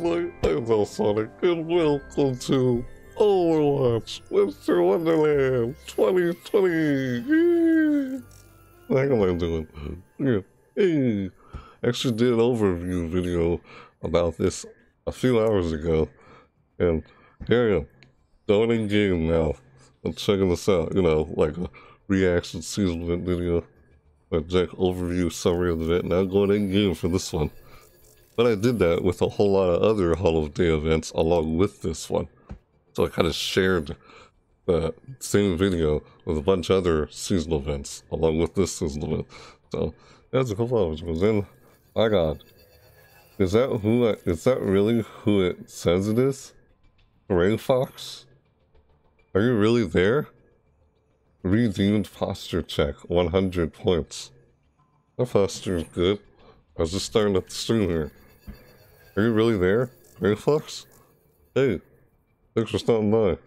Hello, Sonic, and welcome to Overwatch Winter Wonderland 2020. How am I doing? Yeah. Hey, actually did an overview video about this a few hours ago, and here I am, going in game now, and checking this out, you know, like a reaction season video, a Jack overview summary of the event, now going in game for this one. But I did that with a whole lot of other Hall of Day events along with this one. So I kind of shared the same video with a bunch of other seasonal events along with this seasonal event. So that's a couple hours. But then I got, is that who, I, is that really who it says it is? Gray Fox? Are you really there? Redeemed posture check, 100 points. That is good. I was just starting at the stream here. Are you really there? Gray Fox? Hey, thanks for stopping by.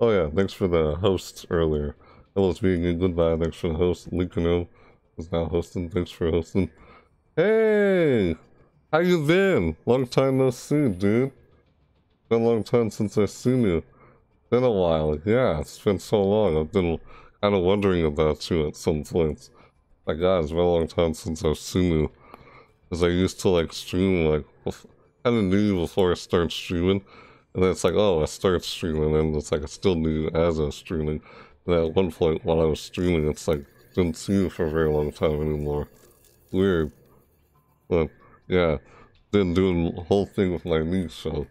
Oh yeah, thanks for the host earlier. A goodbye. Thanks for the host. Lucano is now hosting. Thanks for hosting. Hey! How you been? Long time no see, dude. Been a long time since I've seen you. Been a while. Yeah, it's been so long. I've been kind of wondering about you at some points. My god, it's been a long time since I've seen you. Because I used to like stream like kind of knew before I started streaming, and then it's like, oh, I started streaming, and it's like I still knew as I was streaming. And at one point while I was streaming, it's like didn't see you for a very long time anymore. Weird, but yeah, then doing the whole thing with my niece. So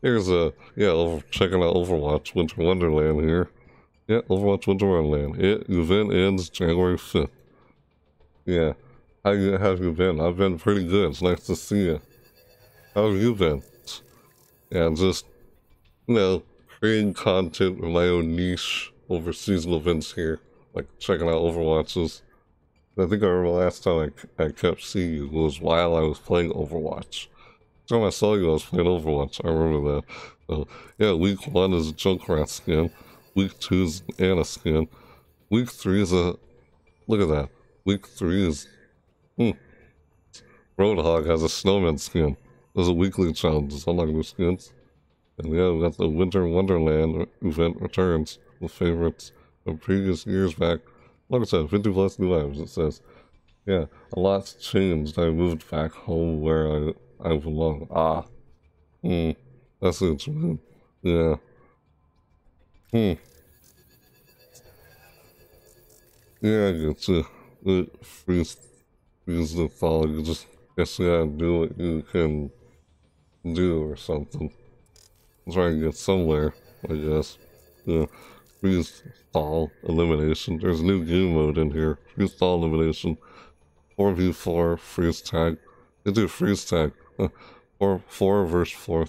here's a yeah, over, checking out Overwatch Winter Wonderland here. Yeah, Overwatch Winter Wonderland. It event ends January fifth. Yeah. How you have you been? I've been pretty good. It's nice to see you. How have you been? Yeah, just you know, creating content with my own niche over seasonal events here, like checking out Overwatches. I think I remember last time I, I kept seeing you was while I was playing Overwatch. The time I saw you, I was playing Overwatch. I remember that. So, yeah, week one is a Junkrat skin. Week two is an Ana skin. Week three is a... Look at that. Week three is Hmm. Roadhog has a snowman skin. There's a weekly challenge. It's unlock new skins. And yeah, we got the Winter Wonderland event returns with favorites from previous years back. Like I said, 50 plus new items, it says. Yeah, a lot's changed. I moved back home where I, I belong. Ah. Hmm. That's it. Yeah. Hmm. Yeah, I get you. It freeze use the fall, you just guess gotta do what you can do or something. Try to get somewhere, I guess. Yeah. Freeze fall elimination. There's a new game mode in here. Freeze fall elimination. 4v4 freeze tag. You do freeze tag. Or 4 versus 4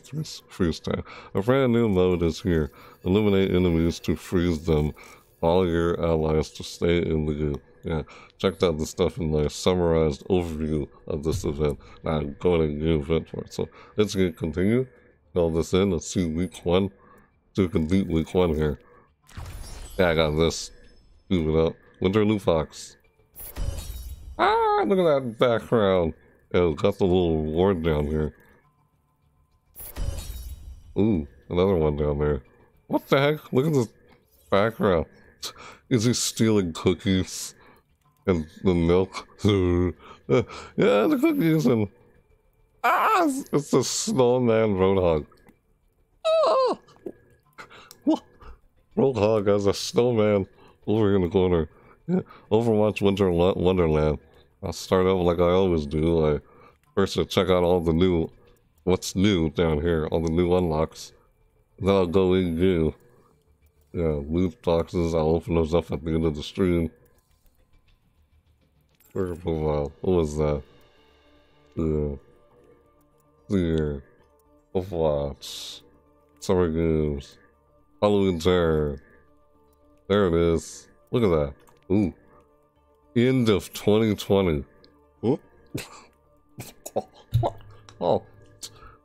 freeze tag. A brand new mode is here. Eliminate enemies to freeze them. Follow your allies to stay in the game. Yeah, checked out the stuff in my summarized overview of this event. Now I'm going to new event for it. So let's get continue. Fill this in. Let's see week one. To complete week one here. Yeah, I got this. Move it up. Winter Blue Fox. Ah, look at that background. Oh, got the little reward down here. Ooh, another one down there. What the heck? Look at this background. Is he stealing cookies? And the milk. Yeah, the cookies and ah, it's the snowman roadhog. Oh, what? Roadhog has a snowman over in the corner. Yeah, Overwatch Winter Wonderland. I'll start out like I always do. I first I check out all the new, what's new down here, all the new unlocks. Then I'll go in. Yeah, loot boxes. I'll open those up at the end of the stream. What was that? Yeah. Clear. Overwatch. Summer games. Halloween Terror. There it is. Look at that. Ooh. End of 2020. Ooh. oh,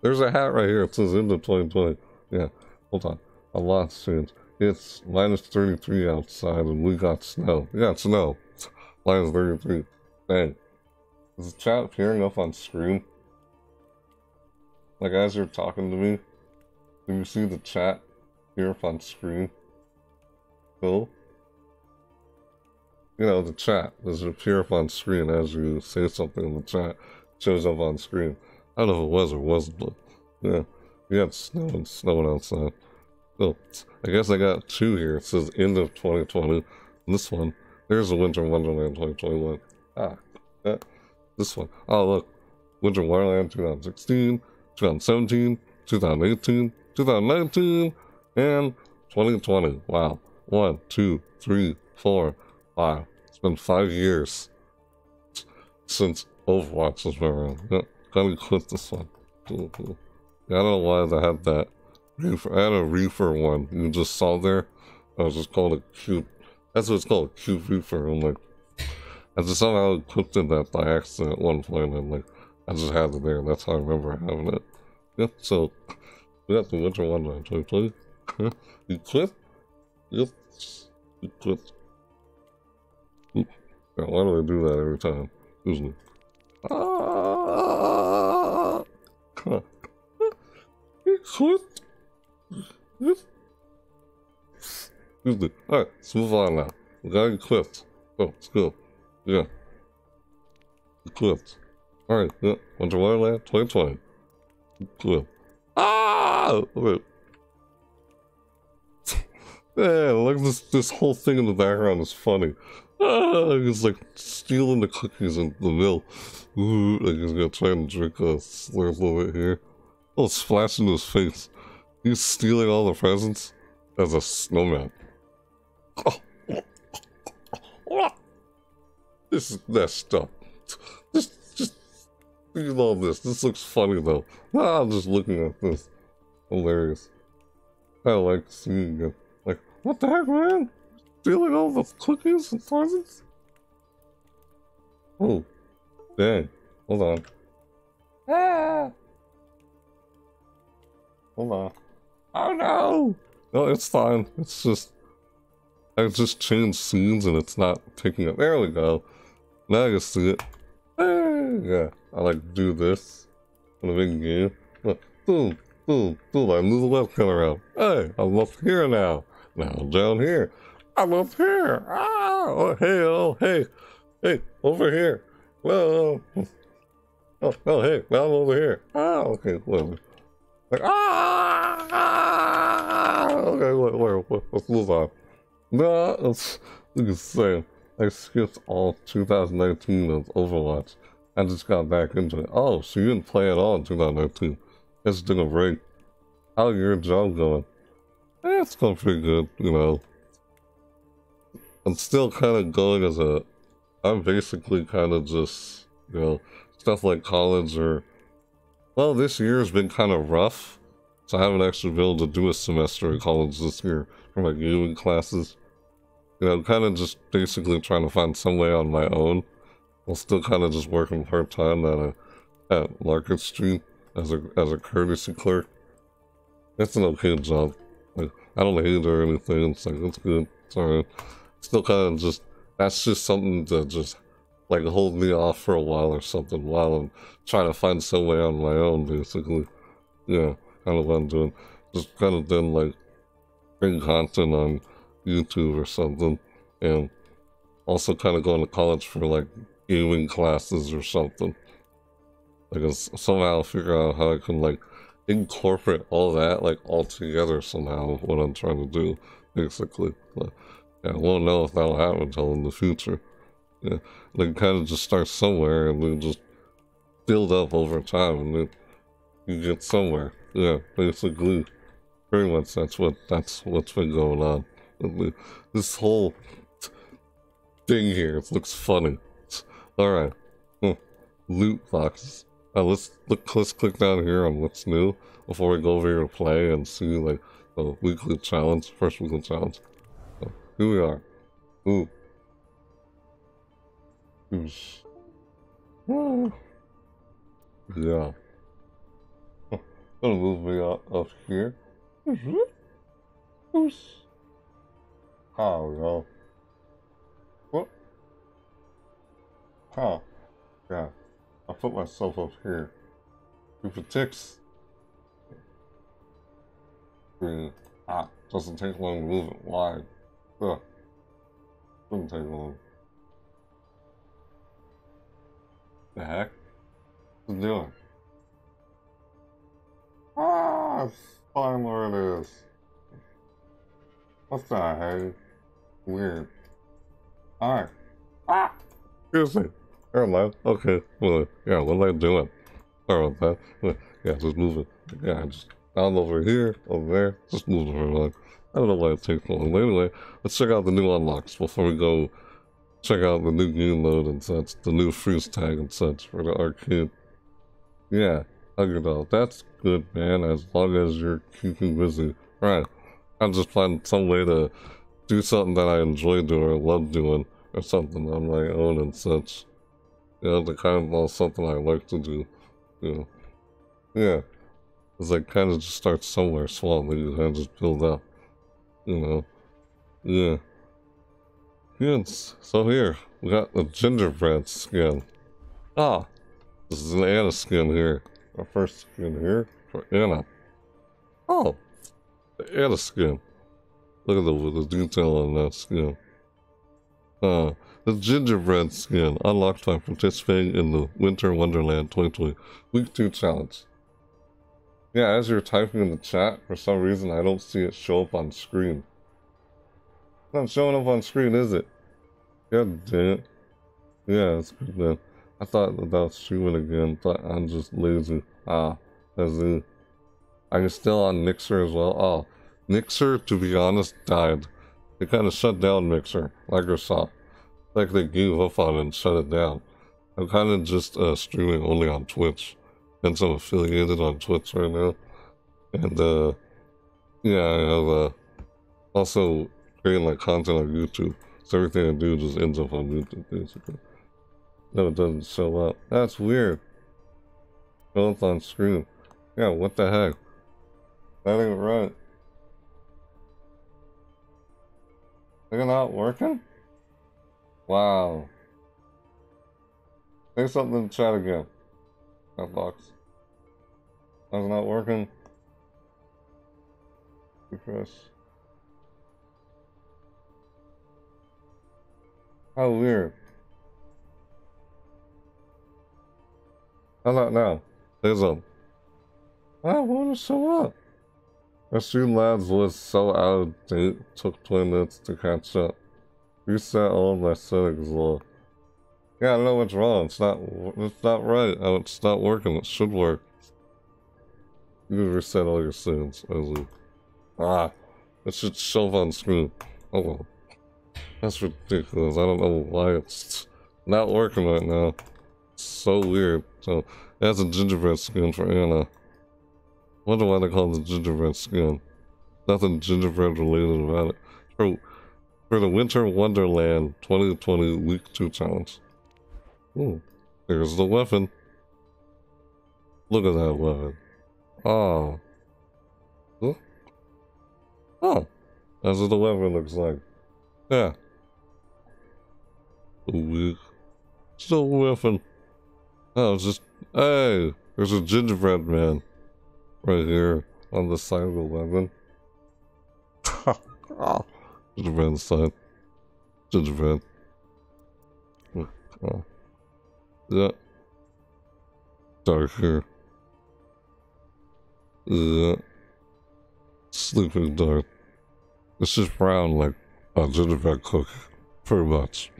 there's a hat right here. It says end of 2020. Yeah, hold on. A lot's changed. It's minus 33 outside and we got snow. We got snow. Minus 33. Dang. Is the chat appearing up on screen? Like as you're talking to me, do you see the chat here up on screen? Cool. You know, the chat. Does it appear up on screen as you say something in the chat? Shows up on screen. I don't know if it was or wasn't, but yeah. We got snow and snowing outside. So, I guess I got two here. It says end of 2020. This one, there's a Winter Wonderland 2021. Ah, that, this one. Oh, look. Winter Wonderland 2016, 2017, 2018, 2019, and 2020. Wow. One, two, three, four, five. It's been five years since Overwatch has been around. Yeah, gotta quit this one. Yeah, I don't know why they had that. Reefer. I had a reefer one you just saw there. I was just called a cute. That's what it's called, a cute reefer. I'm like, I just somehow it that by accident at one point, and like, I just had it there. That's how I remember having it. Yep. So we got the man. Play, play. You quit? Yep. You quit. Yeah, why do I do that every time? Usually. Ah! You quit? Alright, let's move on now. We got equipped. Oh, let's go. Yeah. Equipped. Alright, yeah. Winter Wonderland 2020. Equipped. Ah! Wait. yeah, look this this whole thing in the background is funny. Ah, he's like stealing the cookies and the milk. Ooh, like he's gonna try and drink a slurp of it here. Oh, splash in his face. He's stealing all the presents as a snowman. This is messed up. Just, just look all this. This looks funny though. Ah, I'm just looking at this. Hilarious. I like seeing it. Like, what the heck, man? Stealing all the cookies and presents? Oh, dang. Hold on. Ah! Hold on. Oh no! No, it's fine. It's just I just changed scenes and it's not picking up. There we go. Now I can see it. Yeah, I like to do this in a big game. Boom, boom, boom. I move the webcam around. Hey, I'm up here now. Now down here. I'm up here. Ah, oh, hey, oh, hey, hey, over here. Well, oh, oh, hey, now I'm over here. Ah, okay, whatever. Like, ah, ah okay, wait, wait, wait, let's move on. Like I said, I skipped all 2019 of Overwatch. I just got back into it. Oh, so you didn't play at all in 2019. Just took a break. How's your job going? Eh, it's going pretty good, you know. I'm still kind of going as a... I'm basically kind of just, you know, stuff like college or well, this year has been kind of rough, so I haven't actually been able to do a semester at college this year for my gaming classes. You know, kind of just basically trying to find some way on my own. I'm still kind of just working part-time at at Market Street as a, as a courtesy clerk. It's an okay job. Like, I don't hate it or anything. It's like, it's good. Alright. Still kind of just, that's just something to just like hold me off for a while or something while I'm trying to find some way on my own, basically. Yeah, kind of what I'm doing. Just kind of done like bring content on YouTube or something, and also kind of going to college for like gaming classes or something. I Like somehow figure out how I can like incorporate all that like all together somehow what I'm trying to do, basically. Yeah, I won't know if that'll happen until in the future. Yeah, like kind of just start somewhere and then just build up over time and then you get somewhere. Yeah, basically, pretty much that's what that's what's been going on. This whole thing here looks funny. All right, hmm. loot boxes. Uh, let's look. Let's click down here on what's new before we go over here to play and see like the weekly challenge, first weekly challenge. So, here we are. Ooh, Yeah. Gonna move me up, up here. Oops. Oh, no. What? Huh. Yeah. I put myself up here. It protects. Mm. Ah, doesn't take long to move it wide. Ugh. Doesn't take long. The heck? What's it doing? Ah, it's fine where it is. What's that, heck? Weird. Alright. Ah! Seriously. Never mind. Okay. Well, yeah, what am I doing? Sorry about that. Yeah, just move it. Yeah, just down over here, over there. Just move it around. I don't know why it takes so long. But anyway, let's check out the new unlocks before we go check out the new game mode and such, the new freeze tag and such for the arcade. Yeah, hug it out. That's good, man, as long as you're keeping busy. Right. I'm just find some way to do something that I enjoy doing or love doing or something on my own and such. You know, the kind of something I like to do. You know. Yeah. It's like kind of just start somewhere small and you kind of just build up. You know. Yeah. Yes. So here, we got the gingerbread skin. Ah, this is an Ana skin here. Our first skin here for Ana. Oh, the Ana skin. Look at the, the detail on that skin. Uh, the gingerbread skin unlocked by participating in the Winter Wonderland 2020 Week 2 Challenge. Yeah, as you're typing in the chat, for some reason I don't see it show up on screen not showing up on screen, is it? God damn it. Yeah, it's good then. I thought that about streaming again, but I'm just lazy. Ah, that's it. Are you still on Mixer as well? Oh, Mixer, to be honest, died. They kind of shut down Mixer, Microsoft. Like they gave up on it and shut it down. I'm kind of just uh, streaming only on Twitch. Since I'm affiliated on Twitch right now. And, uh, yeah, I have, uh, also creating like content on YouTube. So everything I do just ends up on YouTube basically. No, it doesn't show up. That's weird. Both on screen. Yeah, what the heck? That ain't right. They're not working? Wow. Say something in the chat again. That box. That's not working. Refresh. How weird. How about now? There's a... I want to show up. I Streamlabs was so out of date, took 20 minutes to catch up. Reset all my settings low. Yeah, I know what's wrong. It's not, it's not right. Oh, it's not working. It should work. You can reset all your settings. Ah, it should show on screen. Oh well. That's ridiculous. I don't know why it's not working right now. It's so weird. So, that's a gingerbread skin for Ana. Wonder why they call the gingerbread skin. Nothing gingerbread related about it. For, for the Winter Wonderland 2020 Week 2 Challenge. Hmm. Ooh, there's the weapon. Look at that weapon. Oh. Huh? Oh. That's what the weapon looks like. Yeah. Weak. Still whiffing. Oh, it's just, hey, there's a gingerbread man right here on the side of the weapon. oh, gingerbread side. Gingerbread. Oh. Yeah. Dark here. Yeah. Sleeping dark. It's just brown like a gingerbread cookie. Pretty much.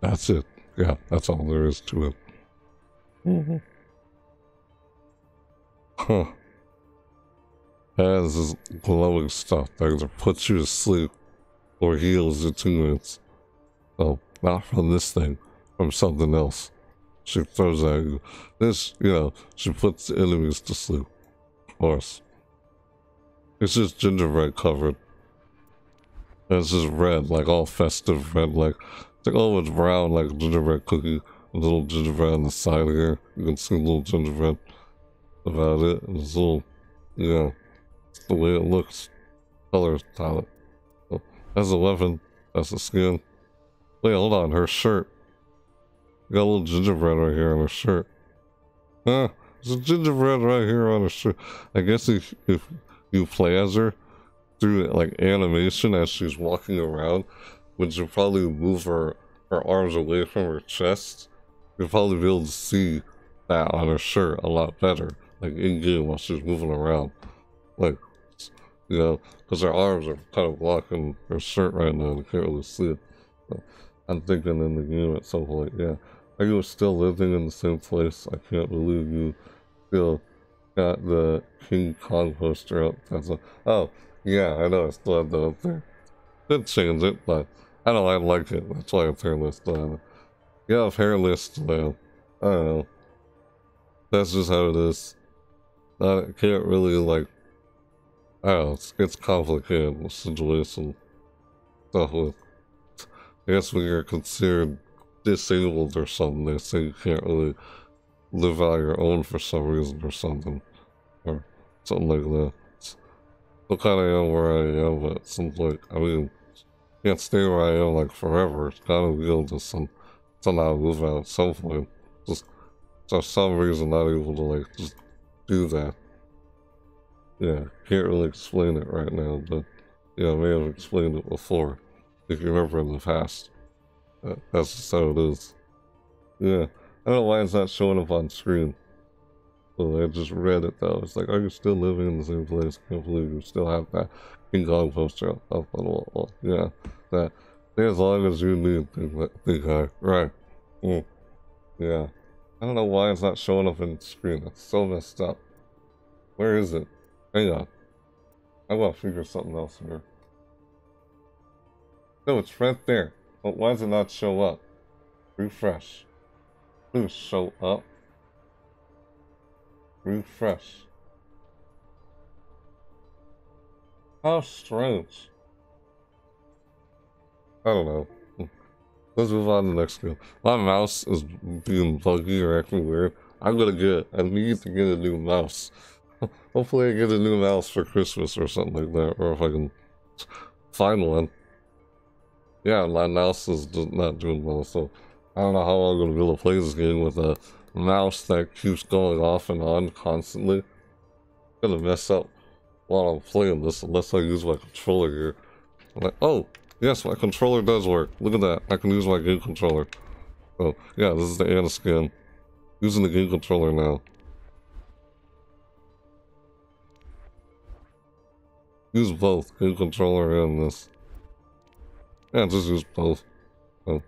That's it. Yeah, that's all there is to it. Mm-hmm. Huh. Has this glowing stuff that either puts you to sleep or heals you two. Oh, not from this thing, from something else. She throws at you. This, you know, she puts enemies to sleep. Of course. It's just gingerbread covered. And it's just red, like all festive red, like it's like, oh, it's brown like gingerbread cookie a little gingerbread on the side here. You can see a little gingerbread about it. And it's little, yeah, it's the way it looks. Color it. So oh, that's 11. That's the skin. Wait, hold on. Her shirt. Got a little gingerbread right here on her shirt. Huh? There's a gingerbread right here on her shirt. I guess if, if you play as her through like animation as she's walking around, which will probably move her, her arms away from her chest, you'll probably be able to see that on her shirt a lot better, like in game while she's moving around. Like, you know, because her arms are kind of blocking her shirt right now, you can't really see it. So I'm thinking in the game at some point, yeah. Are you still living in the same place? I can't believe you still got the King Kong poster up. That's a, oh, yeah, I know I still have that up there. Did change it, but I don't I like it. That's why it's hairless. But uh, yeah, if hairless, well, I don't know. That's just how it is. I can't really like. Know. It's, it's complicated situation. Stuff. I guess when you're considered disabled or something, they say you can't really live out your own for some reason or something. Or something like that. Still kind of am where I am, but it seems like, I mean, can't stay where I am like forever. It's gotta be able to some, somehow move out at some point. Just for some reason not able to like just do that. Yeah, can't really explain it right now, but yeah, I may have explained it before. If you remember in the past. That's just how it is. Yeah. I don't know why it's not showing up on screen. So I just read it though. It's like, are you still living in the same place? I Can't believe you still have that King Kong poster up on the wall. Yeah. That as long as you need think I right. Mm. Yeah. I don't know why it's not showing up in the screen. It's so messed up. Where is it? Hang on. I gotta figure something else here. No, it's right there. But why does it not show up? Refresh. Please show up. Refresh. How strange. I don't know. Let's move on to the next one. My mouse is being buggy or acting weird. I'm gonna get, I need to get a new mouse. Hopefully I get a new mouse for Christmas or something like that, or if I can find one yeah, my mouse is not doing well, so I don't know how I'm going to be able to play this game with a mouse that keeps going off and on constantly. I'm gonna mess up while I'm playing this unless I use my controller here. I'm like, oh, yes, my controller does work. Look at that. I can use my game controller. Oh, yeah, this is the Ana skin. Using the game controller now. Use both, game controller and this. Yeah, just use both. Oh.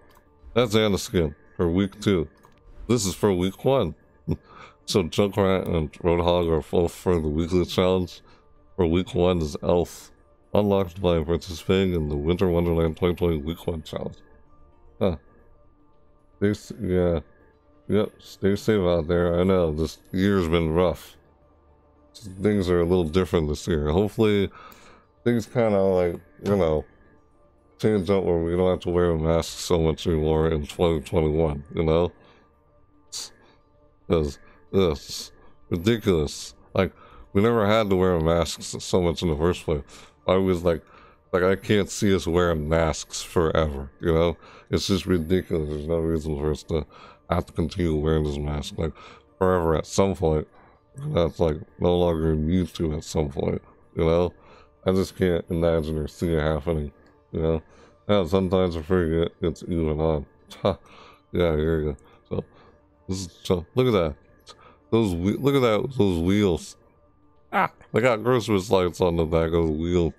That's skin for week two. This is for week one. so Junkrat and Roadhog are both for the weekly challenge. For week one is Elf. Unlocked by participating in the Winter Wonderland 2020 Week 1 Challenge. Huh. Stay, yeah. Yep, stay safe out there. I know, this year's been rough. Things are a little different this year. Hopefully, things kind of like, you know, change up where we don't have to wear a mask so much anymore in 2021, you know? It's, it's ridiculous. Like, we never had to wear masks so much in the first place. I was like, like I can't see us wearing masks forever, you know? It's just ridiculous. There's no reason for us to have to continue wearing this mask, like, forever at some point. That's like no longer need to at some point, you know? I just can't imagine or see it happening. You know, yeah, sometimes I forget it's even on. yeah, here you go. So, so look at that. Those look at that those wheels. Ah, they got Christmas lights on the back of the wheel.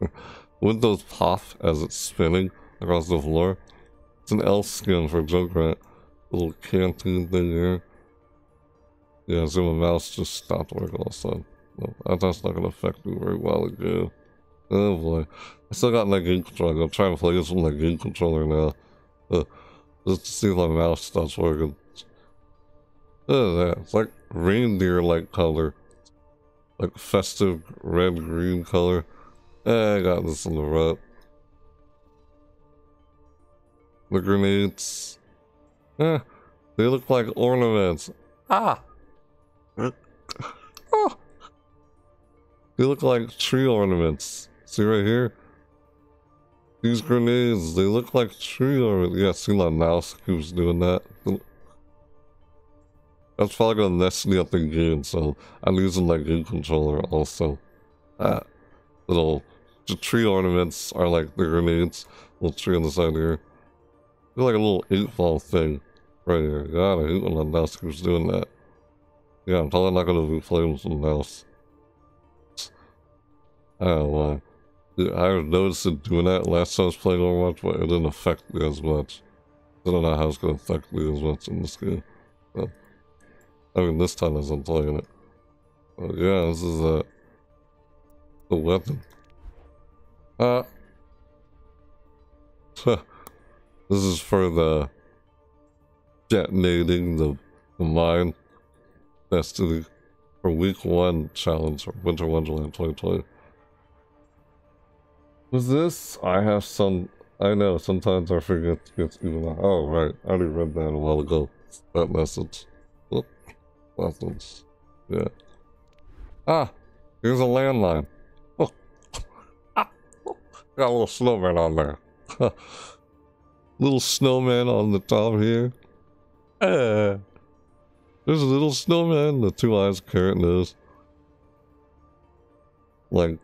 Wouldn't those pop as it's spinning across the floor? It's an elf skin for Junkrat. Little canteen thing here. Yeah, so my mouse just stopped working all of a sudden. No, that's not gonna affect me very well again. Oh boy. I still got my game controller. I'm trying to play this with my game controller now. Uh, just to see if my mouse stops working. Look at that. It's like reindeer-like color. Like festive red-green color. Eh, I got this in the rut. The grenades. Eh, They look like ornaments. Ah! They look like tree ornaments. See right here? These grenades, they look like tree ornaments. Yeah, see that mouse who's doing that. That's probably gonna mess me up game, so I'm using my game controller also. Ah, little the tree ornaments are like the grenades. Little tree on the side here. They're like a little eight ball thing right here. God, I hate when the mouse keeps doing that. Yeah, I'm probably not gonna be playing with the mouse. I don't know. I noticed it doing that last time I was playing Overwatch, but it didn't affect me as much. I don't know how it's gonna affect me as much in this game. I mean, this time as I'm playing it. But yeah, this is a, a weapon. Uh, this is for the detonating the, the mine destiny for week one challenge for Winter Wonderland 2020. Was this? I have some. I know, sometimes I forget to get. Oh, right. I already read that a while ago. That message. Oh, message. Yeah. Ah, here's a landline. Oh. Ah. Got a little snowman on there. little snowman on the top here. Eh. There's a little snowman, the two eyes, carrot nose. Like,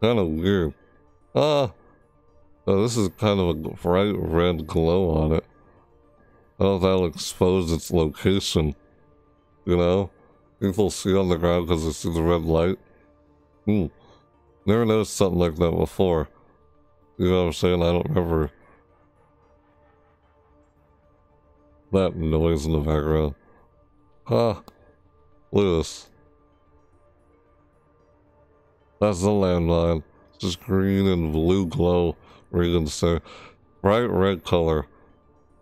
Kind of weird. Ah. Oh, this is kind of a bright red glow on it. If that'll expose its location. You know? People see on the ground because they see the red light. Hmm. Never noticed something like that before. You know what I'm saying? I don't remember that noise in the background. Ah. Look at this. That's the landline. Just green and blue glow ring say Bright red color.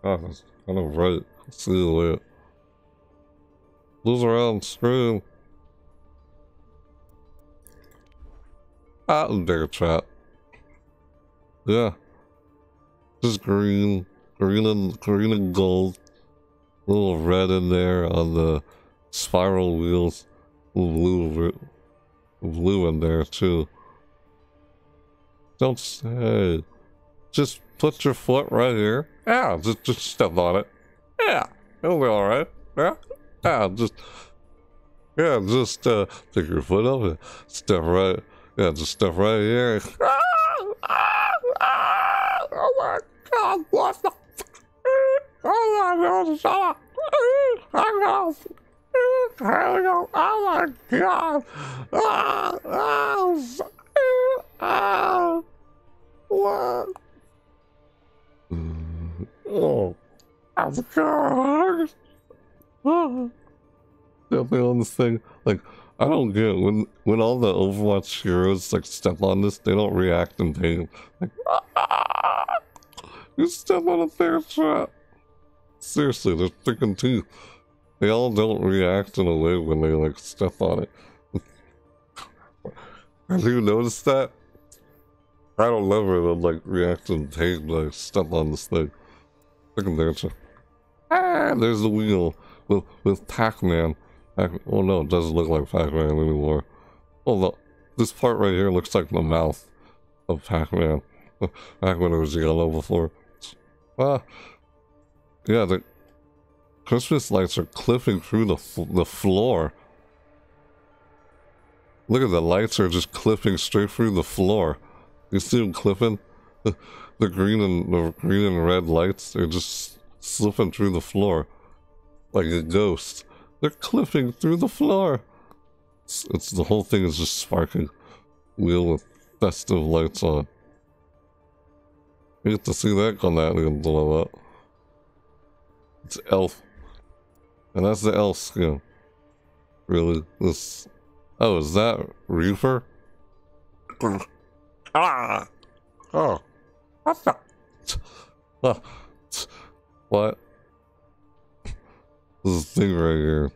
Ah, it's kind of bright. See the lit. Lose around screen. Ah, there, chat. Yeah. Just green. Green and green and gold. Little red in there on the spiral wheels. Blue blue in there too. Don't say. Just put your foot right here. Yeah, just just step on it. Yeah, it'll be all right. Yeah, yeah, just yeah, just uh, pick your foot up and step right. Yeah, just step right here. Oh my God! What the? Oh my God! Oh my God! Oh my god! Ah, ah, ah, what? Oh, I'm scared. Definitely on this thing. Like, I don't get it. when when all the Overwatch heroes like step on this, they don't react in pain. Like, you step on a bear trap. Seriously, they're freaking teeth. They all don't react in a way when they like step on it. Have you noticed that? I don't never like react pain when I step on this thing. Look at there. Ah, there's the wheel with with Pac-Man. Pac oh no, it doesn't look like Pac-Man anymore. The, this part right here looks like the mouth of Pac-Man. Back when it was yellow before. Ah, yeah, the Christmas lights are clipping through the, the floor. Look at the lights are just clipping straight through the floor. You see them clipping? The, green and the green and red lights, they're just slipping through the floor. Like a ghost. They're clipping through the floor. It's, it's the whole thing is just sparking. Wheel with festive lights on. You get to see that on that and blow up. It's elf and that's the L skin. Really? This. Oh, is that Reaper? ah! Oh. What the? What? This thing right here.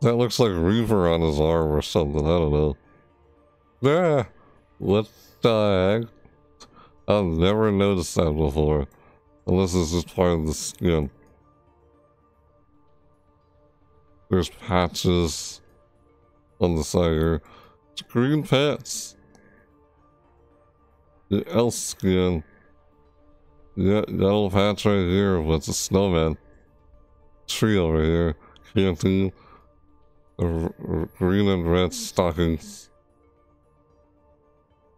That looks like Reaper on his arm or something. I don't know. Yeah. What the heck? I've never noticed that before. Unless this is just part of the skin. There's patches on the side here. It's green pants. The elf skin. Yeah, yellow patch right here, it's a snowman. Tree over here. Canteen. Green and red stockings.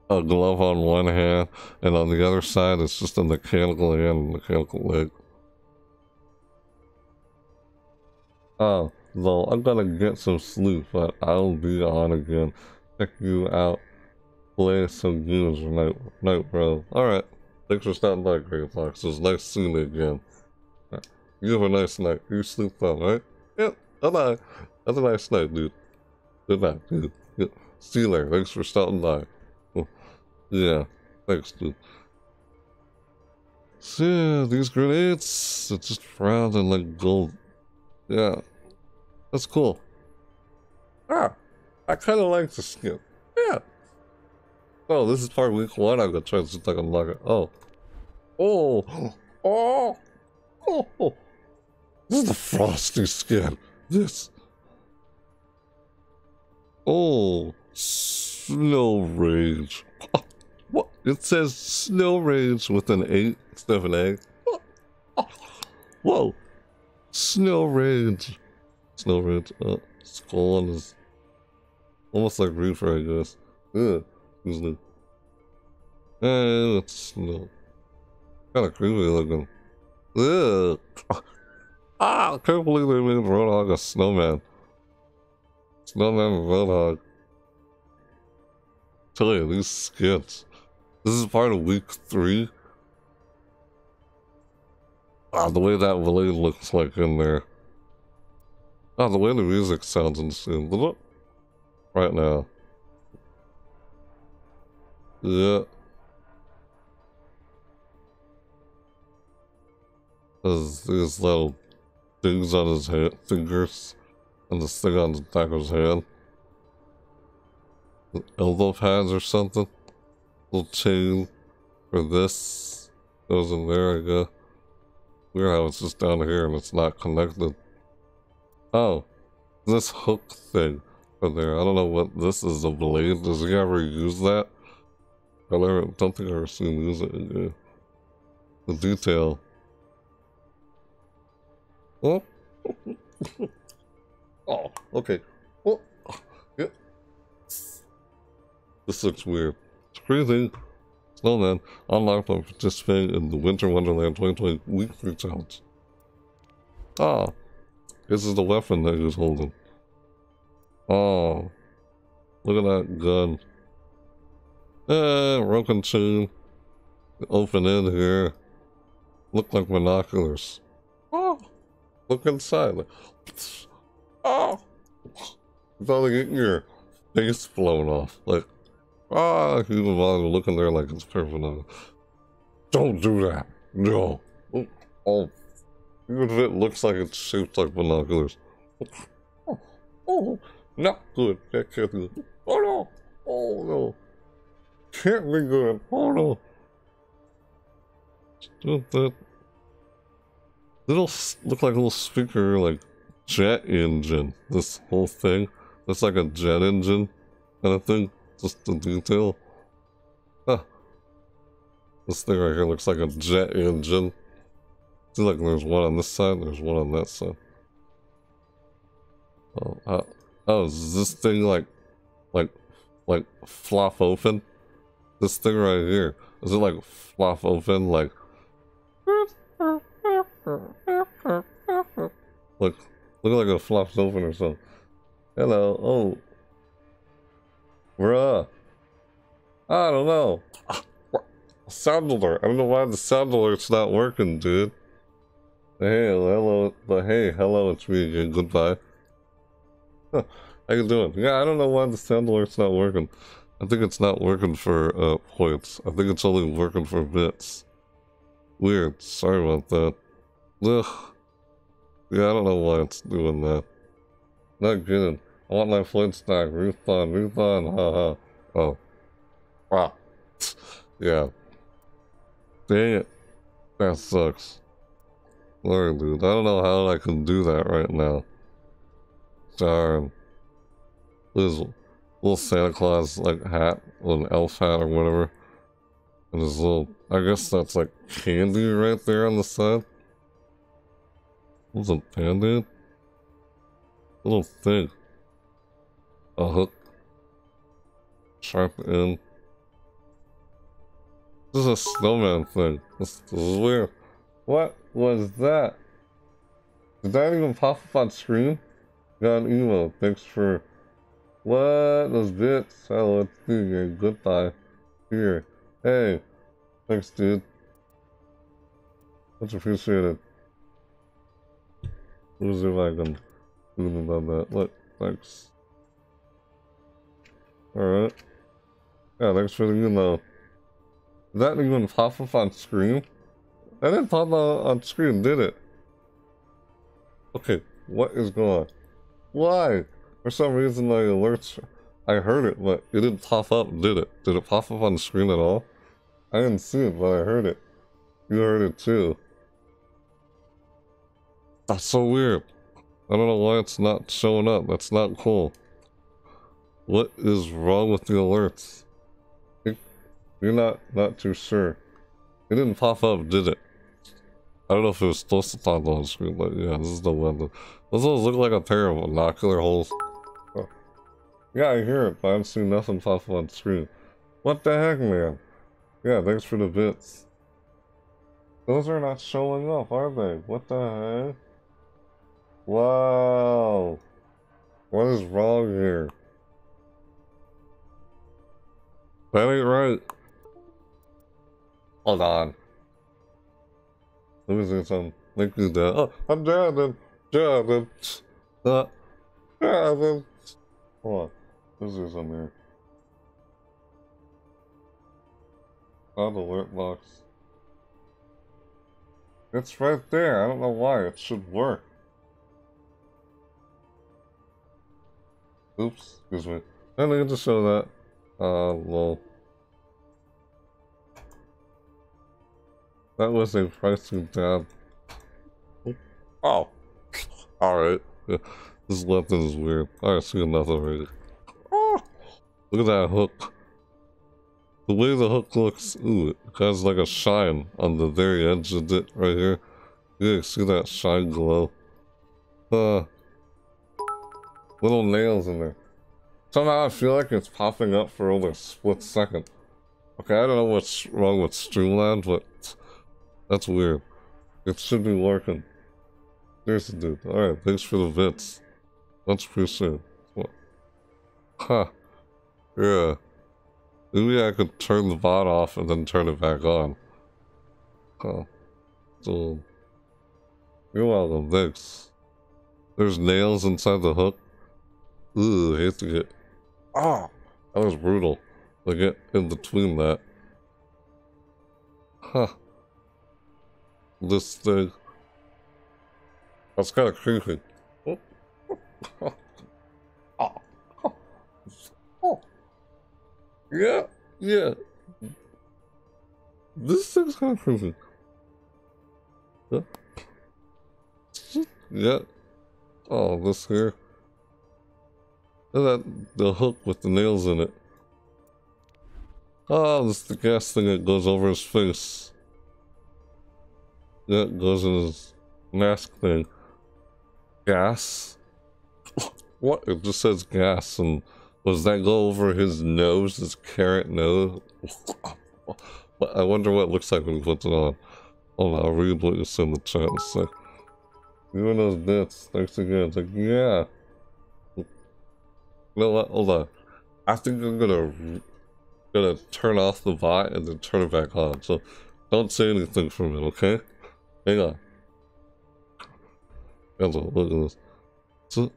A glove on one hand, and on the other side, it's just a mechanical hand and mechanical leg. Oh, though I'm gonna get some sleep, but I'll be on again. Check you out. Play some games night, night, bro. Alright. Thanks for stopping by, Grey Fox. It was nice seeing you again. You have a nice night. You sleep well, right? Yep. Bye bye. Have a nice night, dude. Good night, dude. Yep. See you later. Thanks for stopping by. Oh, yeah. Thanks, dude. So, yeah, these grenades, it's just round and like gold. Yeah. That's cool. Ah, I kind of like the skin. Yeah. Oh, this is part week one. I'm gonna try to if I unlock it. Oh. Oh. Oh. Oh. This is the frosty skin. This. Oh. Snow Rage. What? It says Snow Rage with an 8 instead of an A. Whoa. Snow Rage. Snow Rage. Uh, skull his. Almost like Reaper, I guess. Ugh. Usually. Eh, it's snow. Kinda creepy looking. Ugh. Ah, I can't believe they made Roadhog a snowman. Snowman Roadhog. Tell you, these skits. This is part of week three. Ah, the way that blade looks like in there. Ah, the way the music sounds insane. Look. Right now. Yeah. There's these little things on his hand, fingers, and this thing on the back of his hand. Elbow pads or something. Little chain for this goes in there, I guess. Weird how it's just down here and it's not connected. Oh, this hook thing for there. I don't know what this is, a blade. Does he ever use that? I never, don't think I've ever seen him use it. The detail. Oh. oh, okay. Oh, yeah. This looks weird. It's crazy. Snowman, unlocked by participating in the Winter Wonderland 2020 Week 3 Challenge. Ah, this is the weapon that he was holding. Oh, look at that gun. Eh, broken chain. Open in here. Look like binoculars. Oh, look inside. Oh, it's only getting your face blown off. Like, Ah, he's involved looking there like it's perfect. Don't do that. No. Oh, even if it looks like it's shaped like binoculars. Oh, oh, not good. That can't be good. Oh no. Oh no. Can't be good. Oh no. That. It'll look like a little speaker, like jet engine. This whole thing. It's like a jet engine kind of thing. Just the detail. Huh. This thing right here looks like a jet engine. See, like there's one on this side, there's one on that side. Oh, oh, is this thing like, like, like flop open? This thing right here, is it like flop open, like? Look, look like it flops open or something. Hello, oh, Bruh. I don't know. Sound alert. I don't know why the sound alert's not working, dude. Hey, hello. But hey, hello, it's me again. Goodbye. How you doing? Yeah, I don't know why the sound alert's not working. I think it's not working for uh, points. I think it's only working for bits. Weird. Sorry about that. Ugh. Yeah, I don't know why it's doing that. Not good. I want my Flintstock. Refund, refund, haha. Oh. Wow. yeah. Dang it. That sucks. Sorry, dude. I don't know how I can do that right now. Darn. This little Santa Claus like hat, an elf hat or whatever. And his little, I guess that's like candy right there on the side. What's a? Little thing. A hook. Sharp end. This is a snowman thing. This, this is weird. What was that? Did that even pop up on screen? Got an email. Thanks for... What? Those bits? Oh, let's. Goodbye. Here. Hey. Thanks, dude. Much appreciated. Who's your like on doing about that? Look, thanks. Alright. Yeah, thanks for the email. Did that even pop up on screen? That didn't pop up on screen, did it? Okay, what is going on? Why? For some reason my alerts, I heard it, but it didn't pop up, did it? Did it pop up on the screen at all? I didn't see it, but I heard it. You heard it too. That's so weird. I don't know why it's not showing up. That's not cool. What is wrong with the alerts? You're not not too sure. It didn't pop up, did it? I don't know if it was supposed to pop on the screen, but yeah, this is the window. Those ones look like a pair of binocular holes. Yeah, I hear it, but I'm seeing nothing pop up on screen. What the heck, man? Yeah, thanks for the bits. Those are not showing up, are they? What the heck? Wow. What is wrong here? That ain't right. Hold on. Let me see something. Thank you, Dad. Oh, I'm Jonathan. Jonathan. Uh, Jonathan. Hold on. This is something here. Found alert box. It's right there. I don't know why. It should work. Oops. Excuse me. I need to show that. Uh. That was a pricing tab. Oh. Alright. This weapon is weird. I see another already. Oh. Look at that hook. The way the hook looks, ooh, it has like a shine on the very edge of it right here. Yeah, see that shine glow? Uh, little nails in there. Somehow I feel like it's popping up for only a split second. Okay, I don't know what's wrong with Streamlabs, but that's weird. It should be working. Seriously, dude. Alright, thanks for the bits. Much appreciated. Huh. Yeah. Maybe I could turn the bot off and then turn it back on. Huh. So... You're welcome, thanks. There's nails inside the hook. Ooh, I hate to get... Ah! That was brutal. To get in between that. Huh this thing. That's kind of creepy. Yeah, yeah. This thing's kind of creepy. Yeah. yeah. Oh, this here. At that, the hook with the nails in it. Oh, this is the gas thing that goes over his face. That goes in his mask thing. Gas? What? It just says gas, and does that go over his nose, his carrot nose? I wonder what it looks like when he puts it on. Hold on, I'll read what you said in the chat in a sec. Even those bits, thanks again. It's like, yeah. You know what? Hold on. I think I'm gonna gonna turn off the bot and then turn it back on. So don't say anything from it, okay? Hang. Look at this. It's a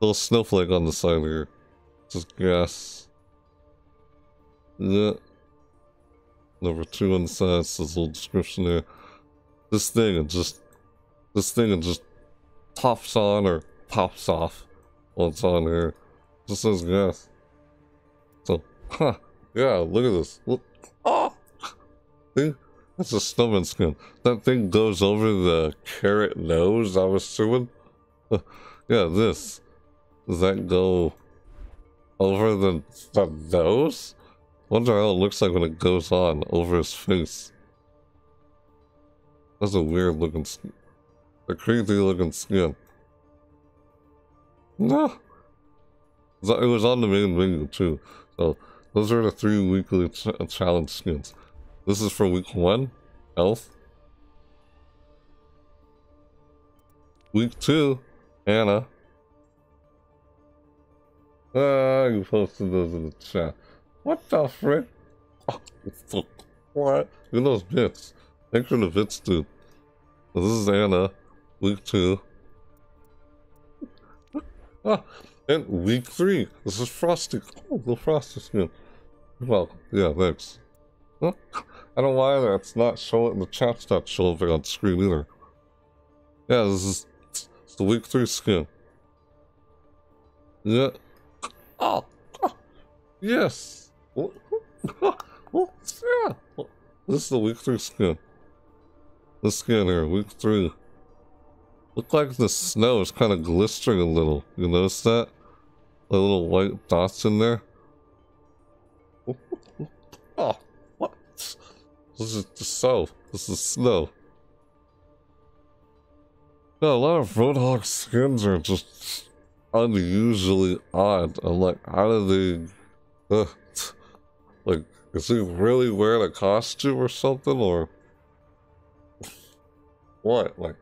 little snowflake on the side here. Just gas. Yeah. Number two on the side, says little description there. This thing and just this thing and just pops on or pops off while it's on here. Just says gas. So, huh. Yeah, look at this. Look. Oh! See? That's a snowman skin. That thing goes over the carrot nose, I was assuming. yeah, this. Does that go over the, the nose? Wonder how it looks like when it goes on over his face. That's a weird looking, skin. a crazy looking skin. No. It was on the main menu too. So those are the three weekly ch challenge skins. This is for week one, Elf. Week two, Ana. Ah, you posted those in the chat. What the frick? Oh, what? Look at those bits. Thanks for the bits, dude. This is Ana, week two. ah, and week three. This is Frosty. Oh, the Frosty skin. Well, yeah, thanks. Huh? I don't know why that's not showing, the chat's not showing on screen either. Yeah, this is it's the week three skin. Yeah. Oh, yes. Yeah. This is the week three skin. This skin here, week three. Look like the snow is kind of glistering a little. You notice that? The little white dots in there. This is the snow. This is snow. Yeah, a lot of Roadhog skins are just unusually odd. I'm like, how do they... Uh, like, is he really wearing a costume or something, or... what? Like,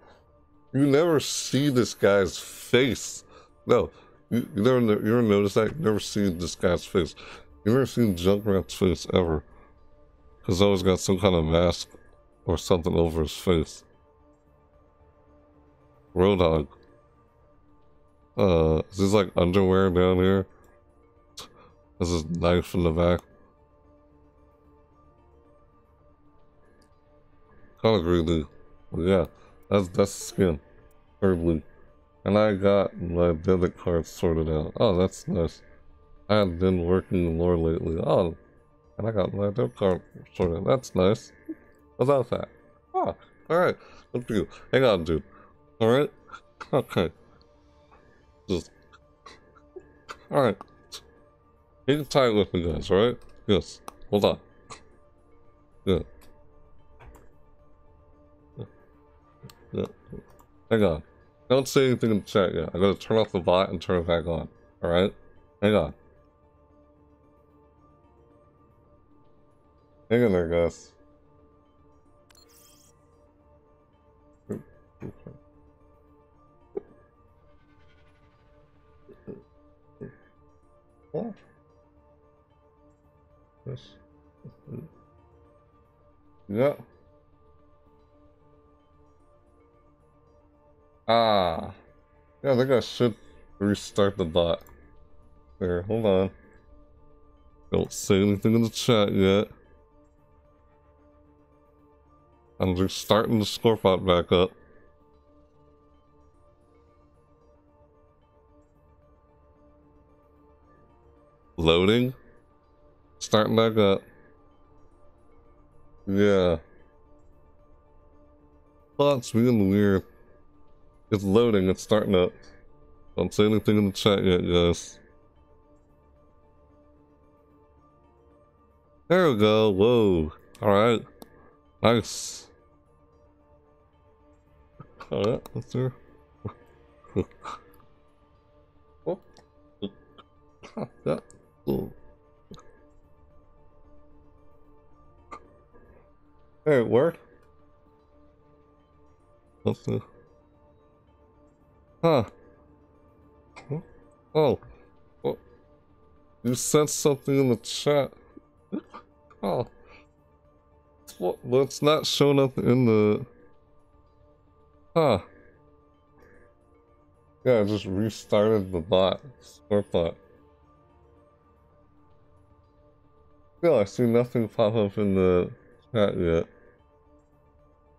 you never see this guy's face. No, you, you never, you never notice that? You never see this guy's face. You never seen Junkrat's face ever. Because always got some kind of mask or something over his face. Roadhog. Uh, is this like underwear down here? This is knife in the back. Kind of really, yeah, that's that's skin, thirdly, and I got my debit card sorted out. Oh, that's nice. I have been working more lately. Oh, and I got my debit card sorted. That's nice. What's that? Oh, ah, all right. Look for you. Hang on, dude. All right. Okay. Just. All right. You can tie it with me, guys. Right. Yes. Hold on. Yeah. Yeah. Hang on. Don't say anything in the chat yet. I gotta turn off the bot and turn it back on. Alright? Hang on. In there, guys. Yes. Yeah. Ah. Yeah, I think I should restart the bot. There, hold on. Don't say anything in the chat yet. I'm just starting the scorepot back up. Loading. Starting back up. Yeah. Thoughts being weird. It's loading, it's starting up. Don't say anything in the chat yet, guys. There we go, whoa. Alright. Nice. Alright, let's do oh. yeah. Cool. Hey, it worked? Let's see. Huh. Oh. oh. You sent something in the chat. Oh. Well, it's not showing up in the... Huh. Yeah, I just restarted the bot. Smart bot. Yeah, I see nothing pop up in the chat yet.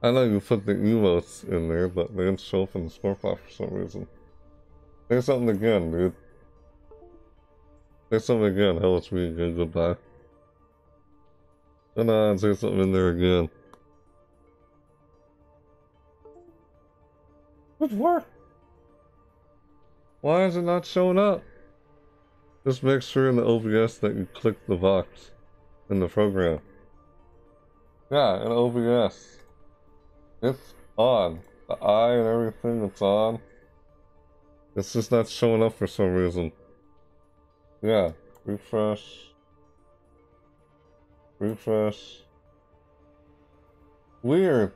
I know you put the emotes in there, but they didn't show up in the scoreboard for some reason. Say something again, dude. Say something again. Hello, it's me again. Goodbye. Come on, say something in there again. What? What? Why is it not showing up? Just make sure in the OBS that you click the box in the program. Yeah, in OBS. It's on. The eye and everything, it's on. It's just not showing up for some reason. Yeah, refresh. Refresh. Weird.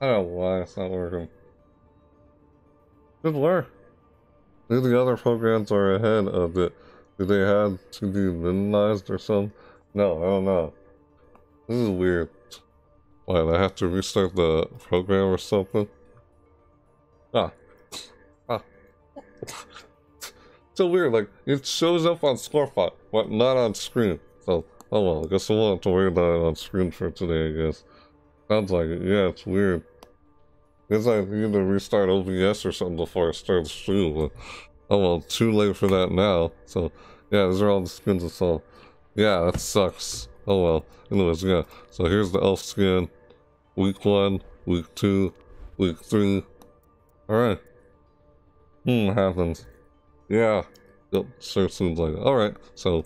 I don't know why it's not working. Good work. Maybe the other programs are ahead of it. Do they have to be minimized or something? No, I don't know. This is weird. Why, I have to restart the program or something? Ah. Ah. so weird, like, it shows up on Scorepot, but not on screen. So, oh well, I guess we'll have to worry about it on screen for today, I guess. Sounds like it. Yeah, it's weird. Guess I need to restart OBS or something before I start the stream, but oh well, too late for that now. So yeah, these are all the skins I saw. Yeah, that sucks. Oh well. Anyways, yeah. So here's the elf skin. Week one, week two, week three. Alright. Hmm, happens. Yeah. Yep, sure seems like it. Alright, so.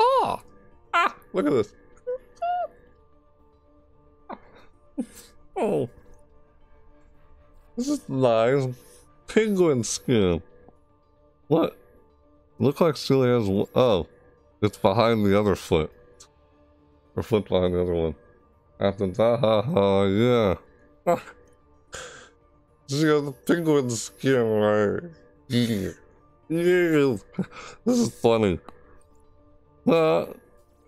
Ah! Ah! Look at this. oh. This is nice. Penguin skin. What? Look like Silly has. Oh, it's behind the other foot. Or foot behind the other one. After that, ha ha, yeah. She got the penguin skin, right? Yeah. Yeah. This is funny. Ah,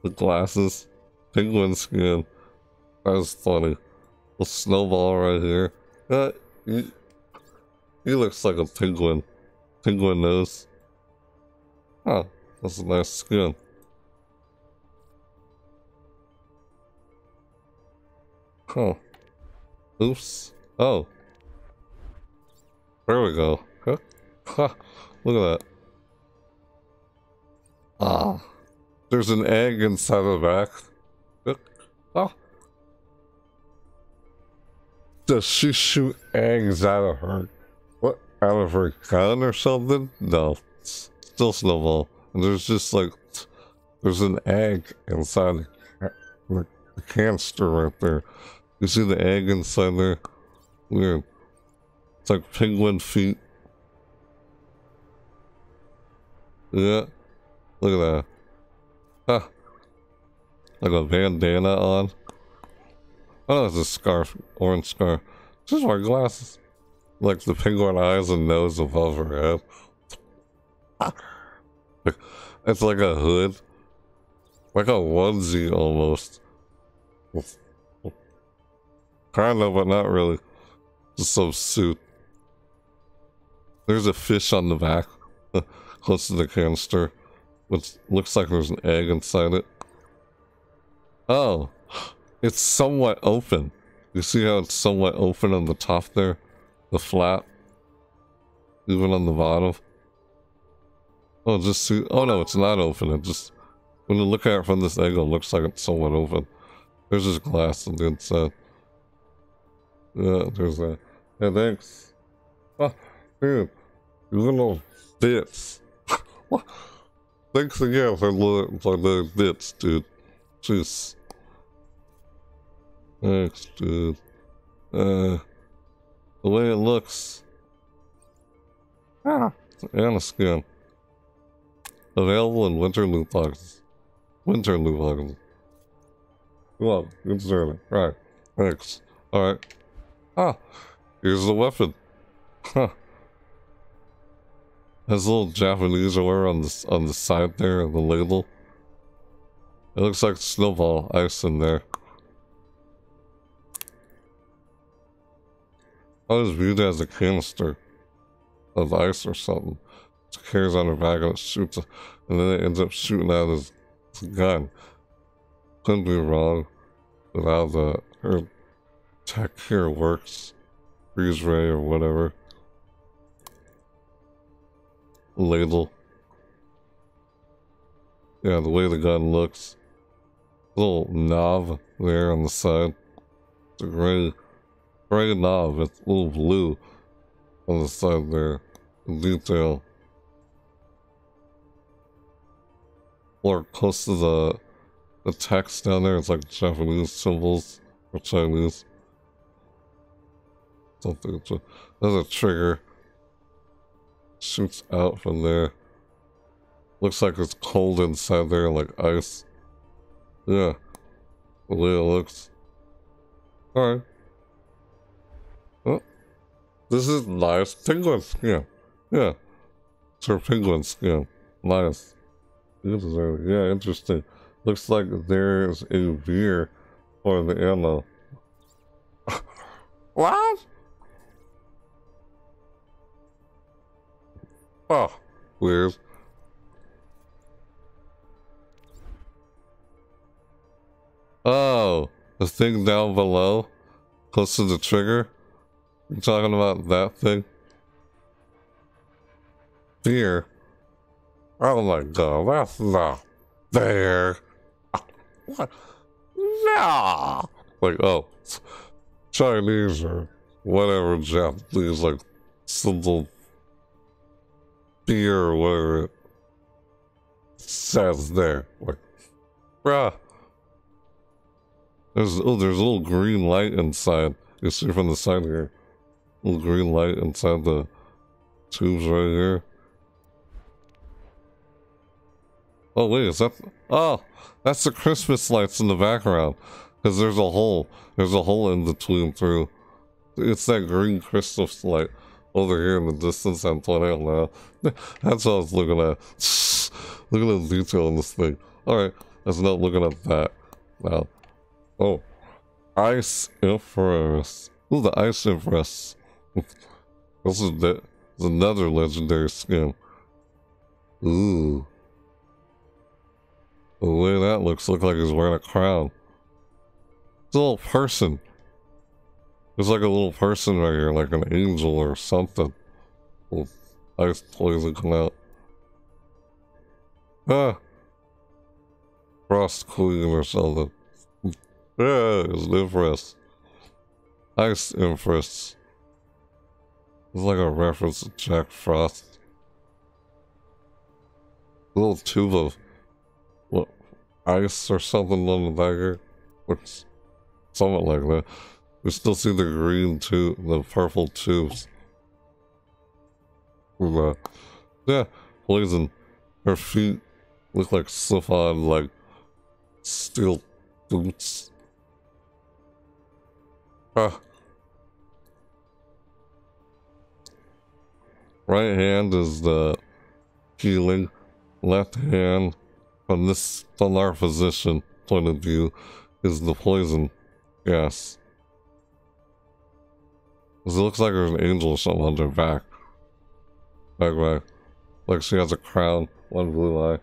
the glasses. Penguin skin. That's funny. The snowball right here. Uh, he, he looks like a penguin. Penguin nose. Huh, that's a nice skin. Huh. Oops. Oh. There we go. Huh? Huh. Look at that. Ah. There's an egg inside the back. Oh. Does she shoot eggs out of her? What? Out of her gun or something? No. Still Snowball. And there's just like, there's an egg inside the, the canister right there. You see the egg inside there? Weird. It's like penguin feet. Yeah. Look at that. Huh. Like a bandana on. Oh, it's a scarf, orange scarf. Just wear glasses. Like the penguin eyes and nose above her head. it's like a hood. Like a onesie almost. Kind of, but not really. Just some suit. There's a fish on the back, close to the canister, which looks like there's an egg inside it. Oh. It's somewhat open. You see how it's somewhat open on the top there? The flap? Even on the bottom? Oh, just see. Oh no, it's not open. It just. When you look at it from this angle, it looks like it's somewhat open. There's just glass on the inside. Yeah, there's that. Thanks. Oh, ah, dude. You little bits. thanks again for the, for the bits, dude. Jeez. Thanks, dude. Uh, the way it looks. Ah, and a skin. Available in winter loot boxes. Winter loot boxes. Well, good starting. Right. Thanks. Alright. Ah, here's the weapon. Huh. Has a little Japanese aware on the on the side there of the label. It looks like snowball ice in there. I was viewed as a canister of ice or something. It carries on her back and it shoots, and then it ends up shooting out his, gun. Couldn't be wrong with how the her tech here works. Freeze ray or whatever. ladle. Yeah, the way the gun looks. Little knob there on the side. It's a gray, gray now, It's a little blue on the side there. Detail. Or close to the the text down there. It's like Japanese symbols or Chinese. Something. There's a trigger. Shoots out from there. Looks like it's cold inside there, like ice. Yeah. The way it looks. Alright. This is nice. Penguin skin. Yeah. Her penguin skin. Nice. Yeah, interesting. Looks like there's a beer for the ammo. what? Oh, weird. Oh, the thing down below, close to the trigger. You talking about that thing? Here. Oh my god, that's not there. What? No. Like, oh, Chinese or whatever Japanese, like, simple beer or whatever it says there. Like, bruh. There's oh, there's a little green light inside. You see from the side here, green light inside the tubes right here. Oh wait, is that? Oh, that's the Christmas lights in the background. Because there's a hole. There's a hole in between through. It's that green Christmas light over here in the distance I'm pointing out now. That's what I was looking at. Look at the detail in this thing. Alright, let's not looking at that now. Oh. Ice Empress. Ooh, the Ice Empress. This is the, this is another legendary skin. Ooh. The way that looks, look like he's wearing a crown. It's a little person. It's like a little person right here, like an angel or something. Little ice toys come out. Ah. Frost Queen or something. Yeah, it's Empress. Ice Empress. It's like a reference to Jack Frost. A little tube of what ice or something on the dagger. Looks somewhat like that. We still see the green tube, the purple tubes. Uh, yeah, poison. Her feet look like slip-on, like steel boots. Huh. Right hand is the healing. Left hand, from this, from position point of view, is the poison gas. It looks like there's an angel or something on their back. Back back. Like she has a crown, one blue eye.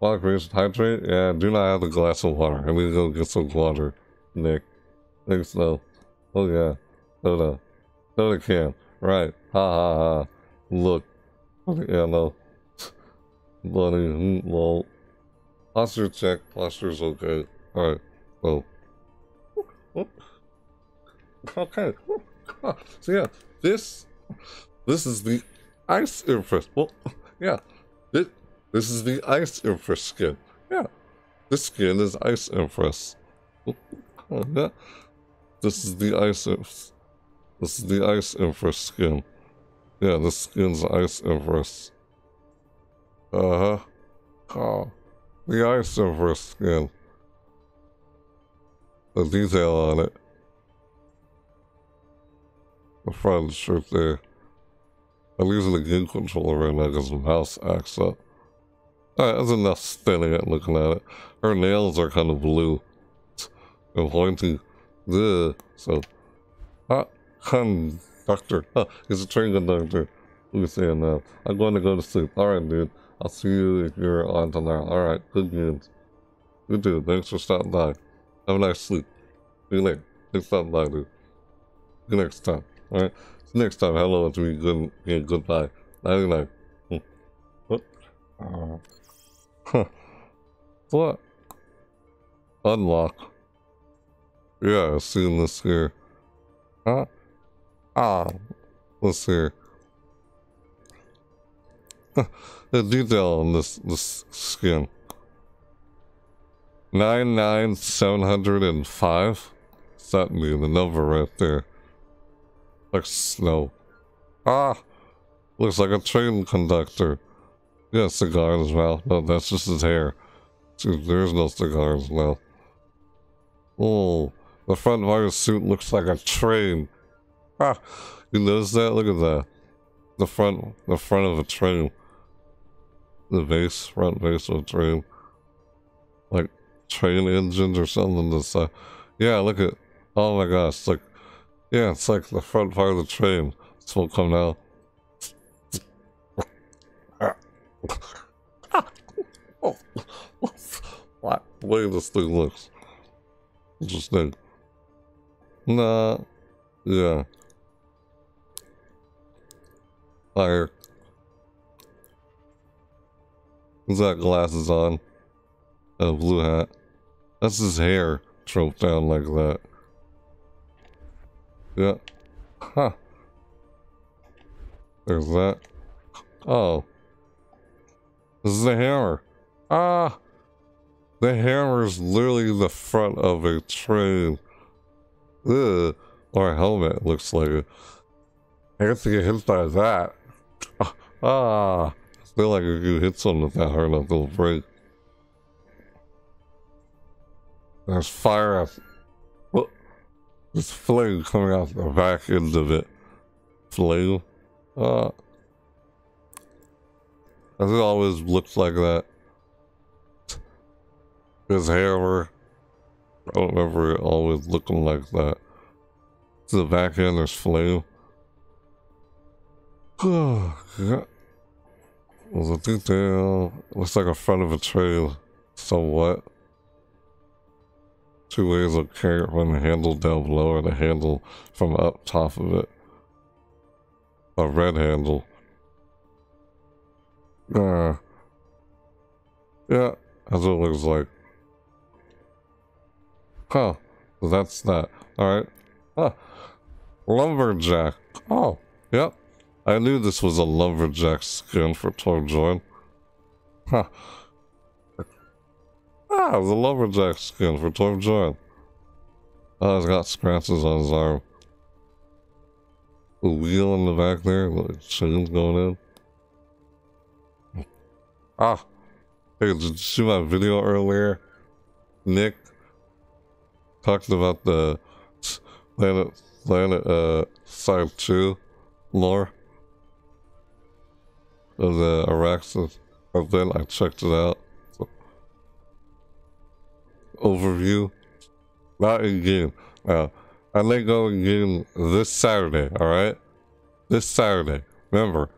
Water greens hydrate? Yeah, do not have a glass of water. I need to go get some water, Nick. Think so. Oh yeah. No. No, can. Right. Ha ha ha. Look. Yeah, no. Mm, lol. Posture check. Posture's okay. Alright. Well. Okay. So yeah, this, this is the Ice Empress. Well, yeah. This, this is the Ice Empress skin. Yeah. This skin is Ice Empress. Oh. This is the ice. This is the ice empress skin. Yeah, the skin's ice empress. Uh huh. Oh, the ice empress skin. The detail on it. The front shirt there. I'm using the game controller right now because the mouse acts up. Alright, that's enough standing at looking at it. Her nails are kind of blue and pointy. Ugh. So, ah, conductor. Huh, he's a train conductor. Who's saying now? I'm going to go to sleep. Alright, dude. I'll see you if you're on tomorrow. Alright, good news. Good dude. Thanks for stopping by. Have a nice sleep. See you later. Thanks for stopping by, dude. See you next time. Alright? See you next time. Hello to me. Good, yeah, goodbye. Night night. Uh, huh. What? Unlock. Yeah, I've seen this here. Huh? Ah, let's see. the detail on this this skin. Nine nine seven hundred and five. That mean? The number right there. Like snow. Ah! Looks like a train conductor. Yeah, cigar in his mouth. No, that's just his hair. There's no cigar in his mouth. Oh, the front of his suit looks like a train. You notice that? Look at that. The front, the front of a train. The base, front base of a train. Like train engines or something. This, uh, yeah, look at. Oh my gosh, like, yeah, it's like the front part of the train. This will come out. what? The way this thing looks. Interesting. Nah. Yeah. Fire. He's got glasses on. A blue hat. That's his hair draped down like that. Yeah. Huh. There's that. Oh. This is the hammer. Ah! The hammer is literally the front of a train. Ugh. Or a helmet, looks like it. I guess you get hit by that. Ah! I feel like if you hit something with that hard enough, it'll break. There's fire out. Well, there's flame coming out the back end of it. Flame. Uh, it always looks like that. His hair, I don't remember it always looking like that. To the back end, there's flame. Yeah. Was a detail. Looks like a front of a train, somewhat. Two ways of carry from the handle down below or the handle from up top of it. A red handle. Uh, yeah, that's what it looks like. Huh, that's that. Alright. Huh. Lumberjack. Oh, yep. I knew this was a lumberjack skin for Torbjorn. Huh. Ah, a lumberjack skin for Torbjorn. Oh, he's got scratches on his arm. A wheel in the back there, like chains going in. Ah. Hey, did you see my video earlier? Nick talked about the planet, planet, uh, side 2 lore of the Auraxis then I checked it out. So, overview. Not in game. Now, I may go in game this Saturday, alright? This Saturday. Remember,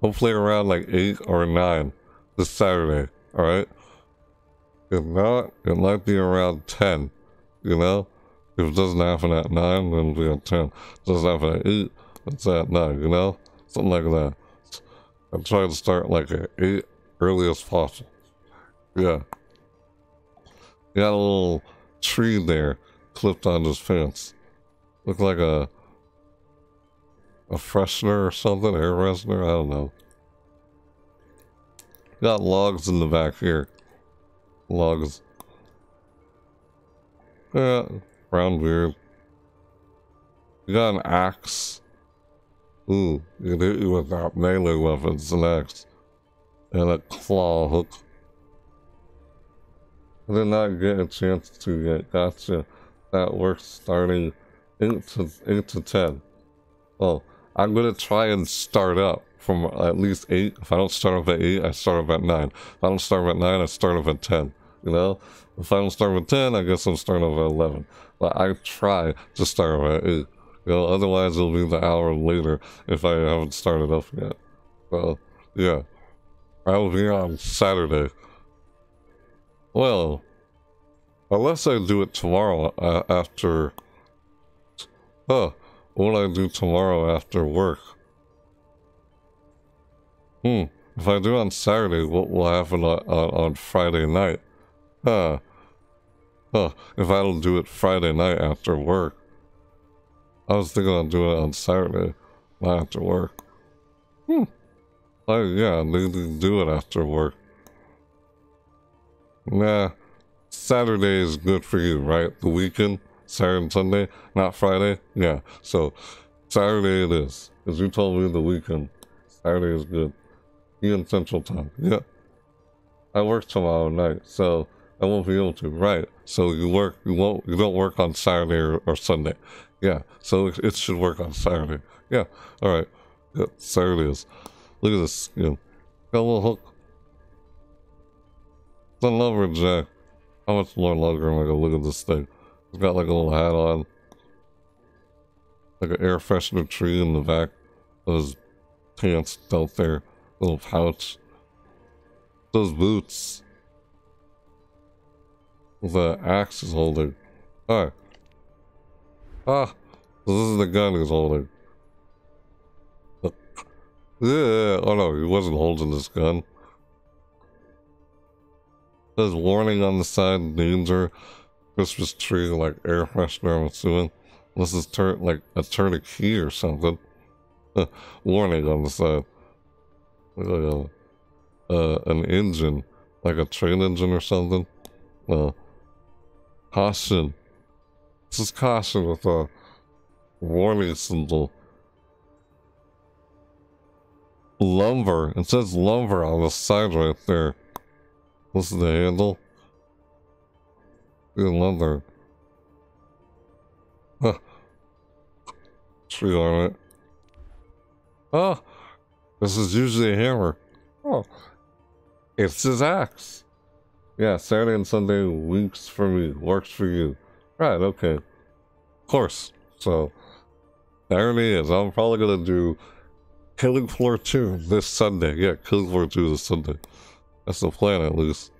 hopefully around like 8 or 9 this Saturday, alright? If not, it might be around 10, you know? If it doesn't happen at 9, then it'll be at 10. If it doesn't happen at 8, it's at 9, you know? Something like that. I'm trying to start like at 8 early as possible. Yeah. Got a little tree there clipped on his fence. Look like a a freshener or something, air freshener, I don't know. Got logs in the back here. Logs. Yeah, round. You got an axe. Ooh, you hit you with that melee weapons, axe. And a claw hook. I did not get a chance to yet. Gotcha. That works starting 8 to, 8 to 10. Well, I'm gonna try and start up from at least 8. If I don't start up at 8, I start up at 9. If I don't start up at 9, I start up at 10. You know? If I don't start up at 10, I guess I'm starting up at 11. But I try to start up at 8. You know, otherwise it'll be the hour later if I haven't started up yet. So, yeah. I'll be on Saturday. Well, unless I do it tomorrow uh, after... Huh. What I do tomorrow after work? Hmm. if I do on Saturday, what will happen on, on, on Friday night? Huh. Huh. If I don't do it Friday night after work. I was thinking of doing it on Saturday, not after work. Hmm. Oh, yeah, they can do it after work. Nah. Saturday is good for you, right? The weekend? Saturday and Sunday, not Friday? Yeah. So, Saturday it is. As you told me the weekend. Saturday is good. Ian Central Time. Yeah. I work tomorrow night, so I won't be able to. Right. So you work, you won't, you don't work on Saturday or, or Sunday. Yeah. So it, it, should work on Saturday. Yeah. All right. Yeah. Saturday is. Look at this. You know, got a little hook. It's a lumberjack. How much more longer am I gonna look at this thing? It's got like a little hat on. Like an air freshener tree in the back of his pants out there. Little pouch. Those boots. The axe is holding. Alright. Ah! So this is the gun he's holding. Yeah, oh no, he wasn't holding this gun. There's warning on the side, danger. Christmas tree, like air freshener, I'm assuming. This is turn like a tourniquet or something. warning on the side. A, uh, an engine, like a train engine or something. Uh, caution. This is caution with a warning symbol. Lumber. It says lumber on the side right there. This is the handle. The lumber. Huh. Tree on it. Oh, this is usually a hammer. Oh, it's his axe. Yeah, Saturday and Sunday weeks for me, works for you. Right, okay. Of course. So, there it is. I'm probably gonna do Killing Floor 2 this Sunday. Yeah, Killing Floor 2 this Sunday. That's the plan at least.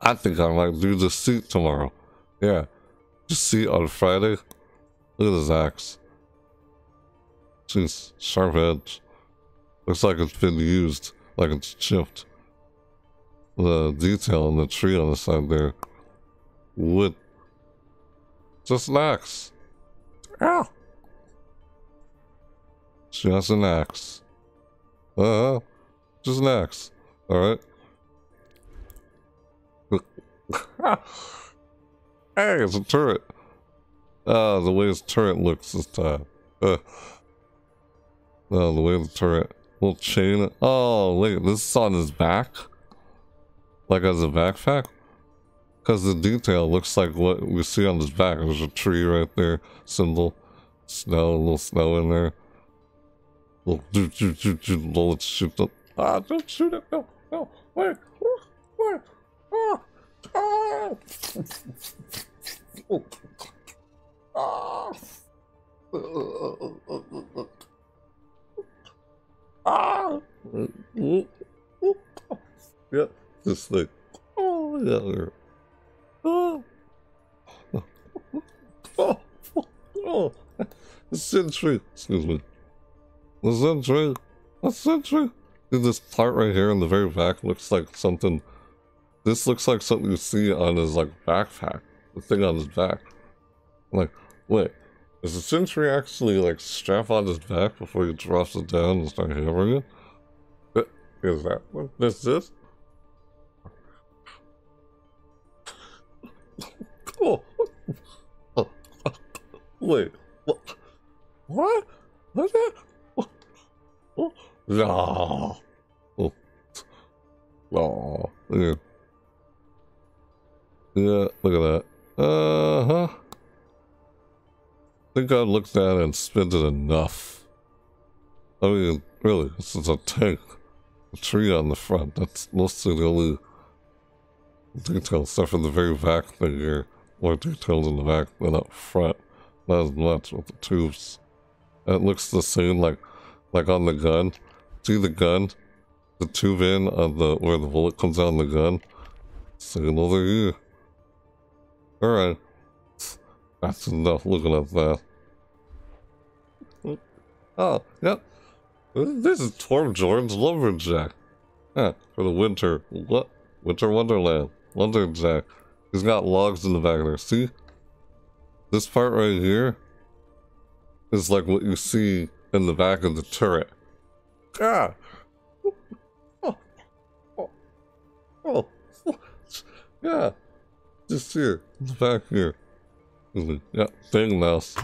I think I might do the seat tomorrow. Yeah. Just see on Friday. Look at this axe. Jeez, sharp edge. Looks like it's been used, like it's chipped. The detail in the tree on the side there. Wood. Just an axe. Ow! Just an axe. Uh huh. Just an axe. Alright. hey, it's a turret. Ah, the way his turret looks this time. Uh. Oh, the way the turret. Little chain. it. Oh, wait, this is on his back? Like as a backpack? Because the detail looks like what we see on his back. There's a tree right there. Symbol. Snow, a little snow in there. Little, let's shoot them. Ah, don't shoot it. No, no, wait. Wait. Ah, ah. Ah. Ah. Yeah, this thing. Oh, yeah. Oh. Oh. Oh. The sentry. Excuse me. The sentry. The sentry. Dude, this part right here in the very back looks like something. This looks like something you see on his like backpack. The thing on his back. I'm like, wait, is the sentry actually like strap on his back before he drops it down and start hammering it? Is that what this is? Wait, what? What? What's that? Oh. No. Oh. Oh. Yeah. Yeah, look at that. Uh-huh. I think God looks at it and spins it enough. I mean, really, this is a tank. A tree on the front. That's mostly the only detail, except for the very back thing here. More details in the back than up front. As much with the tubes. It looks the same like like on the gun. See the gun? The tube in on the where the bullet comes out on the gun? Over here. Alright. That's enough looking at that. Oh, yep. This is Torbjorn's Lumberjack. Huh, for the winter. What? Winter Wonderland. Lumberjack. He's got logs in the back there. See? This part right here is like what you see in the back of the turret. Ah! Oh. Oh. Yeah. Just here. The back here. Yeah, thing mouse.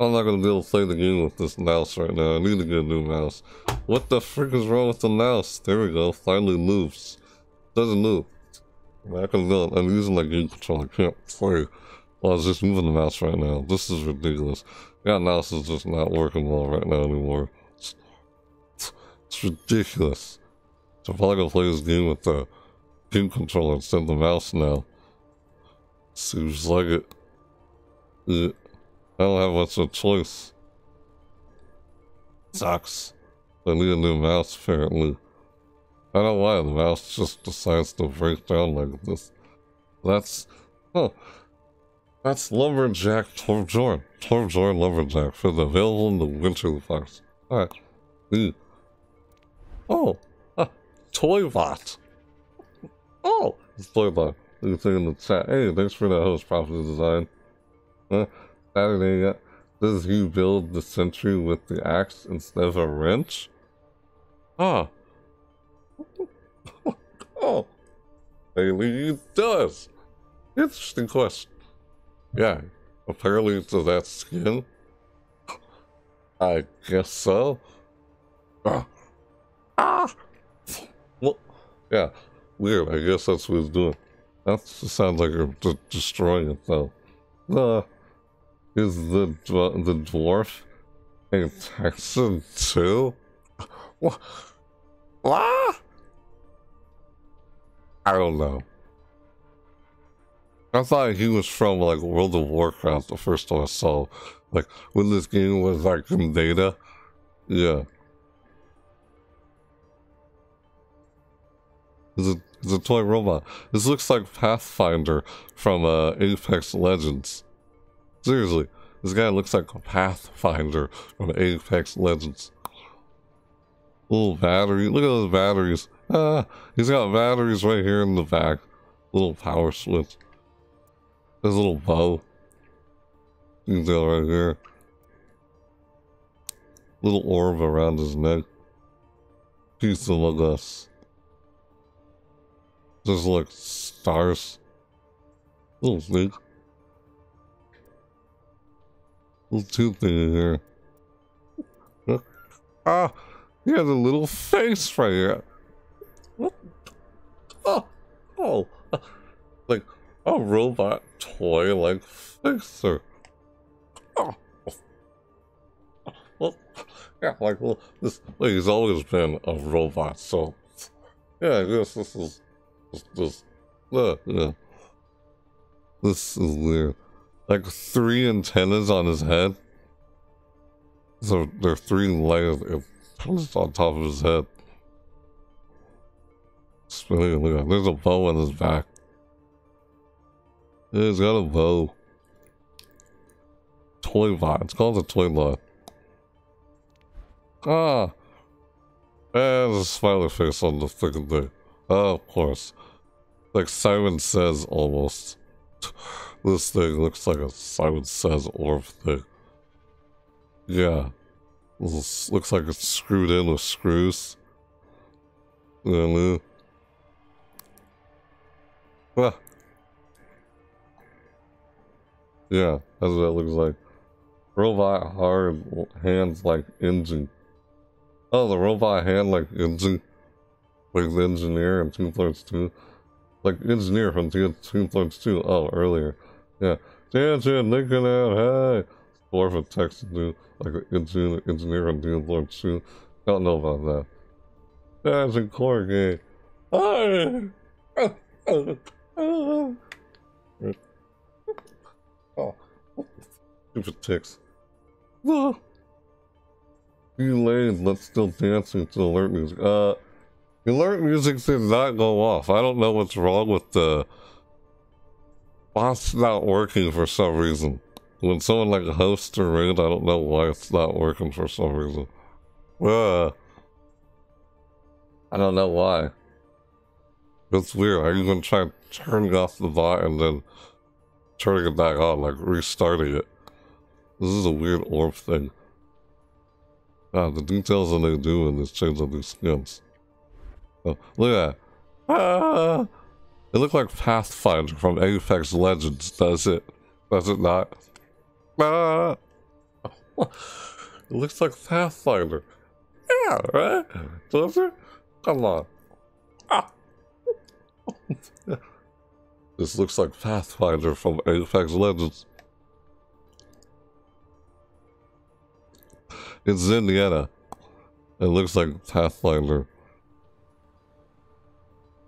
I'm not gonna be able to play the game with this mouse right now. I need to get a new mouse. What the frick is wrong with the mouse? There we go. Finally moves. Doesn't move. I can do it. I'm using my game control. I can't play. Well, I was just moving the mouse right now. This is ridiculous. Yeah, mouse is just not working well right now anymore. It's, it's ridiculous. So I'm probably gonna play this game with the game controller instead of the mouse now. Seems like it. I don't have much of a choice. Sucks. I need a new mouse, apparently. I don't know why the mouse just decides to break down like this. That's... Huh. That's Lumberjack Torbjorn. Torbjorn Lumberjack for the available in the winter fox. Alright. Oh! Ah, Toybot! Oh! It's Toybot. You can in the chat. Hey, thanks for the host, Property Design. Saturday, does he build the sentry with the axe instead of a wrench? Ah. oh. He does. Interesting question. Yeah, apparently to that skin. I guess so. Ah. Ah. Well, yeah, weird. I guess that's what he's doing. That sounds like you're destroying it, though. Uh, is the the dwarf a Texan too? What? What? I don't know. I thought he was from like World of Warcraft the first time I saw, like when this game was like in data. Yeah. It's a, it's a toy robot. This looks like Pathfinder from uh, Apex Legends. Seriously, this guy looks like a Pathfinder from Apex Legends. Little battery. Look at those batteries. Ah, he's got batteries right here in the back. Little power switch. His little bow. He's got right here. Little orb around his neck. Piece of us. Just like stars. Little thing. Little tooth in here. Ah, he has a little face right here. What? Oh, oh, like a robot toy like fixer. Oh, well, yeah, like well, this. Like, he's always been a robot, so yeah, I guess this is this, this uh, yeah. This is weird like three antennas on his head. So there are three layers of on top of his head. Spinning, look at there's a bow on his back. He's got a bow. Toy bot. It's called a toy bot. Ah. And a smiley face on the freaking thing. Oh, of course. Like Simon says almost. This thing looks like a Simon Says orb thing. Yeah. This looks like it's screwed in with screws. Yeah, ah. Yeah, that's what it looks like. Robot hard hands like engine. Oh, the robot hand like engine. Like the engineer in Team Fortress 2. Like engineer from Team Fortress 2. Oh, earlier. Yeah. Tangent, Lincoln out, hey. Dwarf of Texas do like an engineer, engineer on the Lord too. Don't know about that. That's in Corgate. Hi. Stupid ticks. No. You lame, let's still dancing to alert music. Uh, alert music did not go off. I don't know what's wrong with the Bot's not working for some reason. When someone like hosts a raid, I don't know why it's not working for some reason. Uh, I don't know why. It's weird. Are you going even tried turning off the bot and then turning it back on, like restarting it. This is a weird orb thing. Ah, the details that they do in this change of these skins. Oh, look at that. Ah! It looks like Pathfinder from Apex Legends, does it? Does it not? Ah! It looks like Pathfinder. Yeah, right? Does it? Come on. Ah! this looks like Pathfinder from Apex Legends. It's Indiana. It looks like Pathfinder.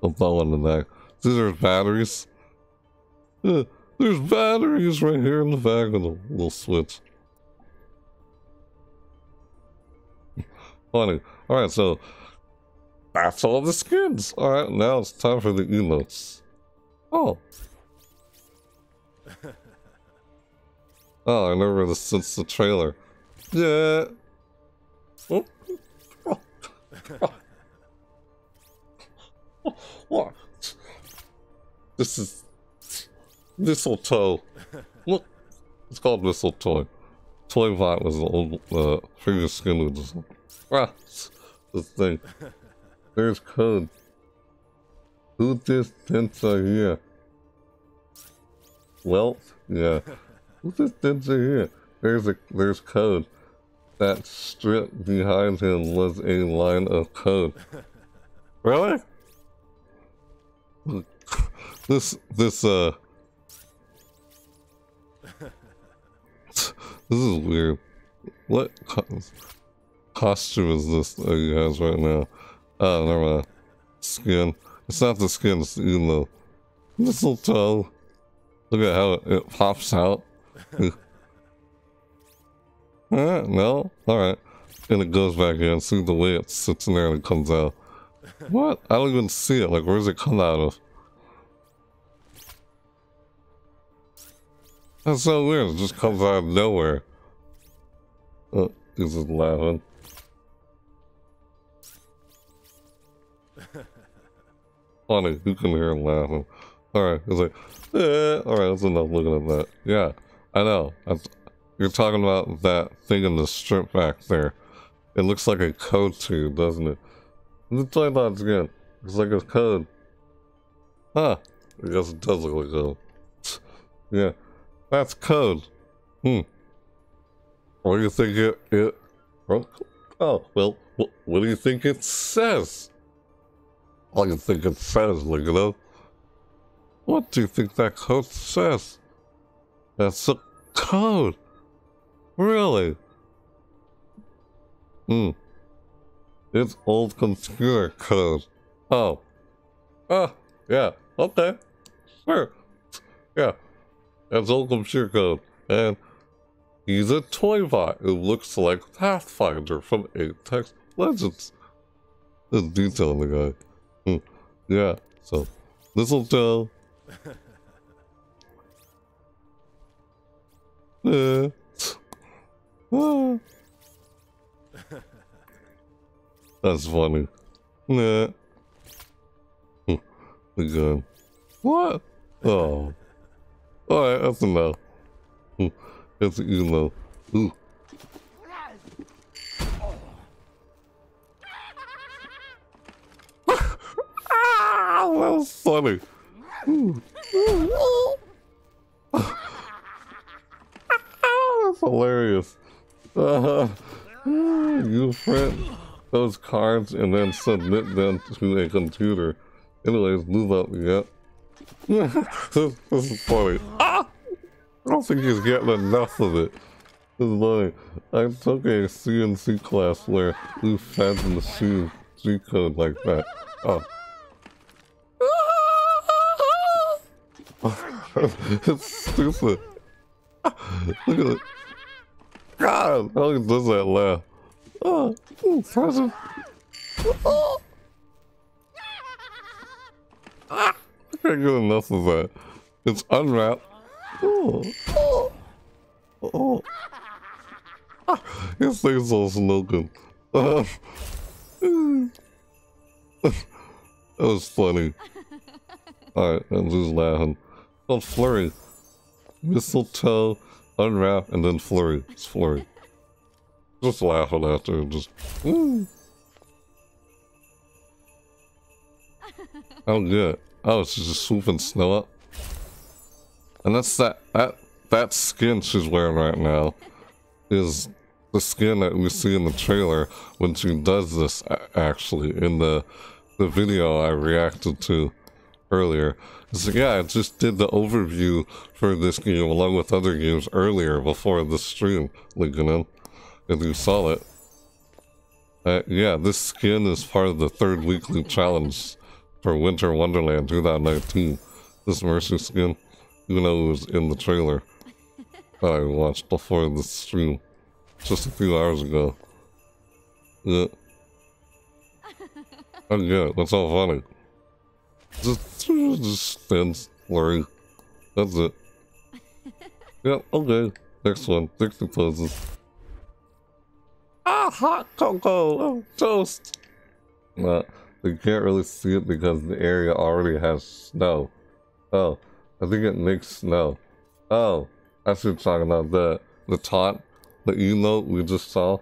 Throw one in the back. See, there's batteries. There's batteries right here in the back of the little switch. Funny. Alright, so that's all the skins. Alright, now it's time for the emotes. Oh. Oh, I remember this since the trailer. Yeah. what? This is mistletoe. Look, it's called mistletoe. Toy Toybot was the old uh, previous skin with this. Ah, this thing. There's code. Who this Tensa here? Well, yeah. Who this Tensa here? There's a there's code. That strip behind him was a line of code. Really? This this uh This is weird. What co costume is this that has right now? Oh, never mind. Skin. It's not the skin, it's you know. Mistletoe. Look at how it, pops out. Uh, no? Alright. And it goes back in. See the way it sits in there and it comes out. What? I don't even see it. Like, where does it come out of? That's so weird. It just comes out of nowhere. Oh, he's just laughing. Funny, who can hear him laughing? Alright, it's like, eh. Alright, that's enough looking at that. Yeah, I know. That's, you're talking about that thing in the strip back there. It looks like a code tube, doesn't it? Let's try that again. Looks like a code. Huh. I guess it does look like code. yeah. That's code. Hmm. What do you think it... it oh, oh well, what, what do you think it says? I can think it says, look at it. What do you think that code says? That's a code. Really? Hmm. It's old computer code. Oh. Oh, yeah, okay. Sure. Yeah. That's old computer code. And he's a toy bot who looks like Pathfinder from Apex Legends. There's detail in the guy. Yeah, so mistletoe. uh. Ah. That's funny. Nah. the gun. What? Oh. Alright, that's enough. That's know. Ooh. That was funny. that's hilarious. Uh, you print those cards and then submit them to a computer. Anyways, move up, yep. this, this is funny. Ah! I don't think he's getting enough of it. This is funny. I took a CNC class where we fed the machine G code like that. Oh. Stupid. Look at it. God, how he does that laugh. Oh, present. Oh. Ah, I can't get enough of that. It's unwrapped. Oh, oh, oh. Ah, his thing's all smoking. That was funny. Alright, and who's laughing? Oh, Flurry. Mistletoe, unwrap, and then Flurry. It's Flurry. Just laughing after and just, woo. Oh, good. Oh, she's just swooping snow up. And that's that, that, that skin she's wearing right now is the skin that we see in the trailer when she does this, actually, in the, the video I reacted to earlier. So yeah, I just did the overview for this game along with other games earlier before the stream, in, if you saw it. Uh, yeah, this skin is part of the third weekly challenge for Winter Wonderland 2019. This Mercy skin, you know, it was in the trailer that I watched before the stream just a few hours ago. Yeah. Oh yeah, that's all funny. Just, just stands blurry. That's it. Yeah, okay. Next one. 60 closes. Ah, hot cocoa! Oh, toast! Uh, you can't really see it because the area already has snow. Oh, I think it makes snow. Oh, I see what you're talking about. The, the taunt, the emote we just saw,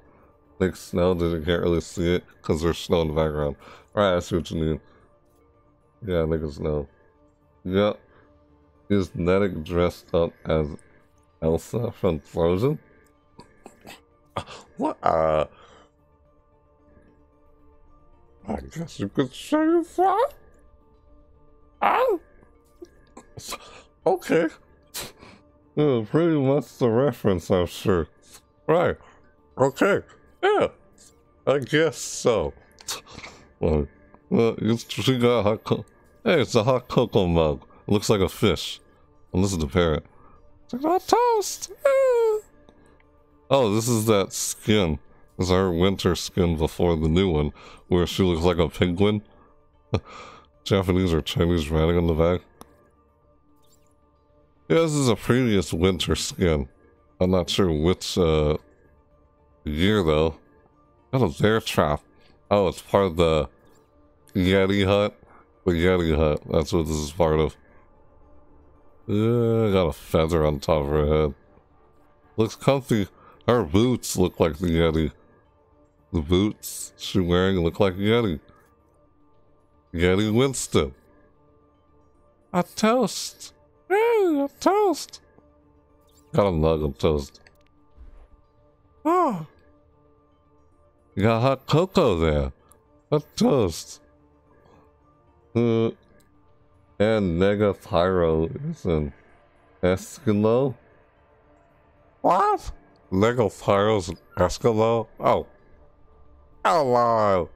makes snow that you can't really see it because there's snow in the background. Alright, I see what you mean. Yeah, niggas know. Yeah. Is Neddick dressed up as Elsa from Frozen? What? Uh, I guess you could say that. Oh, okay. Yeah, pretty much the reference, I'm sure. Right. Okay. Yeah. I guess so. Well, well she got hot. Hey, it's a hot cocoa mug. Looks like a fish. And this is the parrot. It's like, oh, toast! Ah. Oh, this is that skin. This is our winter skin before the new one, where she looks like a penguin. Japanese or Chinese writing on the back. Yeah, this is a previous winter skin. I'm not sure which uh, year though. Got a bear trap. Oh, it's part of the Yeti hut. Yeti hut. That's what this is part of. Yeah, got a feather on top of her head. Looks comfy. Her boots look like the Yeti. The boots she's wearing look like Yeti. Yeti Winston. A toast. Hey, a toast. Got a mug of toast. Oh. You got hot cocoa there. A toast. Uh, and Pyro is an Eskimo? What? Pyro's an Eskimo? Oh. Hello!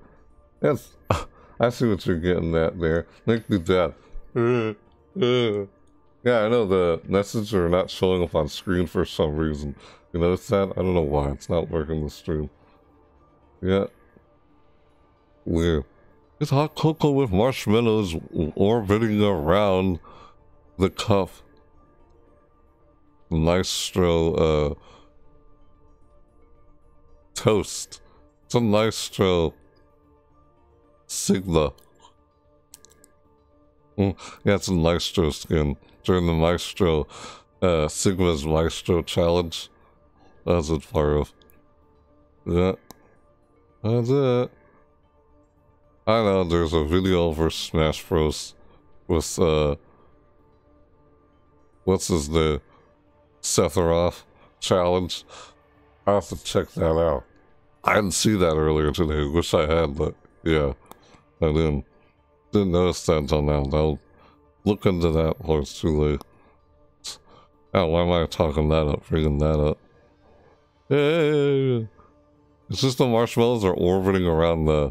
Yes, I see what you're getting at there. Make. Uh, uh. Yeah, I know the messages are not showing up on screen for some reason. You notice that? I don't know why. It's not working the stream. Yeah. Weird. It's hot cocoa with marshmallows orbiting around the cup. Maestro, uh, toast. It's a Maestro Sigma. Mm, yeah, it's a Maestro skin. During the Maestro, uh, Sigma's Maestro challenge. That's it, part of. Yeah. That's it. I know there's a video for Smash Bros. with, uh, what's his name? Sephiroth challenge. i have to check that out. I didn't see that earlier today. Wish I had, but yeah, I didn't. Didn't notice that until now. I'll look into that it's too late. Oh, why am I talking that up, bringing that up? Hey, it's just the marshmallows are orbiting around the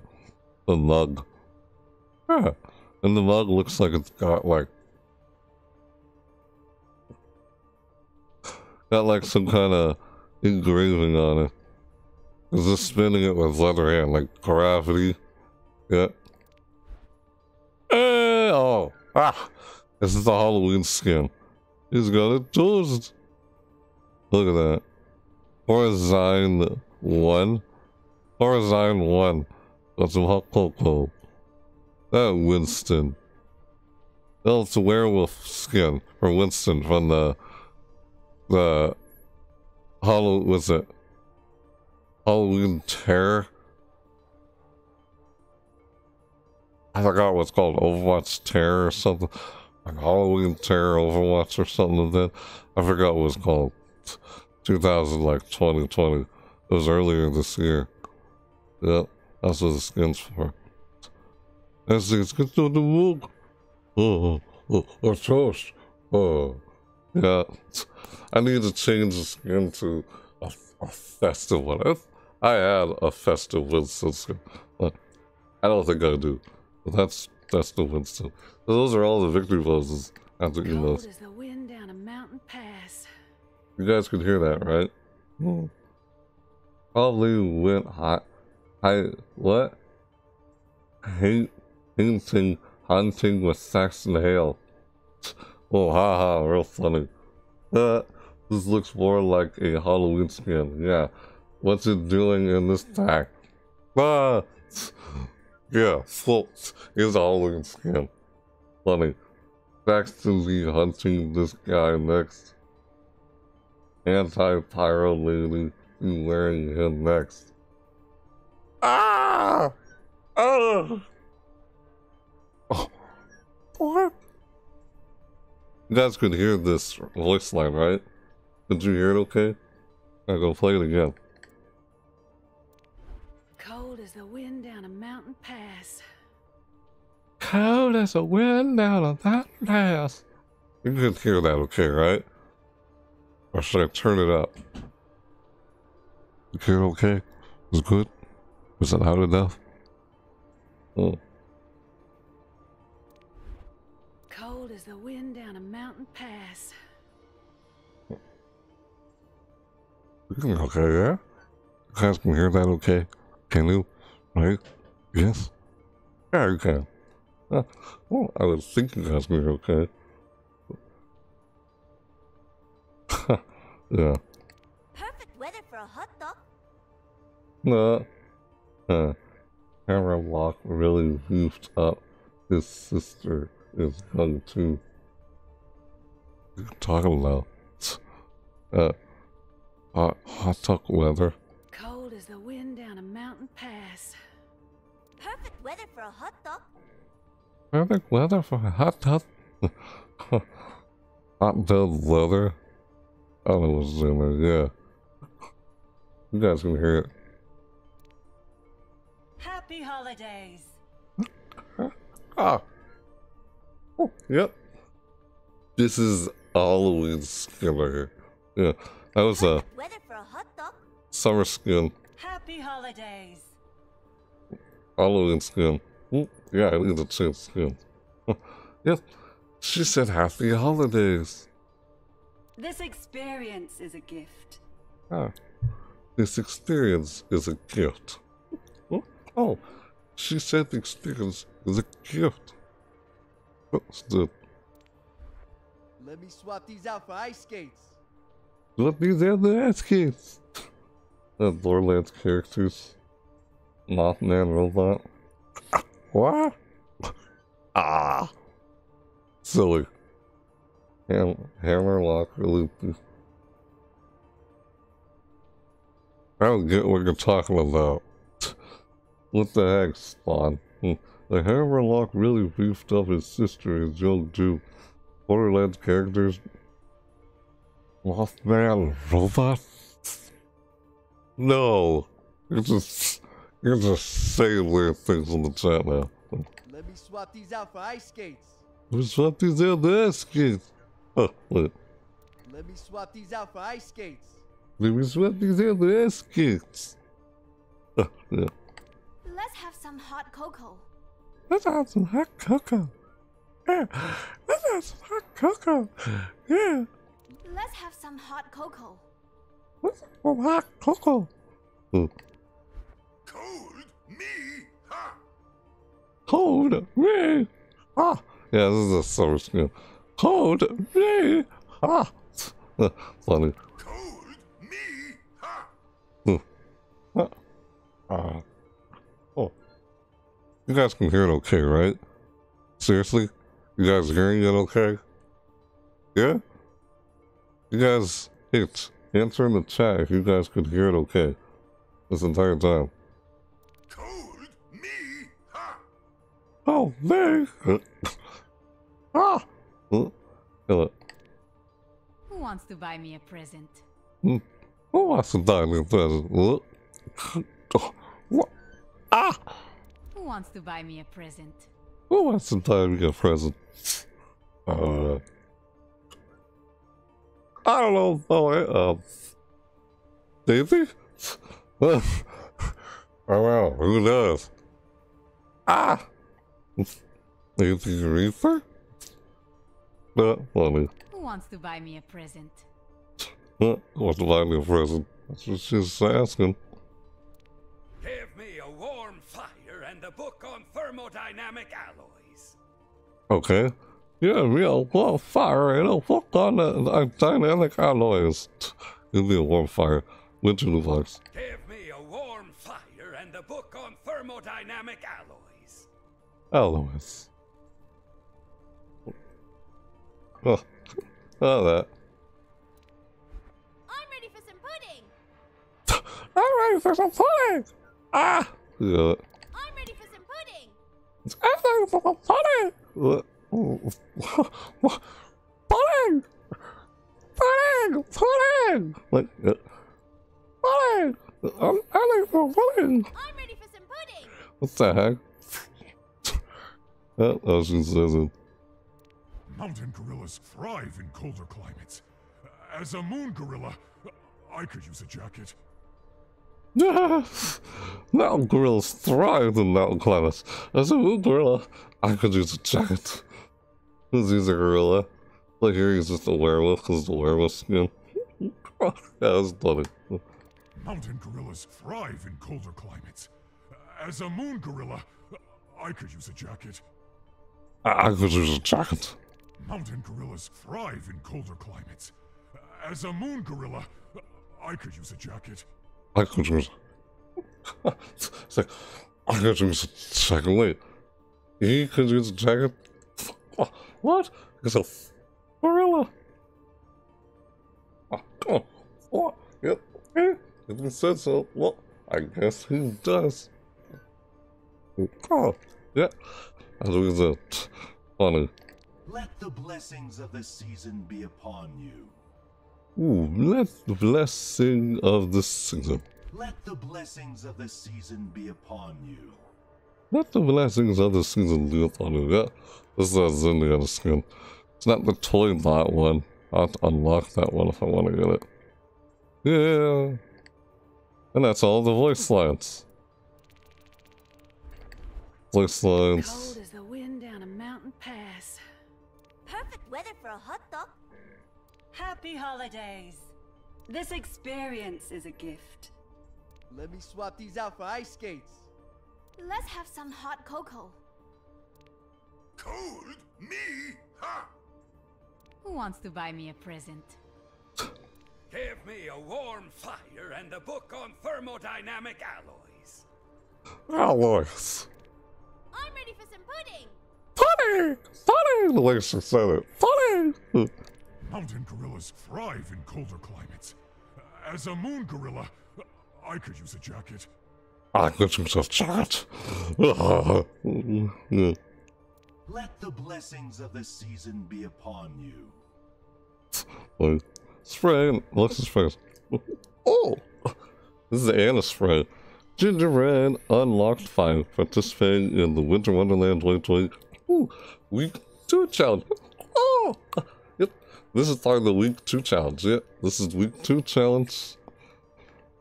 the mug. Yeah. And the mug looks like it's got like got like some kind of engraving on it. It's just spinning it with leather hand, like gravity. Yeah. Hey, oh, ah, this is the Halloween skin. He's got a toast. Look at that. Horizon 1. Horizon 1. Got some hot cocoa. That Winston. It's a werewolf skin for Winston from the the Hollow was it Halloween Terror? I forgot what's called Overwatch Terror or something. Like Halloween Terror Overwatch or something like that. I forgot what it was called. 2000 like 2020. It was earlier this year. Yep, that's what the skin's for. That's it's good to the book. Oh, oh, or toast. Oh, yeah. I need to change the skin to a, a festive one. I had a festive Winston skin. I don't think I do. But that's that's the Winston. So those are all the victory poses after you know. Cold the wind down a mountain pass. You guys could hear that, right? Hmm. Probably went hot. I what? Hunting hunting with Saxon Hale. Oh haha, real funny. Uh, this looks more like a Halloween skin. Yeah. What's it doing in this pack? Ah yeah, floats is a Halloween skin. Funny. Saxon Lee hunting this guy next. Anti-pyro lady wearing him next. Ah! Oh! Oh. What? You guys could hear this voice line, right? Did you hear it okay? I'm gonna play it again. Cold as the wind down a mountain pass. Cold as a wind down a mountain pass. You can hear that okay, right? Or should I turn it up? You hear it okay? It's good? Was it loud enough? Oh. Cold as the wind down a mountain pass. Okay, yeah? You guys can hear that okay? Can you? Right? Yes? Yeah, you can. Uh, well, I was thinking you guys can hear okay. yeah. Perfect weather for a hot dog. No. Uh, Hammerlock really goofed up. His sister is young too. What are you talking about? Uh, hot, hot dog weather. Cold as the wind down a mountain pass. Perfect weather for a hot dog. Perfect weather for a hot tub. hot tub weather. I don't know what's in there. Yeah. You guys can hear it. Happy holidays. Ah. Oh, yep. This is Halloween skin right here. Yeah. That was a weather for a hot dog. summer skin. Happy holidays. Halloween skin. Yeah, I need to change skin. yep. She said happy holidays. This experience is a gift. Ah. This experience is a gift. Oh, she said the experience is a gift. What's that? Let me swap these out for ice skates. Let me down the ass kids. That Borderlands characters. Mothman robot. What? Ah. Silly. Ham Hammerlock really. I don't get what you're talking about. What the heck, Spawn? Hmm. The Hammerlock really beefed up his sister as young too. Borderlands characters Mothman robot? No. You're just you're just saying weird things in the chat now. Let me swap these out for ice skates. What's up these other kids? Oh, wait. Let me swap these out for ice skates. Let me swap these other kids. Oh, yeah. Let's have some hot cocoa. Let's have some hot cocoa. Yeah. Let's have some hot cocoa. Yeah. Let's have some hot cocoa. Let's have some hot cocoa. Oh. Cold? Me? Ha! Hold me. Ah. Yeah, this is a summer skin. Hold me. Ah. Funny. Cold? Me? Ha! Ah. Oh. You guys can hear it okay, right? Seriously? You guys hearing it okay? Yeah? You guys, it's answer in the chat if you guys could hear it okay this entire time. Cold? Me? Ha! Oh, me! ah! Oh, hello. Who wants to buy me a present? Who wants to die in the present? What? Oh, what? Ah! Who wants to buy me a present? Who wants to die in a present? Uh, I don't know. Oh, I, um, Daisy? oh well, who knows? Ah! Daisy Reaper? Not funny. Who wants to buy me a present? What? Wants to buy me a present? That's what she's asking. Give me a book on thermodynamic alloys. Okay. Yeah, real well fire and a hook on the, the dynamic alloys. Give me a warm fire. Winter new box. Give me a warm fire and a book on thermodynamic alloys. Alloys. Oh, oh that. I'm ready for some pudding. I'm ready for some pudding! Ah! Yeah. Like, uh, pudding! I'm ready for pudding! I'm ready for some pudding. What the heck? she says it. Mountain gorillas thrive in colder climates. As a moon gorilla, I could use a jacket. mountain gorillas thrive in mountain climates. As a moon gorilla, I could use a jacket. Who's he's a gorilla? Like here he's just a werewolf because the werewolf skin. yeah, that's funny. Mountain gorillas thrive in colder climates. As a moon gorilla, I could use a jacket. I, I could use a jacket. Mountain gorillas thrive in colder climates. As a moon gorilla, I could use a jacket. I could use. it's like, I could use a jacket. Wait, he could use a jacket. What? It's a gorilla. Oh, oh, what? Yep. If he said so, well, I guess he does. Oh, yeah. What he said. Funny. Let the blessings of the season be upon you. Ooh, let the blessing of the season. Let the blessings of the season be upon you. Let the blessings of the season be upon you. Yeah, this is in the other skin. It's not the toy bot one. I'll have to unlock that one if I want to get it. Yeah. And that's all the voice lines. Voice lines. Cold as the wind down a mountain pass. Perfect weather for a hot dog. Happy holidays! This experience is a gift. Let me swap these out for ice skates. Let's have some hot cocoa. Cold? Me? Ha! Who wants to buy me a present? Give me a warm fire and a book on thermodynamic alloys. Alloys. I'm ready for some pudding. Funny! Funny! The way she said it. Funny! Mountain gorillas thrive in colder climates. As a moon gorilla, I could use a jacket. I could use a chat. yeah. Let the blessings of the season be upon you. Like, spray. What's his face? Oh! This is Ana spray. Gingerbread unlocked five. Participating in the Winter Wonderland 2020. Ooh, week two challenge. Oh! This is part of the week two challenge. Yep. This is week two challenge.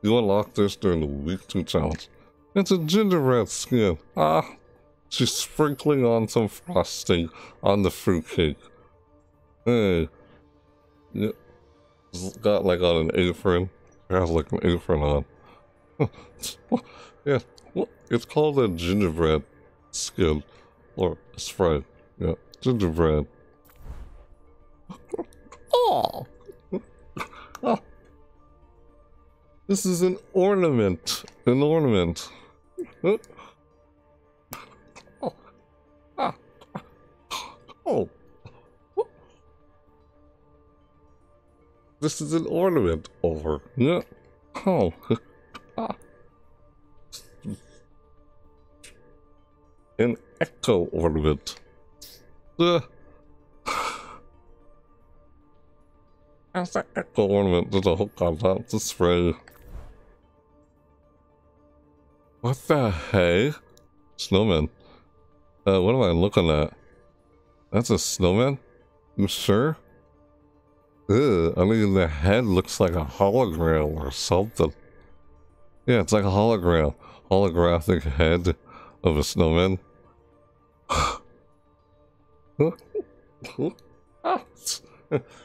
You unlock this during the week two challenge. It's a gingerbread skin. Ah. She's sprinkling on some frosting on the fruitcake. Hey. Yep. It's got like on an apron. It has like an apron on. yeah, it's called a gingerbread skin or spread. Yeah, gingerbread oh. oh. This is an ornament. An ornament. Oh. Ah. Oh. oh. This is an ornament over. Yeah. Oh. Ah. An Echo ornament. Uh. As an Echo ornament, there's a hook on top to spray. What the heck? Snowman. Uh, what am I looking at? That's a snowman? You sure? Ew, I mean, the head looks like a hologram or something. Yeah, it's like a hologram. Holographic head of a snowman.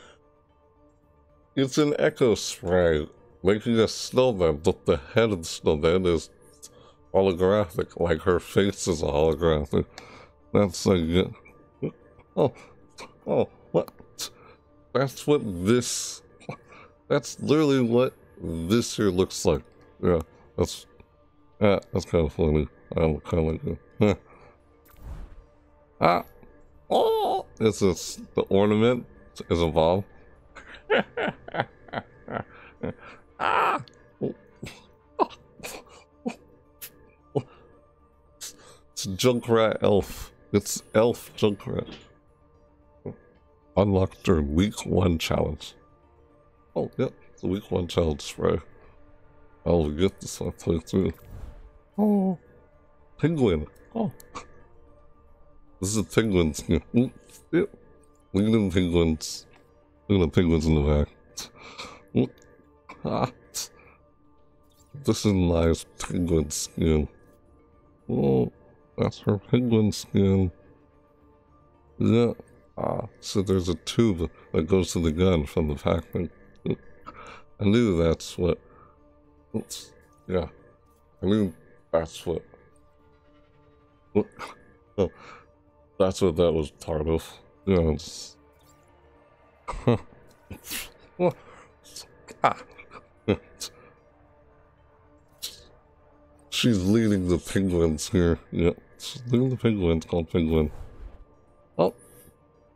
it's an Echo spray, making a snowman, but the head of the snowman is holographic, like her face is a holographic. That's like, oh, oh, what? That's what this, that's literally what this here looks like. Yeah, that's, yeah, that's kind of funny. I'm kind of like, it. ah, oh, this, the ornament is a bomb. Ah, it's Junkrat Elf. It's Elf Junkrat. Unlocked during week one challenge. Oh, yep, it's a week one challenge spray. I'll get this one playthrough. Oh, penguin. Oh, this is a penguin Yep, look penguins. Look at the penguins in the back. Ah, this is nice penguin skin. Oh, that's her penguin skin. Yeah. Ah, so there's a tube that goes to the gun from the packing. I knew that's what. Oops. Yeah. I knew that's what. what oh, that's what that was part of. Yeah. It's. She's leading the penguins here. Yeah. She's leading the penguins called Penguin. Oh.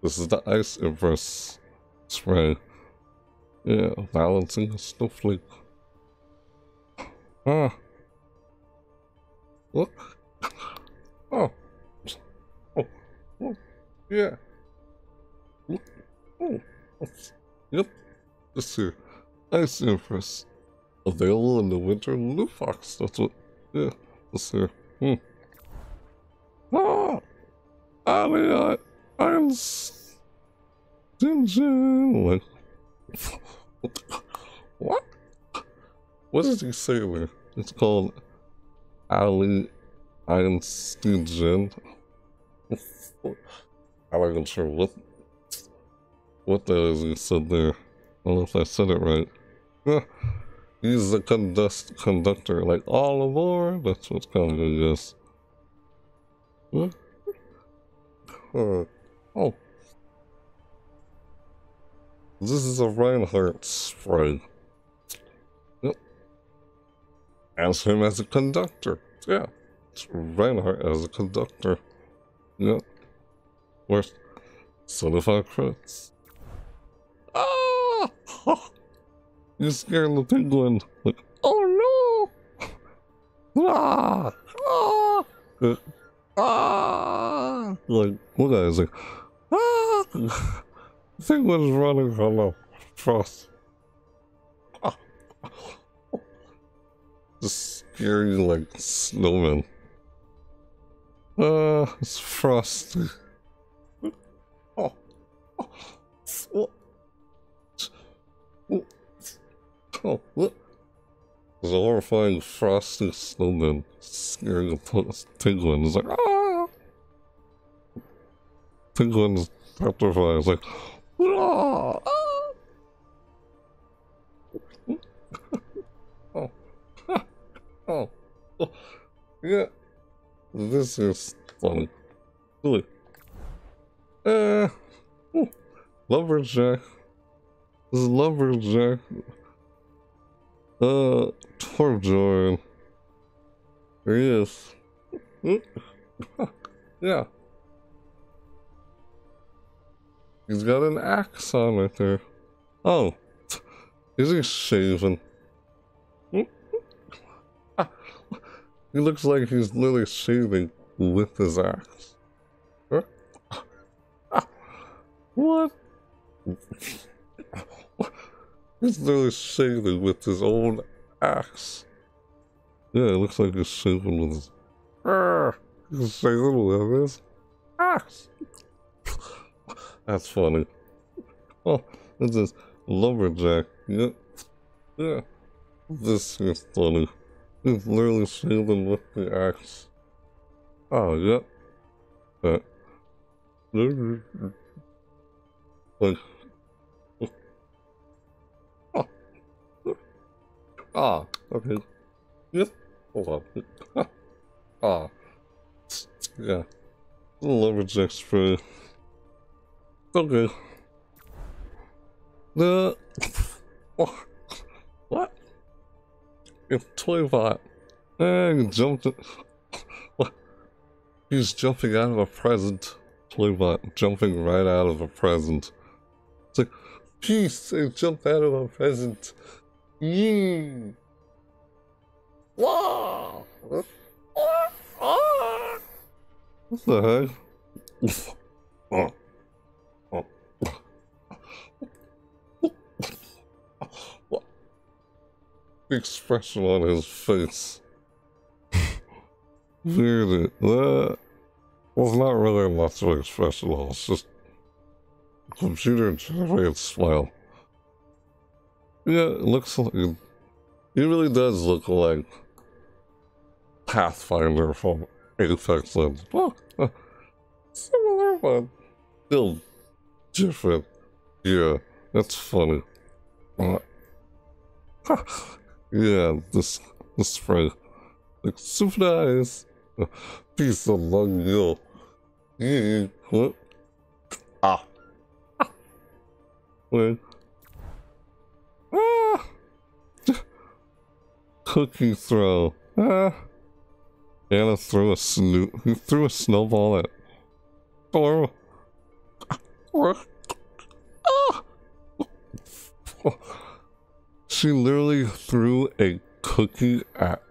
This is the Ice Empress spray. Yeah, balancing a snowflake. Ah. Look. Oh. Oh. oh. Yeah. Look. Oh. Yep. This here. Ice Empress. Available in the winter loot box. That's what. Yeah. This here. Hmm. Ah. I mean, I. I'm. Stingy. What? What did he say there? It's called Ali Einstein. I'm not even sure what what that is he said there. I don't know if I said it right. He's the conduct conductor, like all aboard. That's what's coming, I guess. Huh? Uh, oh. This is a Reinhardt spray. Yep. As him as a conductor. Yeah. It's Reinhardt as a conductor. Yep. Where's certified credits? Ah! You scared the penguin. Like, oh no! Ah! Ah! Uh, ah! Like, look at it, like, ah! thing was running on the scary like snowman. Uh, it's frosty. Oh. Oh. Oh, look. There's a horrifying frosty snowman scaring a penguin. It's like, ah! Penguin's petrified. It's like, oh, oh, oh, oh, yeah. This is funny. Really. Uh, oh, lumberjack. This is lumberjack. Uh. There he is. yeah. He's got an axe on right there. Oh, Is he shaving? He looks like he's literally shaving with his axe. What? He's literally shaving with his own axe. Yeah, it looks like he's shaving with his. Ah, He's shaving with his axe. That's funny. Oh, this is lumberjack. Yep. Yeah. This is funny. He's literally shaving with the axe. Oh, yep. Uh, like, Ah, okay. Yes. Hold on. Ah. Yeah. Lumberjack spray. Okay. The what? If Toybot and jumped what? He's jumping out of a present. Toybot jumping right out of a present. It's like peace and jumped out of a present. Yee. Wow. What the heck? The expression on his face. Weird. That was not really much of an expression. It was just computer generated smile. Yeah, it looks like it really does look like Pathfinder from Apex Legends. Uh, similar, but still different. Yeah, that's funny. Uh, yeah, this this spray. Like super nice. Piece of lung yo. Yeah, what? Ah. ah. Wait. Cookie throw. Ah. Ana threw a snoot. Threw a snowball at. Or. She literally threw a cookie at.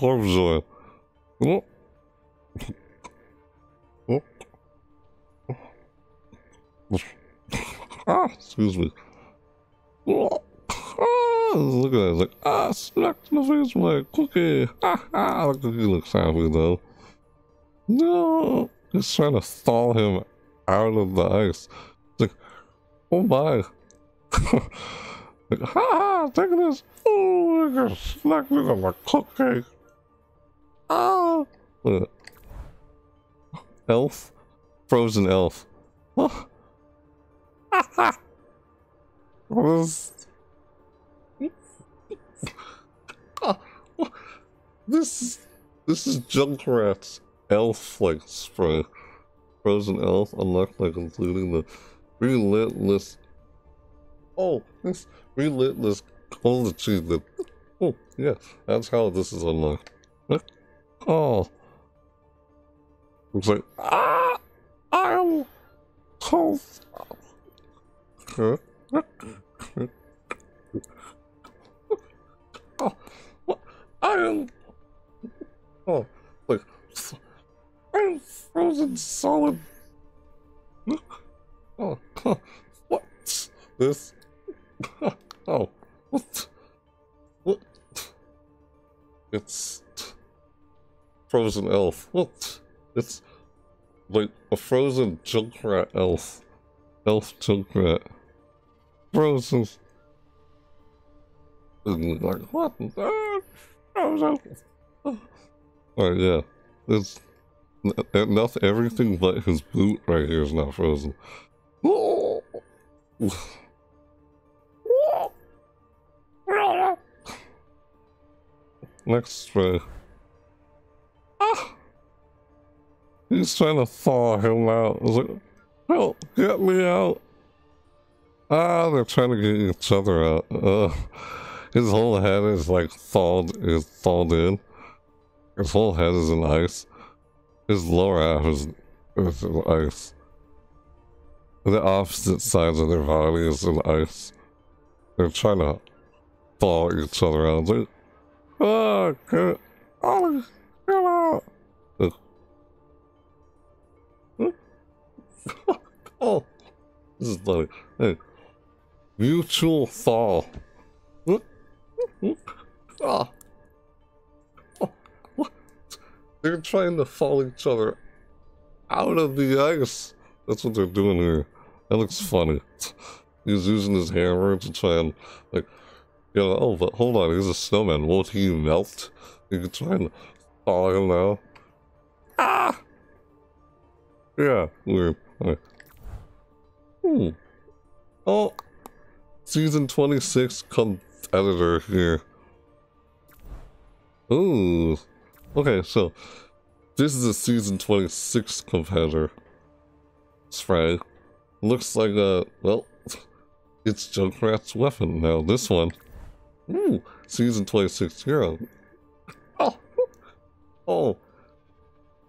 Oh. Ah, excuse me. Look at that. It's like, ah, smacked in the face with my cookie. Ah, ah, the cookie looks happy though. No, he's trying to thaw him out of the ice. It's like, oh my. like, ha ha, take this. Oh, I got me on my cookie. Ah. Elf? Frozen elf. Oh. Ha ha. What is Wha- this is this is Junkrat's elf like spray. Frozen elf unlocked by completing the relentless Oh, this relentless gold achievement. Oh, yeah, that's how this is unlocked. Oh. Looks like Ah I'm cold. Huh? Oh, what? I am. Oh, wait. I am frozen solid. Oh, huh. what? This? Oh, what? What? It's frozen elf. What? It's like a frozen junkrat elf. Elf junkrat. Frozen. Like, what? Ah, frozen. Alright, yeah. It's nothing, everything but his boot right here is now frozen. Next spray. Ah! He's trying to thaw him out. I like, help, get me out. Ah, they're trying to get each other out. Uh, his whole head is like thawed, is thawed in. His whole head is in ice. His lower half is, is in ice. The opposite sides of their body is in ice. They're trying to thaw each other out. It's like, oh, uh, okay. oh, come on. oh, this is funny. Hey, mutual fall. Ah. Oh, what? They're trying to fall each other out of the ice. That's what they're doing here. That looks funny. He's using his hammer to try and, like, you know, oh, but hold on, he's a snowman. Won't he melt? You can try and follow him now. Ah! Yeah, weird. Okay. Hmm. Oh, season 26 competitor here. Ooh. Okay, so this is a season 26 competitor. Spray. Looks like a, well, it's Junkrat's weapon now. This one. Ooh, season 26 hero. Oh. Oh.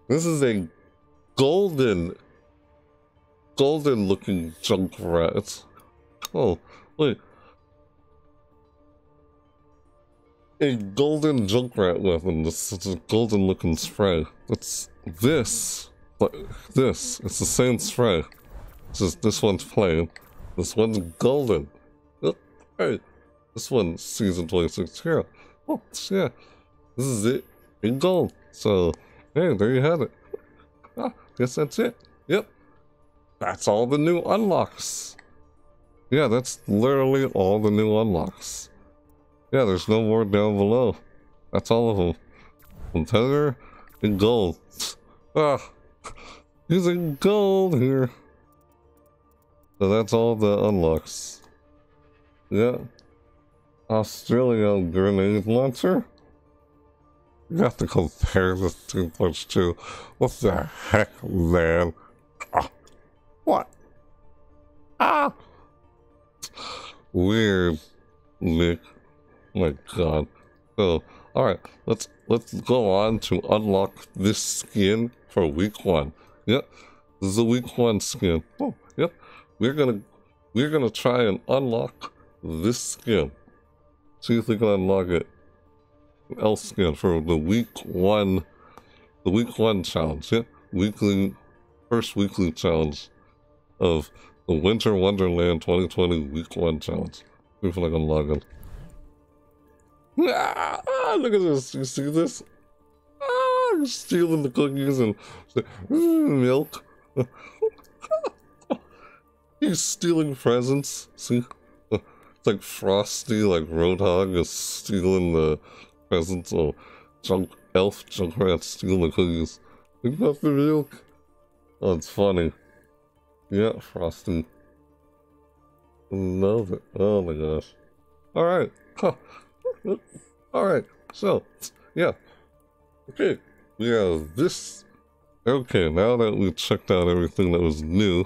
This is a golden, golden looking Junkrat. Oh, wait. A golden Junkrat weapon. This is a golden looking spray. It's this, but this. It's the same spray. It's just this one's plain. This one's golden. Oh, hey, this one's season 26 hero. Oh, yeah. This is it in gold. So, hey, there you have it. Ah, guess that's it. Yep. That's all the new unlocks. Yeah, that's literally all the new unlocks. Yeah, there's no more down below. That's all of them. Competitor in gold. Ah, using gold here. So that's all the unlocks. Yeah. Australian grenade launcher. You have to compare the two parts too. What the heck, man? Ah, what? Ah! Weird, Nick. My god. So, alright, let's let's go on to unlock this skin for week one. Yep, this is a week one skin. Oh, yep. We're gonna we're gonna try and unlock this skin. See if we can unlock it else skin for the week one the week one challenge. Yeah, weekly first weekly challenge of the Winter Wonderland 2020 week one challenge. See if I can unlock it. Ah, look at this. You see this? Ah, I'm stealing the cookies and mm, milk. He's stealing presents. See? It's like Frosty, like Roadhog is stealing the presents. Oh, junk elf Junkrat stealing the cookies. You got the milk. Oh, it's funny. Yeah, Frosty. Love it. Oh my gosh. Alright. Huh. Alright. So, yeah. Okay. We have this. Okay, now that we've checked out everything that was new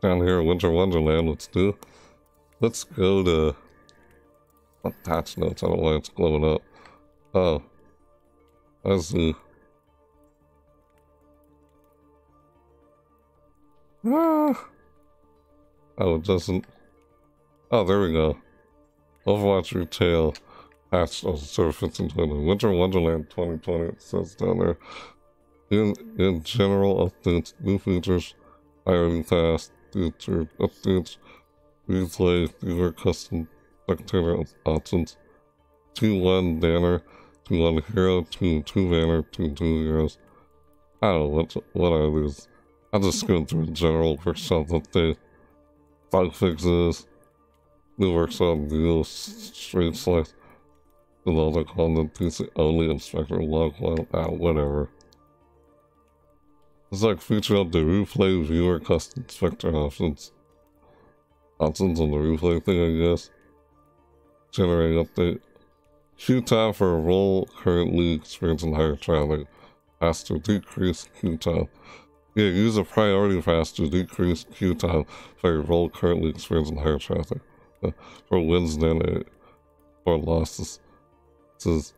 down here in Winter Wonderland, let's do. Let's go to. Attach notes. I don't know why it's glowing up. Oh. I see. Ah. Oh, it doesn't. Oh, there we go. Overwatch Retail patch oh, of surface into Winter Wonderland 2020. It says down there. In in general updates, new features, ironing fast, feature updates, replay, viewer custom spectator options, 2-1 banner, 2-1 hero, 2-2 banner, 2-2 heroes. I don't know what, what are these. I'll just go through general workshop update, bug fixes, new workshop deals, straight select, and all the PC only inspector log file, ah, whatever. It's like feature up the replay, viewer, custom inspector options. Options on the replay thing, I guess. Generate update. Queue time for a role currently experiencing higher traffic. Has to decrease queue time. Yeah, use a priority pass to decrease queue time for a role currently experiencing higher traffic. Uh, for wins than it, or losses. Says,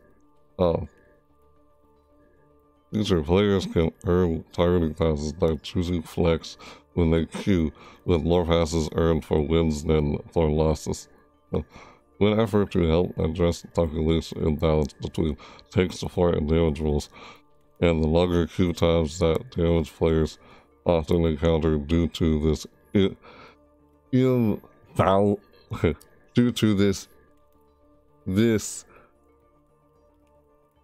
oh. Future players can earn targeting passes by choosing flex when they queue, with more passes earned for wins than for losses. In an effort to help address calculation imbalance between tank support and damage roles, and the longer queue times that damage players often encounter due to this i- imbal due to this this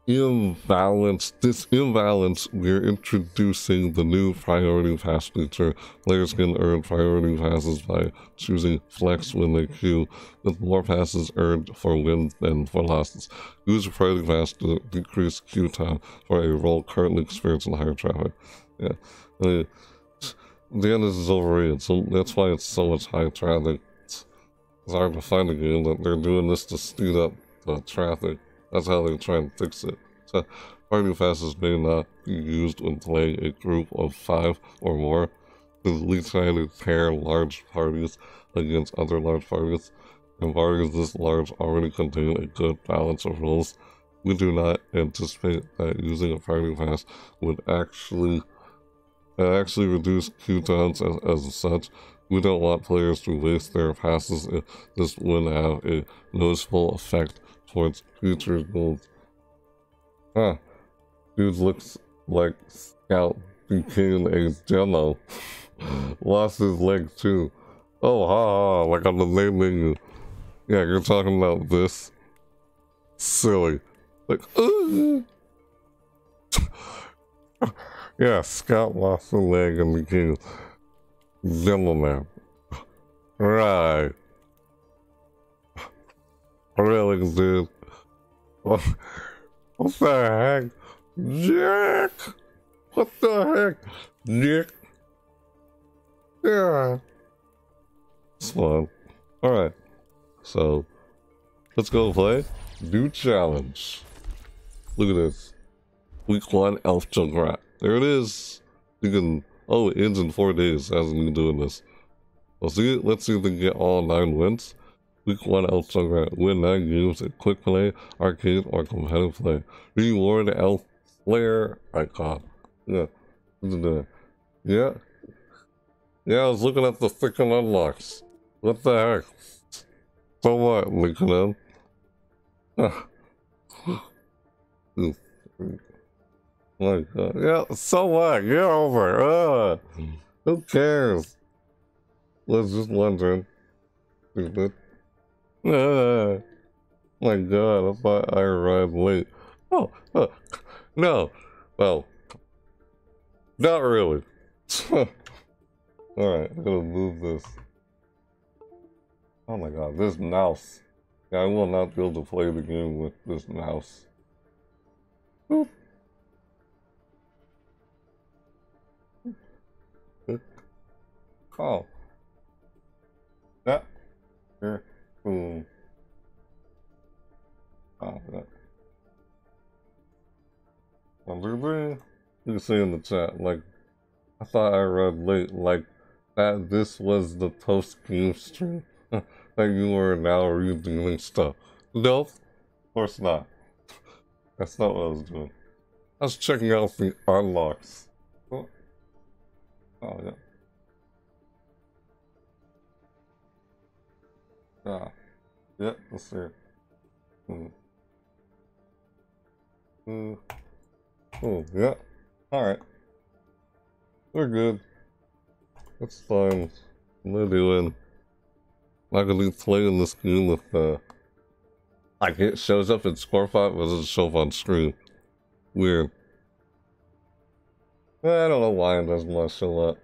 imbalance this imbalance we're introducing the new priority pass feature players can earn priority passes by choosing flex when they queue with more passes earned for wins than for losses. Use priority pass to decrease queue time for a role currently experiencing higher traffic. Yeah. I mean, the end is overrated so that's why it's so much high traffic. It's hard to find a game that they're doing this to speed up the traffic that's how they try and fix it. So, party passes may not be used when playing a group of five or more, physically trying to pair large parties against other large parties, and parties this large already contain a good balance of roles. We do not anticipate that using a party pass would actually uh, actually reduce queue times as, as such. We don't want players to waste their passes this would have a noticeable effect towards future goals. Huh. Dude looks like Scout became a demo. Lost his leg too. Oh, ha ha, like on the main menu. Yeah, you're talking about this. Silly. Like, "Ugh." yeah, Scout lost a leg and became Zimmerman. Right. Really, dude. What, the heck? Jack! What the heck? Nick? Yeah. Fun. Alright. So, let's go play. New challenge. Look at this. Week 1 Elf Junkrat. There it is. You can... Oh, it ends in 4 days. Hasn't been doing this. Let's see, let's see if we can get all 9 wins. Week 1 Elf Junkrat. Win 9 games in quick play, arcade, or competitive play. Reward Elf Slayer icon. Yeah. Yeah. Yeah, I was looking at the freaking unlocks. What the heck? So what, Lincoln? My god. Yeah, so what? Get over it. Ugh. Who cares? Let's just wondering. Stupid. Ah. My god, I thought I arrived late. Oh, uh, no. Well, not really. Alright, I'm gonna move this. Oh my god, this mouse. Yeah, I will not be able to play the game with this mouse. Oh. Yeah. Here. Boom. Oh, yeah. Number You can see in the chat, like, I thought I read late, like, that this was the post-game stream. that you were now redoing stuff. Nope. Of course not. That's not what I was doing. I was checking out the unlocks. Oh, oh yeah. Ah. Yeah, let's see. Hmm. Hmm. Oh, yeah. Alright. We're good. That's fine. We're doing. Not gonna be playing this game with, uh. Like it shows up in score file, but it doesn't show up on screen. Weird. I don't know why it doesn't want to show up.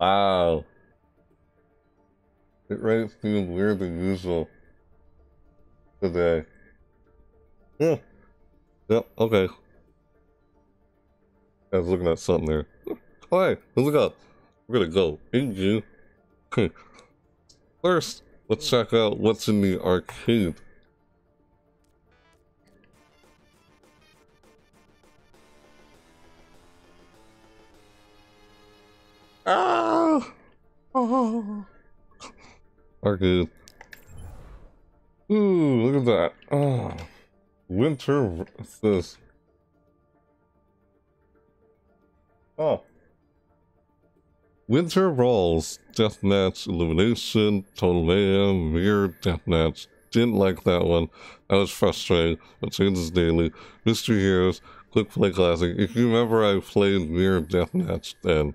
Wow. It rates being weird than usual today. Yeah. Yep, okay. I was looking at something there. Alright, look up. We're gonna go into. Okay. First, let's check out what's in the arcade. Ah! Arcade. Ooh, look at that. Oh. Winter. What's this? Oh. Winter Rolls, Deathmatch, Elimination, Total Mayhem, Mirror, Deathmatch. Didn't like that one. That was frustrating, but changes daily. Mystery Heroes, Quick Play Classic. If you remember I played Mirror Deathmatch, then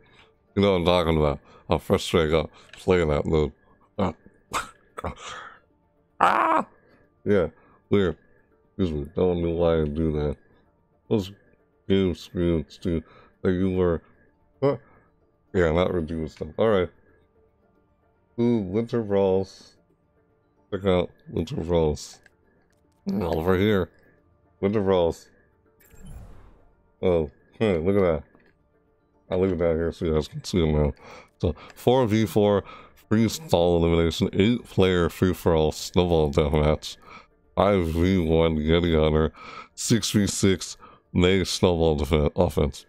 you know what I'm talking about. How frustrated I got playing that mode. Ah! ah! Yeah, weird. Excuse me, don't know why I do that. Those game screens, dude, that you were. What? Yeah, not redeeming stuff. Alright. Ooh, Winter Brawls. Check out Winter Brawls. Over here. Winter Brawls. Oh, hey, look at that. I look at that here so you guys can see them now. So, 4v4 freestyle elimination, 8 player free for all snowball deathmatch, 5v1 Yeti Hunter, 6v6 Mei snowball def- offense.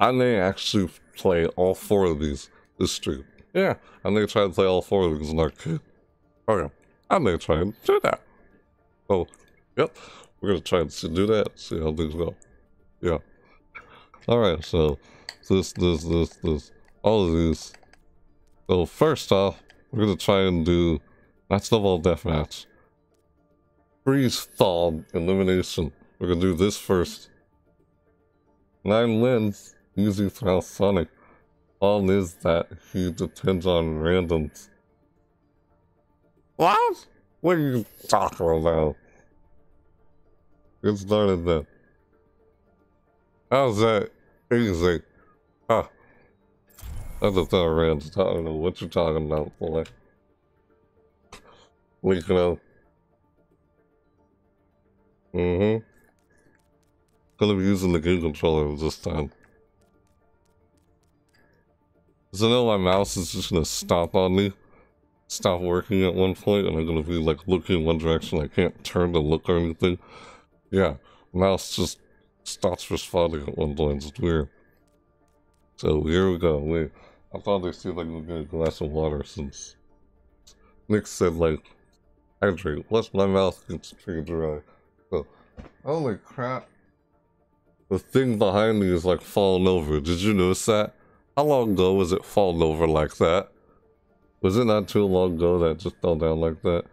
I may actually play all four of these this stream. Yeah, I may try to play all four of these in arcade. Okay, I may try and do that. Oh, yep, we're gonna try and do that, see how things go. Yeah. Alright, so this, this, this, this, all of these. So first off, we're gonna try and do not snowball deathmatch. Freeze thaw elimination. We're gonna do this first. Nine wins using throughout Sonic. All is that he depends on randoms. What? What are you talking about? Get started then. How's that easy? Huh. I just thought Rand's I don't know what you're talking about, boy. Leaking out. Mm-hmm. Gonna be using the game controller this time. I know my mouse is just gonna stop on me. Stop working at one point and I'm gonna be like looking in one direction. I can't turn to look or anything. Yeah, mouse just stops responding at one point. It's weird. So here we go. Wait, I thought they said like we'll get a glass of water since Nick said like hydrate. Plus my mouth gets pretty dry. So holy crap. The thing behind me is like falling over. Did you notice that? How long ago was it falling over like that? Was it not too long ago that just fell down like that?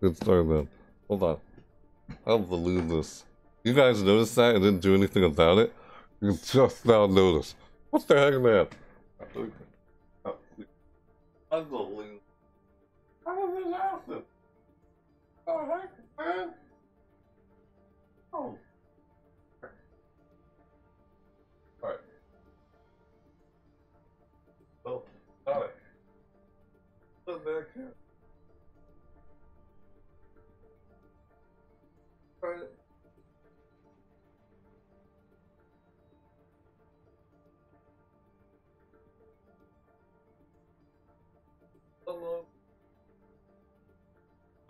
Good start then. Hold on. I'll believe this. You guys noticed that and didn't do anything about it? You just now noticed. What the heck, man? How did this happen? Oh, heck, man? Oh. Alright. Oh, alright. Come back here. Alright.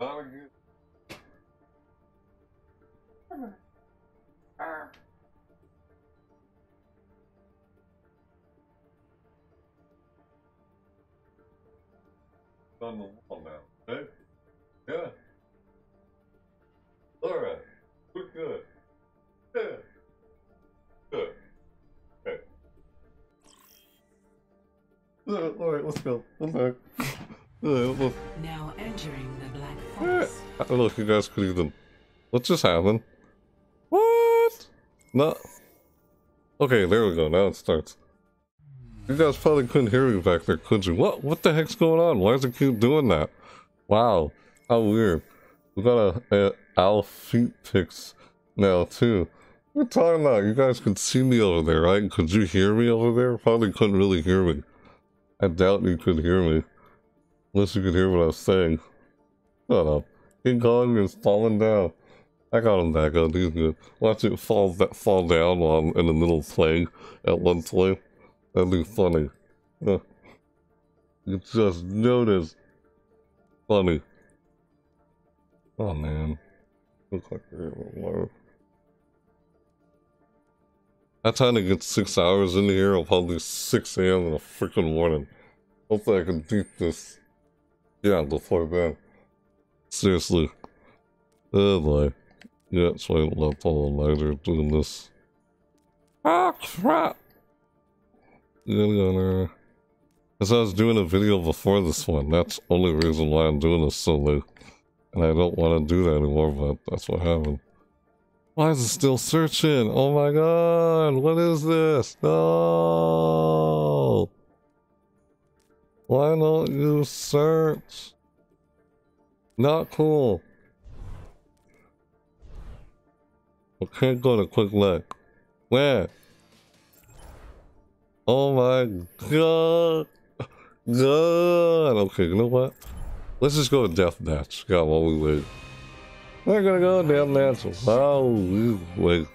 Not again. Ah. On the wall now, okay? Yeah. Alright. We're good. Yeah. Good. Okay. Uh, Alright, let's go. Come back. Uh, well, Now entering the Black eh, Forest. I don't know if you guys could even. What just happened? What? No. Okay, there we go. Now it starts. You guys probably couldn't hear me back there, could you? What? What the heck's going on? Why does it keep doing that? Wow, how weird. We got a, a owl feet pics now too. What are you talking about? You guys could see me over there, right? Could you hear me over there? Probably couldn't really hear me. I doubt you could hear me. Unless you could hear what I was saying. Shut up. King Kong is falling down. I got him back up. He's good. Watch it fall fall down in the middle of playing at one point. That'd be funny. You just notice. Funny. Oh man. Looks like they're low. By the time I get six hours in here, I'll probably 6 a.m. in the freaking morning. Hopefully I can beat this. Yeah, before then. Seriously. Oh boy. Yeah, so I left all nighter doing this. Ah, crap! Because I was doing a video before this one. That's only reason why I'm doing this so late. And I don't want to do that anymore, but that's what happened. Why is it still searching? Oh my god, what is this? No! Why don't you search? Not cool. I can't go to quick look. Where? Oh my god. God. Okay, you know what? Let's just go to death match. God, while we wait. We're gonna go death match while we wait.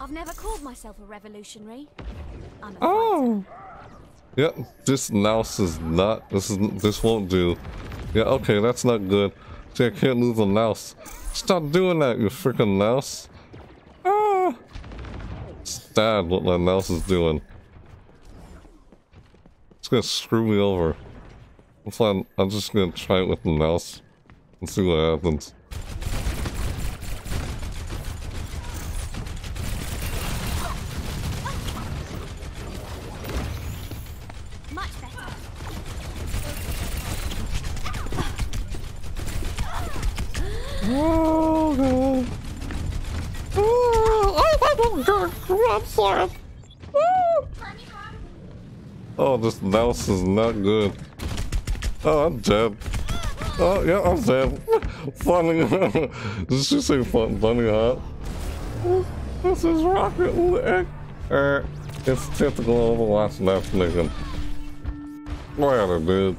I've never called myself a revolutionary. I'm a Oh. Yeah, this mouse is not. This is. This won't do. Yeah, okay, that's not good. See, I can't lose a mouse. Stop doing that, you freaking mouse. Ah. Stab what my mouse is doing. It's gonna screw me over. I'm. I'm just gonna try it with the mouse and see what happens. Much better. Oh god. Oh, I'm. Oh, this mouse is not good. Oh, I'm dead. Oh, yeah, I'm dead. Funny. Did she say fun, bunny hot? This is Rocket League. Er, it's typical Overwatch matchmaking. Whatever, dude.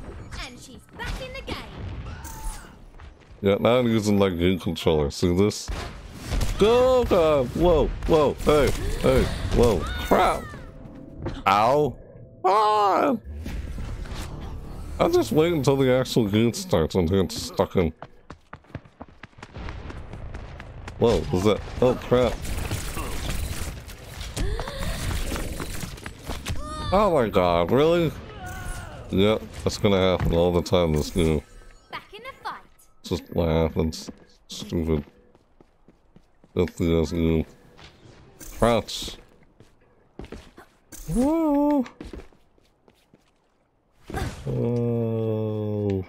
And she's back in the game. Yeah, now I'm using like game controller. See this? Go, God! Whoa, whoa, hey, hey, whoa, crap! Ow! Ah! I'll just wait until the actual game starts and get stuck in. Whoa, was that? Oh crap! Oh my god, really? Yep, that's gonna happen all the time this game. Back in the fight. Just what happens. Stupid. The ass game. Crouch. Whoa. Oh.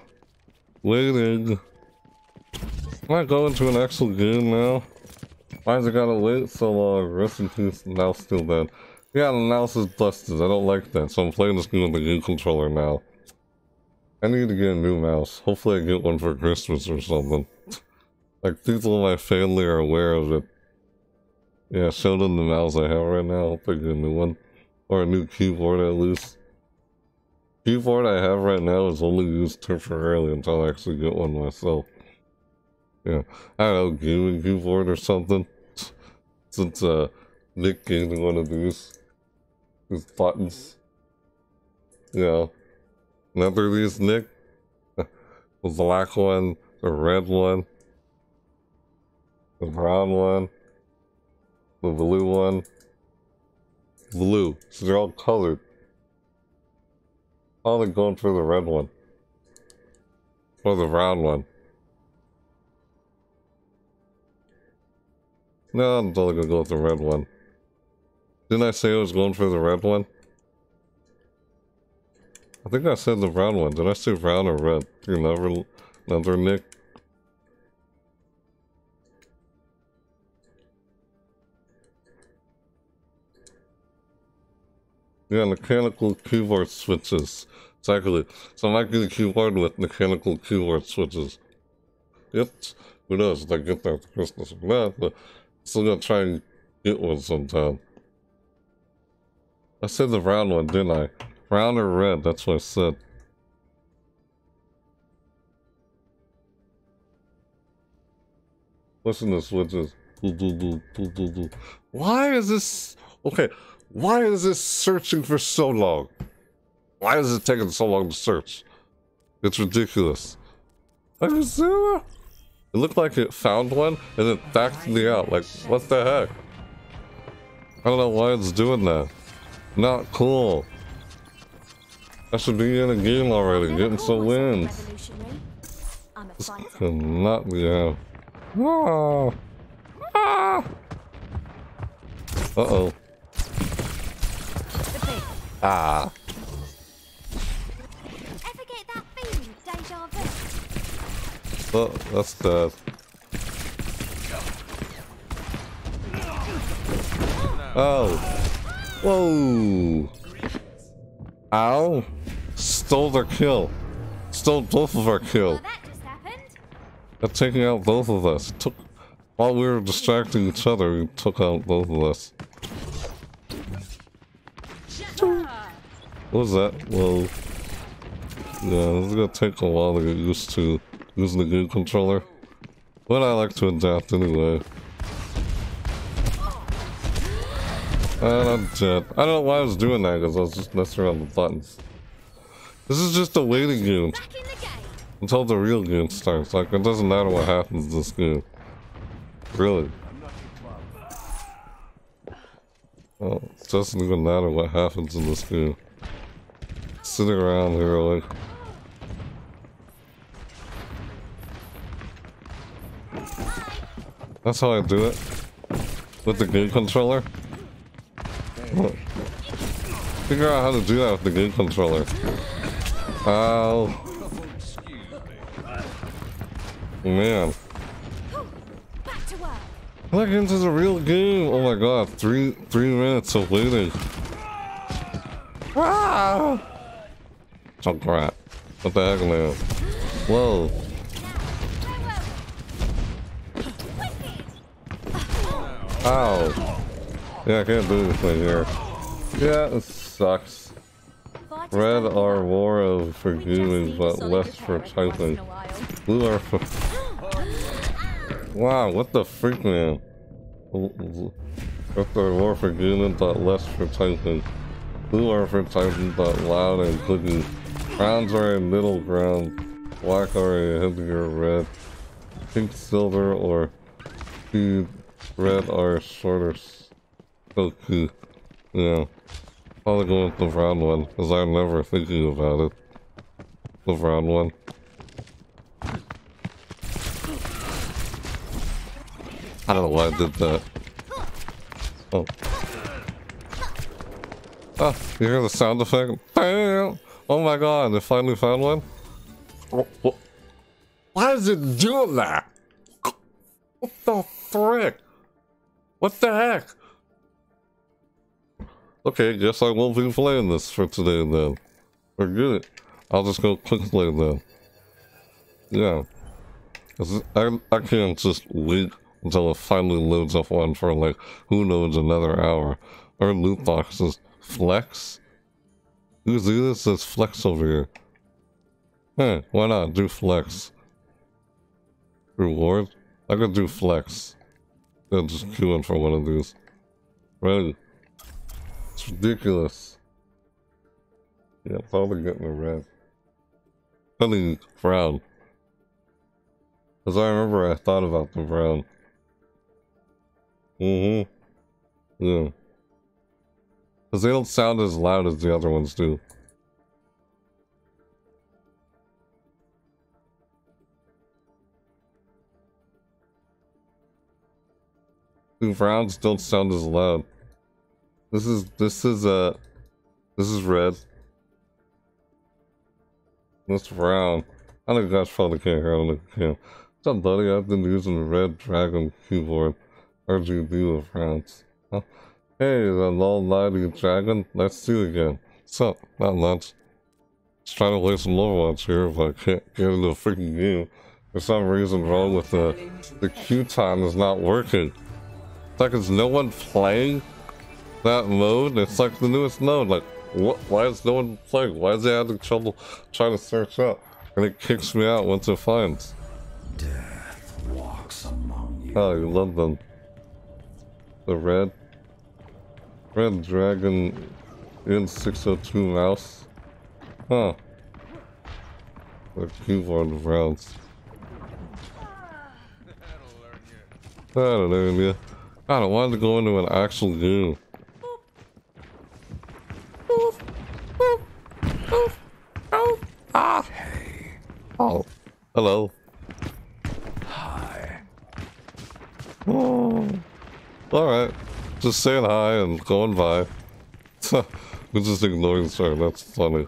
Waiting. Can I go into an actual game now? Why has it gotta wait so long? Rest in peace, now still dead. Yeah, the mouse is busted. I don't like that, so I'm playing this game with the game controller now. I need to get a new mouse. Hopefully I get one for Christmas or something. Like, people in my family are aware of it. Yeah, show them the mouse I have right now. Hope I get a new one. Or a new keyboard at least. Keyboard I have right now is only used temporarily until I actually get one myself. Yeah, I don't know, gaming keyboard or something. Since, uh, Nick gave me one of these. These buttons. Yeah. Another of these, Nick? the black one, the red one, the brown one, the blue one. Blue. So they're all colored. Oh, they're going for the red one. Or the brown one. No, I'm totally gonna go with the red one. Didn't I say I was going for the red one? I think I said the brown one. Did I say brown or red? You never, another Nick. Yeah, mechanical keyboard switches. Exactly. So I might get a keyboard with mechanical keyboard switches. Yep. Who knows if I get that for Christmas or not, but still gonna try and get one sometime. I said the brown one, didn't I? Brown or red, that's what I said. Listen to switches. Why is this... Okay, why is this searching for so long? Why is it taking so long to search? It's ridiculous. Are you serious? It looked like it found one and it backed me out. Like, what the heck? I don't know why it's doing that. Not cool. I should be in a game already, getting some wins. a This cannot be out. Ah. Ah. Uh-oh. Ah. Ever get that feeling deja vu? Oh, that's dead. Oh. Whoa. Ow. Stole their kill. Stole both of our kill. That just happened. They're taking out both of us. Took while we were distracting each other, we took out both of us. What was that? Well, Yeah, it's gonna take a while to get used to using the game controller. But I like to adapt anyway. And I'm dead. I don't know why I was doing that because I was just messing around with buttons. This is just a waiting game Back in the game. until the real game starts. Like, it doesn't matter what happens in this game. Really. Oh, it doesn't even matter what happens in this game. Sitting around here like... That's how I do it. With the game controller. Figure out how to do that with the game controller. Ow. Man. Look into the real game. Oh my god, three three minutes of waiting. Ah! Oh crap. What the heck, man? Whoa. Ow. Yeah, I can't do anything here. Yeah, it sucks. Red are more of need a but less for typing. Blue are for... Wow, what the freak, man? If they're for forgiving, but less for typing. Blue are for typing, but loud and clicking. Browns are a middle ground. Black are a heavier red. Pink, silver, or speed. Red are shorter. Silky. Yeah. Probably go with the brown one, because I'm never thinking about it. The brown one. I don't know why I did that. Oh. Oh, you hear the sound effect? Oh my god, they finally found one? Why is it doing that? What the frick? What the heck? Okay, guess I won't be playing this for today then. Forget it. I'll just go quick play then. Yeah. I, I can't just wait until it finally loads up one for like, who knows, another hour. Or loot boxes. Flex? Who's this says flex over here? Hey, why not do flex? Reward? I could do flex. Yeah, just queue in for one of these. Ready. It's ridiculous. Yeah, probably getting a red. Honey, brown. Because I remember I thought about the brown. Mm-hmm. Yeah. Because they don't sound as loud as the other ones do. The browns don't sound as loud. This is, this is, uh, this is red. That's brown. I think that's probably can't hear on the cam. What's buddy? I've been using the Redragon keyboard. RGB with rounds. Huh? Hey, the long lighting dragon. Let's see you again. What's up? Not much. Just trying to play some Overwatch here, but I can't get into the freaking game. For some reason wrong with the the queue time is not working. It's like is no one playing that mode? It's like the newest mode. Like what why is no one playing? Why is it having trouble trying to search up? And it kicks me out once it finds. Death Walks among you. Oh, you love them. The red. Red dragon in 602 mouse. Huh. The keyboard rounds. I don't know. God, I wanted to go into an actual game. Oh, hello. Hi. Oh. Alright. Just saying hi and going by. We're just ignoring her. That's funny.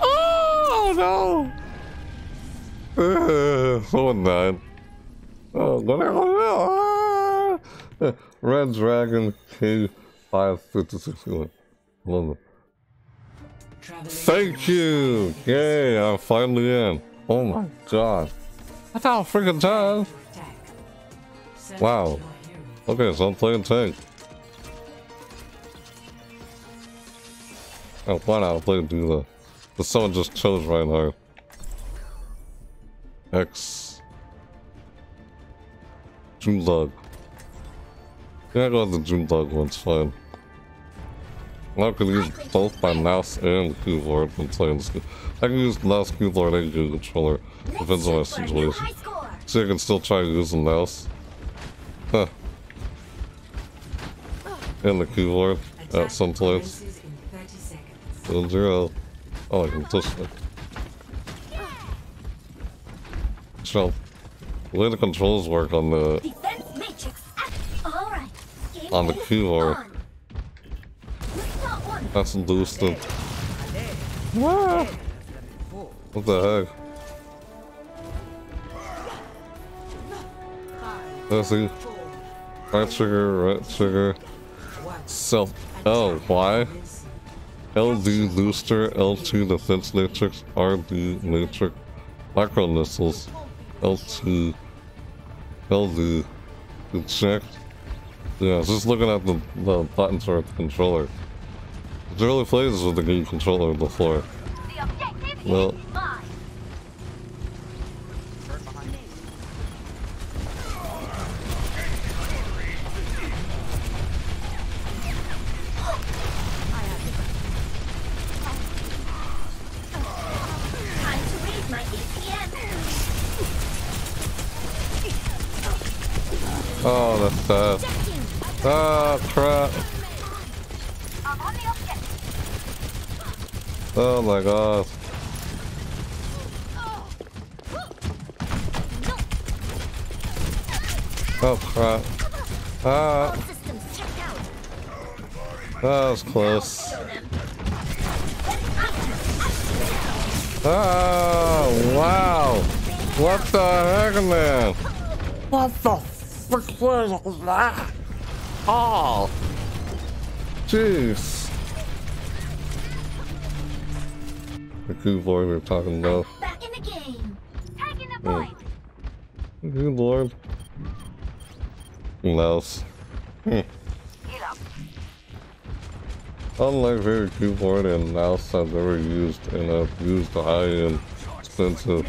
Oh no! Someone died. Oh, oh whatever. Ah! Redragon King 556. Love it. Thank you! Yay, I'm finally in. Oh my god. That's how freaking time. Wow. Okay, so I'm playing tank. Oh, why not play Dula? But someone just chose Reinhardt. X. Junlug. Yeah, I go with the Junlug one's fine. I can use both my mouse and keyboard when playing this game. I can use the mouse, keyboard, and Google controller. Depends on my situation. So I can still try to using mouse. Huh. And the keyboard at some points. Zero zero. Oh, I can push it. So, the way the controls work on the Defense matrix. All right. Game on the is keyboard, on. Start one. What the heck? Let's see. Right trigger, right trigger. Self. Oh, why? LD booster, L2 defense matrix, RD matrix, micro missiles, L2, LD, eject. Yeah, just looking at the, the buttons for the controller. It really plays with the game controller before. Well-. Oh, that's sad. Ah, crap. Oh my god. Oh crap. Ah, All systems checked out. that was close. Oh, wow. What the heck, man? What the frick was that? Oh. Jeez. The keyboard we we're talking about. Back in the game. Taking the point. Good lord. Mouse. Hmm. Unlike very keyboard and mouse I've ever used, and I've used the high-end, expensive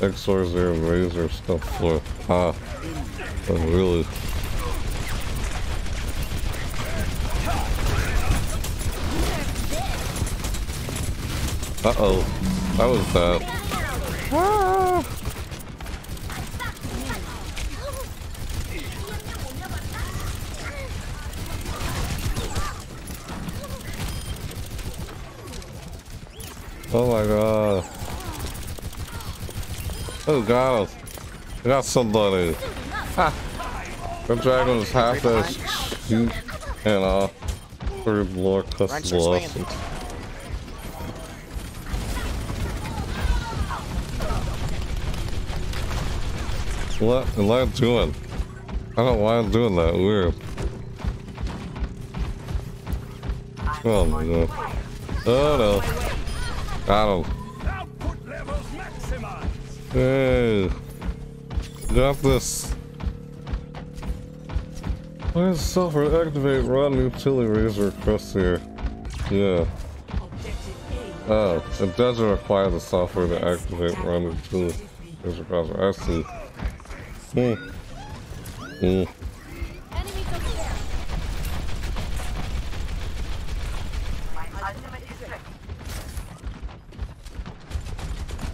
Exorzer and Razer stuff for. Ah. But really. Uh-oh. That was bad. Ah. Oh my god. Oh god. I got somebody. Ha! The dragon is half as cute and uh Run, start custom swinging. What am I doing? I don't know why I'm doing that. Weird. Oh my god. Oh no. Maximized. Hey. Got this. Where's software activate run utility razor across here? Yeah. Oh, it doesn't require the software to activate run utility razor across I see. Hmm. Hmm. Enemies over there.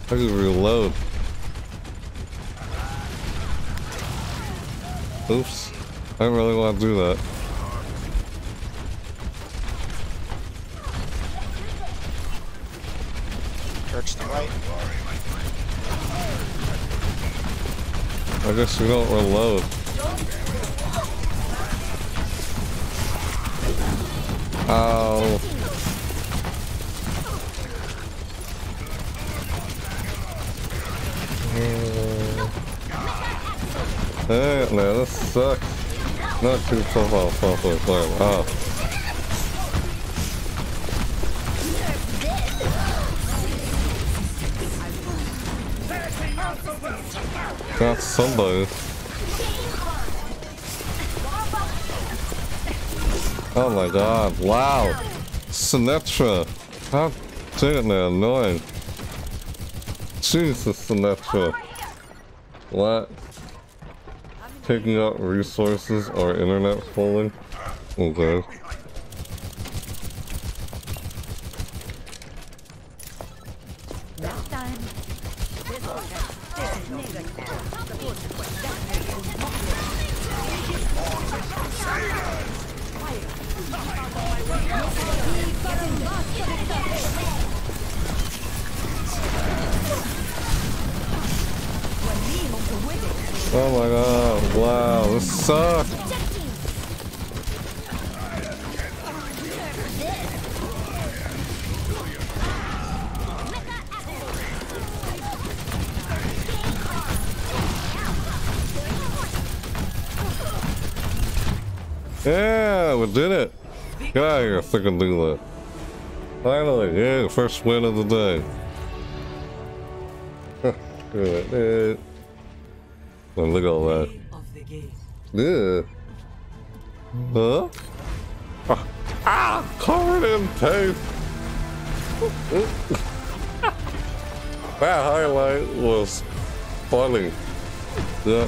I can reload. Oops. I didn't really want to do that. Church to right. I guess we don't reload. Ow. Hey, man, this sucks. Not too tough off off the climb. Ah. Got somebody. Oh my god, wow. Symmetra. How dang it, annoying. Jesus, Symmetra. What? Taking out resources or internet falling? Okay. Oh my god, wow, this sucks. Yeah, we did it. Get out of here, freaking that. Finally, yeah, first win of the day. Good. Oh, look at all that. Yeah. Huh? Ah, ah covered in tape. that highlight was funny. Yeah.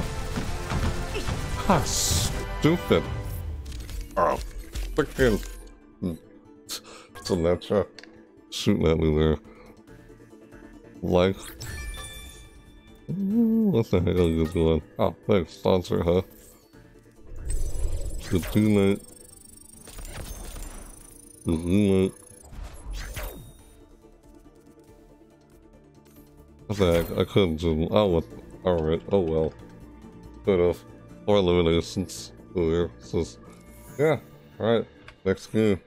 Ah, stupid. Oh, freaking. Symmetra shooting at me there. Like. What the hell is going? Oh, thanks, sponsor, huh? Good tonight. Good night. What the heck? I couldn't zoom. Oh, what? Alright, oh well. Could have. Or eliminations. Here. So, yeah. Alright. Next game.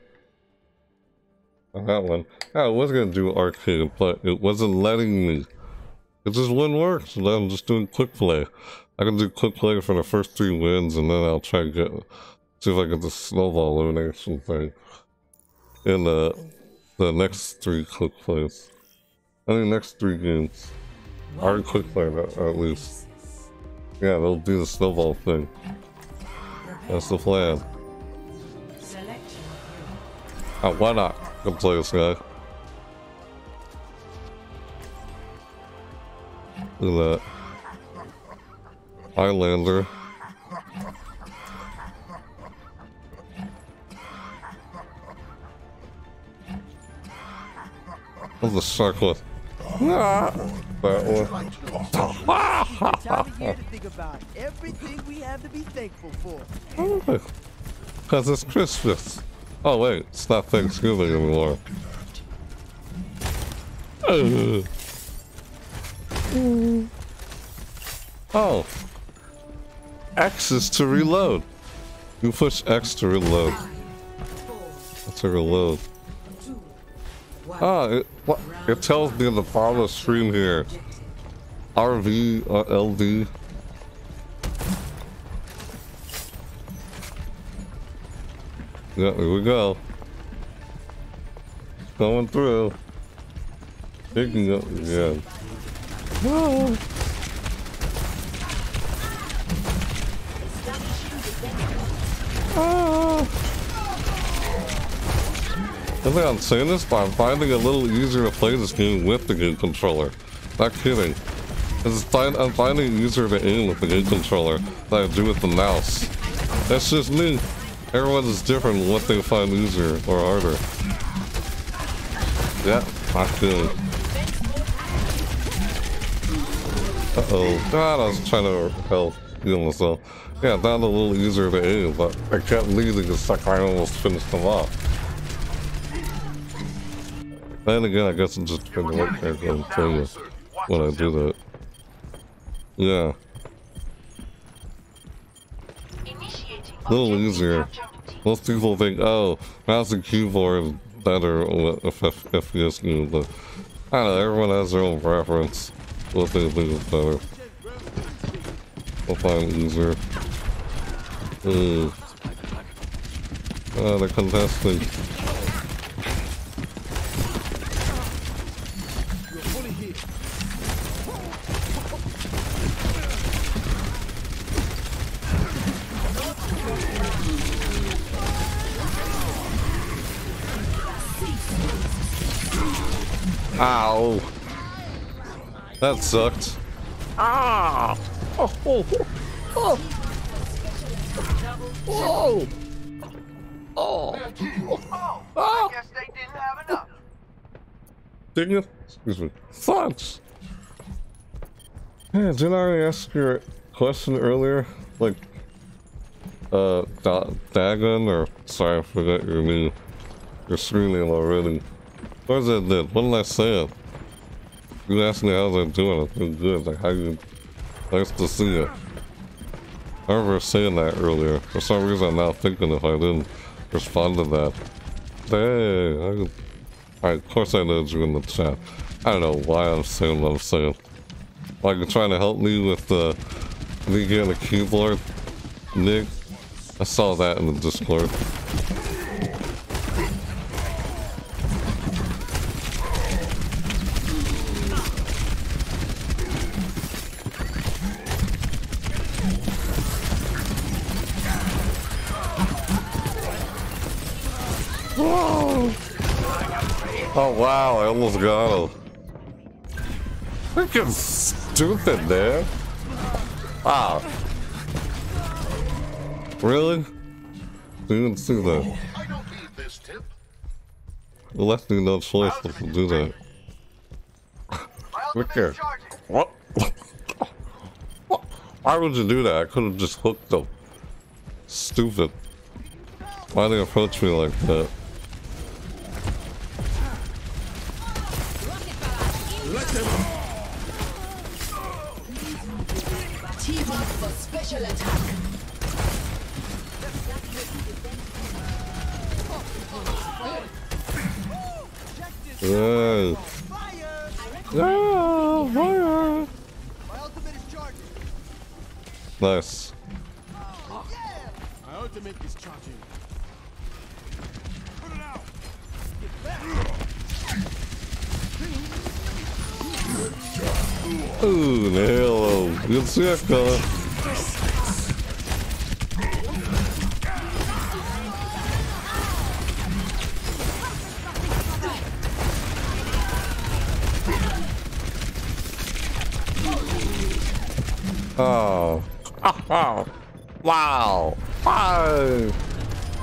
That one. I was gonna do arcade, but it wasn't letting me. It just wouldn't work, so I'm just doing quick play. I can do quick play for the first three wins, and then I'll try to get see if I get the snowball elimination thing in the the next three quick plays. I mean, next three games are quick play at, at least. Yeah, they'll do the snowball thing. That's the plan. Oh, why not? Go play this guy. Look at that. Highlander. What's the with? Ah, that one. Time of year to think about everything we have to be thankful for. Because it's Christmas. Oh wait, it's not Thanksgiving anymore. Ugh. Oh. X is to reload. You push X to reload. That's a reload. Ah, it, what, it tells me the bottom of screen here. RV or LD. Yeah, here we go. Going through. Picking up again. Whoa. Ah. I'm saying this, but I'm finding it a little easier to play this game with the game controller. Not kidding. Find, I'm finding it easier to aim with the game controller than I do with the mouse. That's just me. Everyone is different what they find easier or harder. Yeah, not good. Uh-oh. God, I was trying to help heal myself. Yeah, that a little easier to aim, but I kept leading the second I almost finished them off. Then again, I guess I'm just trying to look careful and tell you when I do that. Yeah. A little easier. Most people think, oh, mouse and keyboard is better if FPS but I don't know, everyone has their own preference. Think is better. I'll find easier. Ugh. Ah, the contesting. Ow. That sucked. Ah! Oh, oh, oh. Whoa! Oh! I guess they didn't you? Excuse me. Thanks! Yeah, didn't I ask your question earlier? Like, uh, da Dagon, or sorry, I forgot your name. Your screen name already. Where's that did? What did I say? You asked me how's I doing. I feel good. Like, how you. Nice to see you. I remember saying that earlier. For some reason, I'm now thinking if I didn't respond to that. Hey, I, of course I know you in the chat. I don't know why I'm saying what I'm saying. Like, you're trying to help me with the me getting the keyboard, Nick. I saw that in the Discord. Oh wow, I almost got him. Freaking stupid, man. Ah. Really? Didn't see that. Left me no choice but to do that. Look here. What? Why would you do that? I could have just hooked them. Stupid. Why they approach me like that? Yeah. Yeah, fire. My ultimate is charging. Nice. My ultimate is charging. Put it out. Ooh, the halo. You can see that color. Oh. Oh. Wow. Wow.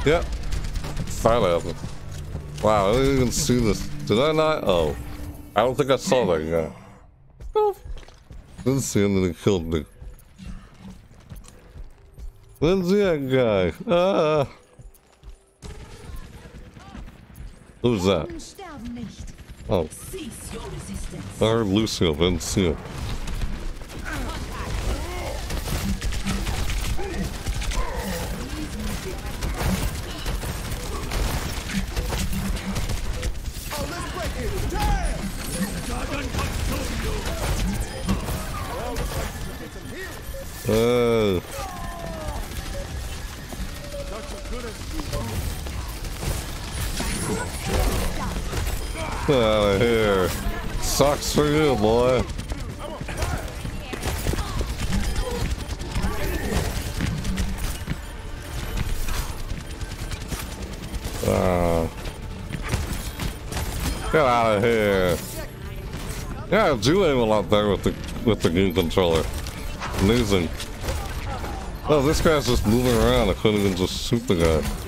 Yep. Finally. Wow, I didn't even see this. Did I not? Oh. I don't think I saw that guy. Oh. Didn't see him and he killed me. Didn't see that guy. Ah. Who's that? Oh. Cease your resistance. I heard Lucio, but didn't see him. Get out of here. Sucks for you, boy. Ah. Get out of here. Yeah, do aim a lot better with the with the game controller. Amazing. Oh, this guy's just moving around. I couldn't even just shoot the guy.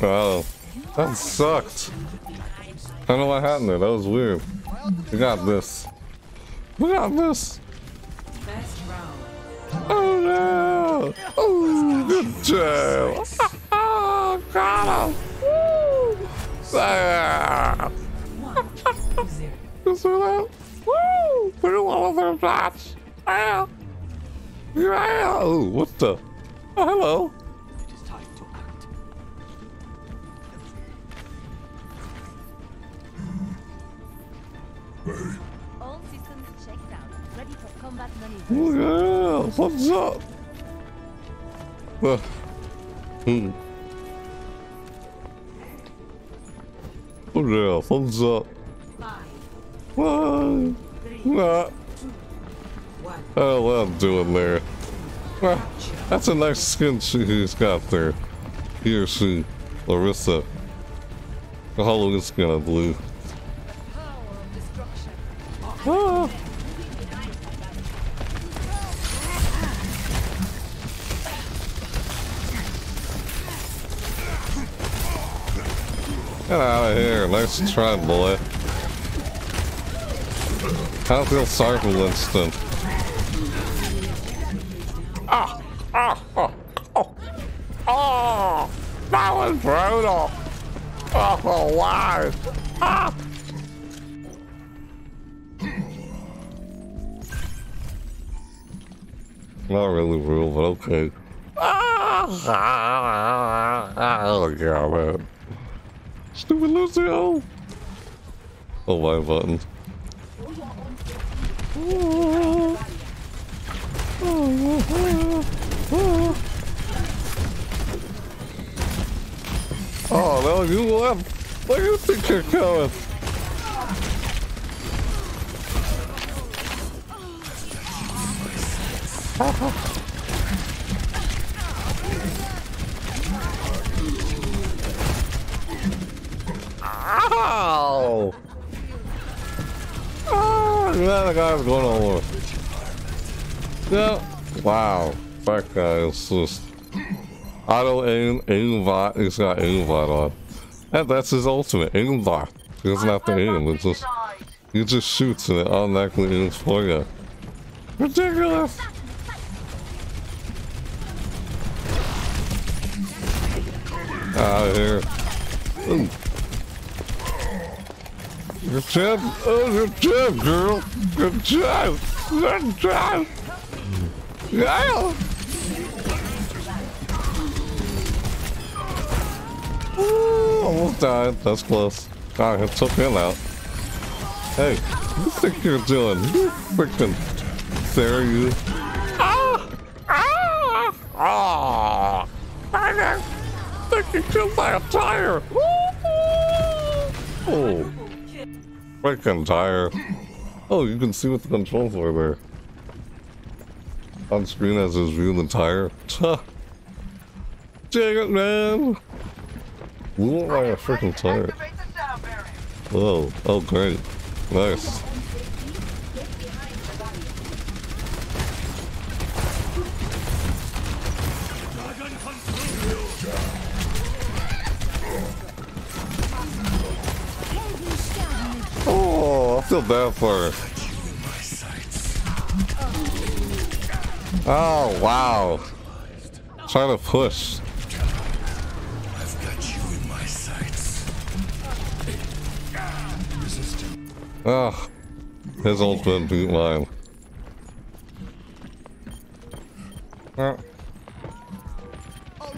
Kyle. That sucked. I don't know what happened there. That was weird. We got this. We got this. Oh no! Oh, good job! Oh, got him! Woo! There! You see that? Woo! Pretty one of their shots! Yeah! Yeah! Oh, what the? Oh, hello! All systems checked out. Ready for combat maneuvers. Oh, yeah! What's up? Uh, hmm. Oh yeah, thumbs up. What? What? Oh, what I'm doing there. Ah, that's a nice skin she's got there. He or she, Larissa. The Halloween skin, I believe. Ah. Get out of here. Nice try, boy. I feel sorry for Winston. Ah! Ah! Oh! Oh! Oh! That was brutal! Oh, why? Ah! Not really real, but okay. Oh, yeah, man. Stupid Lucio! Oh, my button. Oh, no, you left. Where do you think you're going? Ow! Oh, yeah, the guy's going all over. Yeah. Wow. That guy is just auto aim, aimbot. He's got aimbot on. And that's his ultimate, aimbot. He doesn't have to aim. It just he just shoots and it automatically aims for you. Ridiculous. Out of here. Ooh. Good job. Oh, good job, girl. Good job. Good job. Yeah. Ooh, almost died. That's close. God, it took him out. Hey, you think you're doing? You freaking there you. Ah! Ah! Ah! I think you killed my tire. Oh. Freaking tire. Oh, you can see what the controls are there. On screen as his view the tire. Dang it, man! We won't buy a freaking tire. Whoa, oh great. Nice. Oh, I feel bad for her. Oh, wow. Trying to push. I've got you in my sights. Ah, his ultimate beat mine.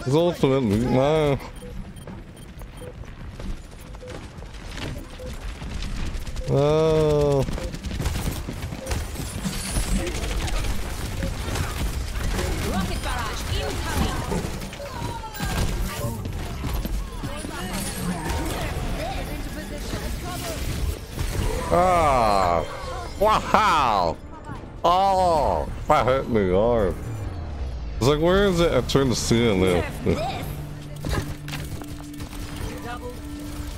His ultimate beat mine. Oh. Ah. Wow. Oh, that hit me hard. It's like, where is it? I turned to see it now.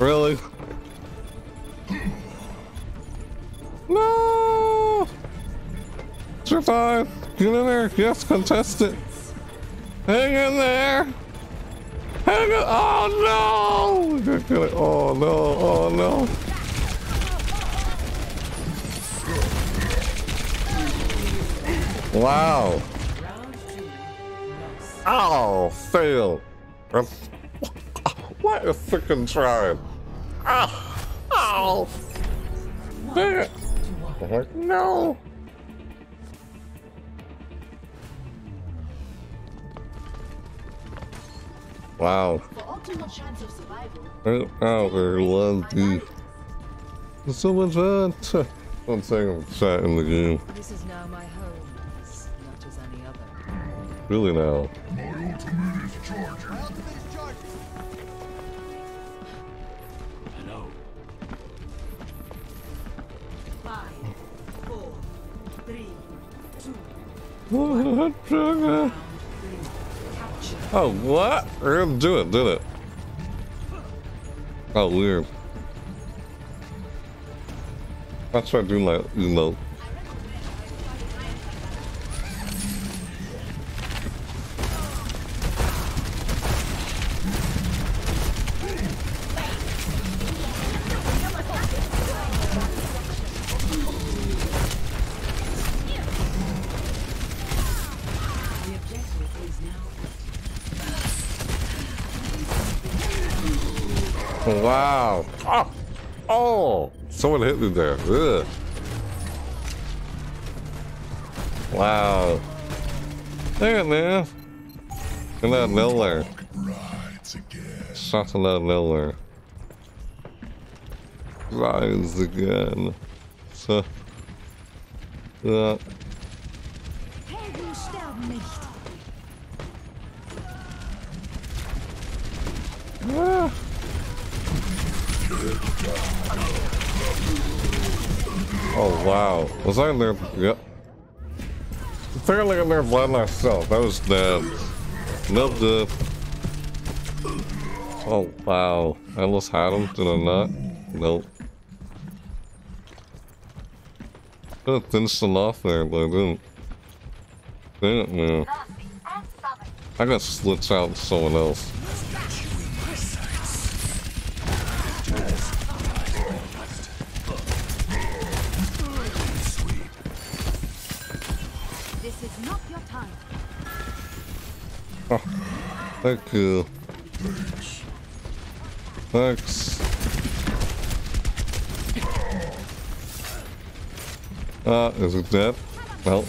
really? Survive! Get in there! Yes, contest it! Hang in there! Hang in- Oh no! Oh no, oh no. Wow. Ow, fail. Um, what a freaking trying. Oh! Ah, ow. Dang it. No. Wow. For optimal chance of survival, Right out there, love you. So much fun. One second, chat in the game. This is now my home, as much as any other. Really now. My ultimate is charging. Hello. Five, four, three, two? Oh, what? Gonna do it, did it? Oh, weird. That's why I do like, you know. Wow. Oh, oh, someone hit me there. Ugh. Wow. Dang it, out of nowhere. Rides again. Shot out of nowhere. Rise again. So. Yeah. Helden sterben nicht. Ah. Oh wow. Was I there? Yep. Apparently in there by myself. That was dead. No good. Oh wow. I almost had him, did I not? Nope. Could have finished him off there, but I didn't. Didn't, man. I got slits out with someone else. Oh, thank you. Thanks. Uh, is it dead? Well.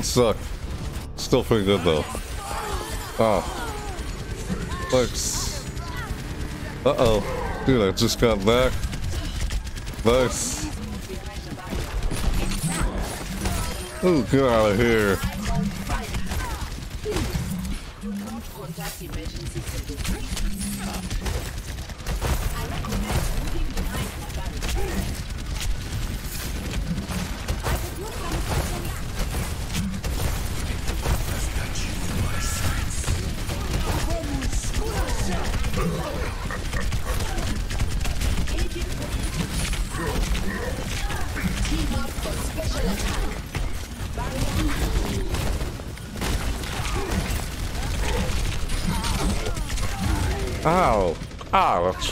That sucked. Still pretty good though. Oh. Thanks. Uh oh. Dude, I just got back. Nice. Ooh, get out of here.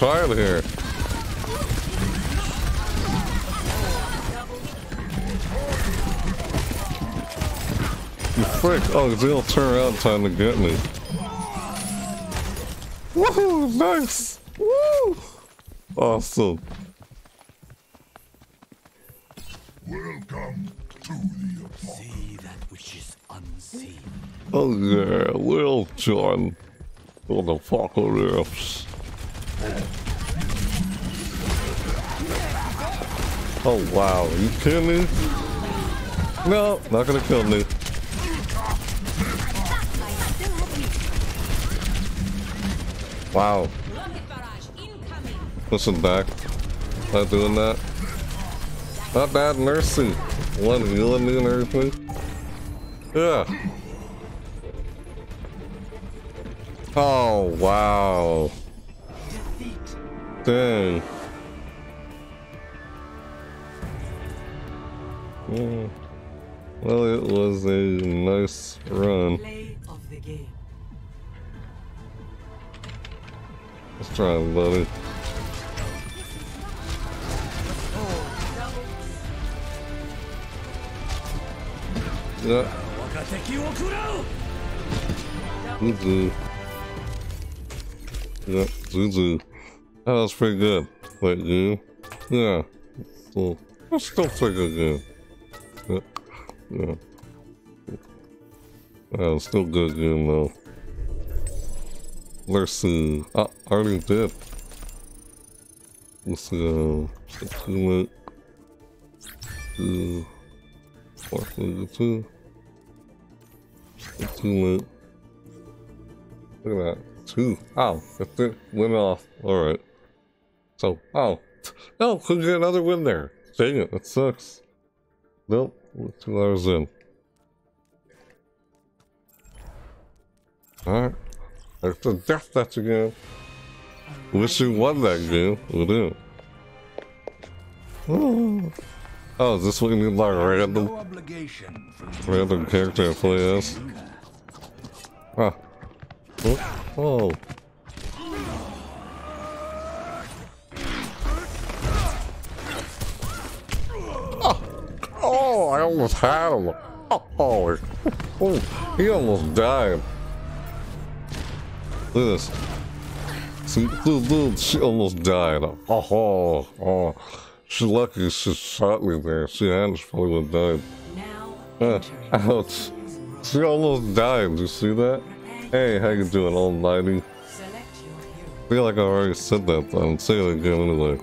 Ow, I'm here. You frick. Oh, they'll turn around in time to get me. Woohoo! Nice! Woo! Awesome. Welcome to the apartment. See that which is unseen. Oh yeah, Lil Jon. For the apocalypse. Oh wow, are you kill me? No, not gonna kill me. Wow. Pushing back. Not doing that. Not bad nursing. One healing me and everything. Yeah. Oh, wow. Dang. Well, it was a nice run. Play of the game. Let's try it, buddy. Yeah. Zuzu. Yeah, Zuzu. That was pretty good. Quite good. Yeah. Still, that's still pretty good. Yeah. Yeah. Still good game though. Let's see. I already did. Let's go. Two Two. Four, two. Two Look at that. Two. Oh, it it went off. Alright. So, oh. No, oh, couldn't get another win there. Dang it, that sucks. We're two hours in. Alright. There's the death match again. Wish you won that game. We do. Oh. is this what you mean by random? Random character play as? Ah. Oh. Oh. Oh, I almost had him. Oh, oh, oh, he almost died. Look at this. See, she almost died. Oh, oh, oh. She's lucky she shot me there. She hadn't, probably would have died. Uh, ouch. She almost died. Do you see that? Hey, how you doing, almighty? I feel like I already said that, but I'm saying it again anyway.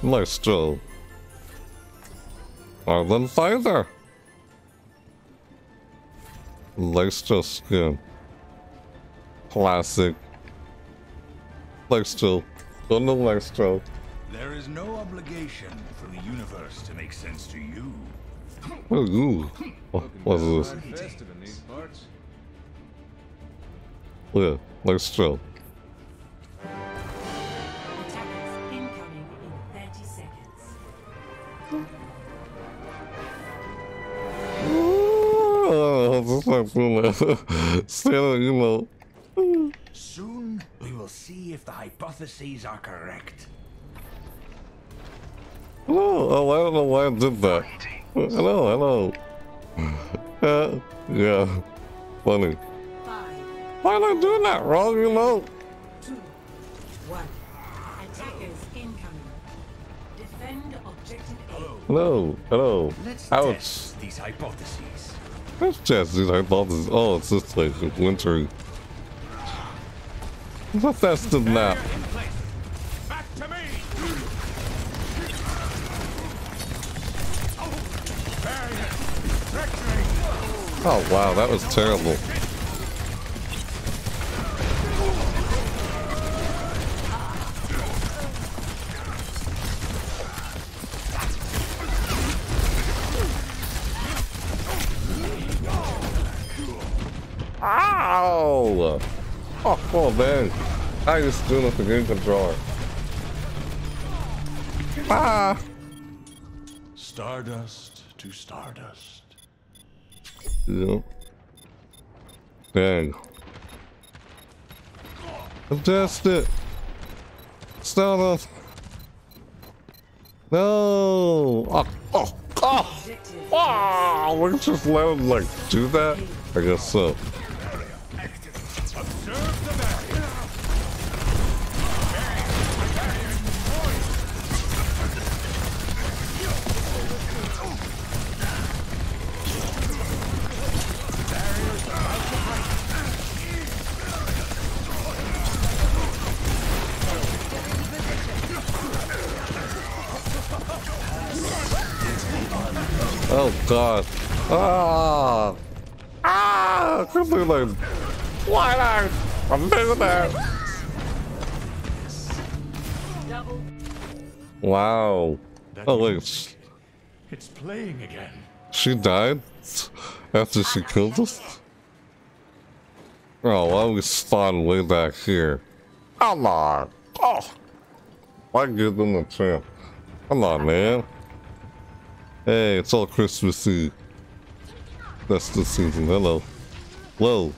Nice job. Island Fighter! Lifesteal skin. Classic. Lifesteal. Don't know lifesteal. There is no obligation for the universe to make sense to you. Oh, ooh. What, what's this? Festive in these parts. Yeah, lifesteal. Oh, this is like cool. Standing, you know. Soon we will see if the hypotheses are correct. Hello. Oh, I don't know why I did that. Hello, hello. Uh, yeah. Funny. Why am I doing that wrong, you know? Two, one. Attackers incoming. Defend objective A. Hello, hello. Let's Ouch. test these hypotheses. Let's I thought hypotheses. Oh, it's this like wintry. Let's test the map. Oh wow, that was terrible. Ow! Oh, oh man. I just doing with the game controller. Ah! Stardust to stardust. Yep. Dang. Adjust it. Uh, stardust. No. Oh, oh, oh. Wow. We just let him like do that? I guess so. Observe the barrier. Oh god. Ah! Ah! Why not? I'm that! Wow. Oh wait, It's playing again. she died after she killed us? Oh, why we spawn way back here? Come on! Oh! Why give them a chance? Come on, man. Hey, it's all Christmassy. That's the season. Hello. Whoa.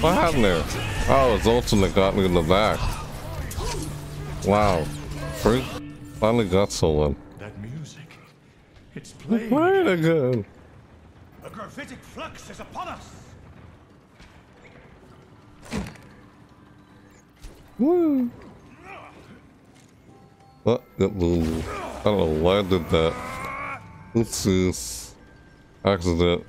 What happened there? Oh, his ultimate got me in the back. Wow. Freak finally got someone. That music. It's Play playing. it again. A gravitic flux is upon us. Woo. What? Moved. I don't know why I did that. Oopsies. Accident.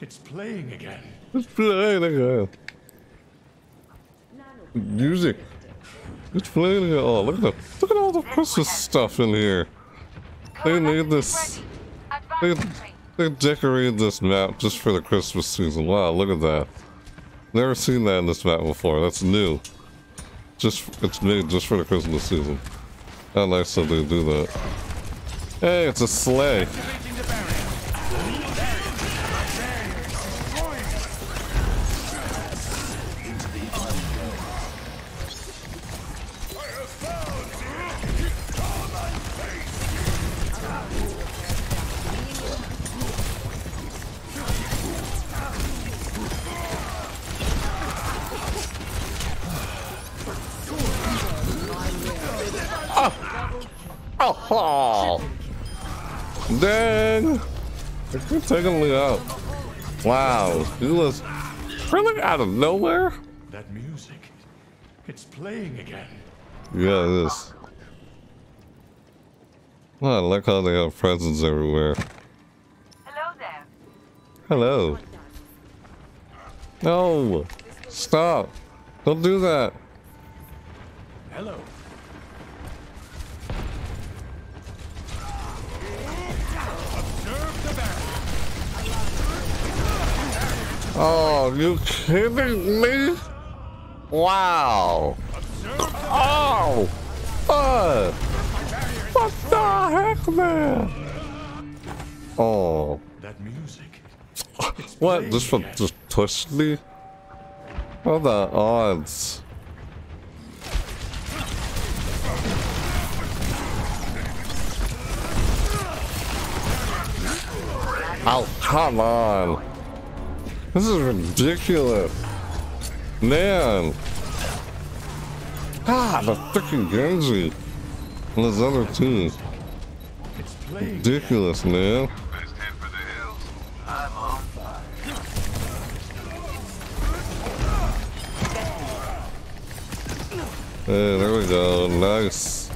It's playing again. it's playing again. Music. It's playing again. Oh, look at the, look at all the Christmas stuff in here. They made this, they, they decorated this map just for the Christmas season. Wow, look at that. Never seen that in this map before. That's new. Just it's made just for the Christmas season. How nice that they do that. Hey, it's a sleigh. Oh, dang! You're taking me out. Wow, he was really out of nowhere. That music. It's playing again. Yeah, it is. Well, I like how they have presents everywhere. Hello there. Hello. No! Stop! Don't do that! Hello. Observe the barrier. Oh, you kidding me? Wow! Oh! What? What the heck, man? Oh. That music. What? This one just push me? What the odds? Oh, come on. This is ridiculous. Man. Ah, the freaking Genji. And other two. Ridiculous, man. Hey, there we go. Nice.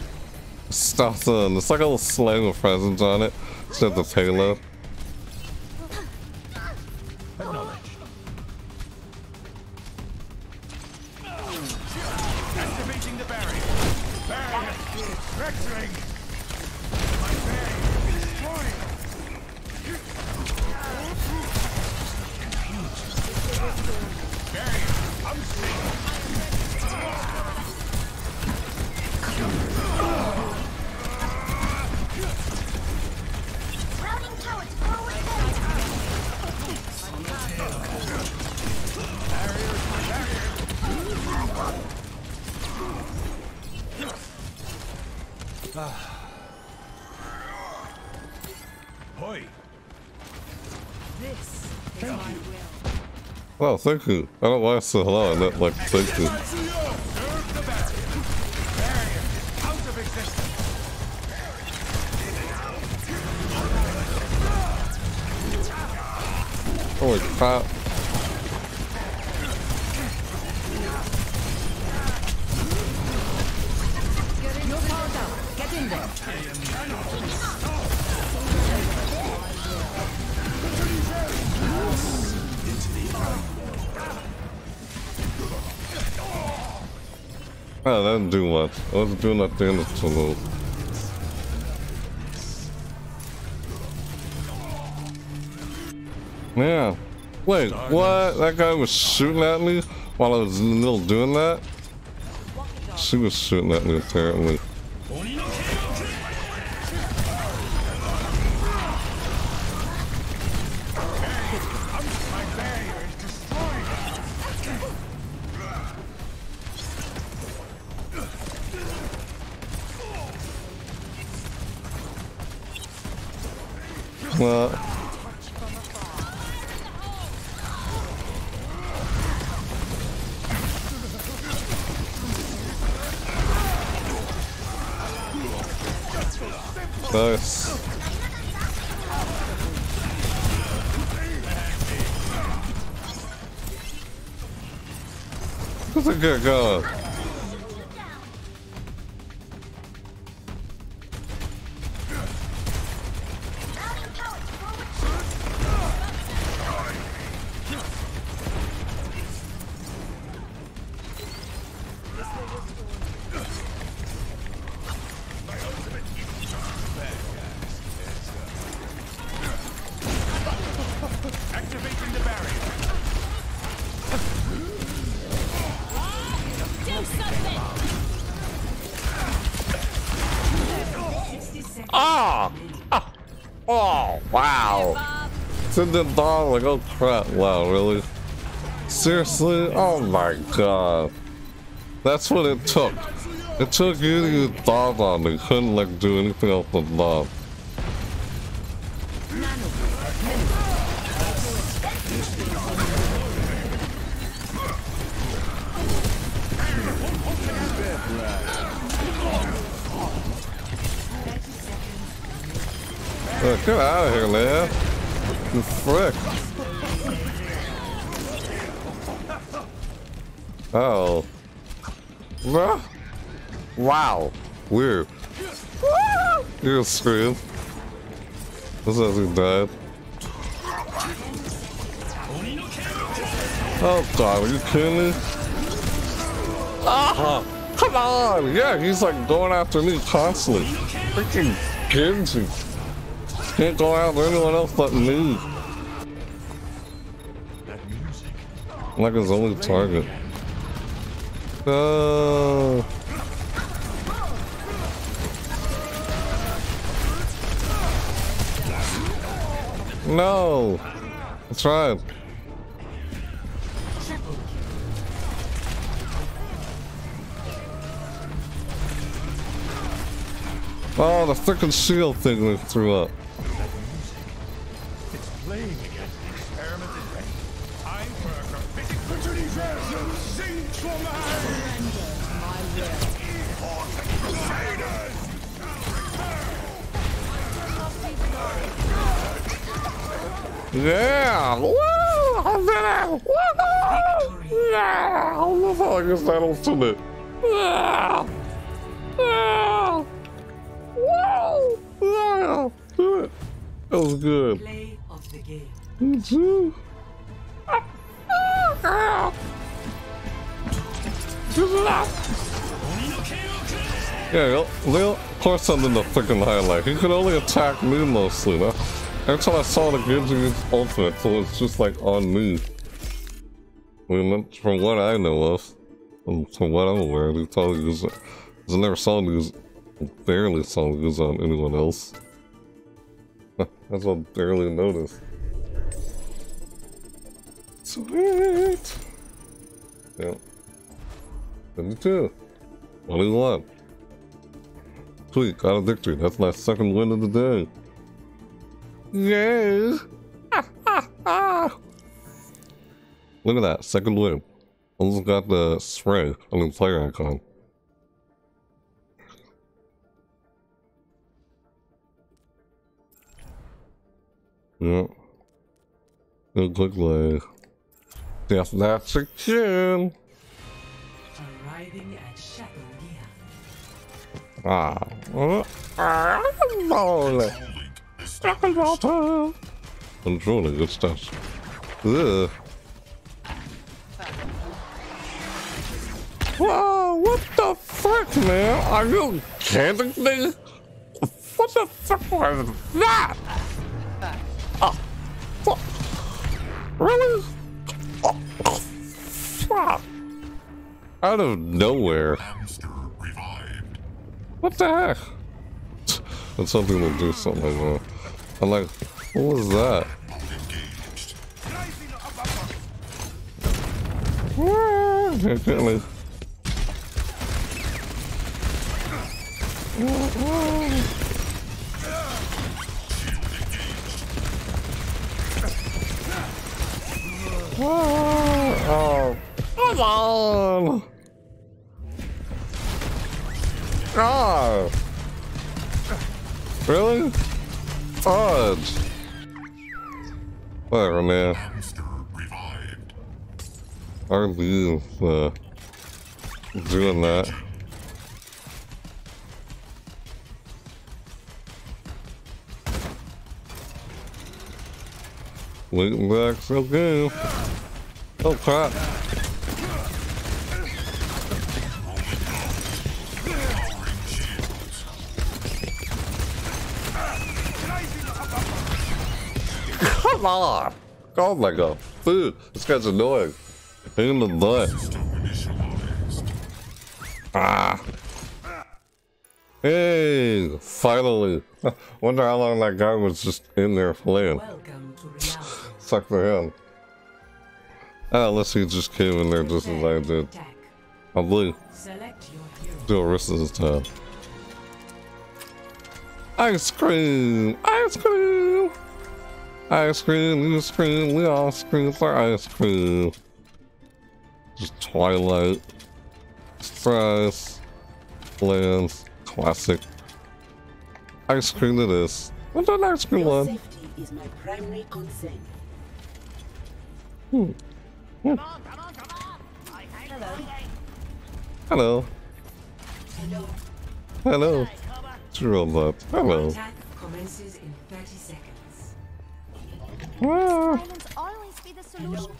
Stuff on. It's like a little sleigh with presents on it. Instead of the payload. Thank you. I don't know why I meant like thank you. Holy crap. Didn't do damage to the Yeah. Wait, what? That guy was shooting at me while I was middle doing that? She was shooting at me apparently. Down like, oh crap. Wow, really? Seriously? Oh my god. That's what it took. It took you to use dog on me. Couldn't like do anything else than dog. Uh, get out of here, man. Frick. Oh. Wow. Weird. You're scream. This as he died. Oh god, are you kidding me? Ah! Come on! Yeah, he's like going after me constantly. Freaking Genji. Can't go after anyone else but me. Like his only target. No. No. I tried. Oh, the freaking shield thing we threw up. It's Yeah! Woo! I did it! Woo! Yeah! I love how I guess that ultimate. Yeah! Yeah! Woo! Yeah! That was good. Play of the game. Me too. Yeah, Leo, Leo, of course something to freaking highlight. He could only attack me mostly, no? Time I saw the Genji's ultimate, so it's just like on me. I mean, from what I know of, from what I'm aware, of, he probably use it. 'cause I never saw use, barely saw use on anyone else. That's what I barely noticed. Sweet! Yep. 22. 21. Sweet, got a victory. That's my second win of the day. Yay! Look at that, second win. Almost got the spray on the player icon. Yep. Good quick like Yes, that's a chin. Arriving at Shadowdia. Ah. Uh, ah, holy. Controlling good stuff. Ugh. Whoa, what the fuck, man? Are you kidding me? What the fuck was that? Oh, what? Really? Oh, oh, fuck. Out of nowhere. What the heck? That's something to do something like that. I'm like, what was that? Apparently. Oh, come on! Oh! Really? Fudge! Whatever, man. RB is uh, doing that. Back, so good. Oh crap. Come on! Oh god. Food! This guy's annoying. In the butt. Ah. Hey! Finally! Wonder how long that guy was just in there playing. Suck for him. Ah, unless he just came in there just as I did. I believe. Do a of his time. Ice cream! Ice cream! Ice cream, you scream, we all scream for ice cream. Just Twilight. Fries. Lands. Classic. Ice cream it is. What's an ice cream one? Safety is my primary concern. Hmm. Hmm. Hello. Hello. Hello. It's a robot. Hello. Attack commences in 30 seconds. Silence always be the solution.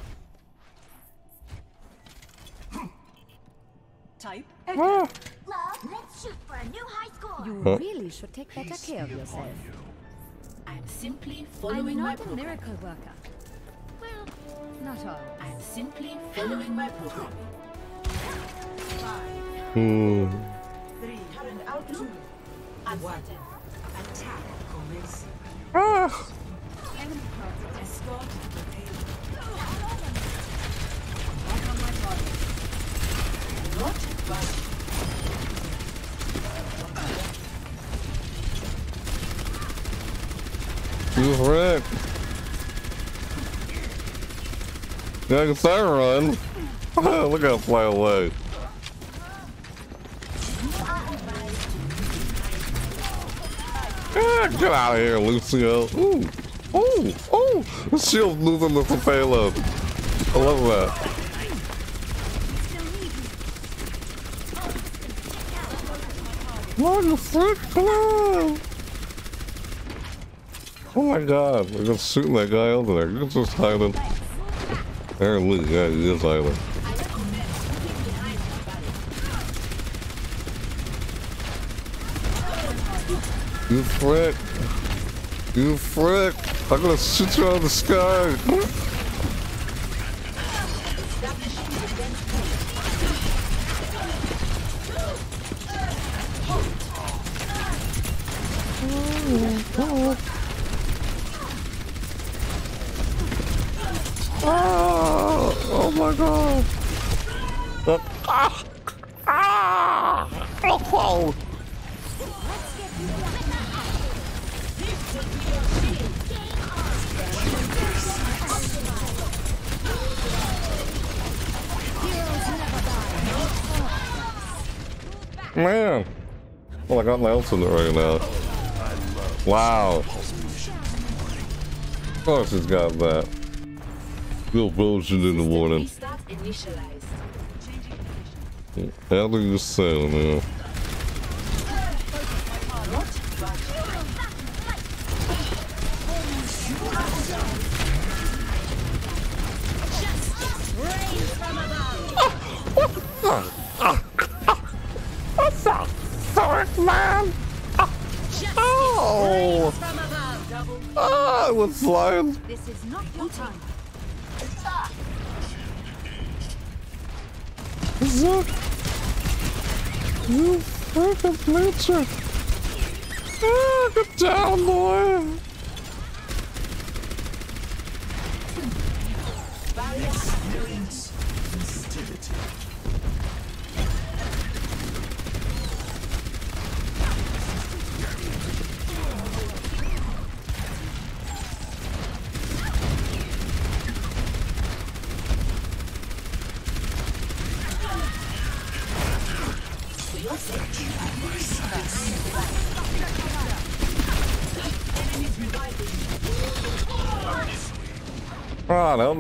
Type. Love, let's shoot for a new high score. You Huh? really should take better care of yourself. I'm simply I'm following my not a program. miracle worker. Well, not always. I'm simply following my program. Hmm. Three. Current outlook. One. Attack commencing. Ah. You frick. Yeah, I can start run. Look how fly away. Ah, get out of here, Lucio. Ooh. Ooh. Ooh. The shield's losing the payload. I love that. What the frick? Come. Oh my god, we're just shooting that guy over there. You're just hiding. There, look, yeah, he is hiding. You frick. You frick. I'm gonna shoot you out of the sky. Ultimate right now. Wow. Of course he's got that. Real bullshit in the morning. How do you say, man? Bleacher! Ah, get down, boy!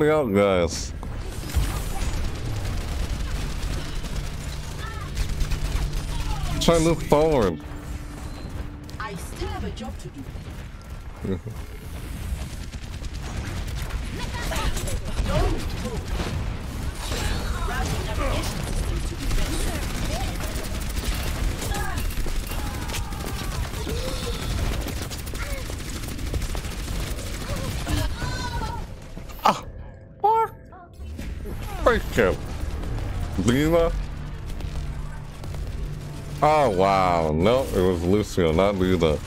Me out, guys. Try to move forward. I still have a job to do. No, it was Lucio, not Lena.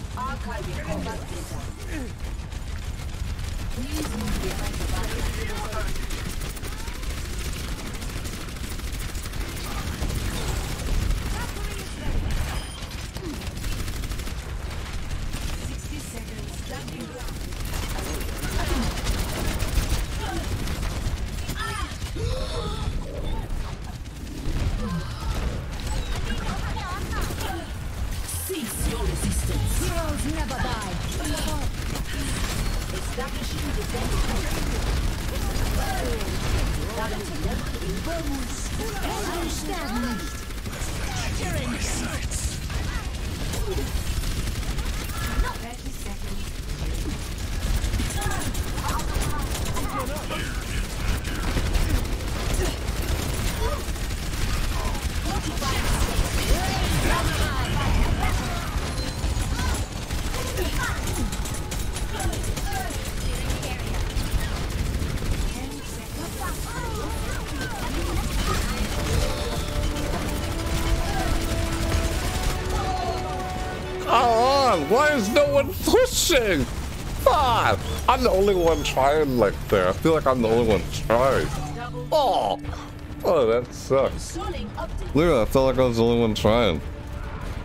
God! I'm the only one trying like that. I feel like I'm the only one trying. Oh! Oh, that sucks. Literally, I felt like I was the only one trying.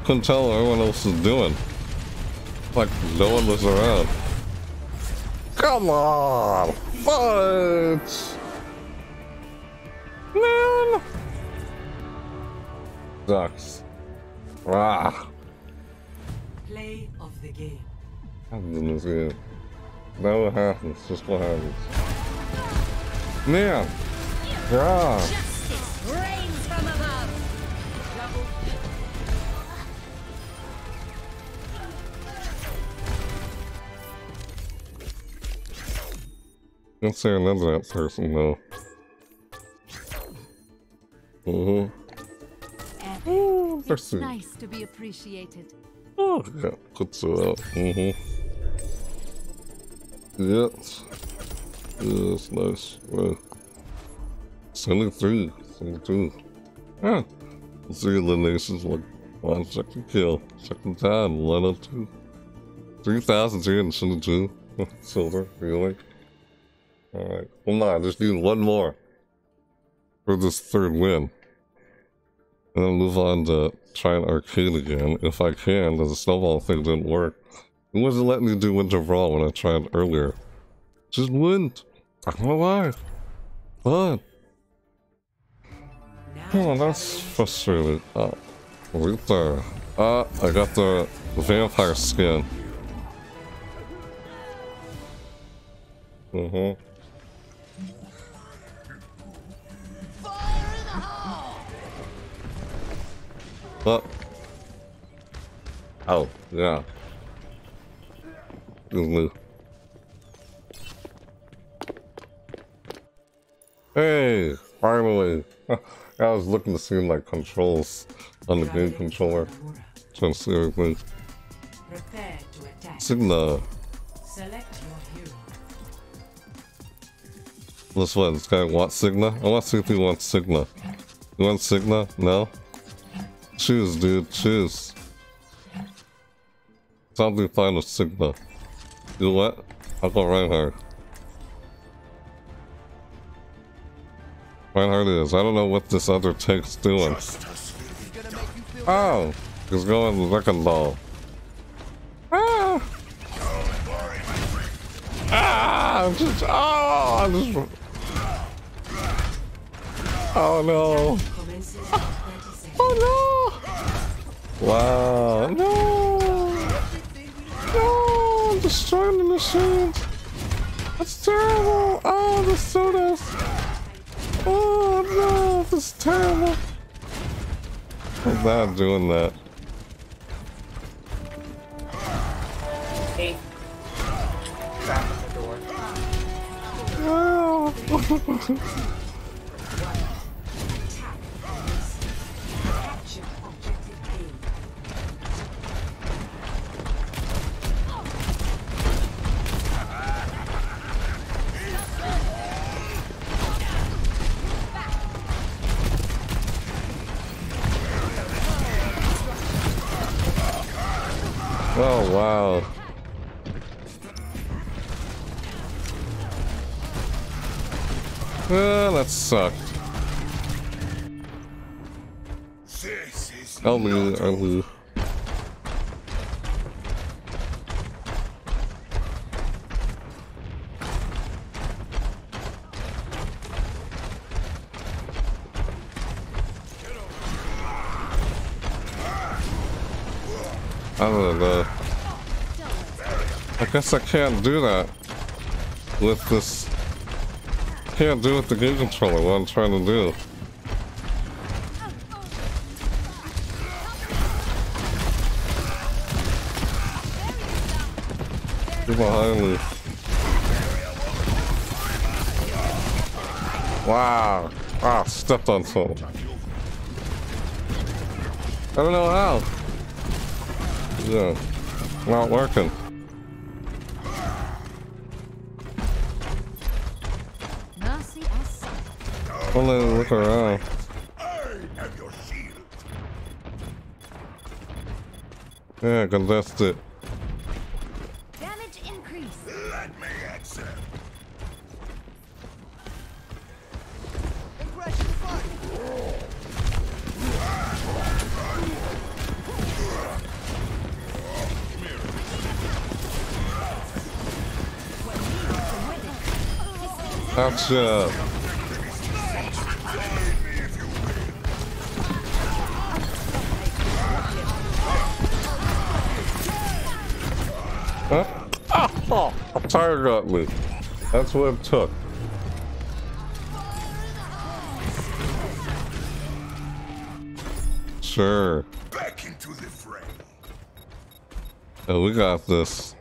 Couldn't tell what everyone else was doing. Like, no one was around. Come on! Fudge! Just what happens. Man! God! Justice reigns from above. Let's say another that person though. Mm-hmm. Let's It's nice to be appreciated. Oh, yeah, good so out. Yes. Yes, nice. Well, 73. 72. Ah. Let's see eliminations like one second kill. Second time, 102. 3,372. Silver, really? Alright. Well, no, I just need one more for this third win. And then move on to try an arcade again, if I can, the snowball thing didn't work. It wasn't letting me do Winter Brawl when I tried earlier. Just wouldn't. I don't know why. But, oh, that's frustrating. Oh. Right there. Ah, I got the vampire skin. Mm-hmm. What? Oh, yeah. Hey, finally. I was looking to see my controls on the game controller. Trying to see everything. Sigma. This one, this guy wants Sigma? I want to see if he wants Sigma. You want Sigma? No? Choose, dude, choose. Something fine with Sigma. You know what? I'll go Reinhardt. Reinhardt is. I don't know what this other tank's doing. Oh! He's going wrecking ball. Ah! Ah! I'm just, oh! I'm just, oh no! Oh no! Wow! No! No! I'm destroying the machine! That's terrible! Oh, the sodas! Oh no! This is terrible! I'm not doing that. Trap Oh wow. Uh, that sucked. Elu, Elu. I don't. I guess I can't do that with this. Can't do with the game controller. What I'm trying to do. Get behind me. Wow. Ah, stepped on something. I don't know how. Yeah. Uh, not working. Mercy as sun. Only look around. Yeah, contest it. Gotcha. Huh? Ah, oh, a tire got me. That's what it took. Sure. Back into the fray. Oh, we got this.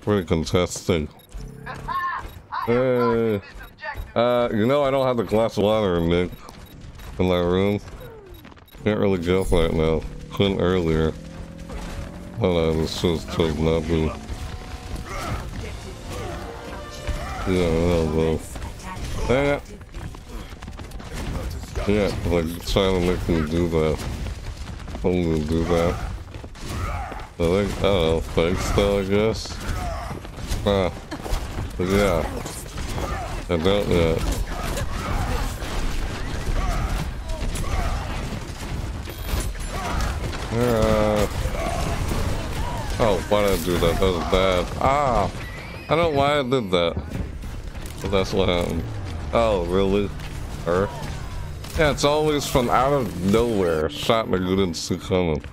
Pretty contesting. Hey. Uh, you know I don't have the glass of water, in Nick, in my room. Can't really go for right now. Couldn't earlier. On, this just took Nabu. Yeah, well, well. Yeah. Yeah, like trying to make me do that. I'm gonna do that. I think, I don't know, thanks though, I guess. Ah. But yeah. I don't. Uh, oh, why did I do that? That was bad. Ah! I don't know why I did that. But that's what happened. Oh, really? Her? Yeah, it's always from out of nowhere. Shot me, you didn't see coming.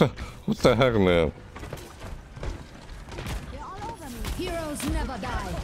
What the heck, man? Heroes never die.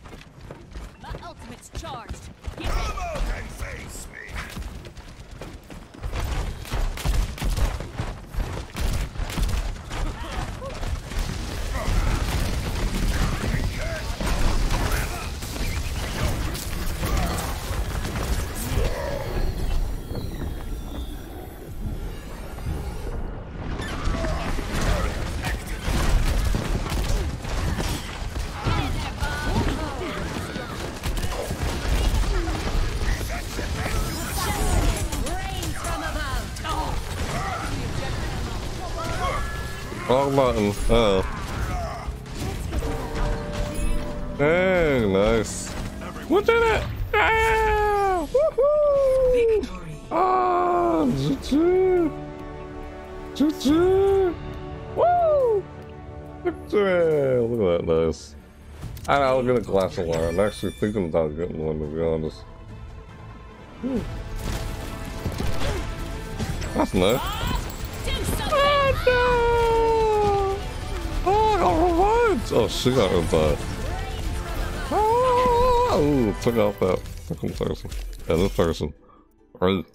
Oh. Nice. What did it? Ah! Woohoo! Ah, choo-choo! Choo-choo! Woo! Victory! Look at that, nice. I know, I'll get a glass of water. I'm actually thinking about getting one, to be honest. That's nice. Oh, she got revived. Oh, ooh, took out that fucking person. Yeah, person. Right.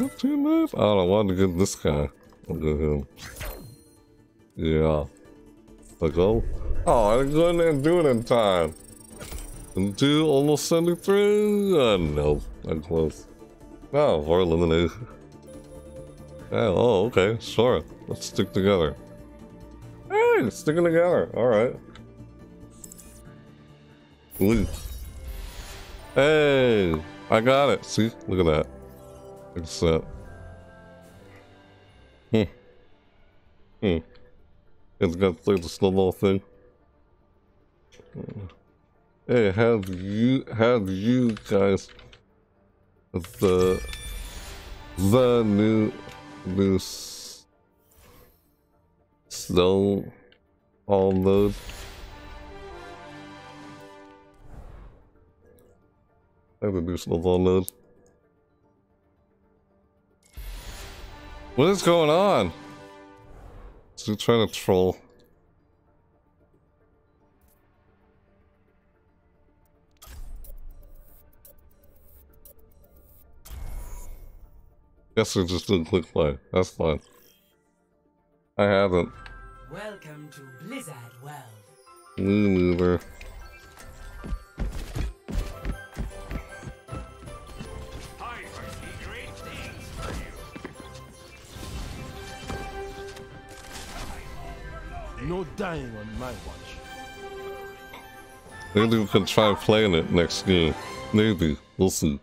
Not too much. I don't want to get this guy. I'll get him. Yeah. I go. Oh, I didn't go and do it in time. And do almost 73? Uh, no, I'm close. Oh, we're. Yeah, oh, okay, sure. Let's stick together. Hey, sticking together. Alright. Ooh. Hey, I got it. See, look at that. Except. Hmm. Hmm. It's got like the snowball thing. Hey, have you have you guys the the new new all mode? I have the new snowball mode. What is going on? Is he trying to troll? Guess we just didn't click play. That's fine. I haven't. Welcome to Blizzard World. Me neither. I foresee great things for you. No dying on my watch. Maybe we can try playing it next game. Maybe. We'll see.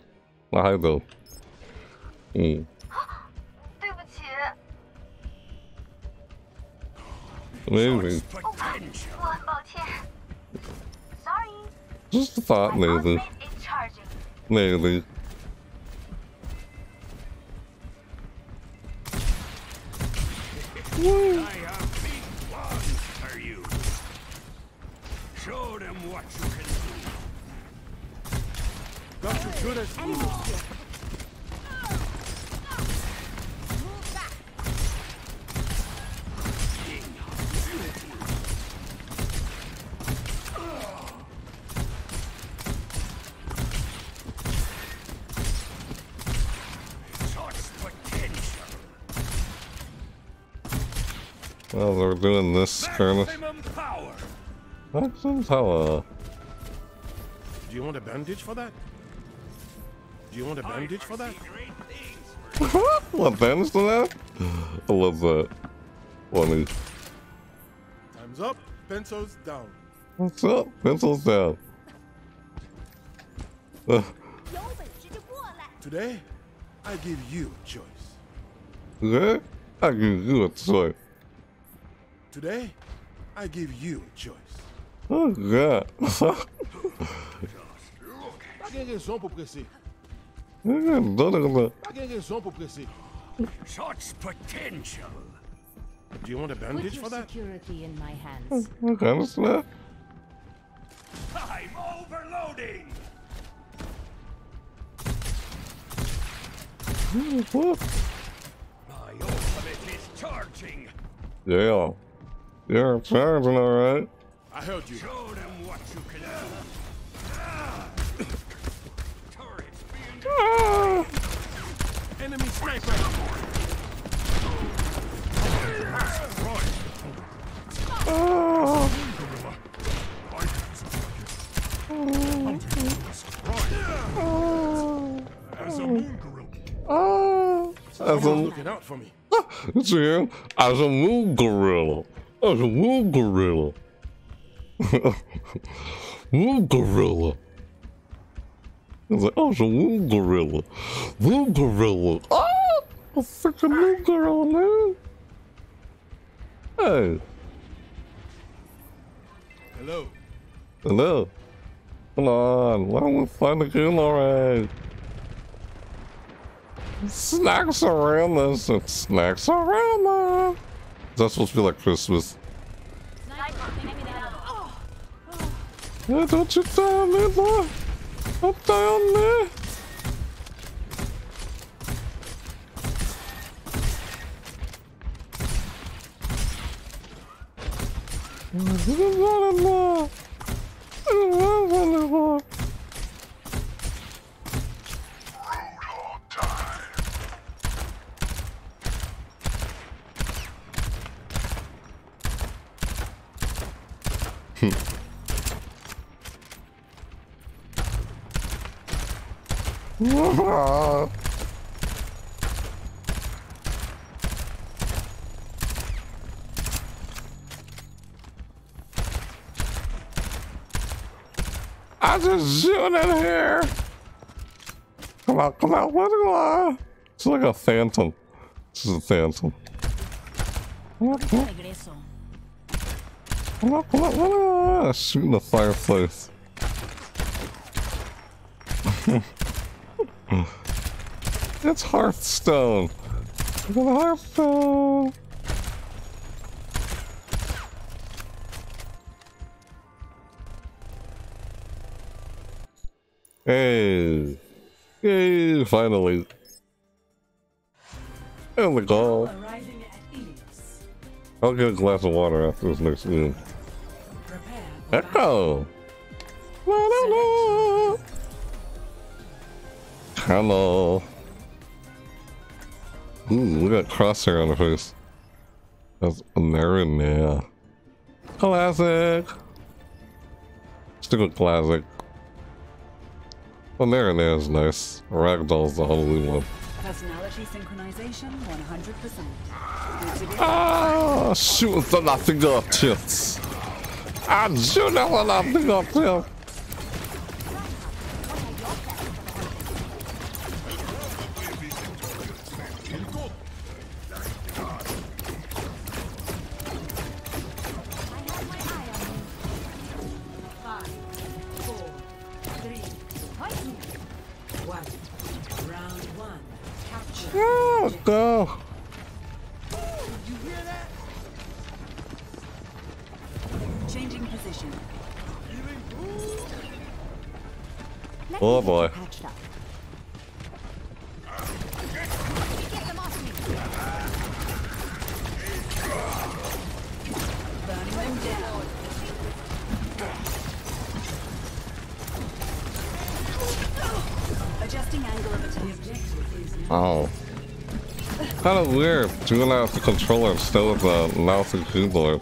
I though. Hmm. Maybe. I have big plans for you. Show them what you can do. Got you. good as Well, they're doing this kind of. Maximum power. Do you want a bandage for that? Do you want a bandage for that? what bandage for that? I love that. Funny. Time's up. Pencils down. What's up? Pencils down. Today, I give you a choice. okay? I give you a choice. Today, I give you a choice. Oh, God. Pas gain raison pour presser. Don't Pas gain raison pour presser. Such potential. Do you want a bandage for that? security in my hands. What kind of stuff? I'm overloading. What? My ultimate is charging. Yeah. You're a charging, alright. I heard you. Show them what you can do. Turrets being Ah! Enemy sniper. Ah! As a moon gorilla. Ah! As a, looking out for me. it's him. As a moon gorilla. A moon gorilla. moon gorilla. It's like, oh, it's a moon gorilla. Moon gorilla. Ah! A freaking moon gorilla, man. Hey. Hello. Hello. Come on, why don't we find a kill alright? Snacks around us and snacks around us. Is that supposed to be like Christmas? Yeah, don't you die on me, boy. Don't die on me. I just zooming in here. Come out, come out, where's it going? It's like a phantom. This is a phantom. On, on, come on, come on, come on. Shooting the fireplace. it's Hearthstone. Look at the Hearthstone. Hey. Yay, finally. And the goal. Arriving at Ilios. I'll get a glass of water after this next game. Echo! La, la, la. Hello. Ooh, we got crosshair on the face. That's a marinara. Classic! Stick with classic. Well, marinara is nice. Ragdoll's the only one. Personality synchronization 100%. Ah, shoot the fingertips. I'm shooting from the fingertips. Five, go. Changing position. Oh boy. Patched kind of weird. Dual out the controller instead still with the mouse and keyboard.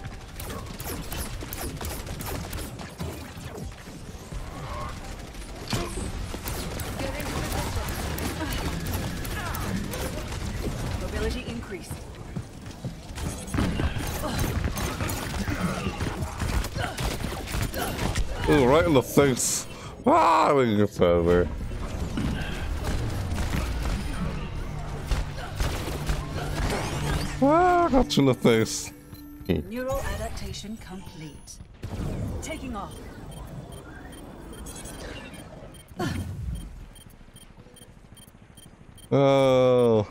Ooh, right in the face. Ah, we it gets over. Ah, got you in the face. Neural adaptation complete. Taking off. Oh.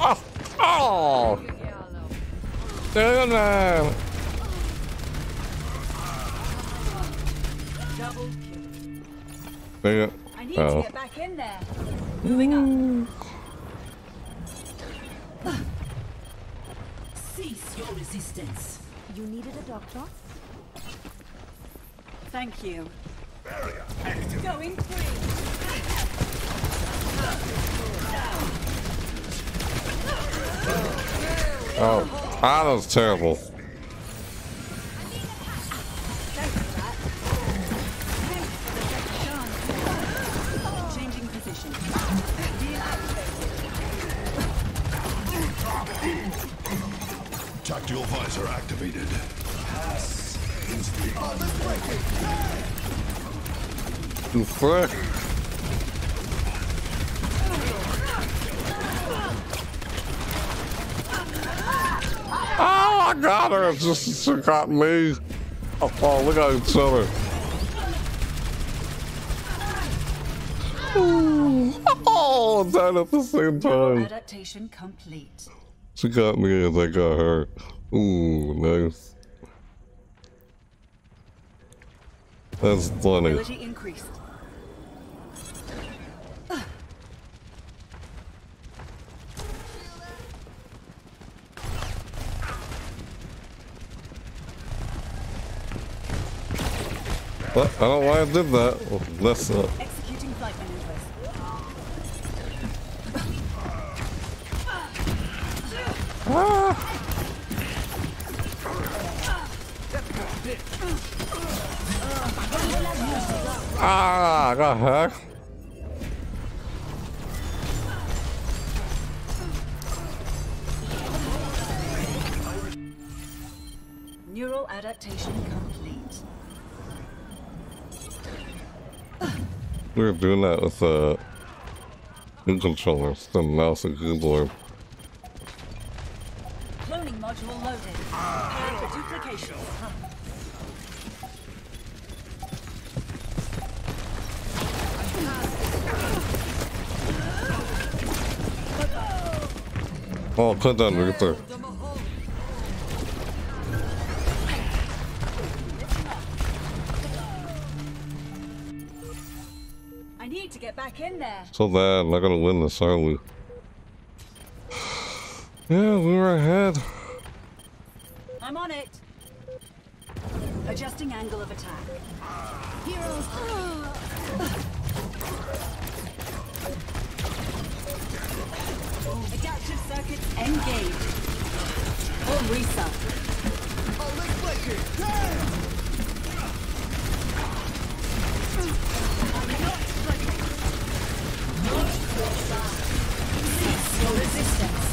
Oh! Oh! Damn it! Dang it. I need Oh. to get back in there. Moving up. Cease your resistance. You needed a doctor? Thank you. Barrier, Going free. Oh, ah, that was terrible. Oh, I got her. It's just she got me. Oh, oh, look at each other. Oh, that at the same time. adaptation complete. She got me as I got her. Ooh, nice. That's funny. Ability increased. I don't know why I did that. Oh, That's up. Executing flight maneuvers. Ah! Ah, I got hacked. We were doing that with uh, new controllers, the mouse and keyboard. Cloning module loaded. Prepare for duplication. Oh, cut down right there. So bad, not gonna win this, are we? Yeah, we were ahead. I'm on it. Adjusting angle of attack. Heroes. Adaptive circuits engaged. Full reset. Cease resistance.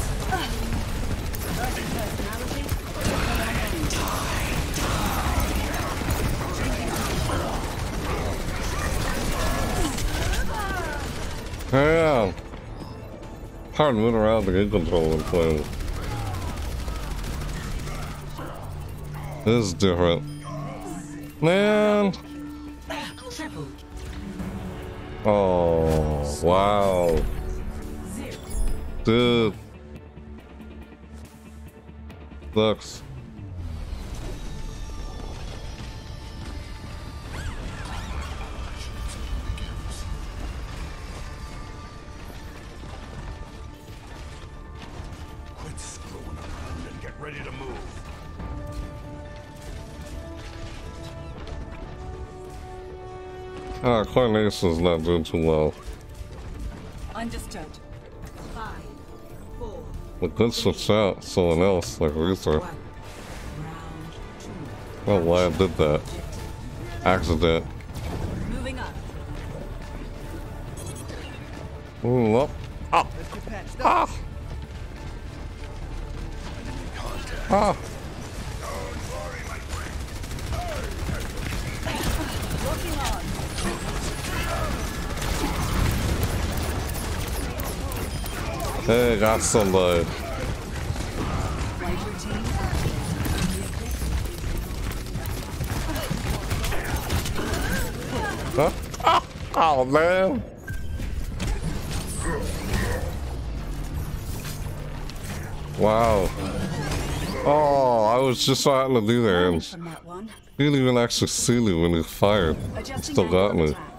Yeah. Hard move around the game controller and play. This is different. Man. Oh, wow. Dude. Sucks. Quit screwing around and get ready to move. Ah, coordination's not doing too well. Understood. But good switch out someone else like don't know why I did that. accident. Moving up. Ooh, up. Ah. Ah. Ah. Hey, got somebody. White. Huh? Ah. Oh, man. Wow. Oh, I was just starting to do that. and From that one. He didn't even actually see me when he fired. Still got me. attack.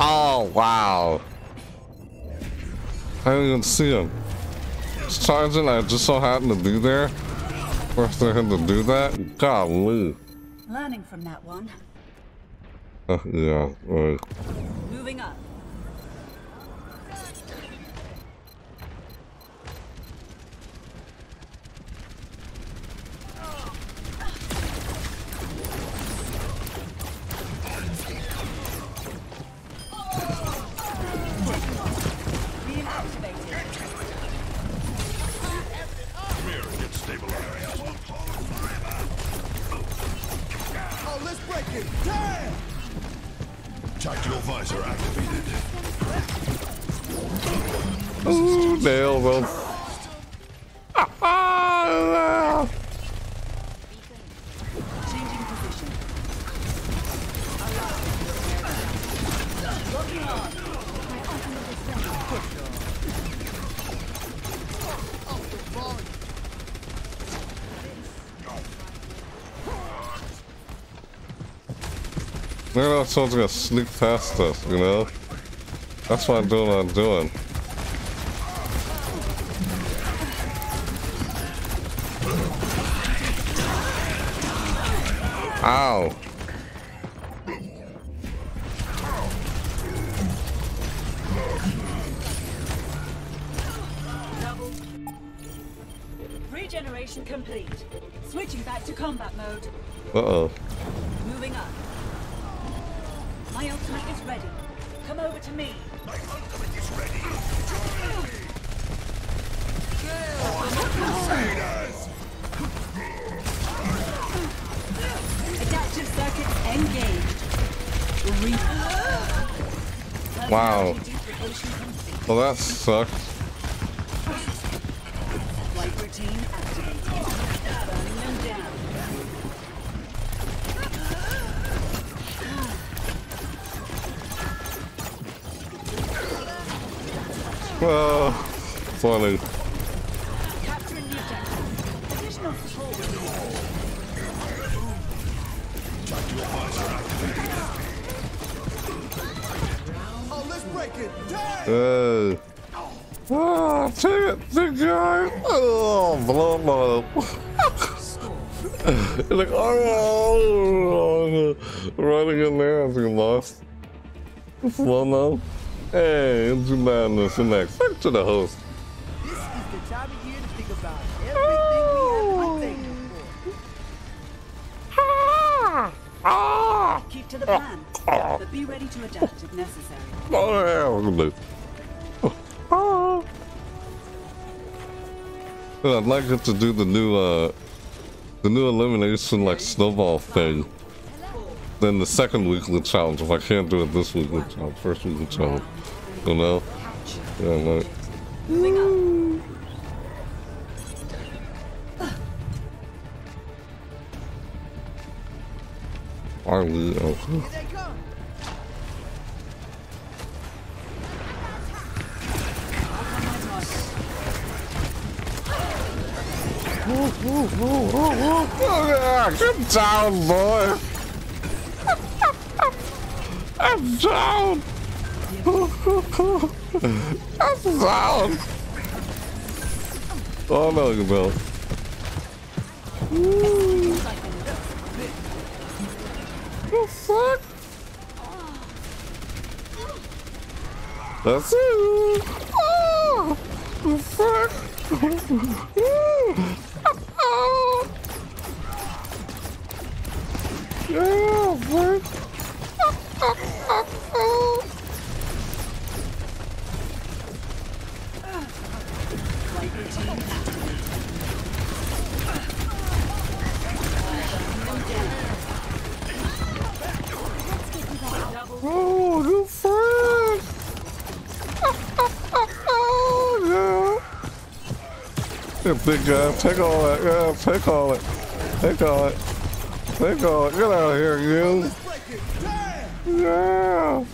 Oh, wow. I didn't even see him. It's charging, I just so happened to be there. First I had to do that. Golly. Learning from that one. Uh, yeah, right. Moving up. Ooh, nailed him. Ah. Locking on. They're not supposed to sneak past us, you know? That's what I'm doing what I'm doing. Ow. Double. Regeneration complete. Switching back to combat mode. Uh-oh. Madness and next. Back to the host. This is the time of year to think about everything we have to be thankful for. Keep to the plan, but be ready to adapt if necessary. Oh, yeah, we're gonna do. Oh. I'd like it to do the new, uh, the new elimination, like, snowball thing. Then the second weekly challenge, if I can't do it this weekly challenge, first weekly challenge. You know? Up. Arlie, oh. Come. Down, boy! I'm down! Oh no, you will. The fuck? That's you! Oh! You fuck! Ah. oh! Yeah, fuck! Oh, you fuck! Oh, Oh, yeah, big guy, take all that, yeah, take all it. Take all it. Take all it. Get out of here, you. Yeah.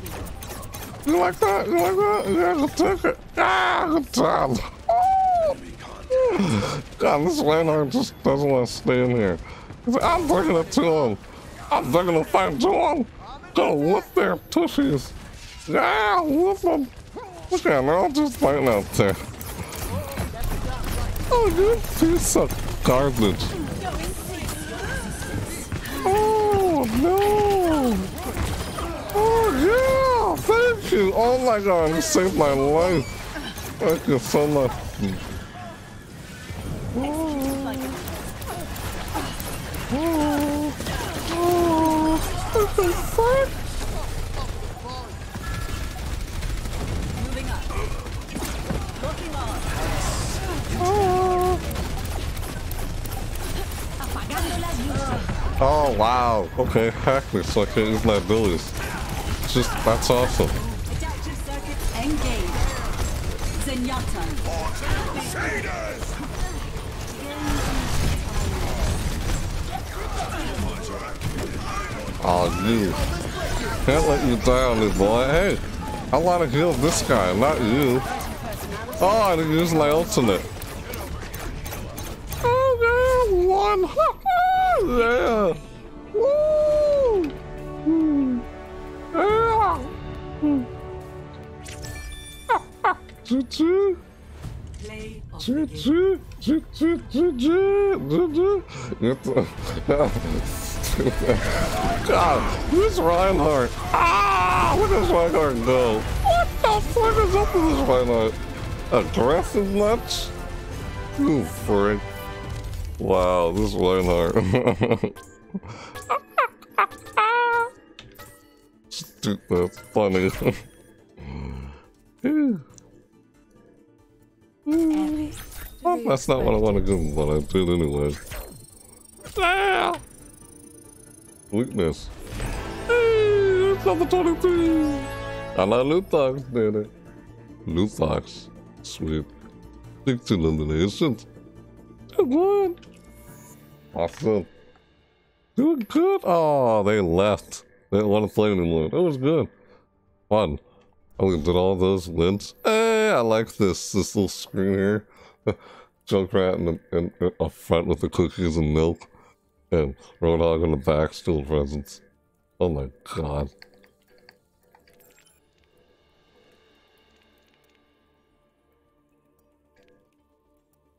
You like that? You like that? Yeah, I'll take it. Ah, good. Oh. God, this landlord just doesn't want to stay in here. I'm bringing it to him. I'm bringing the fight to him. Go whoop their tushies. Yeah, whoop them. Look at them, they're all just fighting out there. Oh, you piece of garbage. Oh, no. Oh, yeah. Thank you. Oh, my God. You saved my life. Thank you so much. Oh, wow. Okay, hack me so I can use my abilities. Just that's awesome. Oh. Can't let you on this boy. Hey, I want to heal this guy, not you. Oh, I didn't use my ultimate. Oh yeah, one. yeah. Woo. Hmm. Choo-choo. Choo-choo-choo-choo. God, who's Reinhardt? Ah, where does Reinhardt go? What the fuck is up with this Reinhardt? Aggressive much? You frick. Wow, this Reinhardt. Stupid, funny. well, that's not what I want to him, but I did anyway. Ah! Weakness. Hey, it's number 23! I like loot did it? Loot. Sweet. 16 eliminations. Good. Awesome. Doing good. Oh, they left. They didn't want to play anymore. That was good. Fun. Oh, we did all those wins. Hey, I like this this little screen here. Junkrat in, the, in, in front with the cookies and milk. And Roadhog in the back, still presents. Oh my god.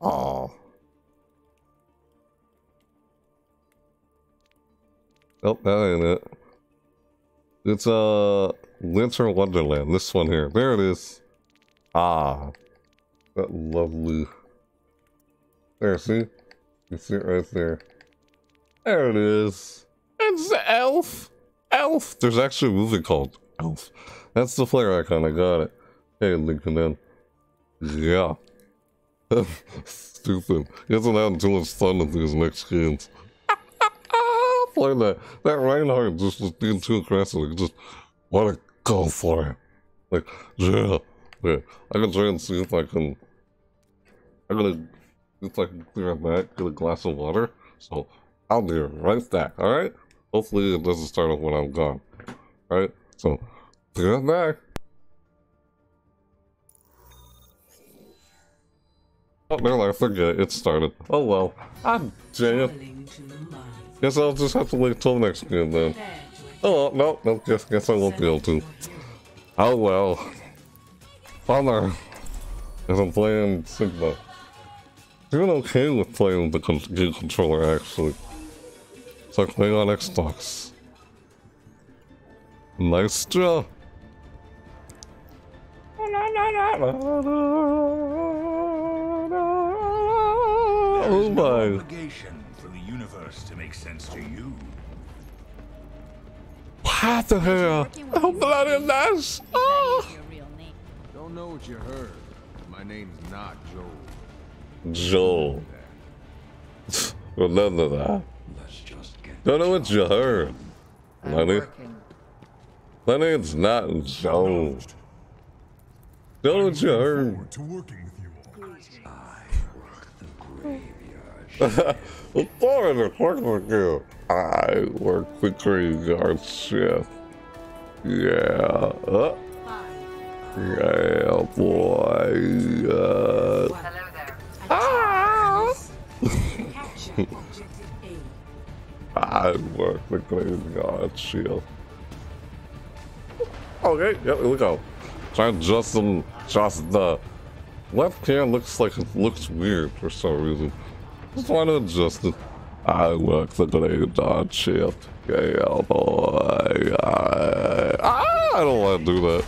Oh. Nope, that ain't it. It's uh Winter Wonderland. This one here. There it is. Ah. That lovely. There, see? You see it right there. There it is. It's Elf. Elf. There's actually a movie called Elf. That's the player icon. I got it. Hey, Lincoln in. Yeah. Stupid. He hasn't had too much fun with these next games. Play that. That Reinhardt just was being too aggressive. He just want to go for it. Like, yeah. Yeah. I can try and see if I can. I'm gonna. If I can clear my back, get a glass of water. So, I'll be right back, alright? Hopefully it doesn't start off when I'm gone. Alright? So, be right back. Oh, never mind, forget it started. Oh well. I'm jammed. Guess I'll just have to wait till next game then. Oh no, no, guess, guess I won't be able to. Oh well. Bummer. As I'm playing Sigma. Doing okay with playing with the game controller actually. It's like playing on Xbox. Nice job. Oh my. To to you. What the hell? Oh, bloody nice. Oh. Don't know what you heard. My name's not Joel. Joel. well, none of that. Don't know what you heard. My name, my name's not Joel. Don't know what you heard. To working with you well, to work with you. I work the graveyard shift. Yeah. Uh, yeah, boy. Uh, ah! I work the graveyard shift. Okay, yep, here we go. Try to adjust them, just the left hand looks like it looks weird for some reason. Just want to adjust it. I work the graveyard shift. Yeah, boy. I, I don't want to do that.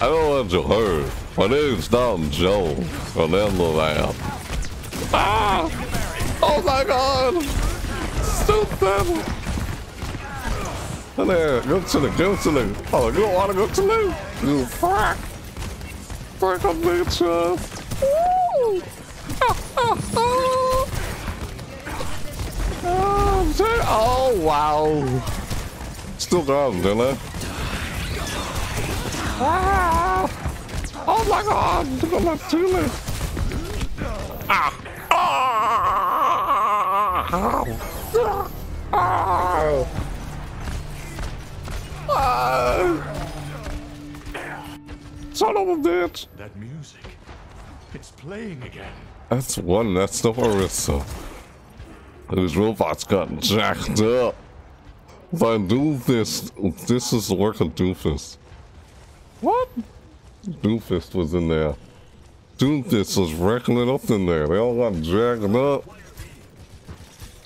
I don't want to hurt. My name's Dom Joe. Remember that. Ah! Oh my god! Stupid! There, go to the, go to the. Oh, you don't want to go to the? You fuck! Fuck a bitch up! Woo! Oh, oh, wow! Still gone, didn't I? Ah! Oh my god! I'm not! Ah! Ah! Ah! Ah! Son of a bitch! That music. It's playing again. That's one, that's the Orisa. These robots got jacked up. If I do this, is the work of Doofus. What? Doofus was in there. Doofus was wrecking it up in there. They all got jacked up.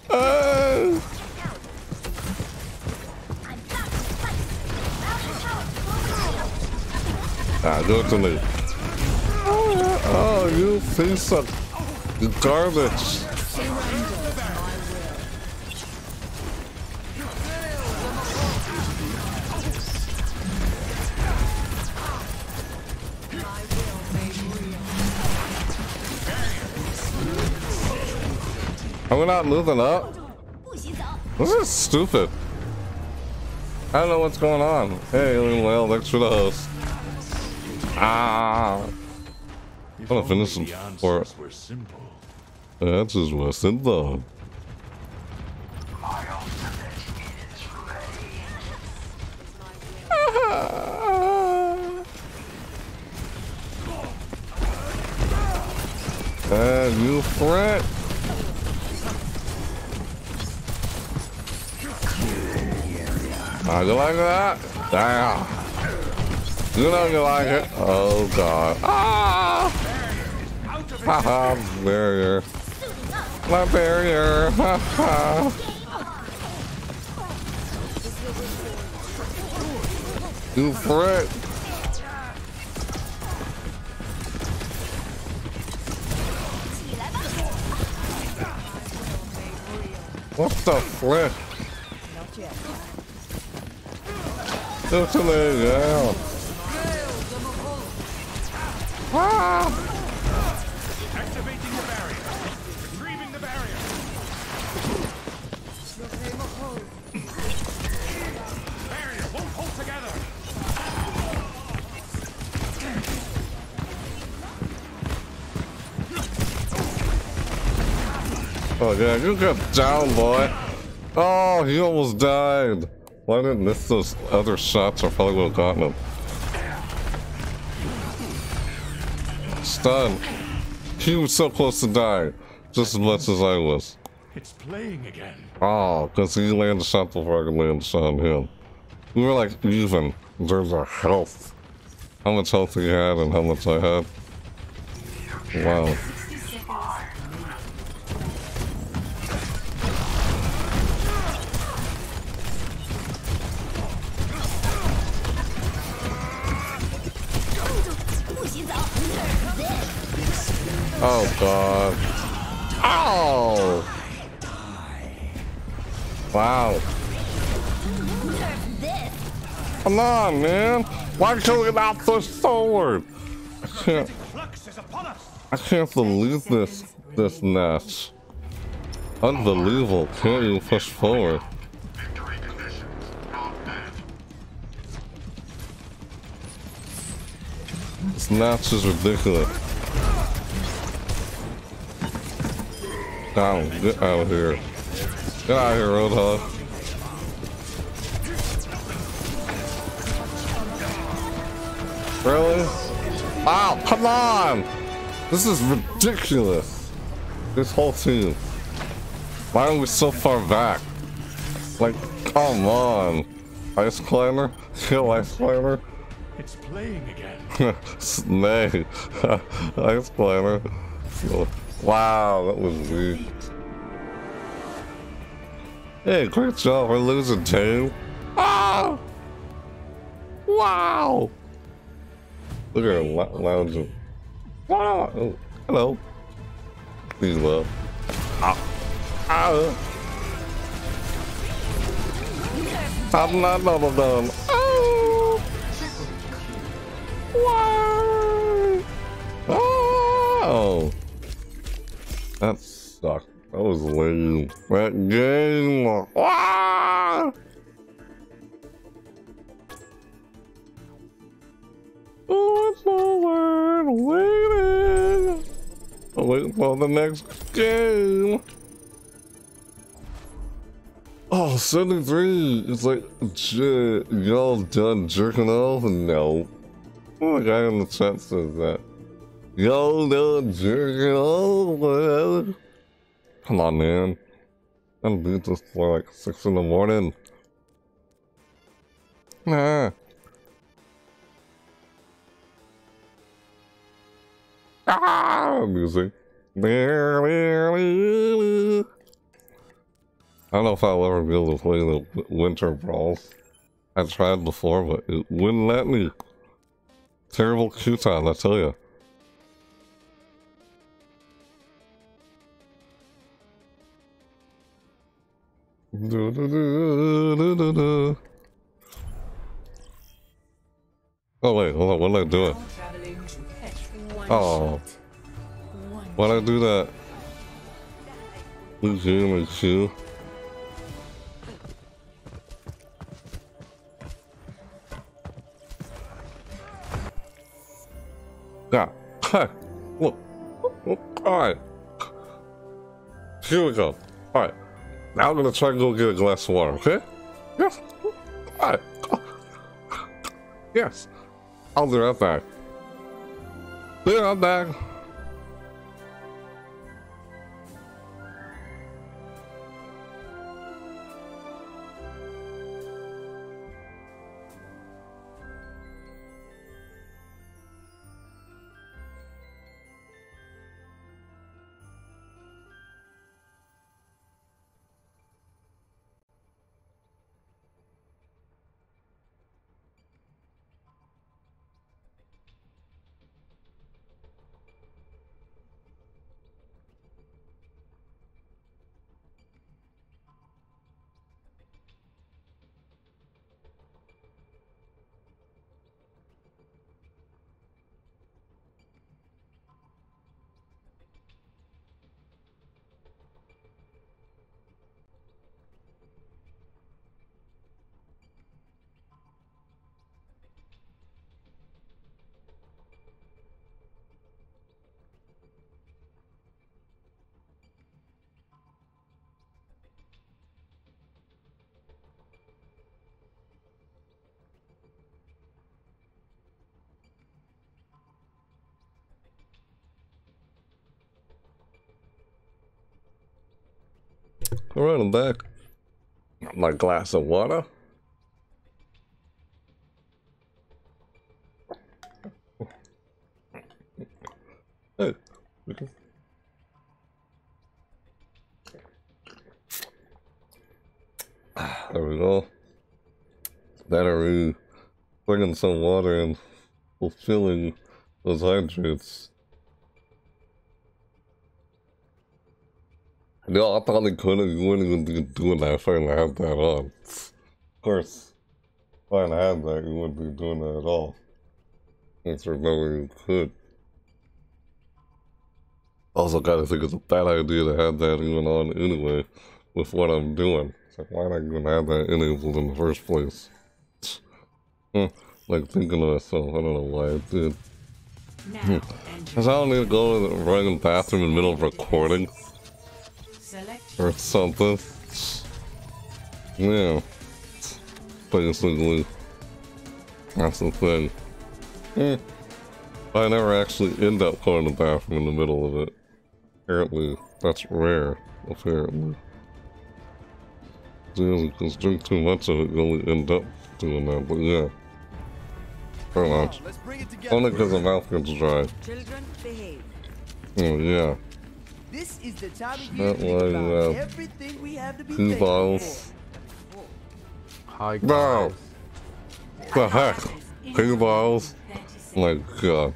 Uh, ah, go to me. Oh, oh, you piece garbage. Are we not moving up? This is stupid. I don't know what's going on. Hey, well, thanks for the host. Ah. I'm gonna finish them for. That's just worse than thought. And you fret. How'd you like that? Damn. You know you like it. Oh god. Ah! Haha, barrier. My barrier. Haha. you fret. What the flip? To the down. Ah! Oh yeah, you got down, boy. Oh, he almost died. Why didn't miss those other shots? I probably would have gotten him. Stun. He was so close to dying, just as much as I was. It's playing again. Oh, because he landed a shot before I could land a shot on him. We were like even in terms of health. How much health he had and how much I had. Wow. Oh god. Ow! Wow. Come on, man. Why can't we not push forward? I can't. I can't believe this. This match. Unbelievable. Can't even push forward. This match is ridiculous. Down. Get out of here. Get out of here, Roadhog. Really? Wow, come on! This is ridiculous. This whole team. Why are we so far back? Like, come on. Ice Climber? Kill Ice Climber? It's playing again. Nay. Ice Climber. Wow, that was weak. Hey, great job. We're losing two. Ah! Wow! Look at her lounging. Wow! Oh, hello. Please love. Ah. Ah. I'm not double done. Oh! Wow! Oh! That sucked. That was lame. That game. Ah! Oh, forward, waiting. Waiting for the next game. Oh, 73. It's like, y'all done jerking off? No. Oh, the guy in the chat says that. Jerking off? Come on, man. I'm doing this for like 6 in the morning. Nah. Ah, music. I don't know if I'll ever be able to play the Winter Brawls. I tried before, but it wouldn't let me. Terrible Q-Time, I tell you. Do, do, do. Oh wait, hold on, what did I do? Oh. Why'd I do that? Lose you, my shoe. Yeah. Hey, look. Alright. Here we go. Alright. Now I'm gonna try and go get a glass of water, okay? Yes. Alright. Yes. I'll do that back. Be right back. All right, I'm back. My glass of water. Hey, okay. There we go. Battery. Bringing some water and fulfilling those hydrates. No, I thought they couldn't. You wouldn't even be doing that if I didn't have that on. Of course, if I didn't have that, you wouldn't be doing that at all. No way you could. Also, gotta think it's a bad idea to have that even on anyway with what I'm doing. It's like, why not even have that enabled in the first place? Hmm, like thinking to myself, I don't know why I did. Because I don't need to go to the running bathroom in the middle of recording or something. Yeah. Basically. That's the thing. Hmm. I never actually end up going to the bathroom in the middle of it. Apparently, that's rare, apparently. Because drink too much of it, you only end up doing that, but yeah. Pretty much. Only because the mouth gets dry. Children, behave. Oh, yeah. This is the time of year That to think way, about uh, everything we have to be two thankful bottles. Hi, No! The heck? Two bottles? My god.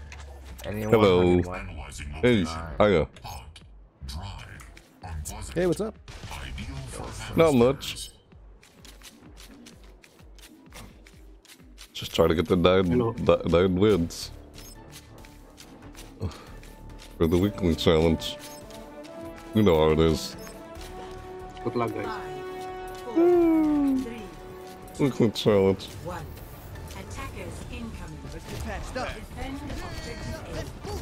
Hello. Hey, hiya. Hey, what's up? Not much. Just try to get the nine, di- nine wins. For the weekly challenge. You know how it is. Good luck, guys. Weekly challenge. One. Attackers incoming. Let's get patched up. Defend objective A.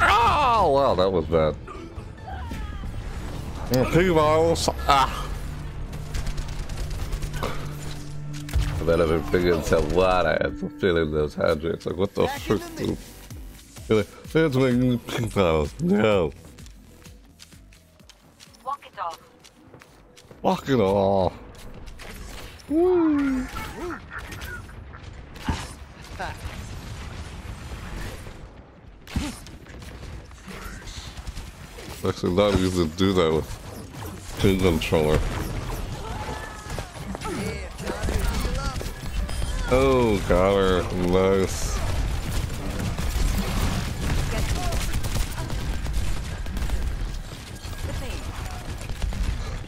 Oh, wow, that was bad. Two balls. Ah. And then I've been thinking what I had for filling those hydrates. Like, what the frick, dude? You're like, It's making me pink balls. No. Walk it off. Walk it off. Woo. Actually, not easy to do that with pin controller. Oh, got her. Nice.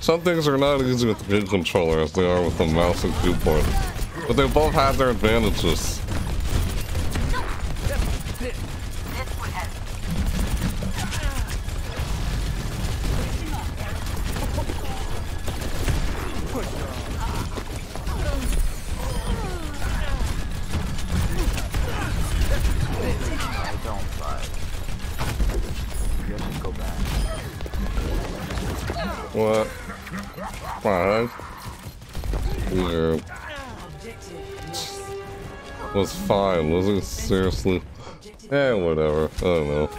Some things are not easy with the controller as they are with the mouse and keyboard. But they both have their advantages. Was it seriously? Eh, whatever. I don't know.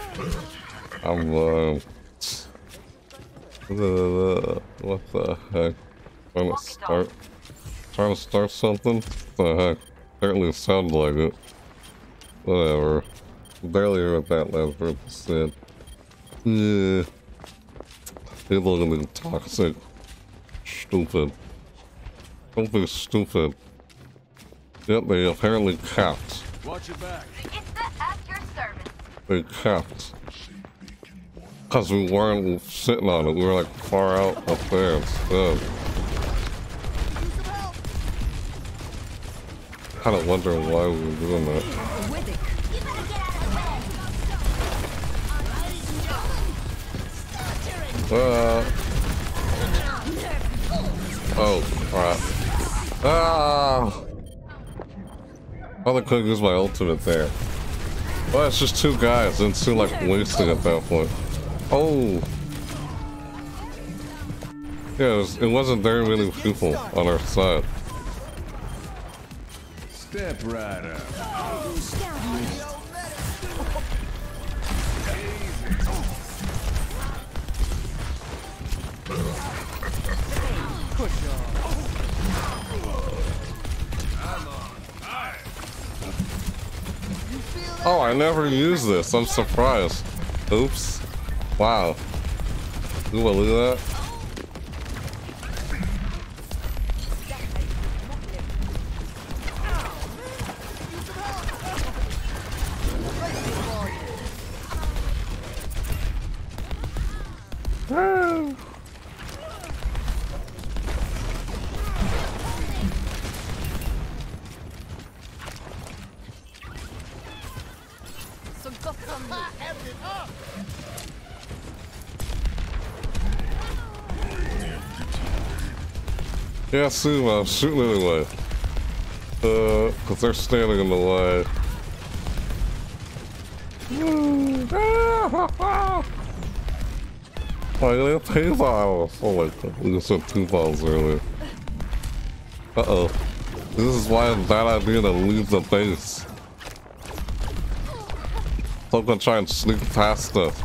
I'm, um... What the heck? Trying to start... Trying to start something? What the heck? Apparently it sounded like it. Whatever. Barely heard that last person said. Yeah. People are gonna toxic. Stupid. Don't be stupid. Yet they apparently capped. Watch your back. It's the at your service. They capped. Because we weren't sitting on it. We were like far out up there instead. Kind of wondering why we were doing that. Uh, oh, crap. Ah! Oh, I couldn't use my ultimate there. Well, it's just two guys, and it's too, like, wasting at that point. Oh! Yeah, it, was, it wasn't very many people on our side. Step right up. Oh, I never used this. I'm surprised. Oops. Wow. Ooh, look at that. Woo! Yeah, see them, I'm shooting anyway. Uh, because they're standing in the way. Like, they're two bottles. Oh my god, we just said two bottles earlier. Uh-oh. This is why it's a bad idea to leave the base. I'm gonna try and sneak past us.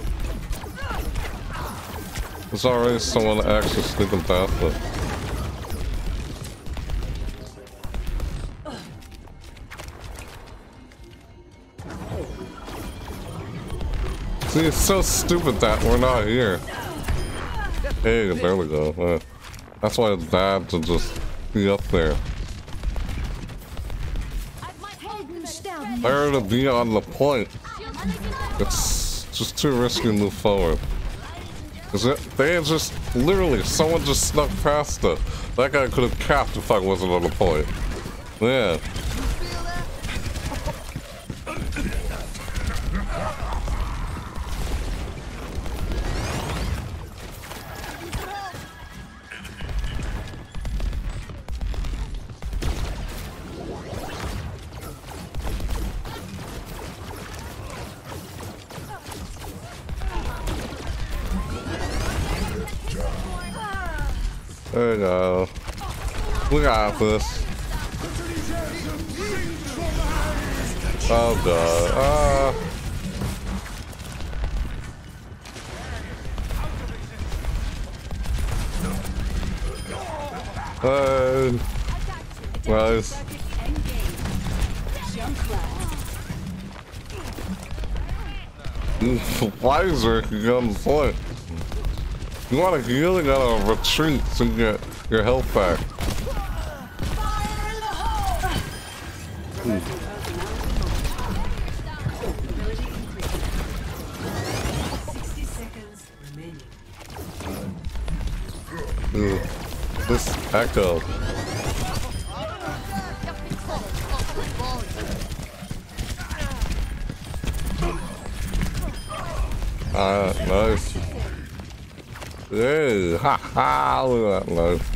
There's already someone actually sneaking past us. See, it's so stupid that we're not here. Hey, there we go. Uh, that's why it's bad to just be up there. Better to be on the point. It's just too risky to move forward. Is it? They just literally someone just snuck past us. That guy could have capped if I wasn't on the point. Yeah. We go. We got this. Oh god. Uh, nice. Pfizer can get on the point. You heal, you gotta retreat to get your health back. Ooh. Ooh. This echo. Ah, nice. Hey, ha ha, look at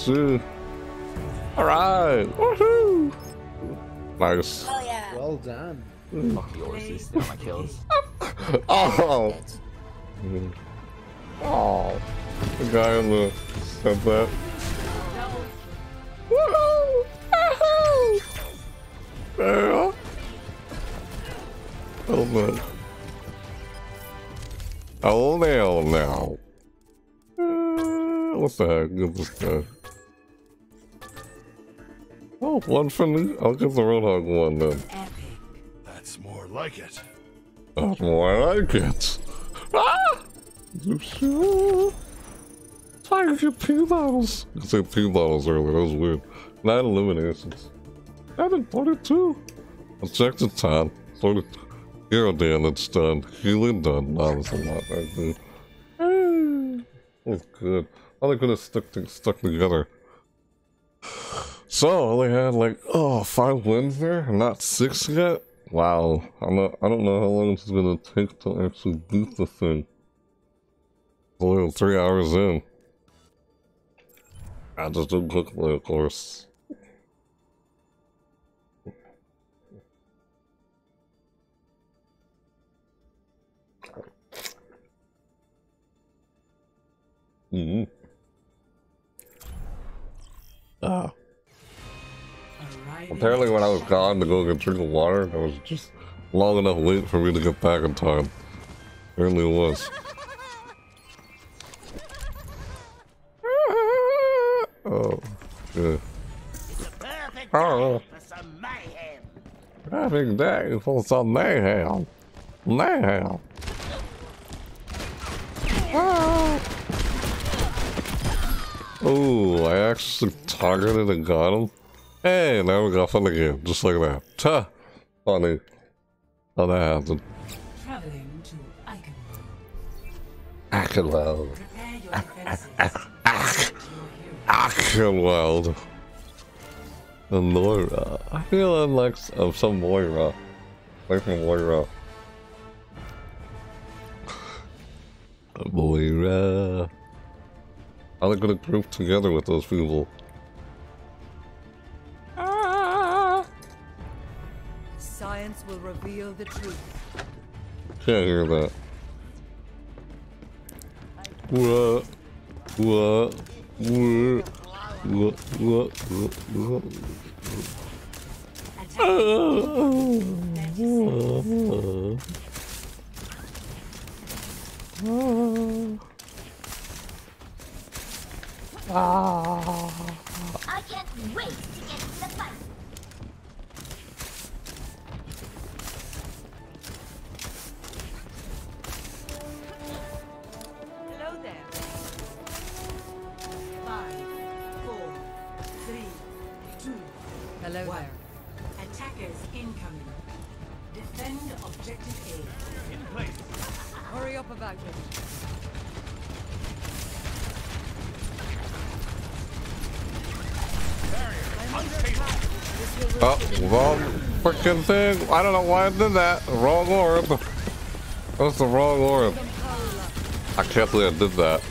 GG. Alright. Woohoo! Nice. Oh yeah. Well done. Fuck yours, he's stealing my kills. Oh. Oh. The guy on the said that. Woohoo! Woohoo! Yeah. Oh man. Oh now now. Uh, what the heck is this guy? Oh, one for me. I'll get the Roadhog one then. That's more like it. That's more like it. Ah! Trying to get P bottles. I said P bottles earlier, that was weird. Nine eliminations. I did 42. Objective time. 40. Hero damage done. Healing done. Nah, that's a lot. Good. Ah, That's good. How they have stuck, to, stuck together. So, they had like, oh, five wins there? Not six yet? Wow. I'm not, I don't know how long it's gonna take to actually beat the thing. Only three hours in. I just didn't quickly, of course. Mm -hmm. Uh, apparently when I was gone to go get a drink of water, there was just long enough wait for me to get back in time. Apparently it was. Oh, yeah. Oh. Perfect day for some mayhem. Mayhem. Ah. Oh, I actually targeted and got him. Hey, now we got fun again, just like that. Ta! Funny. How that happened. Traveling to. Eichenwalde. Prepare your And Moira. I feel like of some Moira. Like from Moira. Moira. How they gonna group together with those people? Will reveal the truth. Can't hear that. What? What? What? What? What? What? I can't wait to get in the fight. Hello One. there. Attackers incoming. Defend objective A. In place. Hurry up about it. Oh, wrong freaking thing. I don't know why I did that. Wrong orb. That's the wrong orb. I can't believe I did that.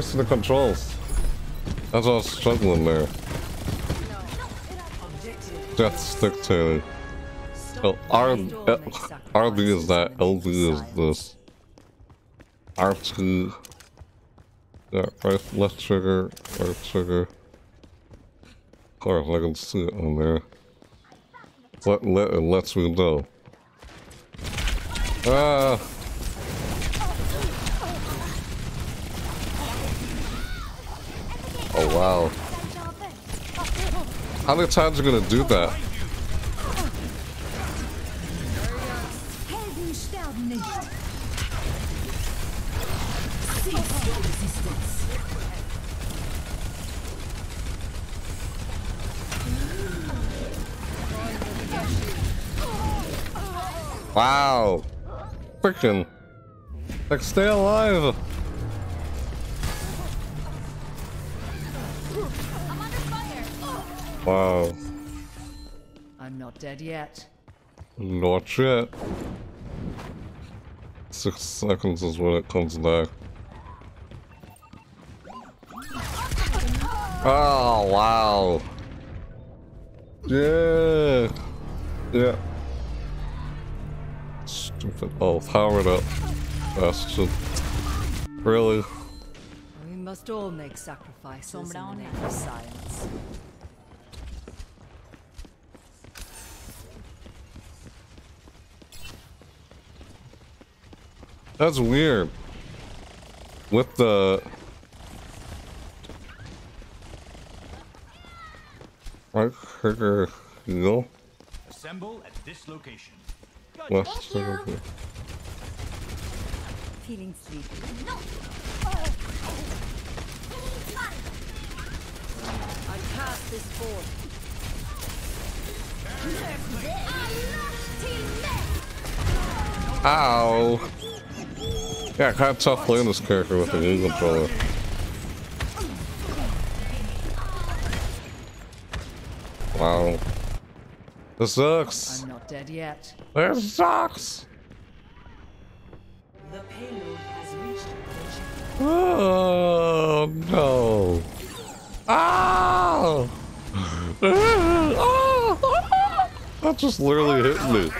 Used to the controls. That's why I was struggling there. Death stick to Oh, R, RB is that, LB is this. R2. Yeah, right, left trigger, right trigger. Of course, I can see it on there. Let, let, it lets me know. Ah! Oh wow. How many times are you gonna do that? Wow. Freaking. Like, stay alive. Wow. I'm not dead yet. Not yet. Six seconds is when it comes back. Oh, wow. Yeah. Yeah. Stupid. Oh, powered up. Bastard. Really? We must all make sacrifices in the name of science. That's weird. With the... Right trigger heal. Assemble at this location. Left trigger heal. Feeling sleepy. No. I cast this forth. Ow. Yeah, kind of tough playing this character with the Game controller. Wow. This sucks. I'm not dead yet. This sucks. The payload has reached Oh no. Oh. oh. That just literally hit me.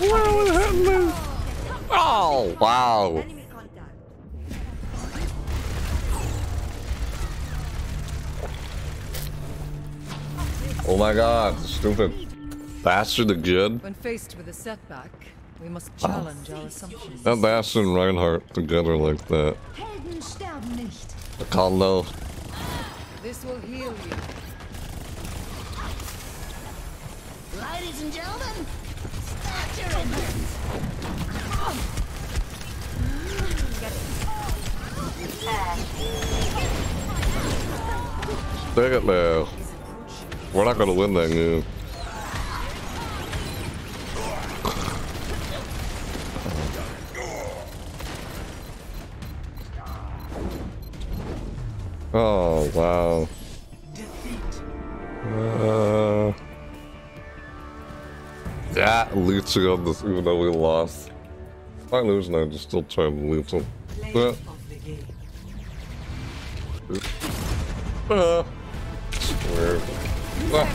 Literally hit me. Oh wow. Oh my god, stupid bastard again. When faced with a setback, we must challenge our assumptions. That bastard and Reinhardt together like that. Helden sterben nicht. The combo. This will heal you. Ladies and gentlemen, start your engines. Take it now. We're not gonna win that game. Oh wow. Uh, yeah, leeching on this even though we lost. I lose now, just still try to him. Yeah. Uh, weird. Ah.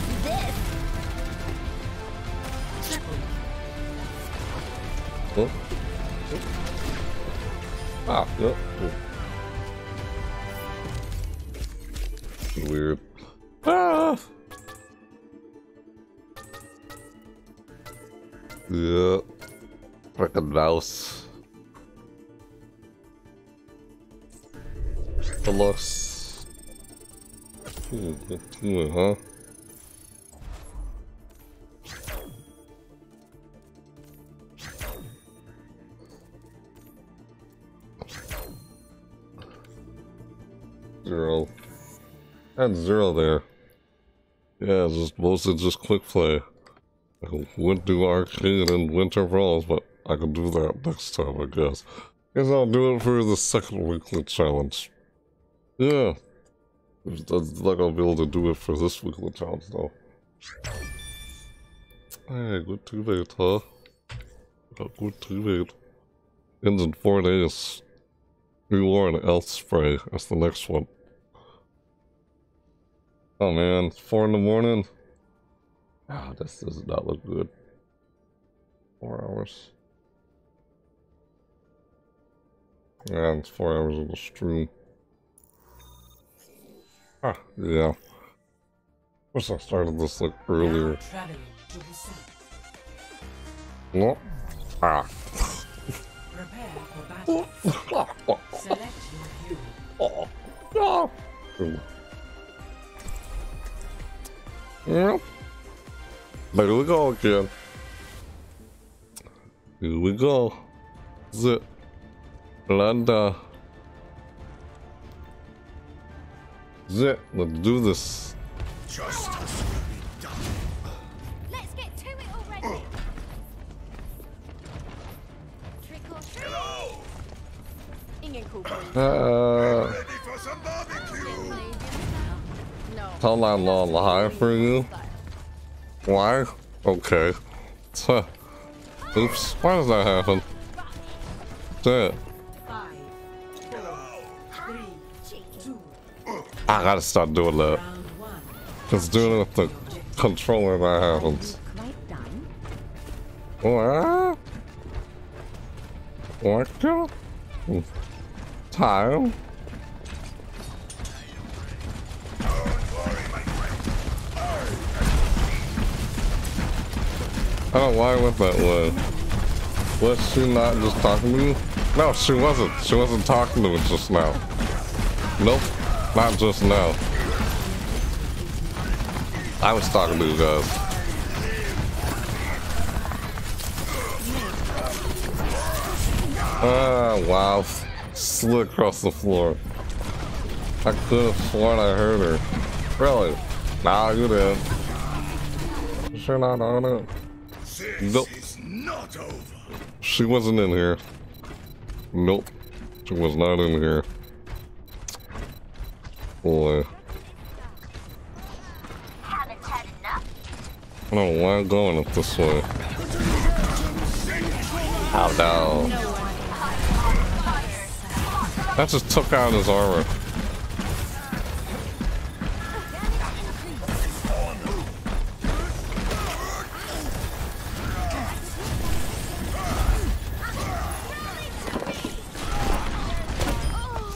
Huh? Ah, yep. Weird. Ah. Yeah. Freaking mouse. Team, huh? Zero. Had zero there. Yeah, just mostly just quick play. I went to arcade and winter falls, but I can do that next time, I guess. Guess I'll do it for the second weekly challenge. Yeah. Gonna be able to do it for this weekly challenge though. Hey, good teammate, huh? Got good teammate. Ends in four days. Reward an elf spray. That's the next one. Oh man, it's four in the morning. Ah, this does not look good. Four hours. Yeah, it's four hours of the stream. Ah, yeah. Wish I started this like earlier. Traveling to the south. No. Ah. Prepare for battle. Select your hero. Oh. No. Yep. Here we go again. Here we go. Zip. Landa. Zip. Let's do this. Justice will be done. Let's get to it already. Trick or treat. Koppling. Uh, Ready for some barbecue? Tell that law lie for you. Why? Okay. Oops. Why does that happen? Shit. I gotta start doing that. Just doing it with the controller happens. Quite done. What? What? Tile? I don't know why I went that way. Was she not just talking to me? No, she wasn't. She wasn't talking to me just now. Nope, not just now. I was talking to you guys. Ah, wow. Slid across the floor. I could have sworn I heard her. Really? Nah, you did. Sure not on it. Nope. not over. She wasn't in here. Nope. She was not in here. Boy. I don't know why I'm going up this way. Oh no. That just took out his armor.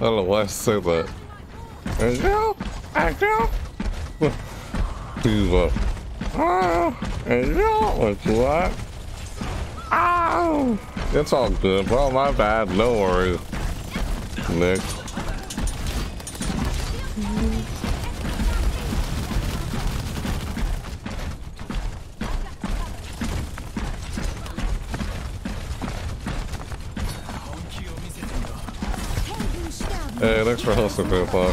I don't know why I say that. And go, and go. He's up. Oh, and go, what you want? Oh, it's all good. Well, my bad. No worries. Nick. Hey, thanks for hosting, Grandpa.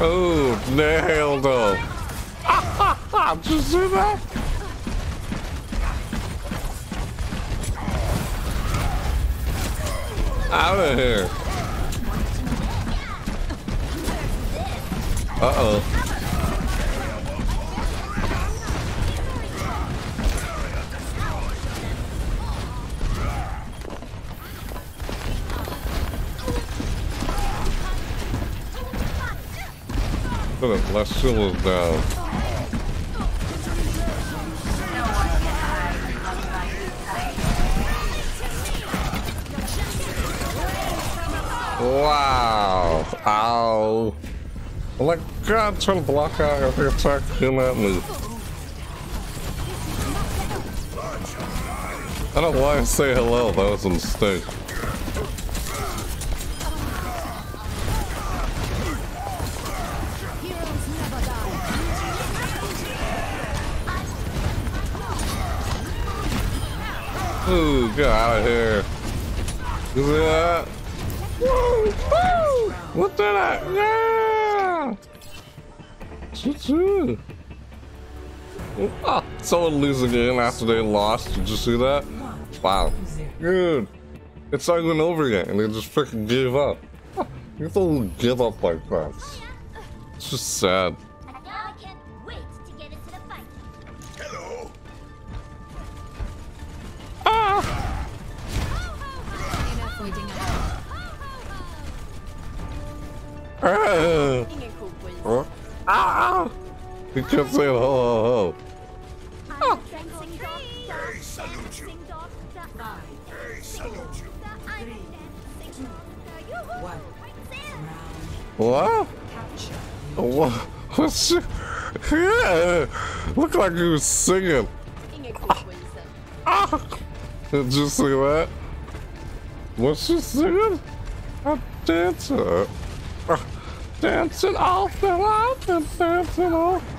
Oh, nailed him. You see that? Out of here. Uh-oh. Less shields down. Wow. Ow. Like, God, trying to block out every attack in that move. I don't want to say hello, that was a mistake. Ooh, get out of here. You see that? Woo! Woo! What did I? Yeah! Ah, someone losing again after they lost. Did you see that? Wow. Dude. It's not even over yet, and they just freaking gave up. You don't give up like that. It's just sad. Kept saying ho ho ho. What? What? What's? Yeah! Looked like he was singing. Ah! Did you see that? Was she singing? Dancer. Ah, Dancing off the life and dancing off.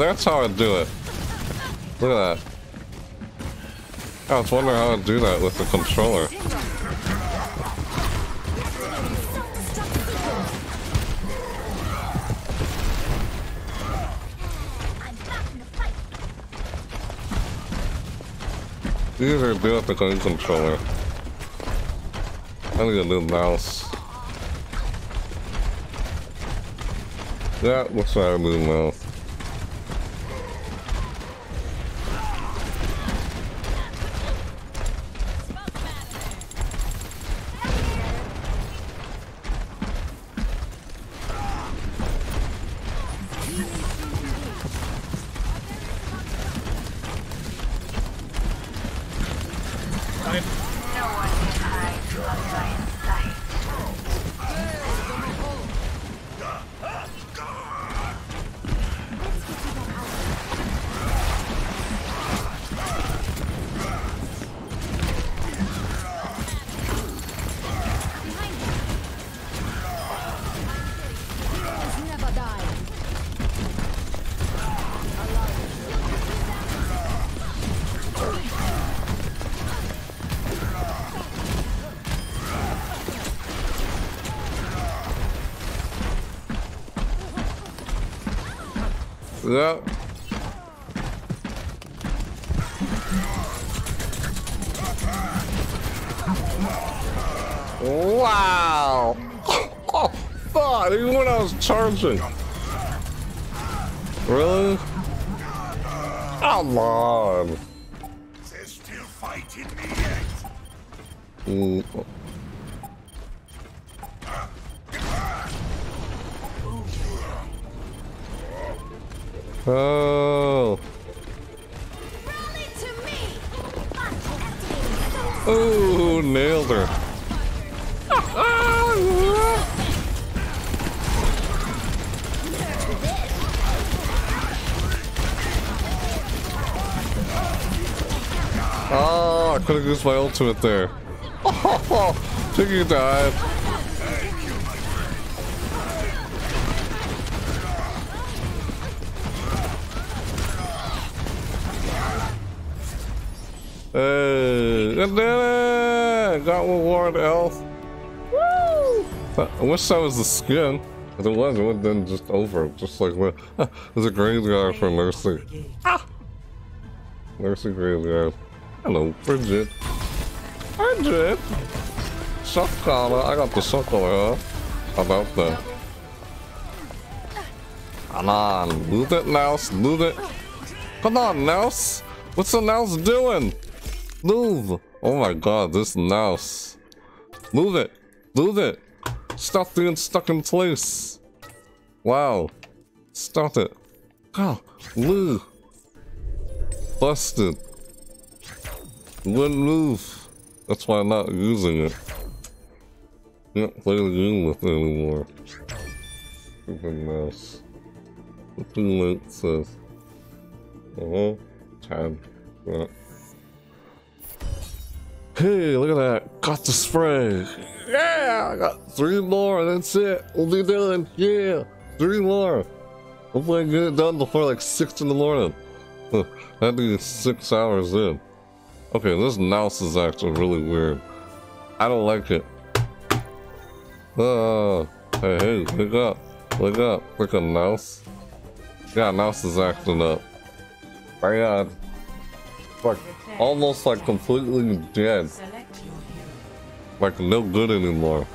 That's how I do it. Look at that. I was wondering how to do that with the controller. Easier to do with the gun controller. I need a new mouse. That looks like a new mouse. Was charging. Ultimate there. Oh, Piggy died. Hey, I did it! Got reward elf. Woo! I wish that was the skin. If it was, it would have been just over. Just like, well, there's a graveyard for Mercy. Ah! Mercy graveyard. Hello, Bridget. Bridget! Shock collar. I got the shock collar? How about that? Come on, loot it, Mouse. Loot it. Come on, Mouse. What's the Mouse doing? Move! Oh my god, this mouse. Move it! Move it! Stop being stuck in place! Wow. Stop it. God, move! Busted. Wouldn't move. That's why I'm not using it. Can't play the game with it anymore. Stupid the link says. Uh-huh. Tab. Yeah. Hey, look at that. Got the spray. Yeah, I got three more. That's it. We'll be done. Yeah, three more. Hopefully I get it done before like 6 in the morning. That'd be six hours in. Okay, this mouse is actually really weird. I don't like it. Uh, hey, hey, wake up. Wake up. Wake up, mouse. Yeah, mouse is acting up. Bad. Like, almost like completely dead. Like no good anymore.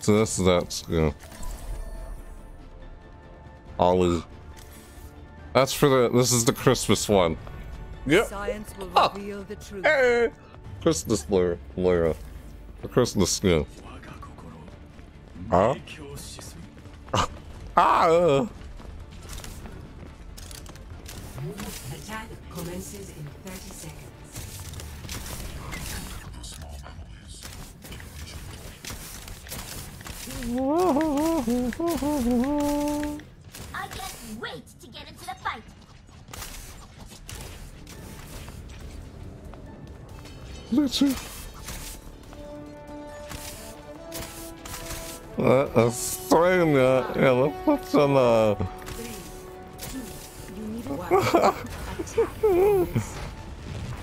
So this is that, yeah. Ollie. That's for the, this is the Christmas one. Yep. Science will reveal the truth. Hey! Christmas Lyra. Lyra. The Christmas, yeah. Huh? Ah! uh. Attack commences I can't wait to get into the fight. Lucy. Uh, Australia. Yeah, let's put some, uh...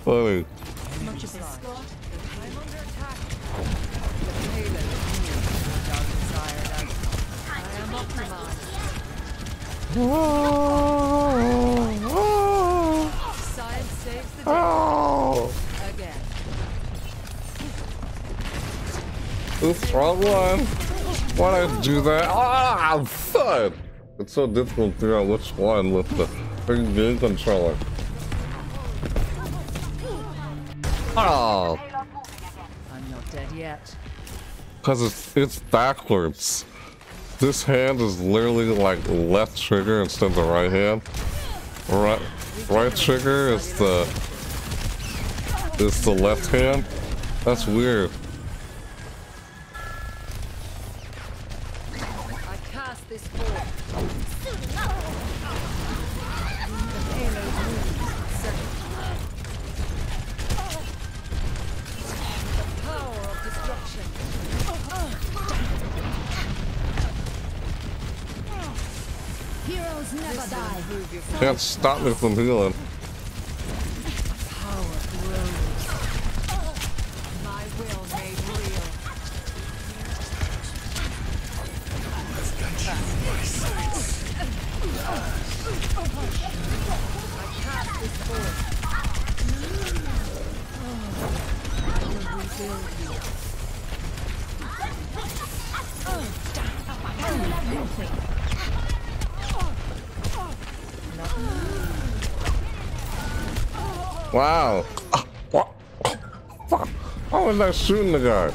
Funny. Much obliged. I'm under attack. The payload continues without desired outcome. I am optimized. Science saves the day. Oh. Again. This wrong one. Why'd I do that? Ah, fuck! It's so difficult to figure out which one with the freaking game controller. Oh, I'm not dead yet. because it's, it's backwards. This hand is literally like left trigger instead of the right hand. Right, right trigger is the is the left hand. That's weird. Can't stop me from healing. Oh, Power Wow. What? How was I shooting the guy?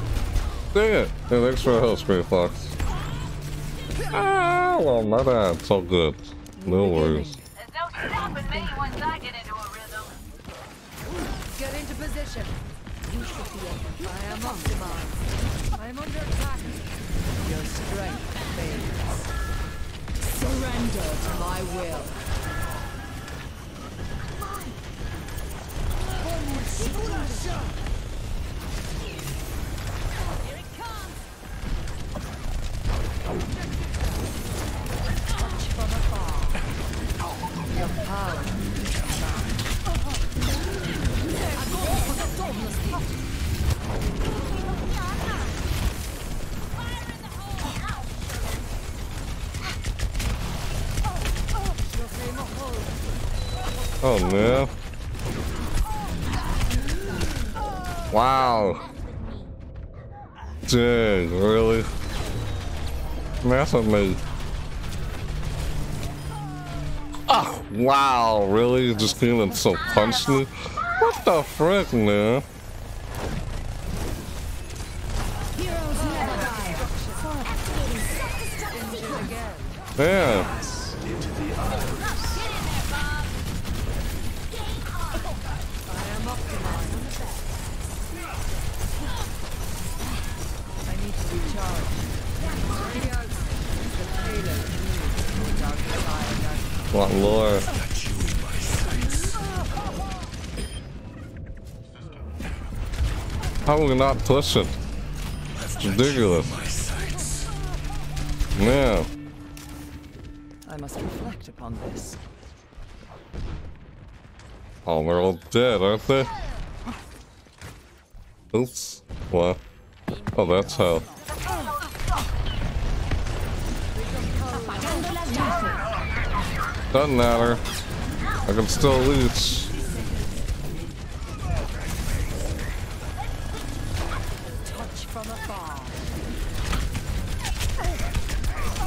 Dang it. Hey, thanks for the help, Screen Fox. Ah, well, my bad. All good. No worries. Surrender to my will. Here it comes. Touch from afar. Your power. Oh, man. Wow. Dang, really? That's me. Oh, ah, wow, really? You just and so punched me? What the frick, man? Heroes Want lore. How are we not pushing? It's ridiculous. Man. I must reflect upon this. Oh, they're all dead, aren't they? Oops. What? Oh, that's how. Doesn't matter. I can still leech. Touch from afar.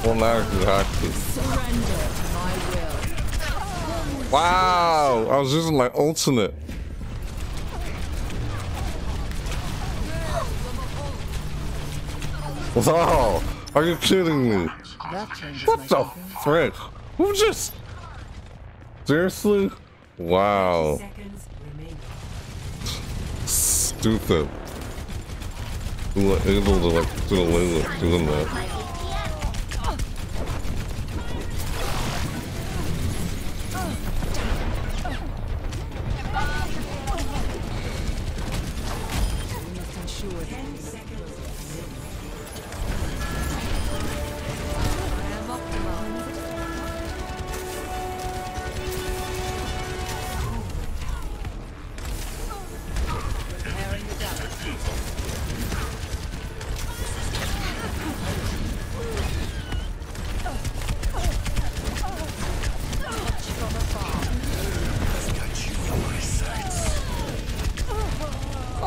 Well, now you have to. Surrender to my will. Wow! I was using my alternate. Wow! Are you kidding me? What the frick? Who just... Seriously? Wow. Stupid. Able to like do away with doing that?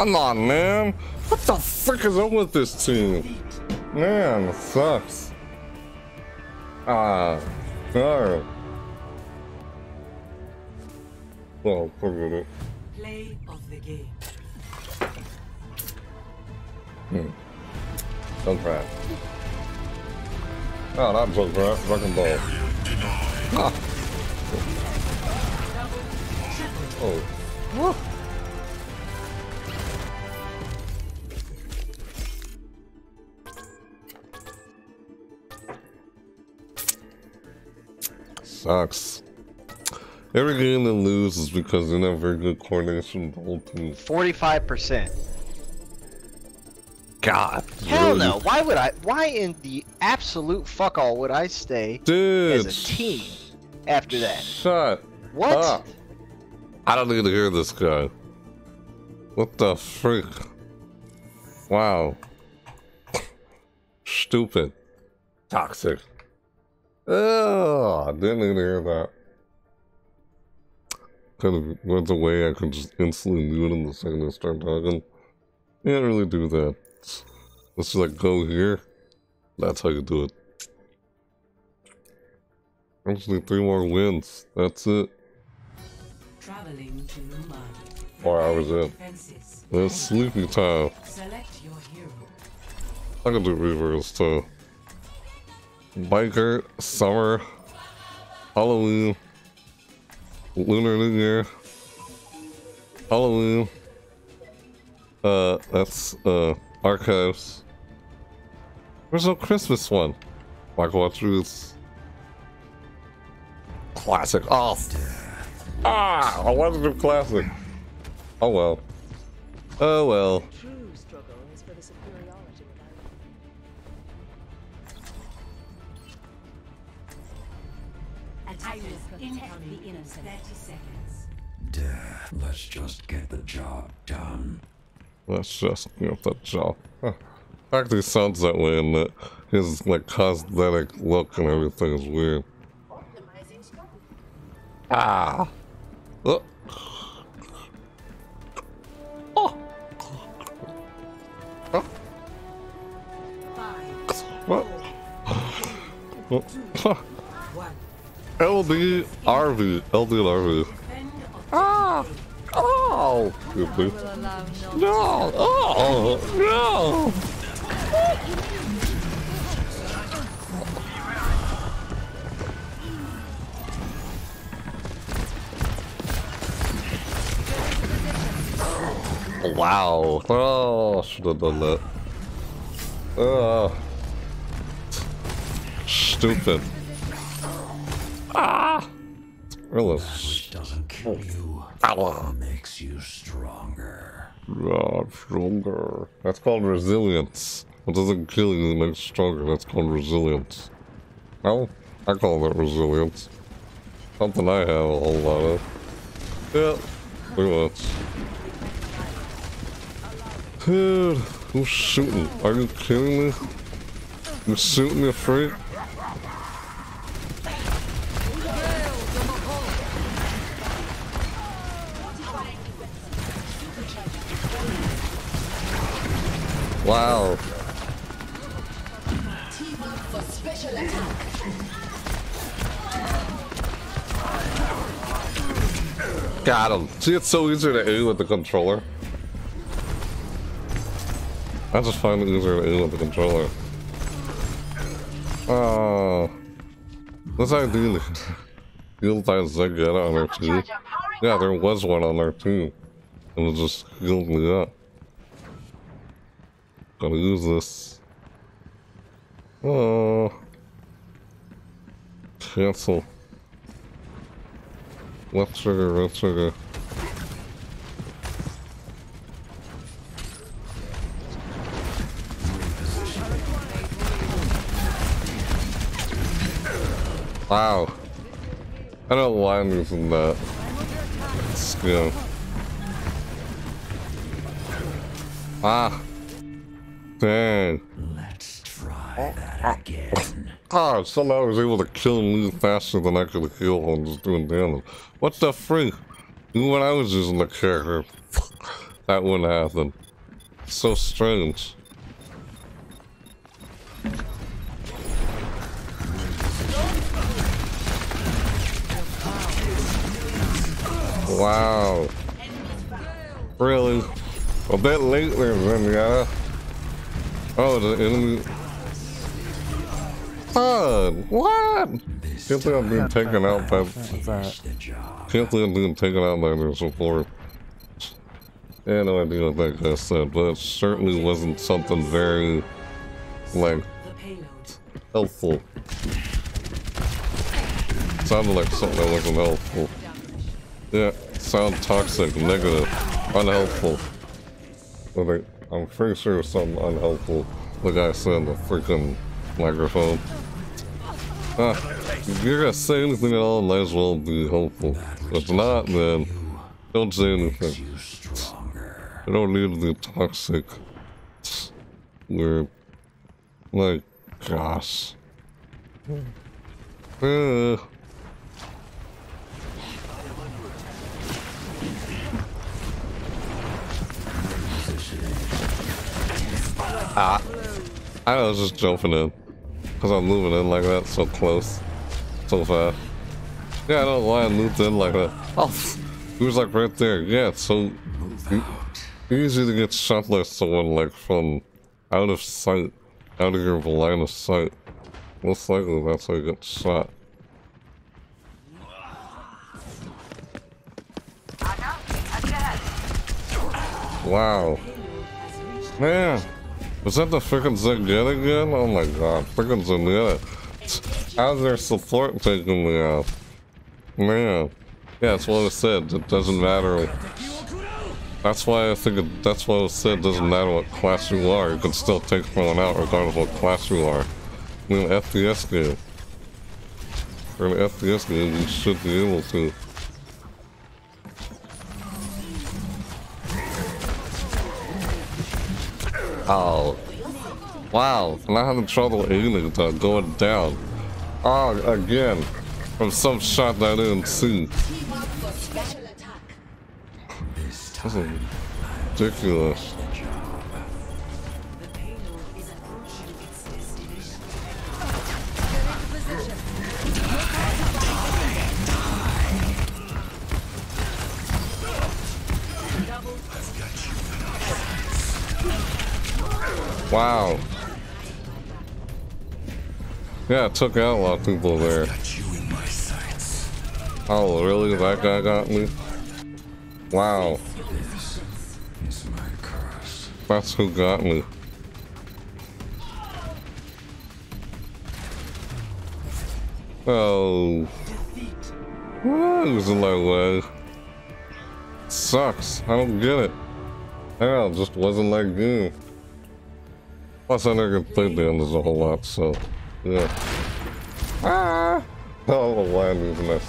Come on, man. What the frick is up with this team? Man, it sucks. Ah, no. Well, forget it. Play of the game. Hmm. Don't try. Oh, that was a fucking ball. Ah. Sucks. Every game they lose is because they don't have very good coordination with the whole team. 45%. God. Hell really? no. Why would I? Why in the absolute fuck all would I stay Dude. as a team after that? Shut What? up. I don't need to hear this guy. What the freak? Wow. Stupid. Toxic. Oh, I didn't need to hear that. Kind of went away, I could just instantly do it in the second I start talking. You can't really do that. Let's just like go here. That's how you do it. I just need three more wins. That's it. Traveling to. Four hours in. It's sleepy time. Select your hero. I can do reverse too. Biker, summer, Halloween, Lunar New Year, Halloween. Uh, that's uh archives. There's no Christmas one? Michael Watchers. Classic. Oh. Ah, I wanted to do classic. Oh well. Oh well. Let's just get the job done. Let's just get the job. Huh. Actually sounds that way and that his like cosmetic look and everything is weird. Ah. Oh. Oh. Oh. What? LD RV. LD RV. Oh. Good move. No. Oh. No. Wow. Oh, should have done that. Oh. Stupid. Ah. Really. Doesn't kill you. Ow. Makes you stronger. Ah, stronger. That's called resilience. It doesn't kill you, it makes you stronger. That's called resilience. Well, I call that resilience. Something I have a whole lot of. Yeah, pretty much. Dude, who's shooting? Are you kidding me? You shooting me, freak? Wow. Got him. See, it's so easy to aim with the controller. I just find it easier to aim with the controller. Oh. What's I do? Heal by Zegget on there too. Yeah, there was one on there too. And it just healed me up. Gotta use this. Oh. Cancel. Left trigger, right trigger. Wow. I don't I'm using that. Skill. Ah. Dang. Let's try that again. Ah, somehow I was able to kill him faster than I could heal him just doing damage. What the freak? Even when I was using the character, that wouldn't happen. So strange. Wow. Really? A bit late there, then, yeah. Oh, the enemy. God, what? Can't believe I'm being taken out by. Can't believe I'm being taken out by this before. I had no idea what that guy said, but it certainly wasn't something very, like, helpful. Sounded like something that wasn't helpful. Yeah, sound toxic, negative, unhelpful. I, I'm pretty sure it's something unhelpful. The guy said in the freaking microphone. Ah, if you're gonna say anything at all, might as well be helpful. If not, then don't say anything. I don't need the toxic. We're like, gosh. Uh, ah, I was just jumping in. Because I'm moving in like that so close. So fast. Yeah, I don't know why I moved in like that. Oh, he was like right there. Yeah, it's so easy to get shot by someone like from out of sight, out of your line of sight. Most likely that's how you get shot. Wow. Man, was that the freaking Zenyatta again? Oh my god, freaking Zenyatta. How's their support taking me out? Man. Yeah, that's what I said. It doesn't matter. That's why I think it, that's what I said. It doesn't matter what class you are. You can still take someone out regardless of what class you are. An FPS game. For an FPS game, you should be able to. Oh. Wow. I'm not having trouble aiming to going down. Oh, again. From some shot that I didn't see. This is ridiculous. Wow. Yeah, it took out a lot of people there. Oh, really? That guy got me? Wow. That's who got me. Oh. Who's in my way? Sucks. I don't get it. It just wasn't like you. Plus, I never played the others a whole lot, so yeah. Ah! I don't know why I'm using. I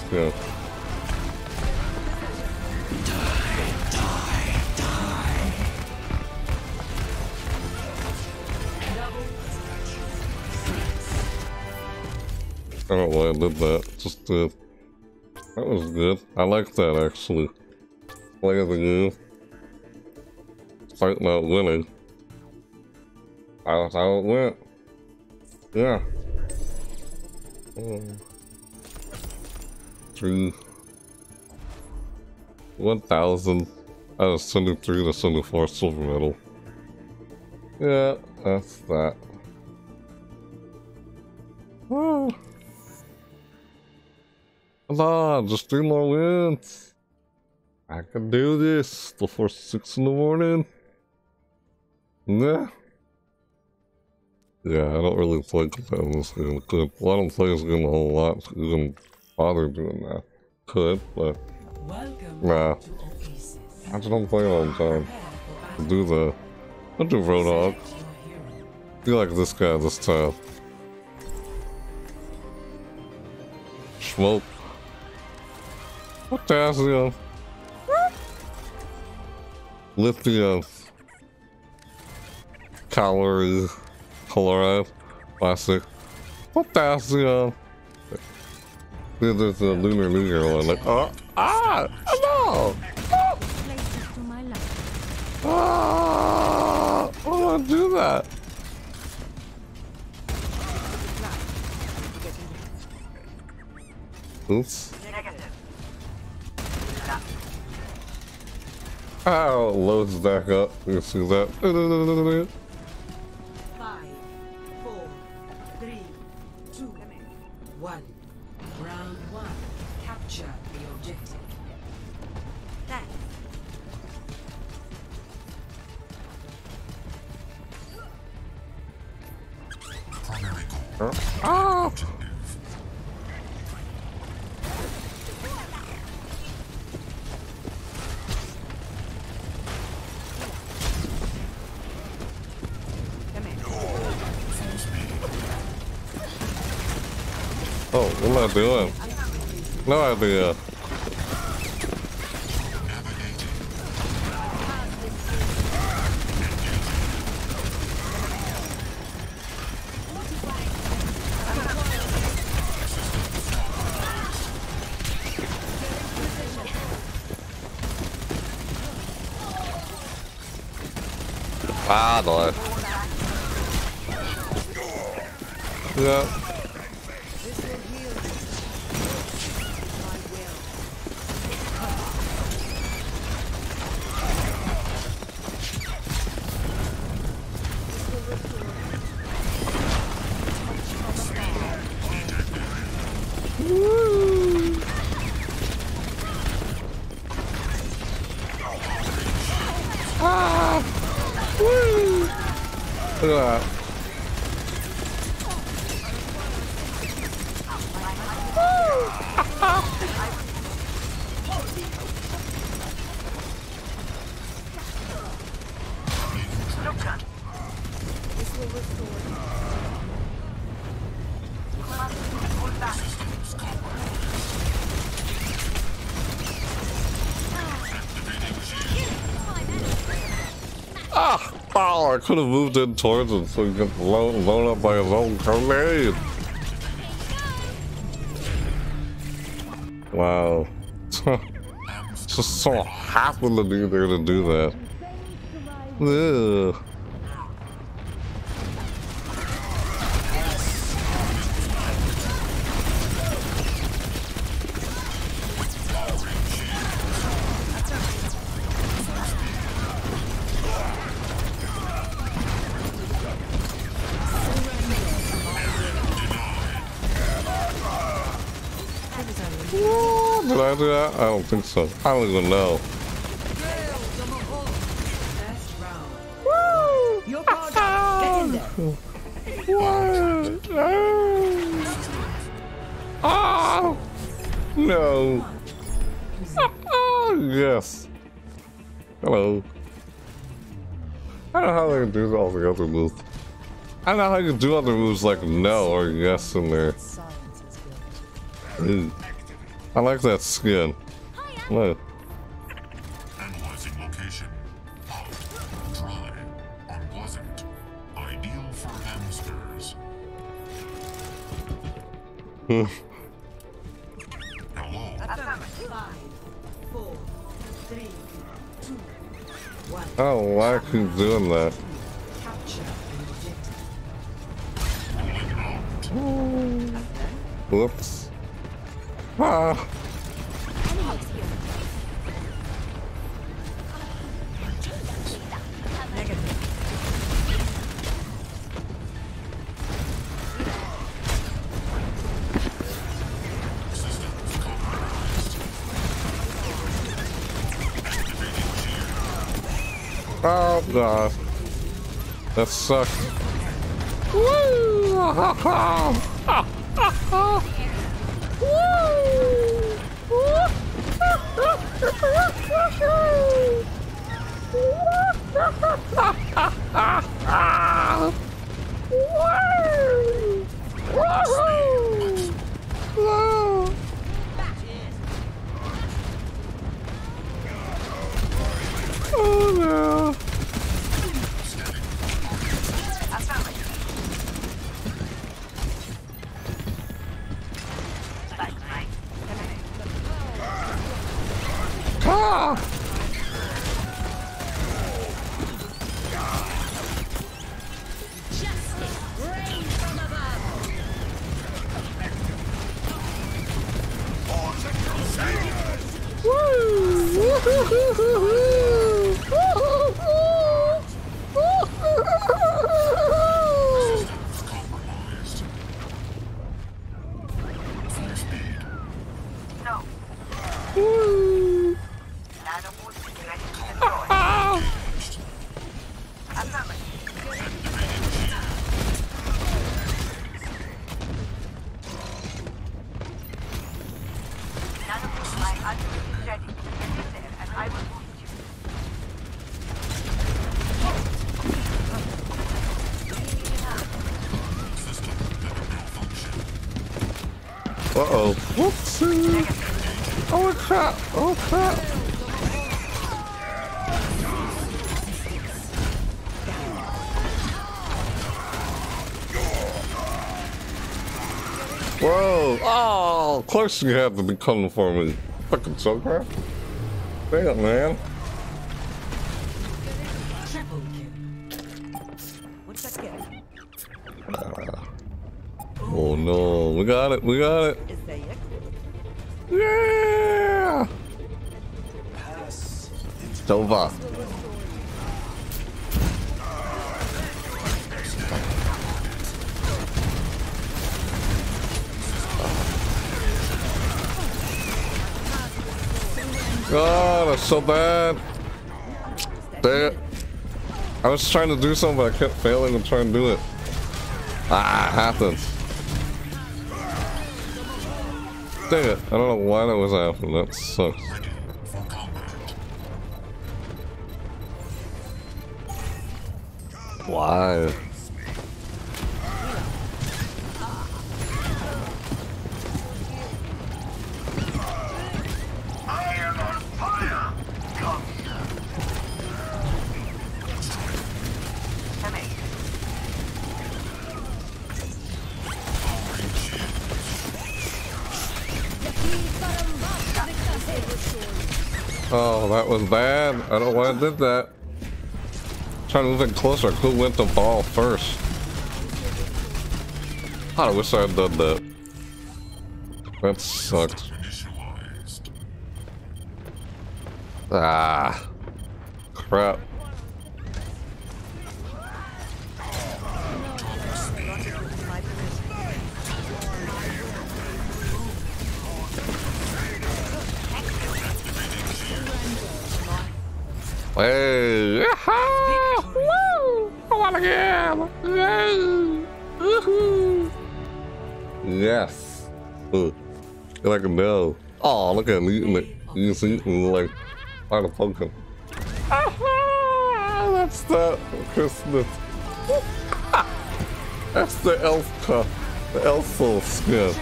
don't know why I did that. Just did. That was good. I like that actually. Play the game. Fighting out winning. That's how it went. Yeah. Um, three. 1,000 out of 73 to 74 silver medal. Yeah, that's that. Oh. Come on, just three more wins. I can do this before 6 in the morning. Yeah. Yeah, I don't really play this game. Could. Well, I don't play this game a whole lot, so you can bother doing that. Could, but... Nah. I just don't play all the time. I'll do the... I'll do Roadhog. Be like this guy this time. Smoke. Potassium. Lithium. Calories. Chloride. Plastic. Potassium. Then there's a lunar lunar one. Like, oh, ah, no! Ah, I don't do that. Oops. Oh, loads back up. You see that? one. Capture the objective. That. Primary goal. Ah! Oh, what am I doing? No idea. Could have moved in towards him so he could blown, blown up by his own grenade. Wow. Just so happened to be there to do that. Ugh. So. I don't even know. Get in there. Oh! No. yes. Hello. I don't know how they can do all the other moves. I don't know how you can do other moves like no or yes in there. I like that skin. Look. Analyzing location. Hot, dry, unpleasant. Ideal for hamsters. Hello. Five, four, three, two, one. Oh, why I keep doing that? Capture. Whoops. That sucks. Woo! course you have to be coming for me. Fucking Junkrat. Damn, man. Triple kill. What's that get? Ah. Oh no, we got it, we got it. So bad. It. I was trying to do something, but I kept failing to try and do it. Ah, it happens. Dang it. I don't know why that was happening. That sucks. Did that. Trying to move in closer. Who went the ball first. I wish I had done that. That sucked. See it like to poke him. That's the Christmas. That's the elf cup. The elf soul skin.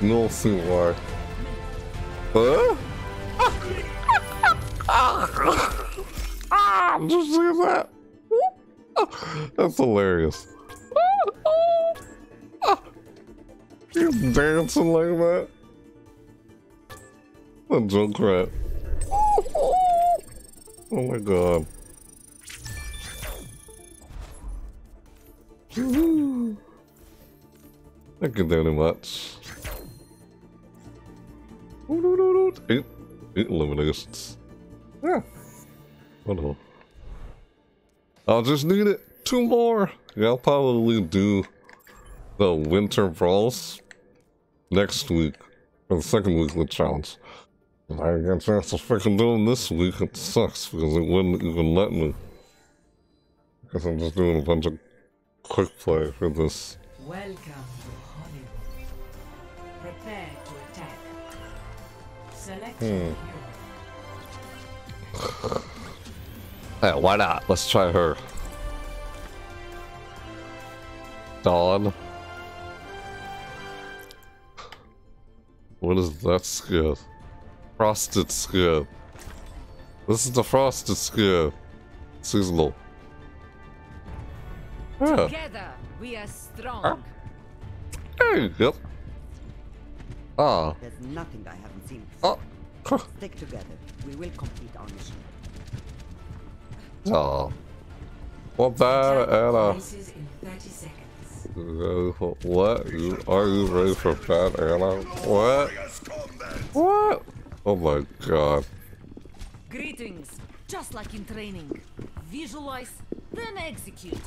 No suit why. Huh? Ah, did you see that? That's hilarious. He's dancing like that. A Junkrat. Oh my god. Thank you very much. Eight, eight eliminations. Yeah. Wonderful. I'll just need it. Two more. Yeah, I'll probably do the winter brawls next week for the second week of the challenge. I get a chance to freaking do them this week, it sucks because it wouldn't even let me. Because I'm just doing a bunch of quick play for this. Welcome to Hollywood. Prepare to attack. Select Hmm. Hey, why not? Let's try her. Dawn. What is that skin? Frosted skin. This is the frosted skin. Seasonal. Yeah. Together, we are strong. Hey, yep. Ah. There's nothing I haven't seen. Oh. Stick together. We will complete our mission. Oh. What bad, Anna? Prices in 30 seconds. What? Are you ready for Fat Anna? What? What? Oh my god. Greetings. Just like in training. Visualize, then execute.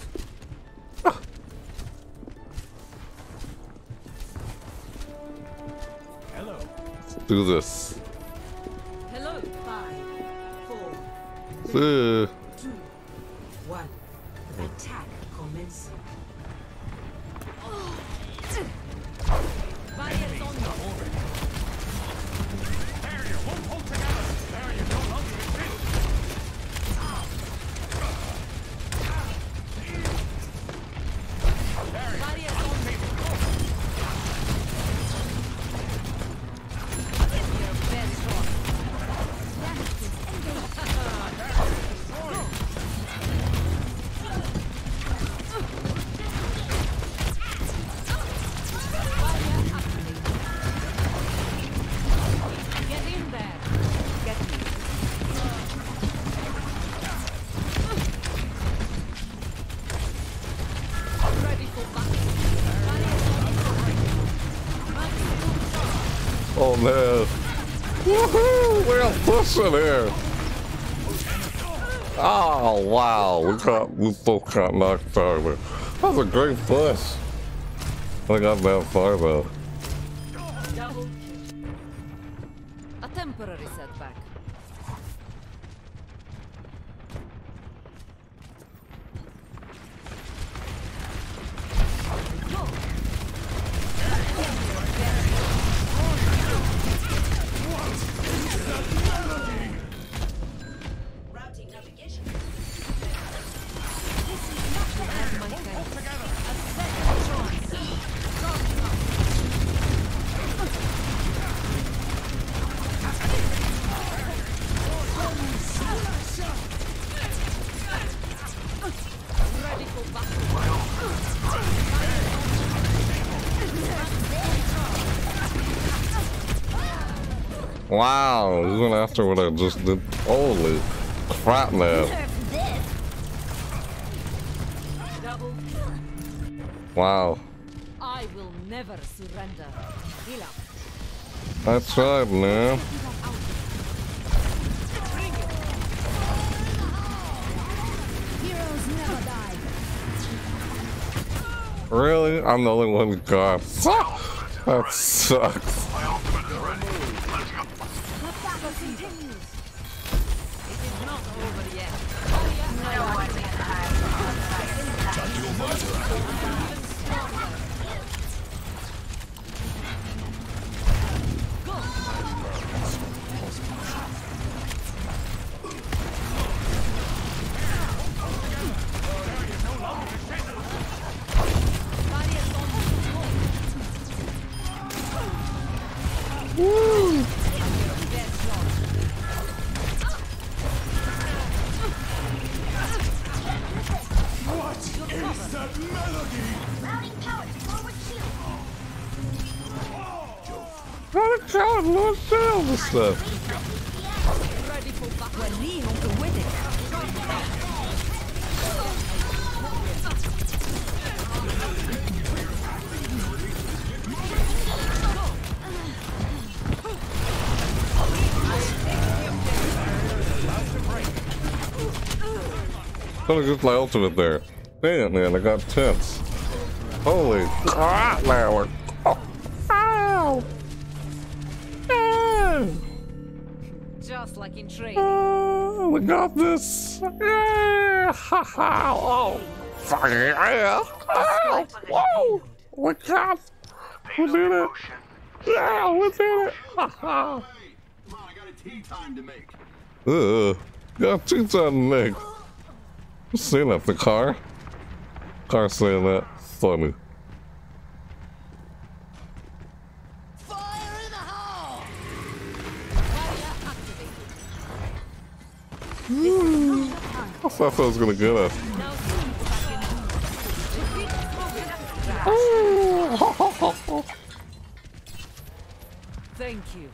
Hello. Let's do this. Hello. Five, four, Uh, two, one. Attack We're here. Oh, wow. We got, we both got knocked there. That was a great push. I got that far though. Wow, even after what I just did. Holy crap, man. Wow. I will never surrender. Heal up. I tried, man. Heroes never die. Really? I'm the only one who got. That sucks. stuff. Could have just my ultimate there. Man, man, I got tense. Holy crap, man, In training. Oh, we got this. Yeah. Ha ha. Oh, fucking yeah. Oh, whoa. We got. We did it. Yeah, we did it. Ha ha. Come I got a tea time to make. Ugh. Uh, got two time to make. Saying that the car. Car saying that. Funny. I thought I was gonna get us. Thank you.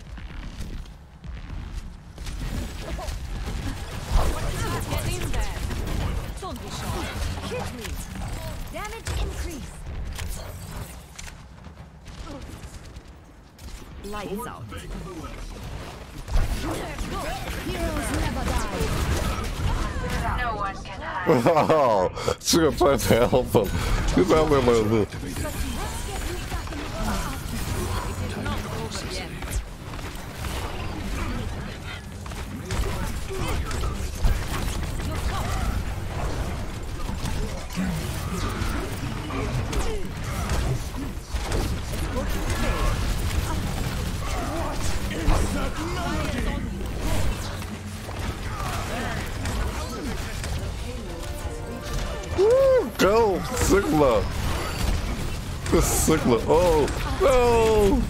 Get in there. Don't be shy. Hit me. Damage increase. Lights out. Oh, she gonna try to help him. He's out like Woo, Go, Sigma. The. Oh, no.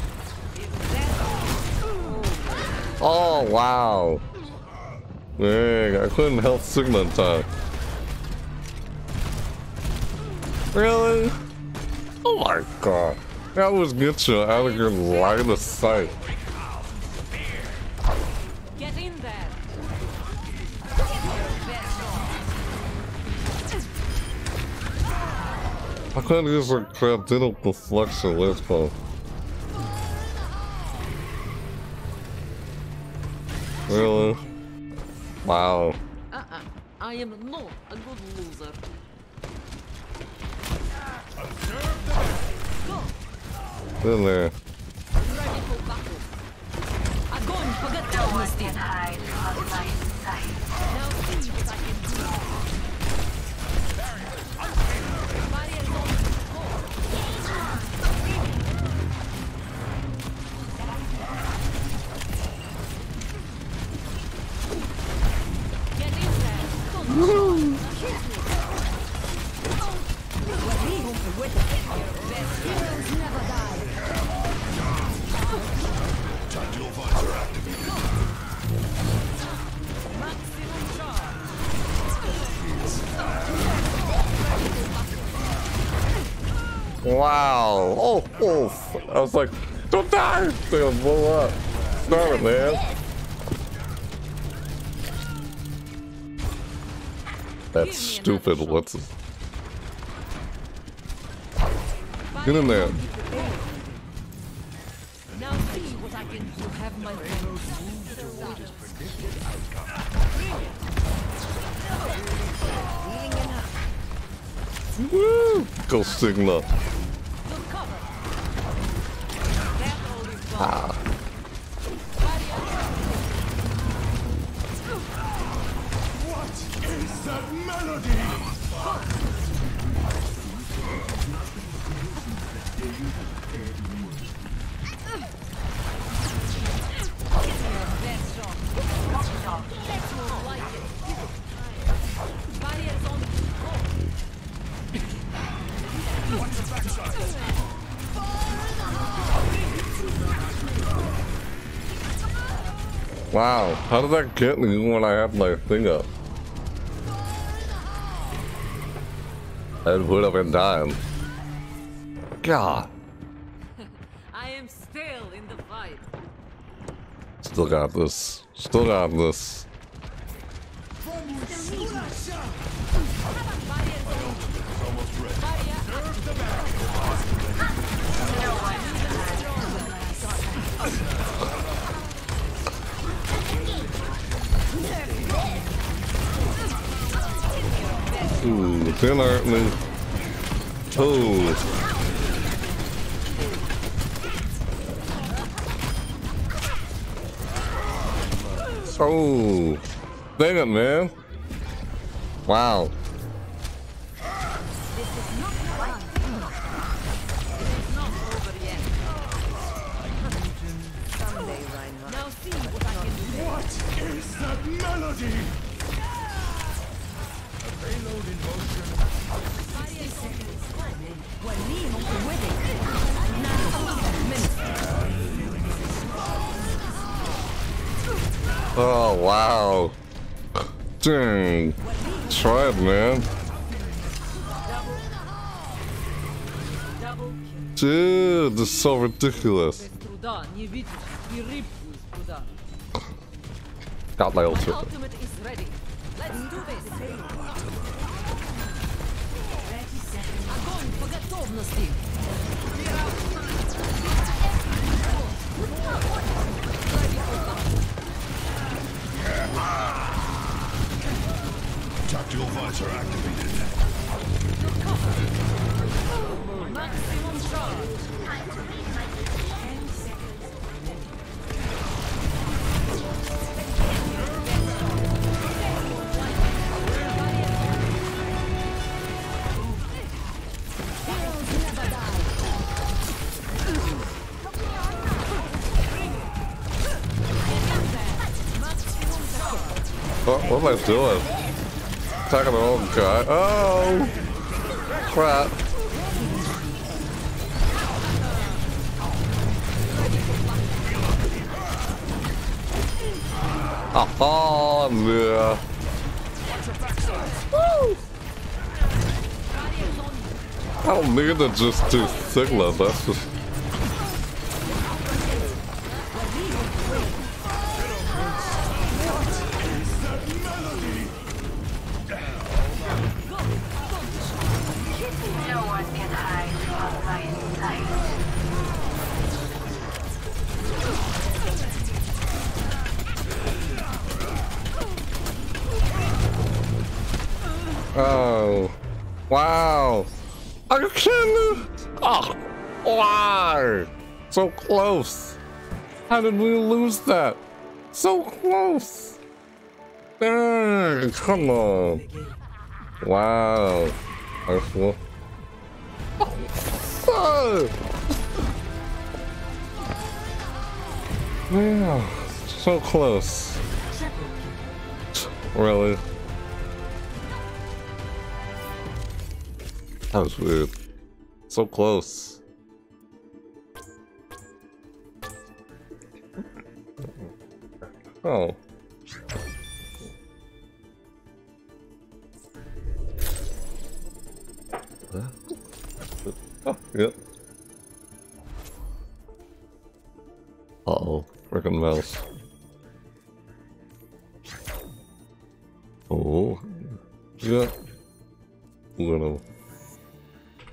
Oh, wow. Dang, I couldn't help Sigma in time. Really? Oh my god. That was get you out of your line of sight. I couldn't use a transcendental deflection let's go. Really? Wow. Uh-uh. I am not a good loser. In there. Ready for battle. Огонь по готовности. Wow. Oh, oh. I was like, don't die. They're gonna blow up. Start it, man. That's stupid. What's it? Get in there. Now see what I can do. Have my Woo! Go Sigma. Ah. What is that melody? Wow. How did that get me when I had my thing up? I would have been dying. God. I am still in the fight. Still got this. Still got this. Ooh, didn't hurt me. Oh. Oh. Dang it, man. Wow. Now see what I can do. What is that melody? Oh, wow. Dang. Try it, man. Dude, this is so ridiculous. Got my ultimate. готовности. Tactical visor activated. Maximum charge. What, what am I doing? Attacking the wrong guy. Oh! Crap. Aha, yeah. Woo! I don't need to just do Sigma, that's just... Oh. Wow. Are you? Oh. Wow. So close. How did we lose that? So close. Dang, come on. Wow. Oh. Yeah, so close. Really? That was weird. So close. Oh. Oh, yep. Uh oh, freaking mouse. Oh, yeah. Little.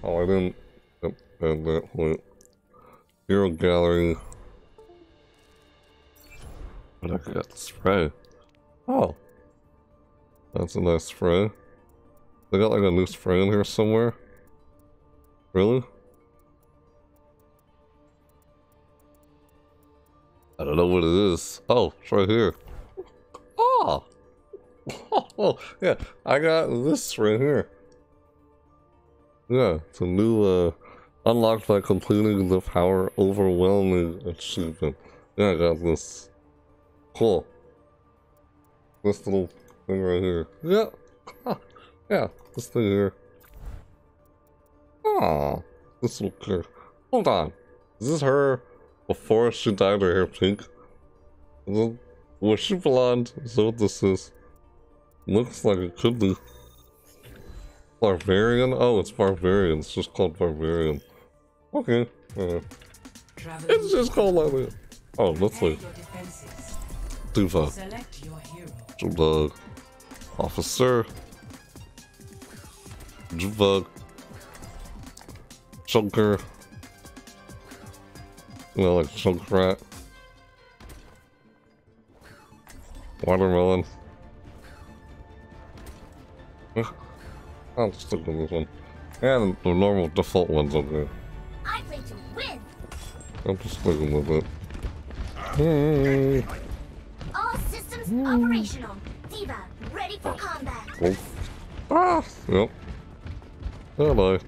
Oh, I didn't at, at that point. Hero gallery. But I got spray. Oh. That's a nice spray. They got like a new spray in here somewhere. Really? I don't know what it is. Oh, it's right here. Oh! Oh, yeah, I got this right here. Yeah, it's a new, uh, unlocked by completing the power overwhelming achievement. Yeah, I got this. Cool. This little thing right here. Yeah. Huh. Yeah, this thing here. Oh, this little girl. Hold on. Is this her before she dyed her hair pink? Was she blonde? Is that what this is? Looks like it could be. Barbarian? Oh, it's Barbarian. It's just called Barbarian. Okay. It's just called like that. Oh, let's like. Duva. Jubug. Officer. Jubug. Chunker. You know, like Chunkrat. Watermelon. I'll stick with this one. And the normal default one's okay. I play to win. I'm just sticking with it. Hey. All systems operational. D.Va, ready for combat. Oh. Ah! Yep. Bye bye.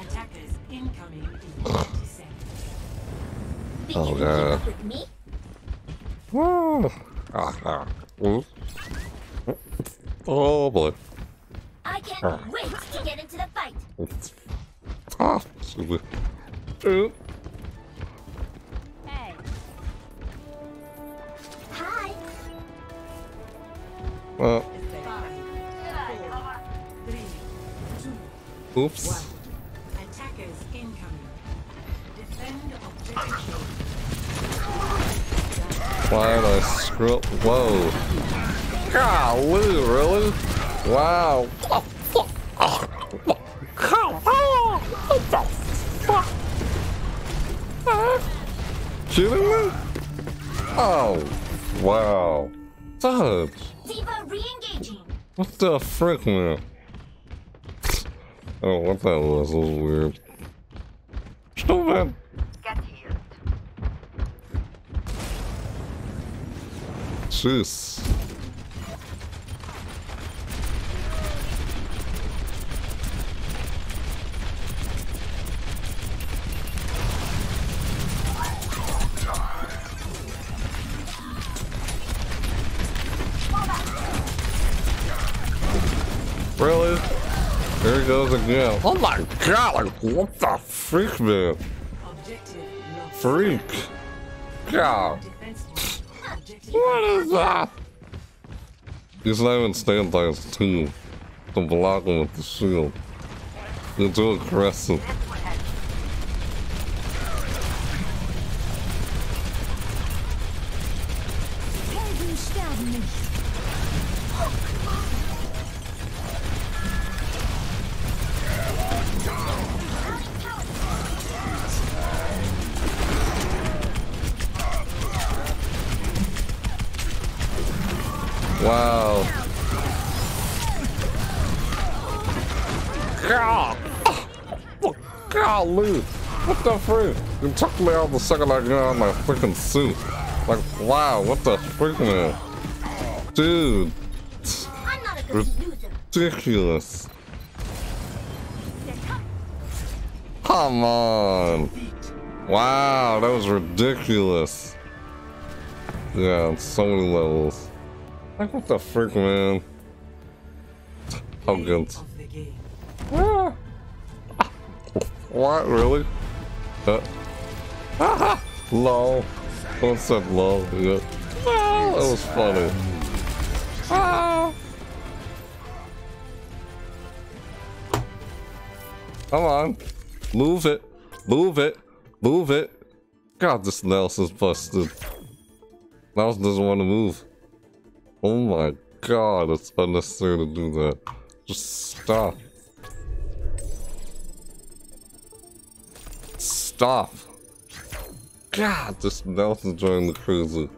Attackers incoming in Oh god. With? Ah. Ah, ah. Mm. Oh boy. I can't Ah. wait to get into the fight. Ah, excuse me. Uh, Hey. Hi. uh, Three, two, oops. attackers incoming. Defend objective. Why did I screw up? Whoa. Golly, really? Wow. What the fuck? Kidding me? Oh, wow. Re-engaging. What the frick, man? Oh, what that was, that was weird. Stupid. Jeez. Really? There he goes again. Oh my god, like, what the freak, man? Freak. God. What is that? He's not even staying by his team to block him with the shield. You're too aggressive. Wow. God. Golly! What the frick? You took me out the second I got out my freaking suit. Like, wow, what the freaking Dude. I'm not a good loser. Ridiculous. Come on. Wow, that was ridiculous. Yeah, so many levels. Like, what the frick, man? Good. Ah. What, really? Uh, lol. Someone said lol. Yeah. Ah, that was funny. Ah. Come on. Move it. Move it. Move it. God, this Nelson's busted. Nelson doesn't want to move. Oh my god, it's unnecessary to do that. Just stop. Stop. God, this mouse is joining the crazy.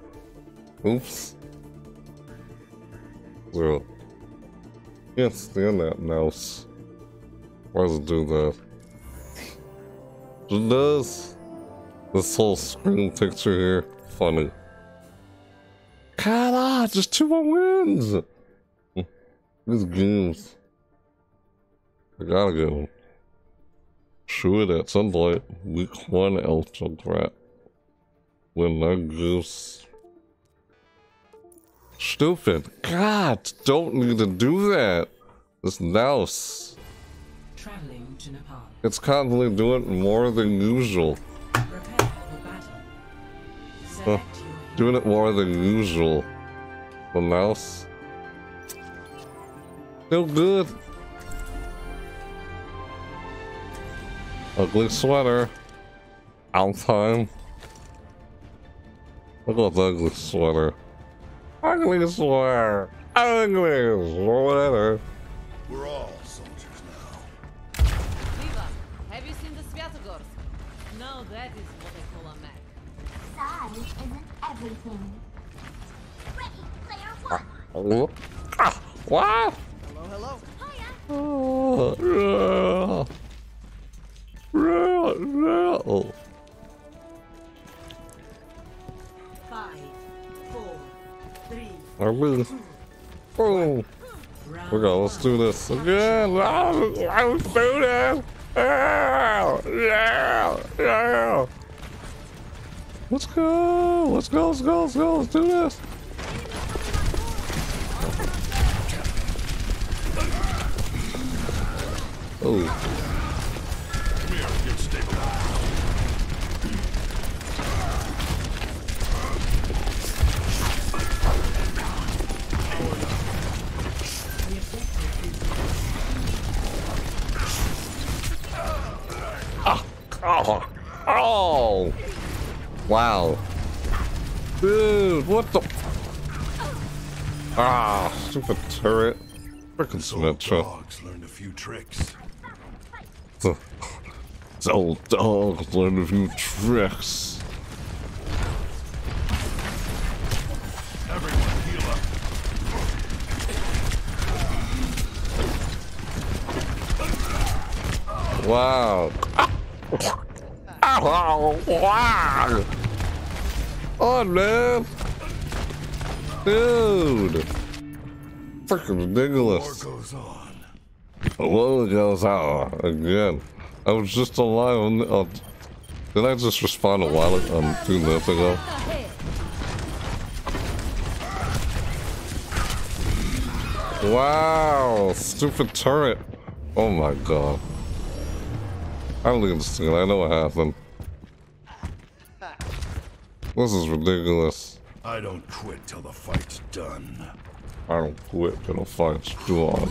Oops. Zero. Can't stand that mouse. Why does it do that? Does. This whole screen picture here, funny. Come on, just two more wins. Hmm. These games. I gotta go. Shoot Sure, at some point, week one Ultra Crap. When that goose. Stupid. God, don't need to do that. This mouse. Traveling to Nepal. It's constantly doing more than usual. Doing it more than usual. The mouse. Still good. Ugly sweater. Out time. Look at the ugly sweater. Ugly sweater. Ugly sweater. We're all Hello? Ah? Hello, hello. Oh, yeah. five, four, three, I will. Oh. We go, let's do this again. Oh, Let's do this. Yeah, yeah, yeah. Let's go. Let's go. Let's go. Let's go. Let's do this. Oh. Come here, get stabilized. Oh. Oh. Wow. Dude, what the? Ah, stupid turret. Freaking Symmetra. Dogs learned a few tricks. Learned a few tricks. Everyone heal. Wow. Oh, wow. Oh, man. Dude. Freaking ridiculous. Goes on. War goes again. I was just alive on. Uh, did I just respond a while um two minutes ago? Wow, stupid turret. Oh my god. I don't understand. I know what happened. This is ridiculous. I don't quit till the fight's done. I don't quit till the fight's done.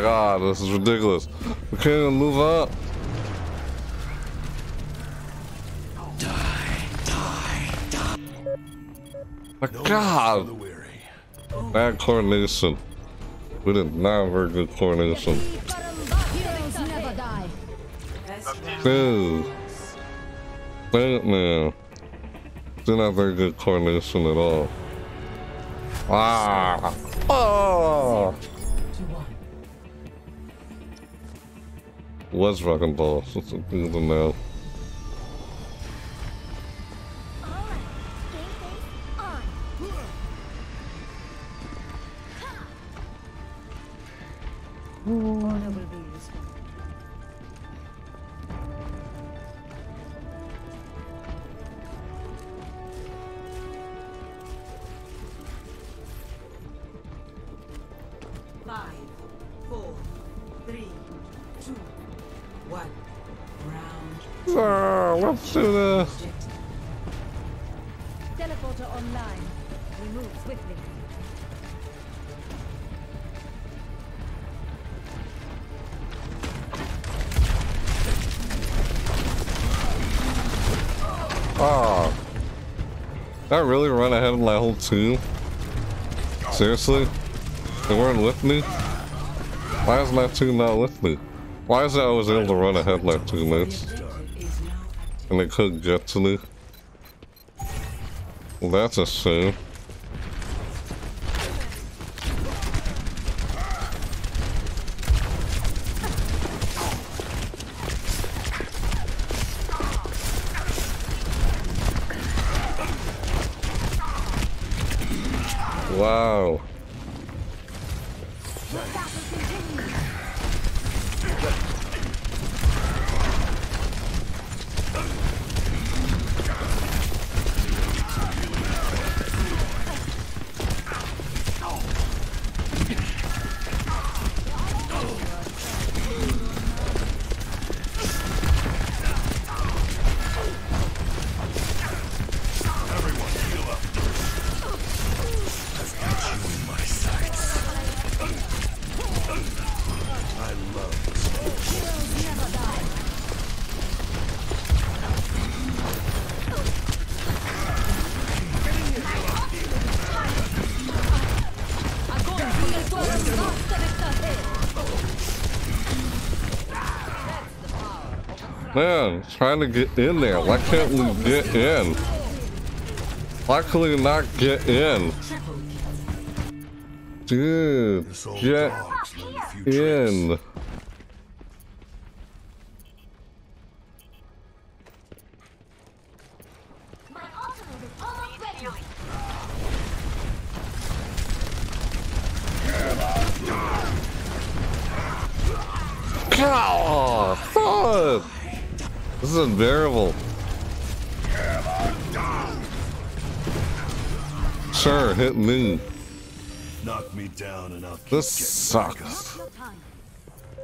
my god, this is ridiculous. We can't even move up. My god! Bad coordination. We did not have very good coordination. Dude. Dang it, man. Did not very good coordination at all. Ah! Oh! Was Dragon Ball. It's a good to know. Honor will Let's do this. Teleporter online. We move swiftly. Ah. I really run ahead of my whole team? Seriously? They weren't with me? Why is my team not with me? Why is it I was able to run ahead like two minutes? And they couldn't get to me? Well, that's a shame. Wow. Trying to get in there. Why can't we get in? Why can we not get in? Dude, get in. This sucks.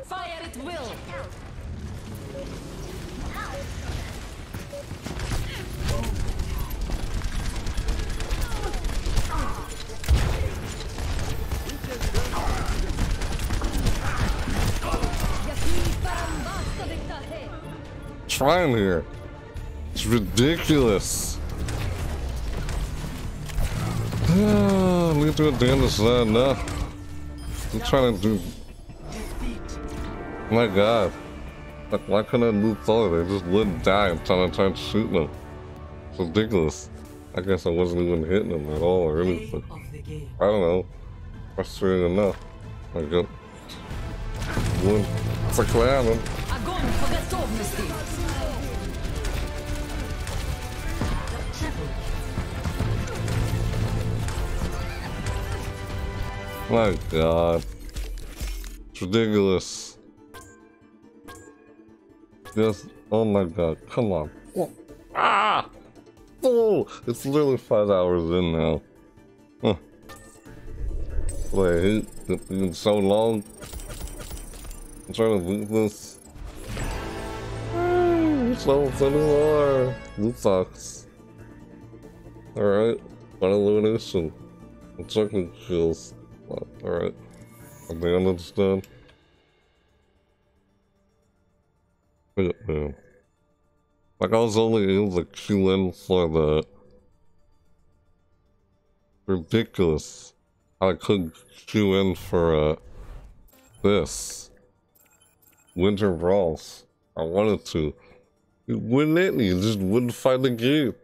Fire at will! Trying here. It's ridiculous. I'm to the end of that enough. I'm trying to do. My god. Like, why couldn't I move forward? I just wouldn't die. I'm trying to try to shoot them. It's ridiculous. I guess I wasn't even hitting them at all or anything. I don't know. Frustrating enough. I got one for climbing. Огонь по готовности! My god. It's ridiculous. Yes. Oh my god. Come on. Ah! Oh! It's literally five hours in now. Huh. Boy, I hate it being so long. I'm trying to loot this. So, so more. Loot sucks. Alright. Fun illumination. I'm checking kills. Well, alright. Abandon's done. Put it down. Like, I was only in the QM for that. Ridiculous. I could QM for, uh, this. Winter Brawls. I wanted to. It wouldn't let me, just wouldn't find the game.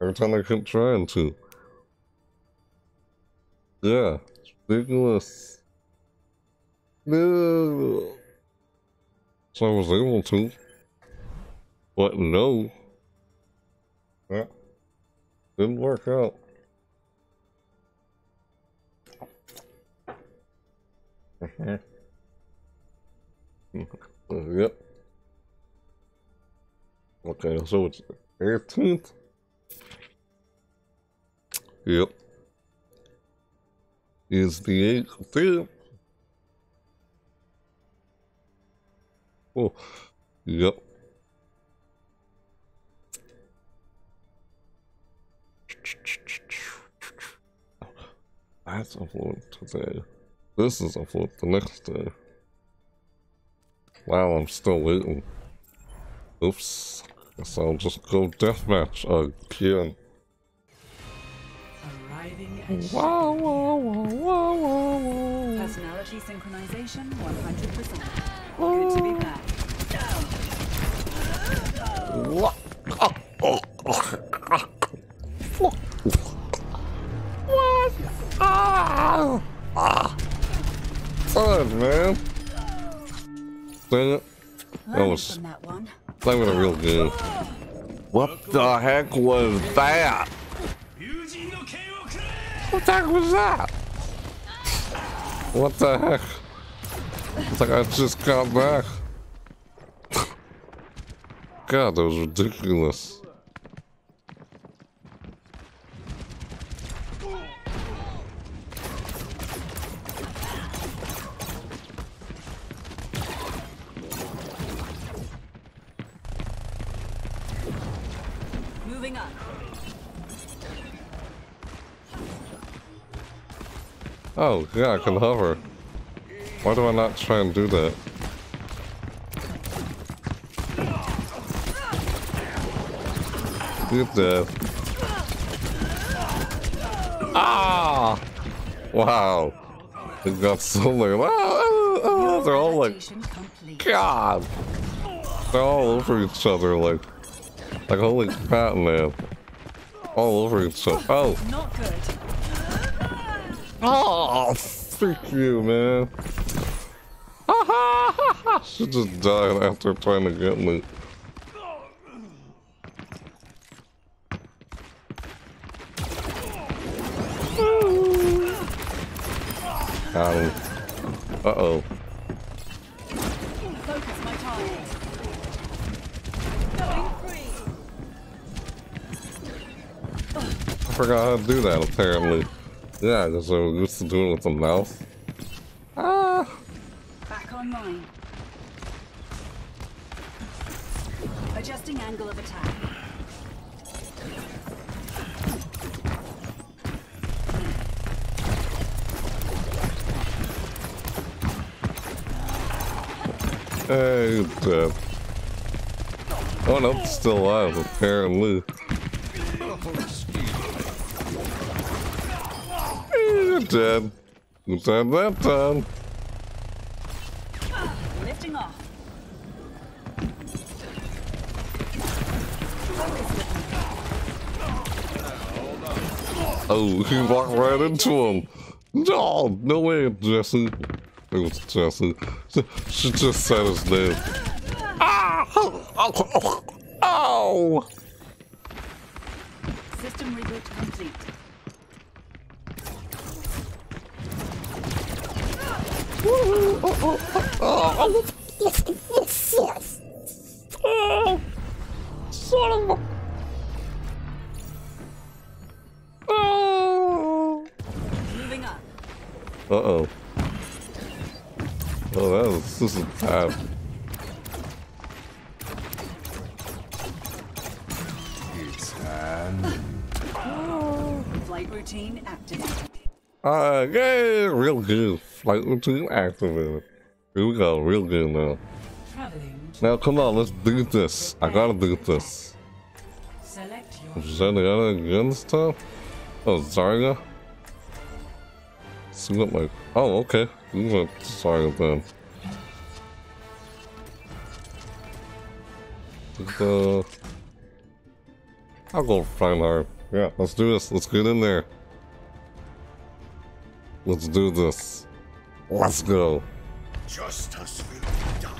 Every time I kept trying to. Yeah, ridiculous. No. So I was able to. But no. Yeah. Didn't work out. Mhm. Uh, yep. Okay, so it's 18th. Yep. Is the eighth 18th. Oh, yep. That's uploaded today. This is uploaded the next day. Wow, I'm still waiting. Oops. Guess I'll just go deathmatch again. Arriving at Wow, wow, wow, wow, wow, wow. Personality synchronization 100%. Good to be back. What? What? Ah! Ah! Fun, man. Dang it. That was from that one. not even a real game. What the heck was that? What the heck was that? What the heck? It's like I just got back. God, that was ridiculous. Moving up. Oh, yeah, I can hover. Why do I not try and do that? You're dead. Ah! Wow. It got so like, ah, ah, ah, they're all like, God! They're all over each other like, like holy crap, man. All over each other. Oh! Not good. Oh, oh freak you, man. she just died after trying to get me. Got him. Uh-oh. Focus my target. I forgot how to do that, apparently. Yeah, because I used to do it with the mouse. Ah! Back online. Adjusting angle of attack. Hey, dead. Oh no, it's still alive, apparently. You're dead. You're that time. Lifting off. Oh, he walked right into him. No, no way, Jesse. It was Jesse. She, she just said his name. Ah! Oh! oh. System reboot complete. Oh, oh, oh, oh. Oh, son of a... Oh. Moving up. Uh-oh. Oh, that was, this is bad. It's hand. Flight routine activated. Uh, yeah, real good. Flight routine activated. Here we go, real good now. Now come on, let's do this. I gotta do this. Select your Zenyatta again this time? Oh, Zarya? See what my... Oh, okay. Went Zarya then. Uh, I'll go find her. Yeah, let's do this. Let's get in there. Let's do this. Let's go. Justice will be done.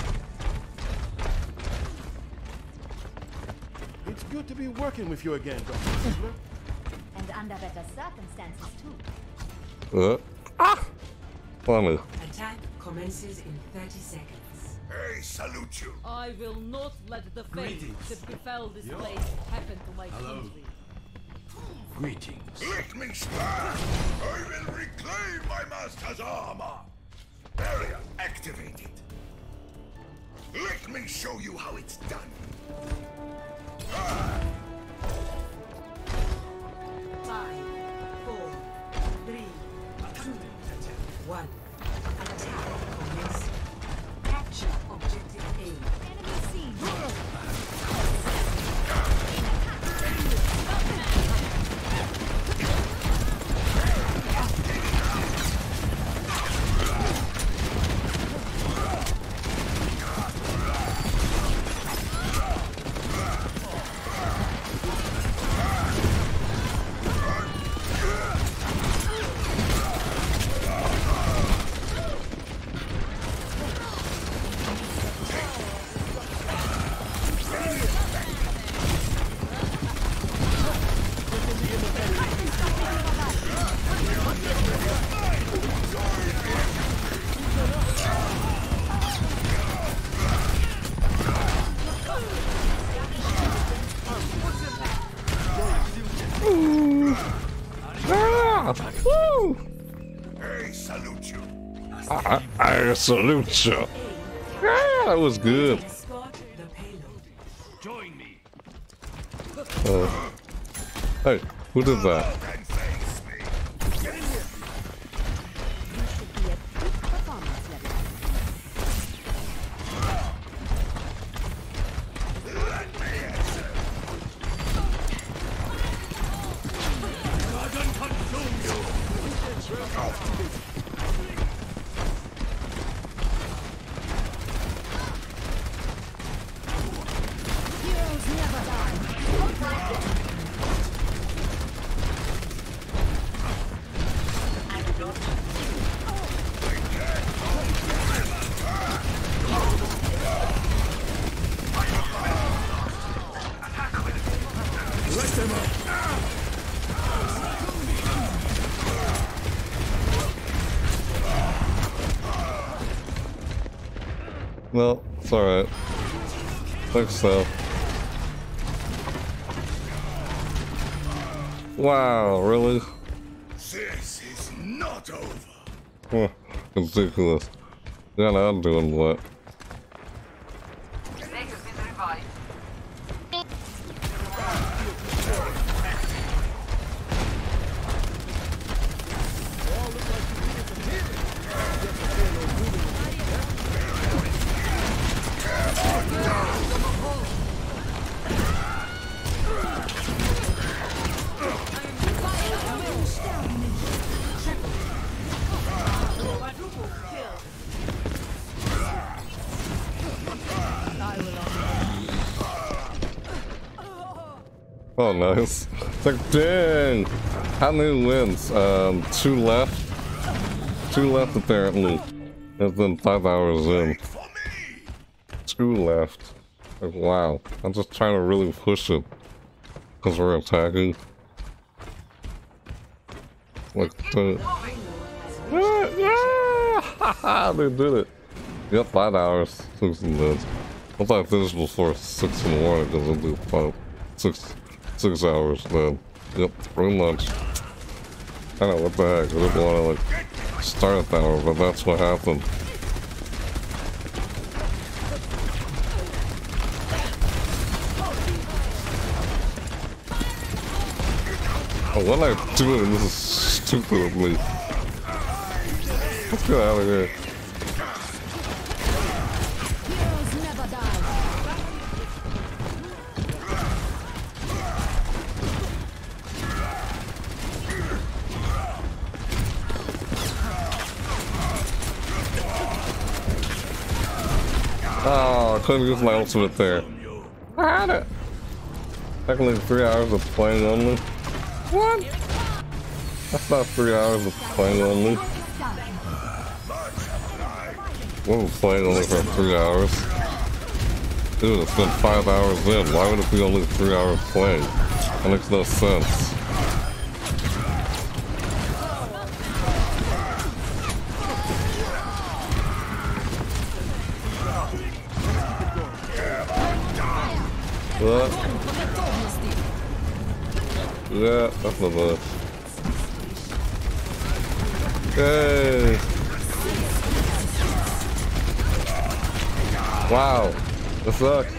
It's good to be working with you again, Dr. Ziegler. And under better circumstances, too. Uh, ah! Funny. attack commences in 30 seconds. I salute you. I will not let the fate Greetings. that befell this Yo. place happen to my Hello. country. Greetings. Let me stand. I will reclaim my master's armor. Barrier activated. Let me show you how it's done. Ah, Five, four, three, two, one. Attack commencing. Capture objective A. I, salute you. Ah, that was good. Escort the payload. Join me. Uh, hey, who did that? Ridiculous. I'm doing what? Nice. It's like, dang! How many wins? Um, two left? Two left, apparently. It's been five hours in. Two left. Like, wow. I'm just trying to really push it. Because we're attacking. Like, the... They did it. Yep, five hours, six minutes. Once I finished before six in the morning, because I'll do five, six, six hours then. Yep, pretty much. I don't know what the heck. I didn't want to like start at that hour, but that's what happened. Oh, what am I doing? This is stupid of me. Let's get out of here. Heroes never die. Oh, I couldn't use my ultimate there. I had it. Technically three hours of playing only. What? That's not three hours of playing only. We're playing only for three hours. Dude, it's been five hours in. Why would it be only three hours playing? That makes no sense. Yeah, that's not bad. Hey! Wow, this sucks.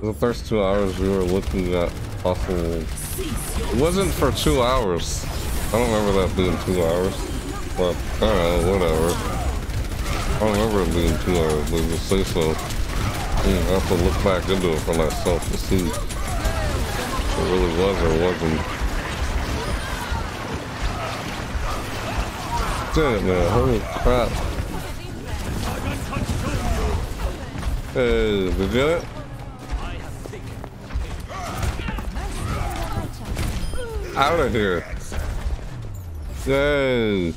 The first two hours we were looking at possible... It wasn't for two hours. I don't remember that being two hours. But, I don't know, whatever. I don't remember it being two hours, they just say so. I have to look back into it for myself to see if it really was or wasn't. Damn man, holy crap. Hey, did you it? Out of here. Yay.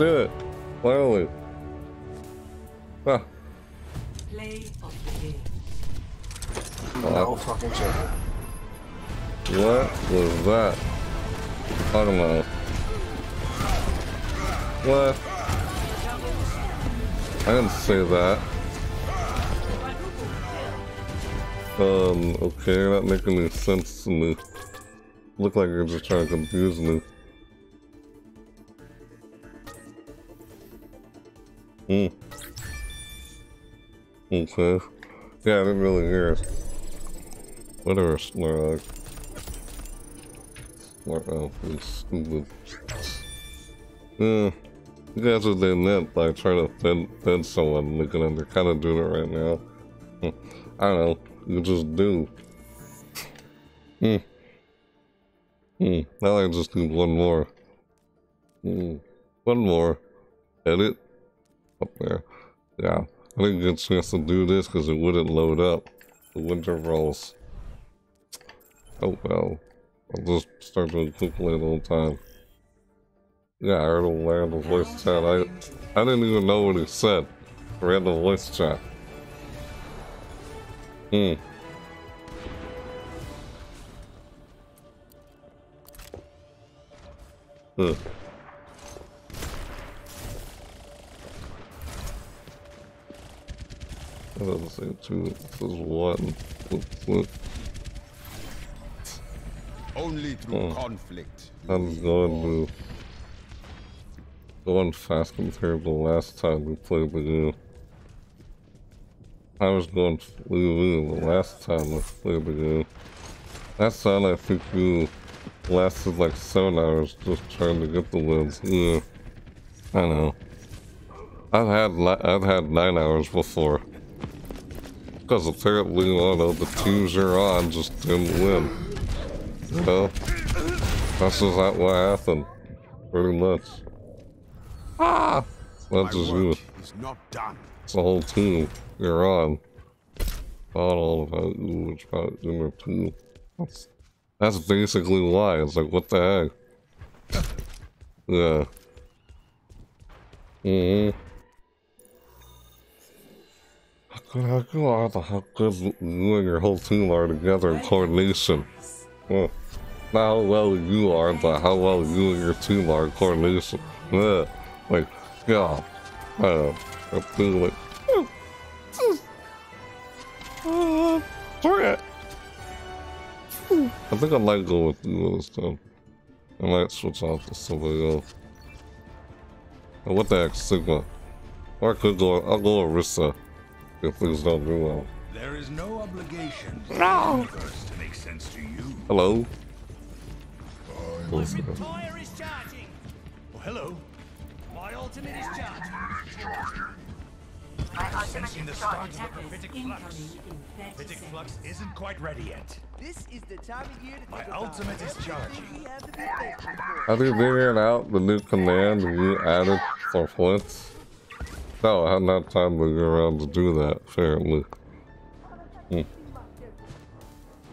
I did it. Finally. Ah. Play of the game. No fucking shit. What was that? Talking about. What? I didn't say that. Um, okay, you're not making any sense to me. Look like you're just trying to confuse me. Hmm. Okay. Yeah, I didn't really hear it. Whatever, Slarog. Slarog is stupid. Yeah. You guys are doing by trying to fend, fend someone, looking and they're kind of doing it right now. Hmm. I don't know. You just do. Hmm. Hmm. Now I just need one more. Hmm. One more. Edit. Up there. Yeah. I didn't get a chance to do this because it wouldn't load up. The winter rolls. Oh well. I'll just start doing quick play the whole time. Yeah, I heard a the voice chat. I I didn't even know what he said. Read voice chat. Hmm. Huh. That say two, it one. Only through Oh. conflict. I'm going to going fast compared to the last time we played the game. I was going flew the last time I played the game. Last time I think we lasted like seven hours just trying to get the wins. Yeah, I know. I've had I've had nine hours before. Because apparently one of the teams you're on just didn't win. You know? That's just not what happened. Pretty much. Ah! Not just you. Is not done. It's the whole team you're on. Not all about you, it's about them or two. That's, that's basically why. It's like, what the heck? Yeah. Mm-hmm. How good are the, how good you and your whole team are together in coordination? Not how well you are, but how well you and your team are in coordination. Yeah. Like, yeah. Uh, I feel like, uh, threat. I think I might go with you this time. I might switch off to somebody else. Oh, what the heck, Sigma? Or I could go, I'll go with Rissa if things don't do well. There is no obligation for No. to make sense to you. Hello? My fire is charging. Oh, hello. My ultimate is charging. Sensing the start of the prophetic flux. Prophetic flux isn't quite ready yet. This is the time of year to My ultimate is everything charging. we have to be thankful for. Have you figured out the new command you added for Flint's? No, I hadn't had time to go around to do that, apparently. Hmm.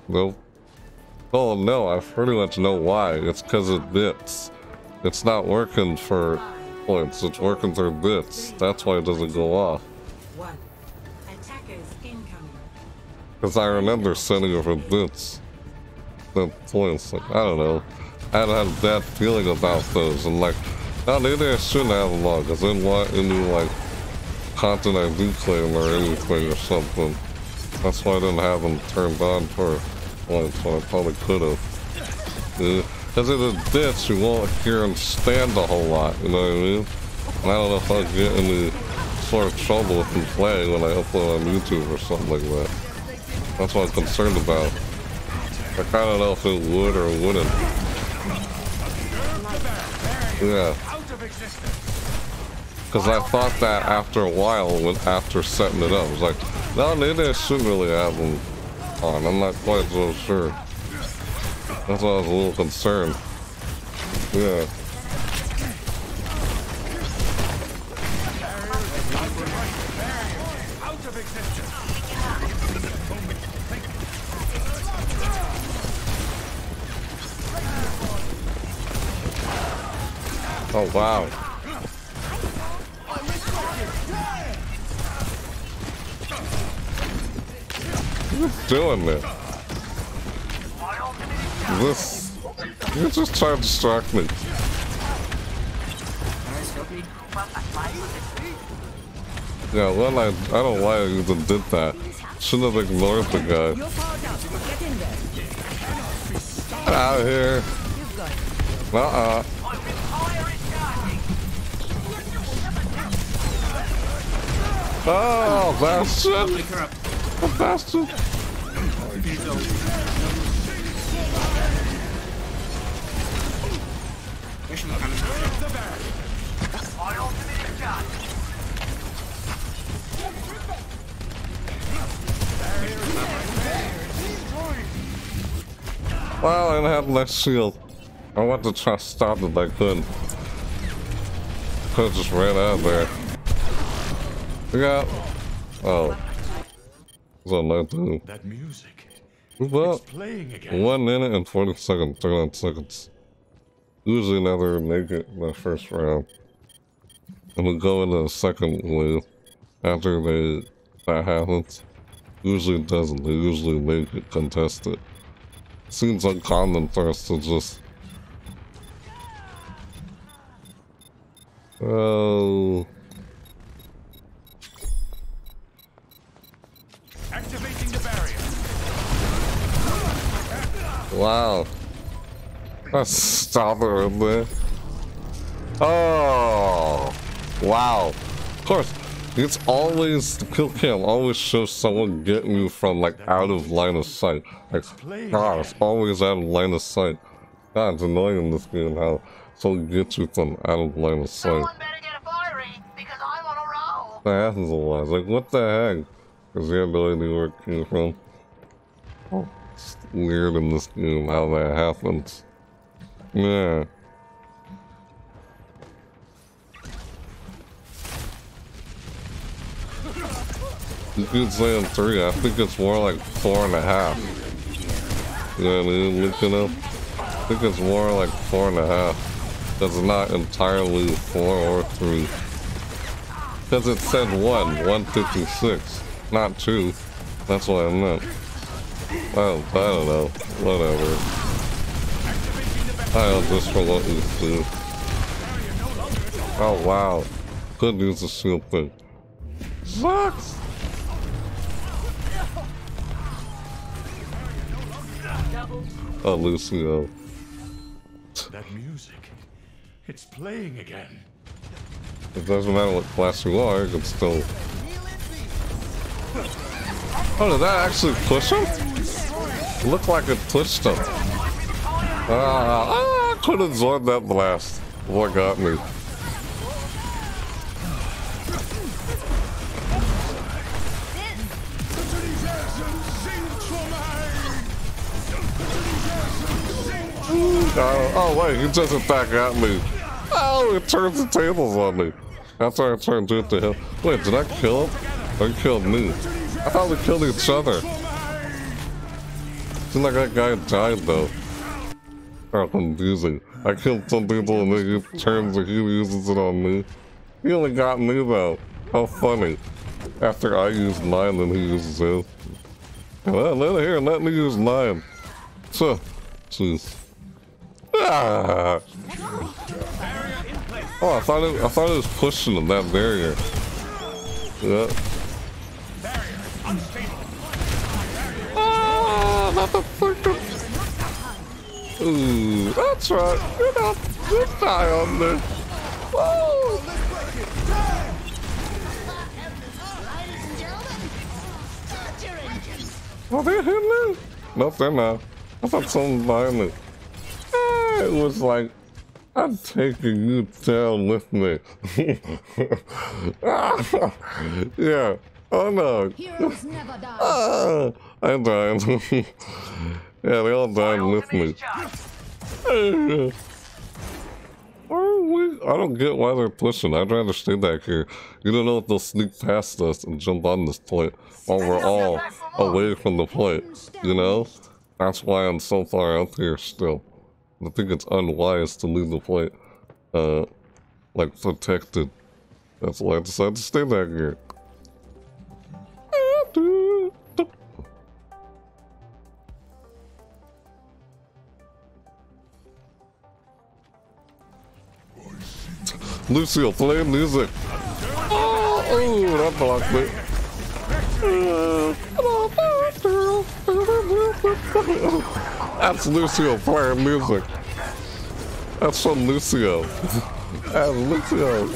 Nope. Oh no, I pretty much know why. It's because of bits. It's not working for points, it's working for bits. That's why it doesn't go off. Because I remember setting it for bits. The points, like, I don't know. I had bad feeling about those, and like, now maybe I shouldn't have them on, because I didn't want like, content I do claim or anything or something. That's why I didn't have them turned on for once, when I probably could have. Because uh, if it's bits, you won't hear and stand a whole lot, you know what I mean? And I don't know if I'll get any sort of trouble with them playing when I upload on YouTube or something like that. That's what I'm concerned about. I kind of know if it would or wouldn't. Yeah. Because I thought that after a while, when after setting it up, I was like, no, I shouldn't really have them on. I'm not quite so sure. That's why I was a little concerned. Yeah. Oh wow. What's doing there? This You're just trying to distract me. Yeah, well I I don't why I even did that. Shouldn't have ignored the guy. Get out of here. Uh-uh. Oh, bastard! Oh, bastard! Well, I didn't less shield. I want to try to stop it, but I couldn't. Could've just ran out there. We got. Oh. What's up, night That music. Move up. playing again. One minute and 40 seconds, 39 seconds. Usually never make it in the first round. And we go into the second wave after they that happens. Usually it doesn't. They usually make it contested. Seems uncommon for us to just Oh Wow. Let's stop it in there. Oh. Wow. Of course, it's always, the kill cam always shows someone getting you from like out of line of sight. Like, God, it's always out of line of sight. God, it's annoying in this game how someone gets you from out of line of sight. That happens a lot. It's like, what the heck? Because you have no idea where it came from. Oh, it's weird in this game how that happens. Yeah. You could say three. I think it's more like four and a half. You know what I mean? Looking up. I think it's more like four and a half. That's not entirely four or three. Because it said one, 156, not two. That's what I meant. I don't, I don't know. Whatever. I'll just for what we see. Oh wow. Could use the shield thing. Sucks! Oh, Lucio. That music. It's playing again. It doesn't matter what class you are, you can still... Oh, did that actually push him? Looked like it pushed him. Uh, I could absorb that blast. What got me? Uh, oh wait, he doesn't back at me. Oh, it turns the tables on me. That's why I turned it to him. Wait, did I kill him? Or he killed me? I thought we killed each other. Seems like that guy died though. Oh, confusing. I killed some people and then he turns and he uses it on me. He only got me though. How funny. After I used mine, then he uses his. Well, let here, let me use mine. So, jeez. Ah. Oh, I thought it. I thought it was pushing in that barrier. Yeah. Ah, not the freaking. Ooh, that's right. You're not. You die on this. Whoa. Oh, they're hitting? Nope, they're not. I thought behind me. Ah, it was like, I'm taking you down with me. Ah, yeah. Oh no. Heroes never die. Ah, I died. yeah, they all died with me. Are we? I don't get why they're pushing. I'd rather stay back here. You don't know if they'll sneak past us and jump on this plate while we're all away from the plate. You know? That's why I'm so far out here still. I think it's unwise to leave the plate, uh, like protected. That's why I decided to stay back here. Lucio, play music. Oh, oh that blocked me. That's Lucio playing music. That's from Lucio. That's Lucio.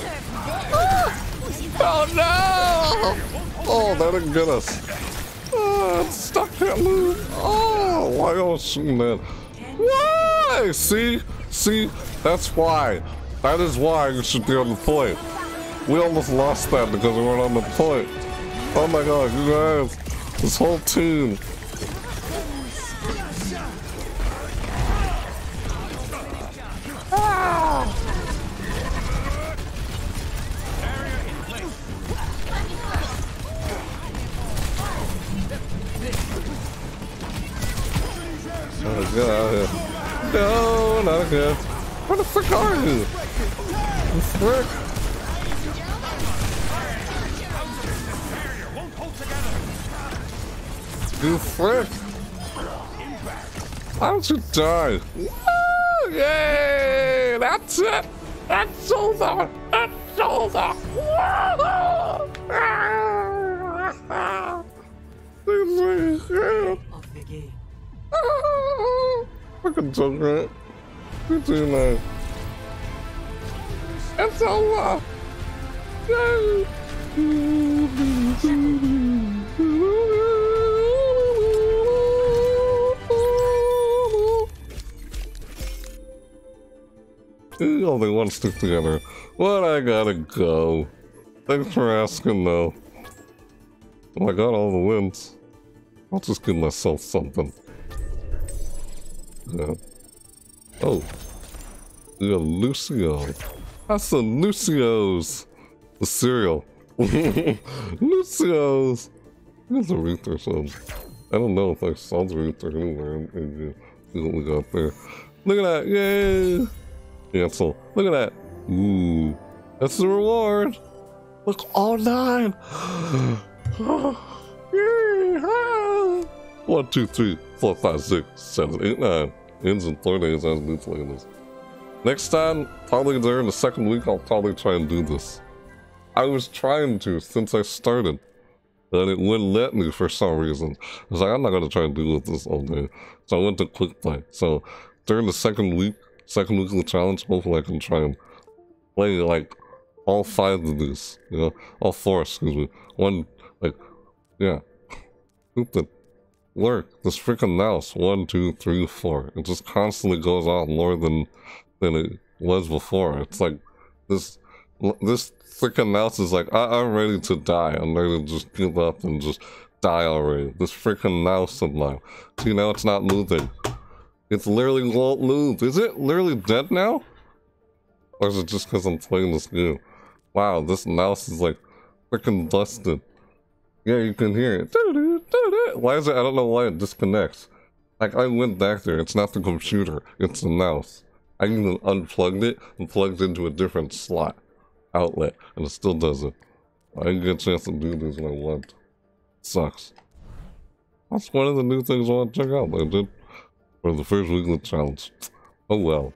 Oh no! Oh, that didn't get us. Ah, oh, it's stuck that move. Oh, ah, why y'all shooting that? Why? See? See? That's why. That is why you should be on the plate. We almost lost that because we weren't on the plate. Oh my god, you guys. This whole team. The frick are you? Frick? Don't you die? Woo! Yay! That's it! That's over! That's over! Of the game. Fucking Junkrat. You do know. It's over! Yay! You only one stick together. But I gotta go. Thanks for asking though. Oh, I got all the wins. I'll just give myself something. Uh, oh. Yeah. Oh. We got Lucio. That's the Lucio's. The cereal. Lucio's. There's a or something. I don't know if I saw the or anywhere. in- we got there. Look at that. Yay. Cancel. Look at that. Ooh. That's the reward. Look, all nine. One, two, three, four, five, six, seven, eight, nine. Ends in four days as new playlist. Next time, probably during the second week, I'll probably try and do this. I was trying to since I started, but it wouldn't let me for some reason. I was like, I'm not gonna try and do this all day. So I went to quick play. So during the second week, second week of the challenge, hopefully I can try and play like all five of these, you know, all four, excuse me. One, like, yeah. Stupid. Work. This freaking mouse. One, two, three, four. It just constantly goes out more than than it was before. It's like this this freaking mouse is like, I, I'm ready to die. I'm ready to just give up and just die already. This freaking mouse of mine. See now it's not moving. It's literally won't move. Is it literally dead now? Or is it just because I'm playing this game? Wow, this mouse is like freaking busted. Yeah, you can hear it. Why is it? I don't know why it disconnects. Like, I went back there. It's not the computer. It's the mouse. I even unplugged it and plugged into a different slot outlet, and it still doesn't. I didn't get a chance to do this when I want. Sucks. That's one of the new things I want to check out. I did for the first weekly challenge. Oh well.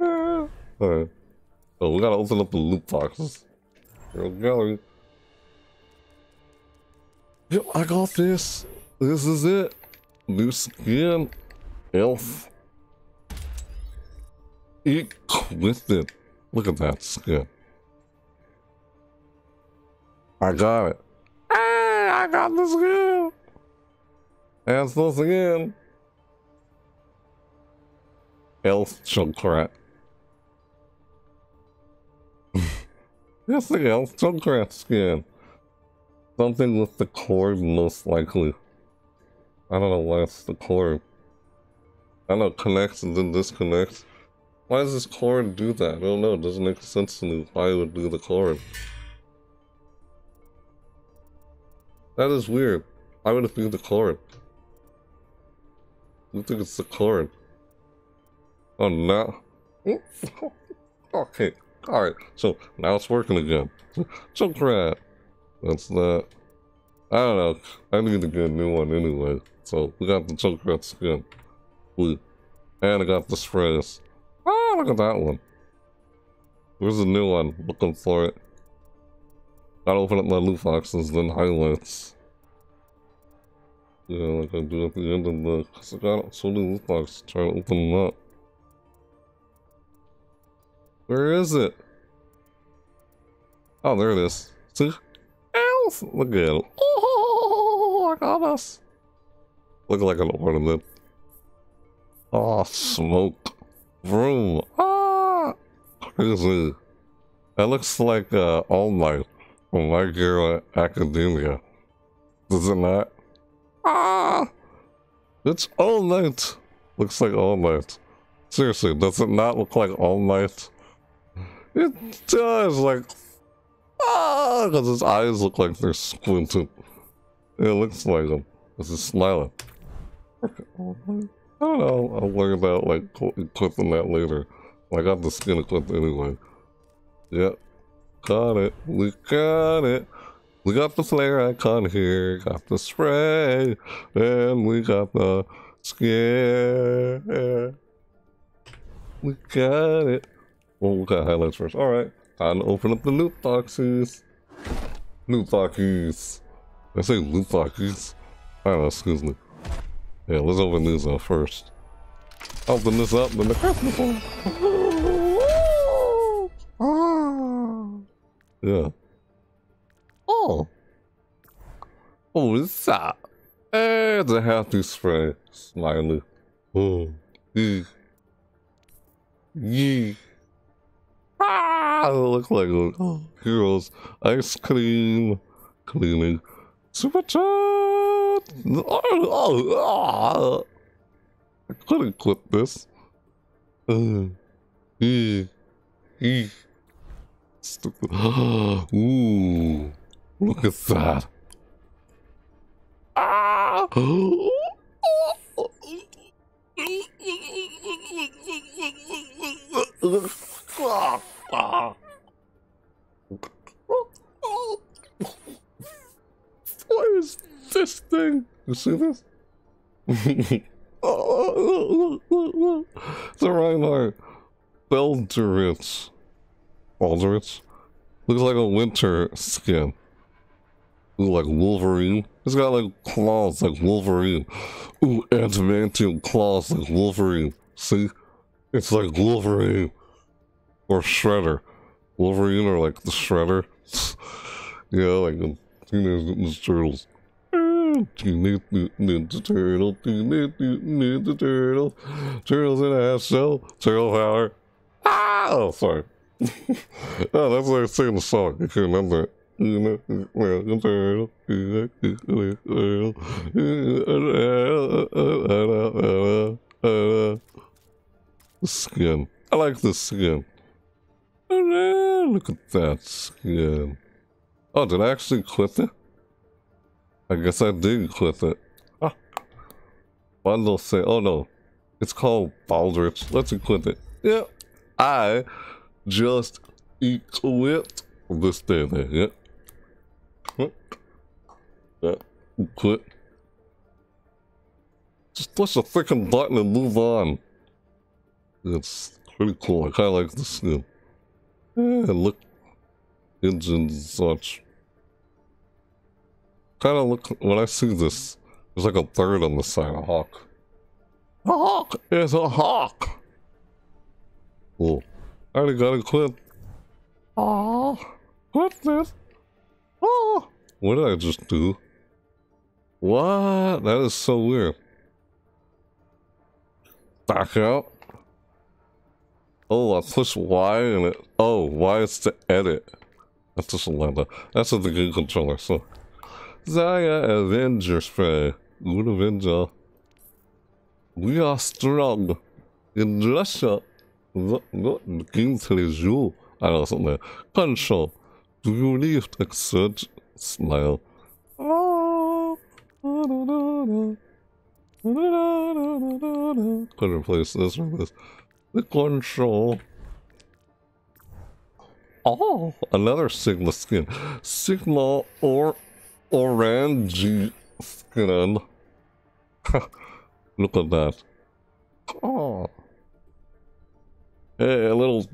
Alright. So oh, we gotta open up the loot boxes. Girl gallery. Yep, I got this. This is it. New skin. Elf. Equipped. Look at that skin. I got it. Hey, I got the skin. And this again. Elf Junkrat. Yes, the elf Junkrat skin. Something with the cord, most likely. I don't know why it's the cord. I don't know, connects and then disconnects. Why does this cord do that? I don't know, it doesn't make sense to me why it would do the cord. That is weird. Why would it be the cord? You think it's the cord. Oh, no. okay. Alright, so now it's working again. Junkrat. That's that. I don't know. I need to get a new one anyway. So we got the Junkrat skin. We, and I got the sprays. Oh, ah, look at that one. Where's the new one? Looking for it. Gotta open up my loot boxes, then highlights. Yeah, like I do at the end of the... Cause I got so many loot boxes, trying to open them up. Where is it? Oh, there it is. See? Look at it. Oh, I got us. Look like an ornament. Oh, smoke. Vroom. Ah! Crazy. That looks like uh, All Might from My Hero Academia. Does it not? Ah! It's All Might. Looks like All Might. Seriously, does it not look like All Might? It does, like, ah, because his eyes look like they're squinted. It looks like him. Is smiling. I don't know, I'll worry about, like, equipping that later. I got the skin equipped anyway. Yep. Got it. We got it. We got the flare icon here, got the spray, and we got the skin. We got it. Well, we'll got highlights first. Alright, time to open up the loot boxes. Loot boxes. I say loot boxes? I don't know, excuse me. Yeah, let's open these up first. Open this up, then the Christmas one. Yeah. Oh. Oh, what's that? Eh, the happy spray. Smiley. Oh. Yee. Yee. Ah, look like oh, heroes. Ice cream. Cleaning. Super chat. Oh, oh, oh. I couldn't clip this. Uh, e, e. Stupid. Ooh. Look at that. Ah. What is this thing? You see this? oh, the Reinhardt. Beldritch. Baldritch? Looks like a winter skin. Ooh, like Wolverine. It's got like claws like Wolverine. Ooh, adamantium claws like Wolverine. See? It's like Wolverine. Or Shredder. Wolverine or like the Shredder. yeah, like the Teenage Mutant Turtles. Teenage Mutant Ninja Turtle, Teenage Mutant Ninja Turtle, Turtles in a half shell, Turtle Power. Ah! Oh, sorry. oh, that's like singing the song. I can't remember it. Skin. I like the skin. Look at that skin. Oh, did I actually clip it? I guess I did clip it. Ah. Bundle say, oh no, it's called Balderich. Let's equip it. Yeah, I just equipped this thing there. Yeah. Huh. Yeah. Equip. Just push a freaking button and move on. It's pretty cool. I kind of like the skin. Yeah, look. Engines such. Kind of look, when I see this, there's like a bird on the side, a hawk. A hawk is a hawk. Cool. I already got it quit. Oh, what's this? Oh, what did I just do? What? That is so weird. Back out. Oh, I push Y and it. Oh, Y is to edit. That's just a letter. That's a game controller, so. Zarya Avenger Spray. Good Avenger. We are strong. In Russia, the, the king tells you. I know something. Control. Do you leave exert smile? Could replace this with this. The control. Oh, another Sigma skin. Sigma or orange skin. Look at that. Oh. Hey, a little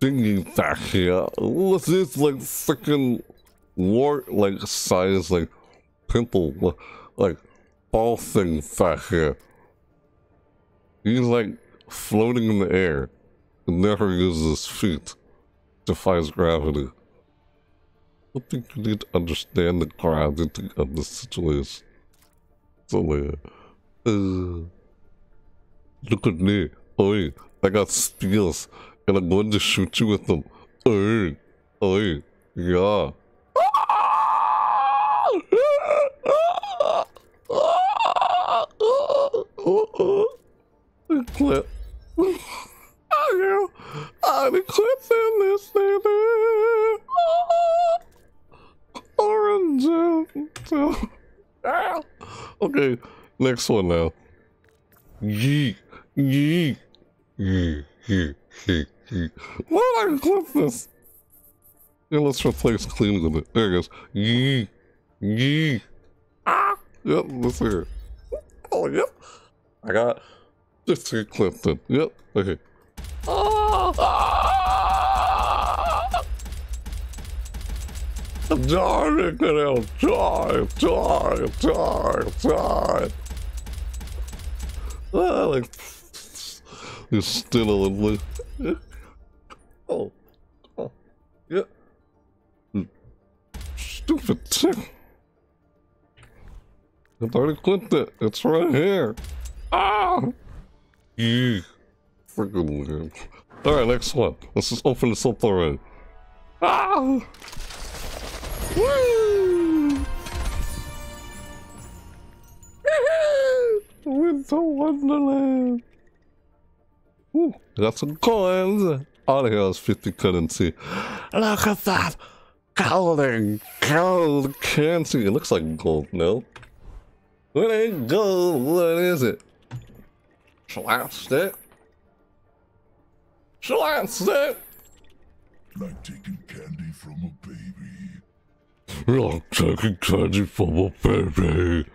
thingy back here. What's this, like, freaking wart, like, size, like, pimple, like, ball thing back here? He's, like, floating in the air. He never uses his feet. Defies gravity. I think you need to understand the gravity of the situation. So, uh, look at me. Oi, I got spears, and I'm going to shoot you with them. Oi, oi, yeah. Clip. Oh, I'm clipping this thing. Orange. Okay, next one now. Yee, yee, yee, yee, yee, yee. Why did I? Yeah, let's replace clean with it. There it goes. Yee, yee. Ah! Yep, let's hear it. Oh, yep. I got this clipped in. Yep, okay. Ah! Ah! Darn it, Canal. Die, die, die, die. Ah, like, you're still in the. Oh. Oh. Yeah. Stupid thing. I've already clipped it. It's right here. Ah! Yeah. Freaking weird. Alright, next one. Let's just open this up already. Ah! Woo! Winter Wonderland! Ooh, got some coins! All the hell is 50 currency. Look at that! Golden gold currency! It looks like gold, no? It ain't gold, what is it? Slapstick? Slapstick? Like taking candy from a baby. Like taking candy from a baby.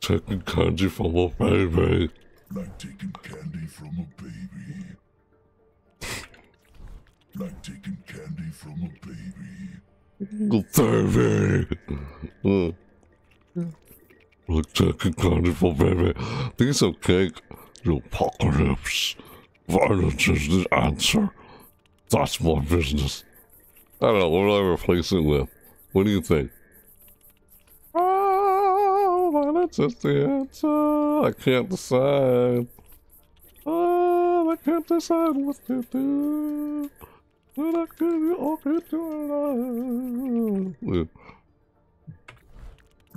Taking candy from a baby. Like taking candy from a baby. Like taking candy from a baby. Baby. Hmm. Uh, like taking a baby. Piece of cake. The apocalypse. Violence is the answer. That's my business. I don't know, what do I replace it with? What do you think? Oh, violence is the answer. I can't decide. Oh, I can't decide what to do. When I give you all into it.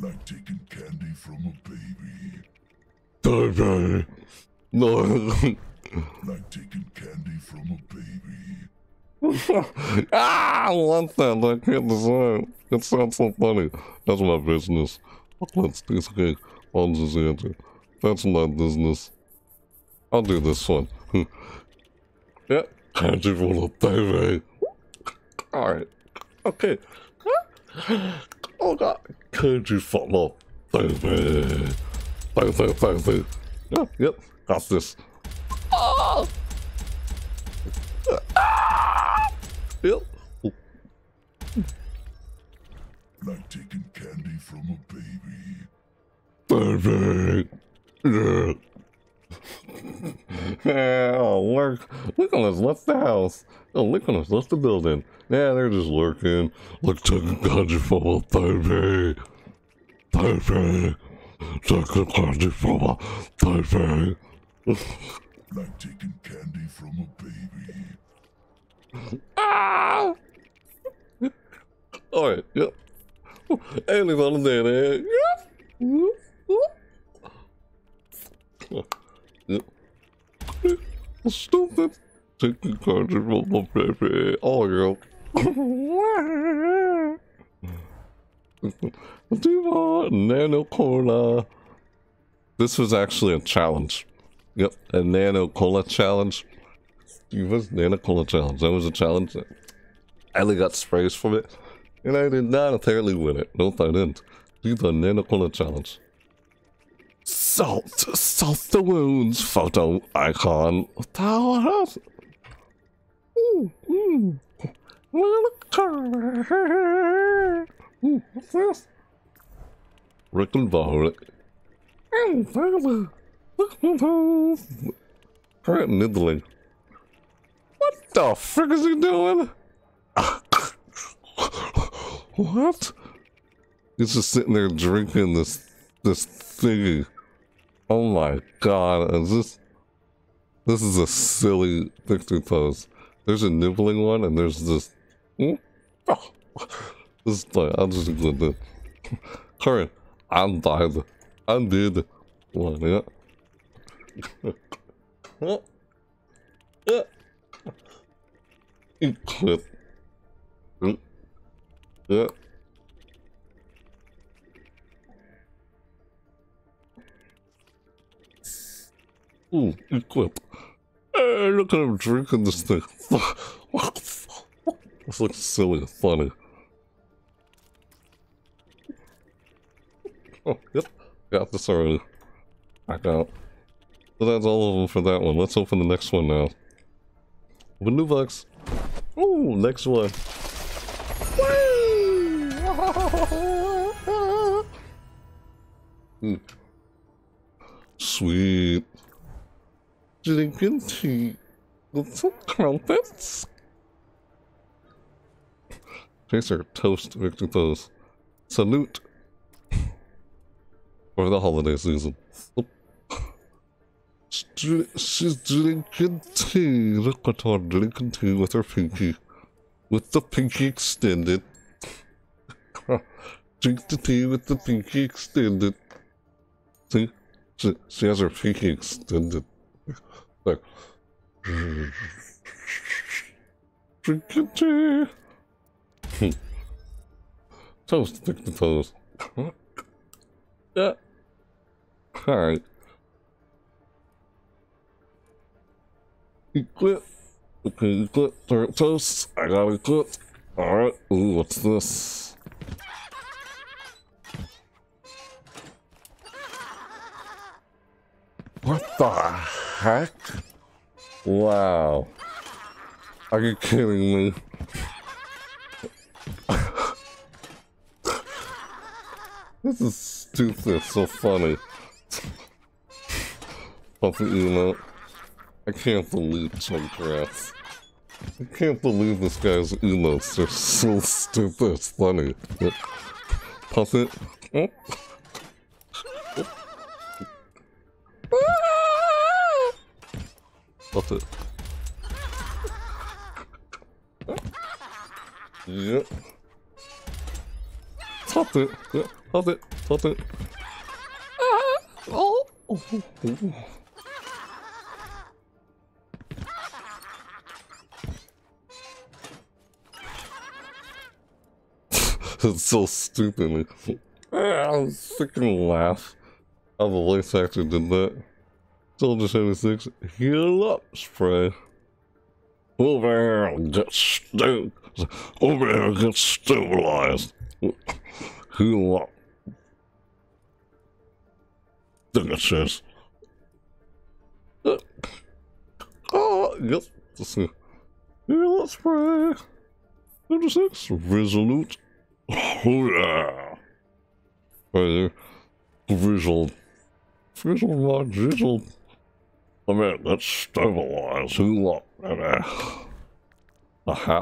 Like taking candy from a baby. No. Like taking candy from a baby. ah, I want that. I can't decide. It sounds so funny. That's my business. Let's this cake. I'll just answer. That's my business. I'll do this one. yeah. Candy from a baby. Alright. Okay. Oh god. Candy from a baby. Baby, baby. Yep, yep. Got this. Oh! Ah! Yep. Like taking candy from a Baby. baby. Yeah. yeah, oh, work. Nicholas left the house. Oh, Nicholas left the building. Yeah, they're just lurking. Look, taking candy from a baby. Baby. Taking candy from a baby. Like taking candy from a baby. Ah! Alright, yep. Aliens on the day, Yep. Stupid. Taking candy from a baby. Oh, yep. D.Va Nano Cola. This was actually a challenge. Yep, a Nano Cola challenge. D.Va's Nano Cola challenge. That was a challenge. Only got sprays from it. And I did not apparently win it. Nope, I didn't. D.Va Nano Cola challenge. Salt, salt the wounds photo icon. Powerhouse. Ooh, ooh. Ooh, what's this? Rick and Violet. Current nibbling. What the frick is he doing? what? He's just sitting there drinking this this thingy. Oh my god, is this this is a silly victory pose. There's a nibbling one and there's this hmm? oh. This is like I'll just go the current I'm died. I'm dead. One, yeah. yeah. Yeah. Equip. Mm. Yeah. Ooh, equip. Hey, look at him drinking this thing. this looks silly and funny. Oh, yep. Got this already. Back out. So that's all of them for that one. Let's open the next one now. Open new box. Ooh, next one. Hmm. Sweet. Drinking tea with some crumpets. Tracer, toast, Victor Toast. Salute. For the holiday season. She's drinking tea. Look at her drinking tea with her pinky. With the pinky extended. Drink the tea with the pinky extended. See? She, she has her pinky extended. Like. Drinking tea. toast, stick the toast. yeah. Alright. Equip. Okay, equip. Third toast. I got equip. Alright. Ooh, what's this? What the heck? Wow. Are you kidding me? this is stupid, so funny. Puppet Uno. I can't believe Junkrat's. I can't believe this guy's Unos. They're so stupid, it's funny. Puppet. Oh. Puppet. Yep. Top it. Yep. Top it. Top it. Ah, oh. it's so stupid. I freaking laugh how the voice actor did that. Soldier 76, heal up spray. Over here get stu over here get stabilized. Heal up. Think it says. Uh, oh, yes. Let's see. Heal up spray. 76, resolute. Oh yeah. Right there. Visual. Visual, not visual. I mean, let's stabilize. Who up? Aha.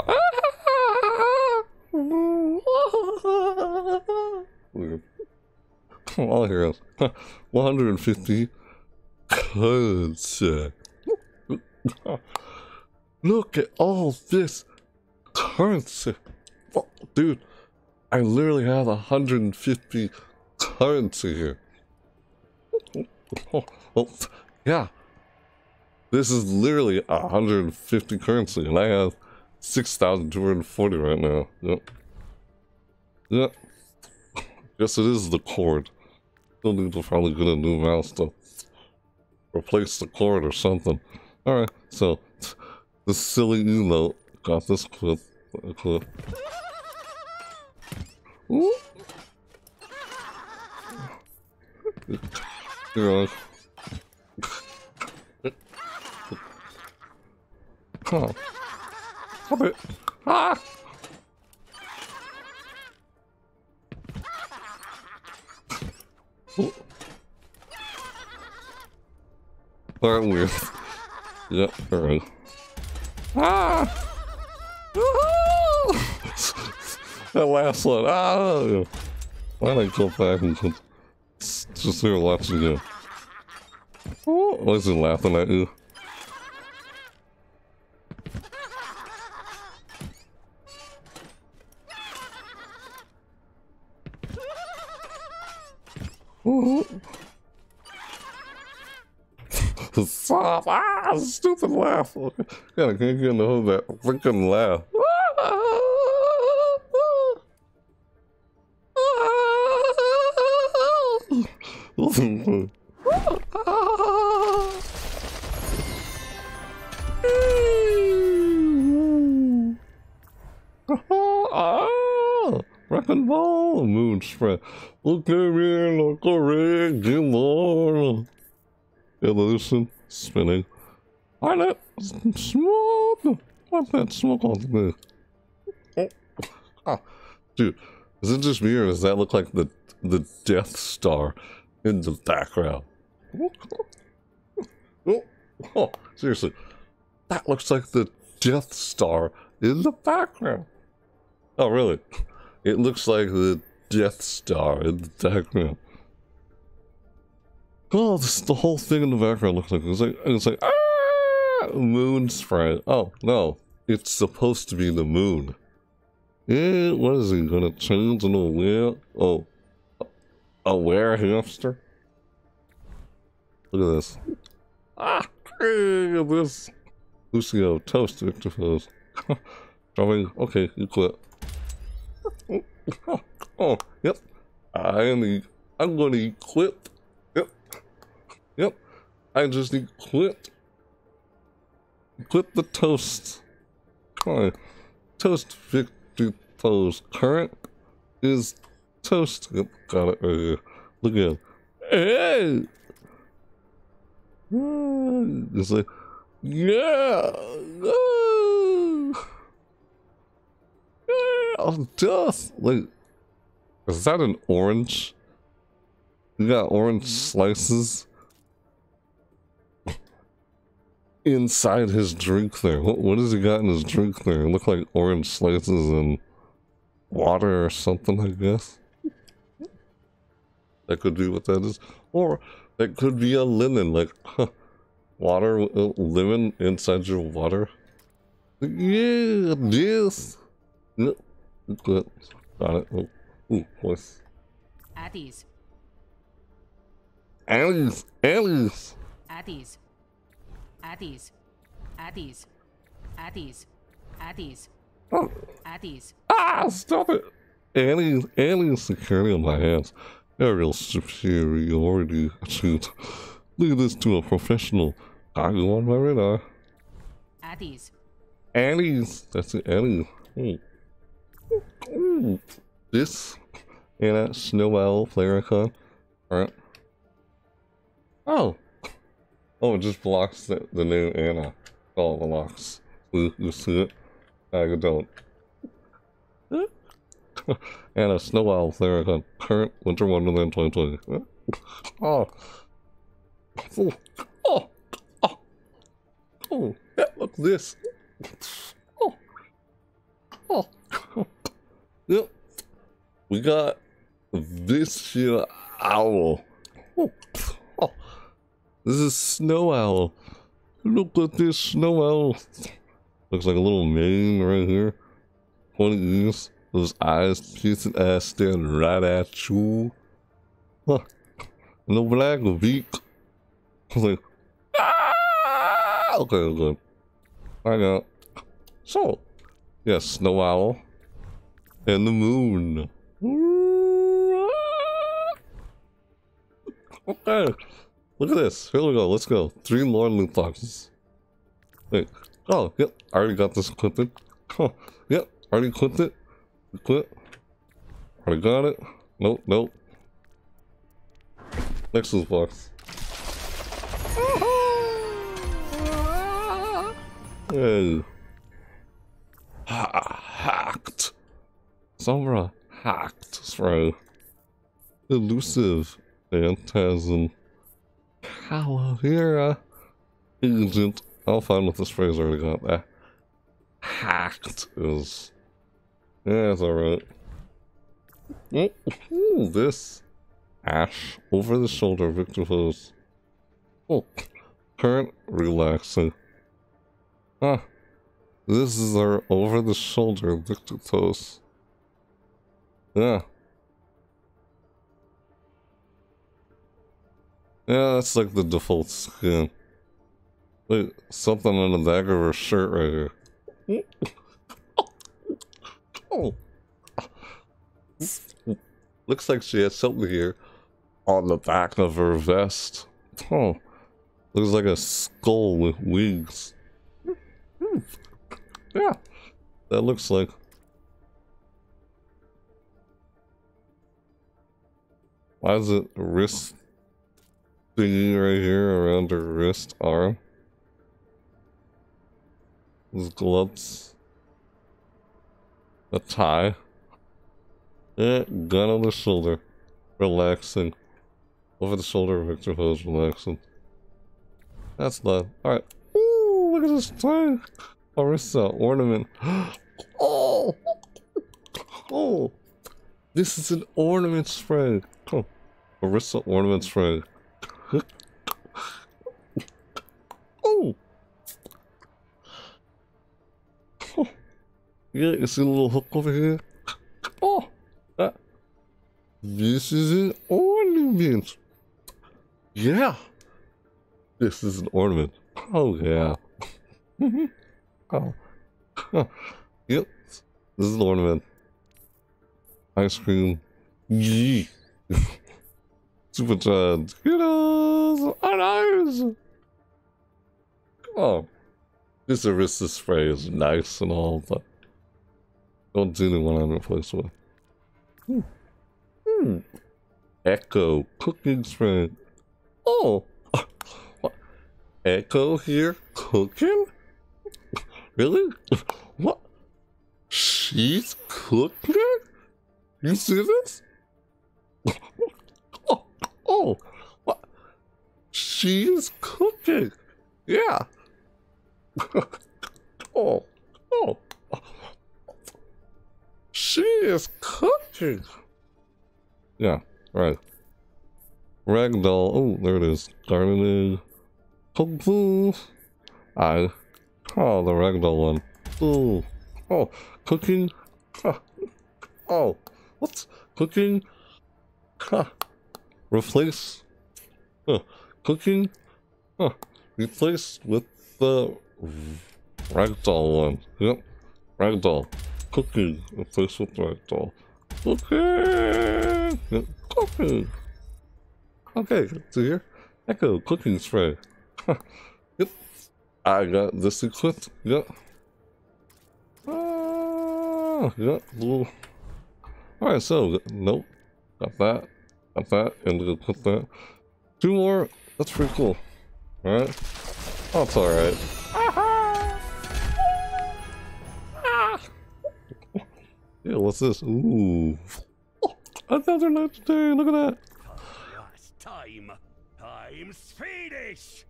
Come on, heroes. 150 currency. Look at all this currency. Oh, dude, I literally have 150 currency here. Oh, oh, yeah. This is literally 150 currency, and I have 6,240 right now. Yep. Yep. Guess it is the cord. Still need to probably get a new mouse to replace the cord or something. Alright, so the silly emote got this clip. clip. Ooh. Here Oh. Stop it. Ah! Aren't weird. yep, alright. Ah! that last one. Ah! Why don't I go back and just, just here watching you? Oh, is he laughing at you? Stop! Ah, stupid laugh. God, I can't get into hold that freaking laugh. ah, Wrecking Ball, moon spread. Look at me, look at me, Evolution, spinning. Why not smoke? What's that smoke on me? Oh. Ah. Dude, is it just me or does that look like the the Death Star in the background? Oh, oh, seriously, that looks like the Death Star in the background. Oh, really? It looks like the Death Star in the background. Oh, this, the whole thing in the background looks like it's like it's like ah, moon sprite. Oh no, it's supposed to be the moon. Eh, what is he gonna change into a were? Oh, a were hamster? Look at this. Ah, look at this. Lucio, toast, Victor Foes. Dropping, okay, you quit. Oh, yep. I am, I'm gonna equip Yep. Yep. I just clip. Clip the toast. Come on. Toast victory pose. Current is toast. Yep, got it right here. Look at him. Hey! It's like, yeah! Yeah! Oh dust! Like, is that an orange? You got orange slices? inside his drink there? What, what has he got in his drink there? It look like orange slices and water or something, I guess. That could be what that is. Or that could be a lemon, like huh, water, uh, lemon inside your water. Yeah, this. Good. Got it. Oh, ooh, voice. At ease. Alice, Alice. At ease. At ease. At ease. At ease. At ease. Oh. At ease. Ah, stop it. Alien, alien security on my hands. Aerial superiority achieved. Leave this to a professional. I go on my radar. At ease. Aliens. That's it, aliens. Hmm. This and that Snow Owl player icon. Alright. Oh. Oh, it just blocks the, the new Ana. All the locks. You, you see it? I don't. Hmm? Ana Snow Owl player icon. Current Winter Wonderland 2020. Oh. Oh. Oh. Oh. Oh. Yeah, look at this. Oh. Oh. oh. Yep. We got this here owl. Oh. Oh. This is Snow Owl. Look at this Snow Owl. Looks like a little mane right here. Pointy ears. Those eyes, piercing ass staring right at you. Huh. The black beak. I was like, ah! Okay, okay. I got. So, yes, Snow Owl. And the moon. Okay. Look at this. Here we go. Let's go. Three more loot boxes. Wait. Oh, yep. I already got this equipped. Huh. Yep. Already equipped it. Equip. Already got it. Nope, nope. Next loot box. Hey. Ha hacked. Sombra hacked through. Elusive Phantasm. Calavera. Agent. I'll find what this phrase already got there. Hacked is. Yeah, it's alright. Ooh, this. Ashe. Over the shoulder. Victor pose. Oh. Current. Relaxing. Ah. This is our over the shoulder Victor pose. Yeah. Yeah, that's like the default skin. Wait, something on the back of her shirt right here. oh. Looks like she has something here on the back of her vest. Oh. Looks like a skull with wings. Yeah. That looks like. Why is it wrist thingy right here around her wrist arm? Those gloves. A tie. Yeah, gun on the shoulder. Relaxing. Over the shoulder, Victor Hose, relaxing. That's love. Alright. Ooh, look at this tie. Orisa ornament. oh! Oh! This is an ornament spray. Oh. Orisa ornament spray. oh! oh! Yeah, you see a little hook over here? Oh! This is an ornament. Yeah! This is an ornament. Oh, yeah. Oh. yep. This is an ornament. Ice cream. Super. Skittles! On ice! Oh. This Orisa spray is nice and all, but don't do the one I'm replaced with. Hmm. Hmm. Echo cooking spray. Oh! What? Echo here cooking? Really? What? She's cooking? You see this? Oh, what? She's cooking. Yeah. oh, oh. She is cooking. Yeah, right. Ragdoll. Oh, there it is. Gardening. Kung Fu. I Oh, the ragdoll one. Ooh. Oh, cooking. Oh, what's cooking? Huh. Replace. Huh. Cooking. Huh. Replace with the ragdoll one. Yep. Ragdoll. Cooking. Replace with ragdoll. Cooking. Yep. Cooking. Okay, so here. Echo cooking spray. Yep. I got this equipped. Yep. Ah, yep. Alright, so, nope. Got that. Got that. And we'll put that. Two more. That's pretty cool. Alright. Oh, it's alright. Yeah, what's this? Ooh. Another legendary. Look at that. Last time. I'm Swedish.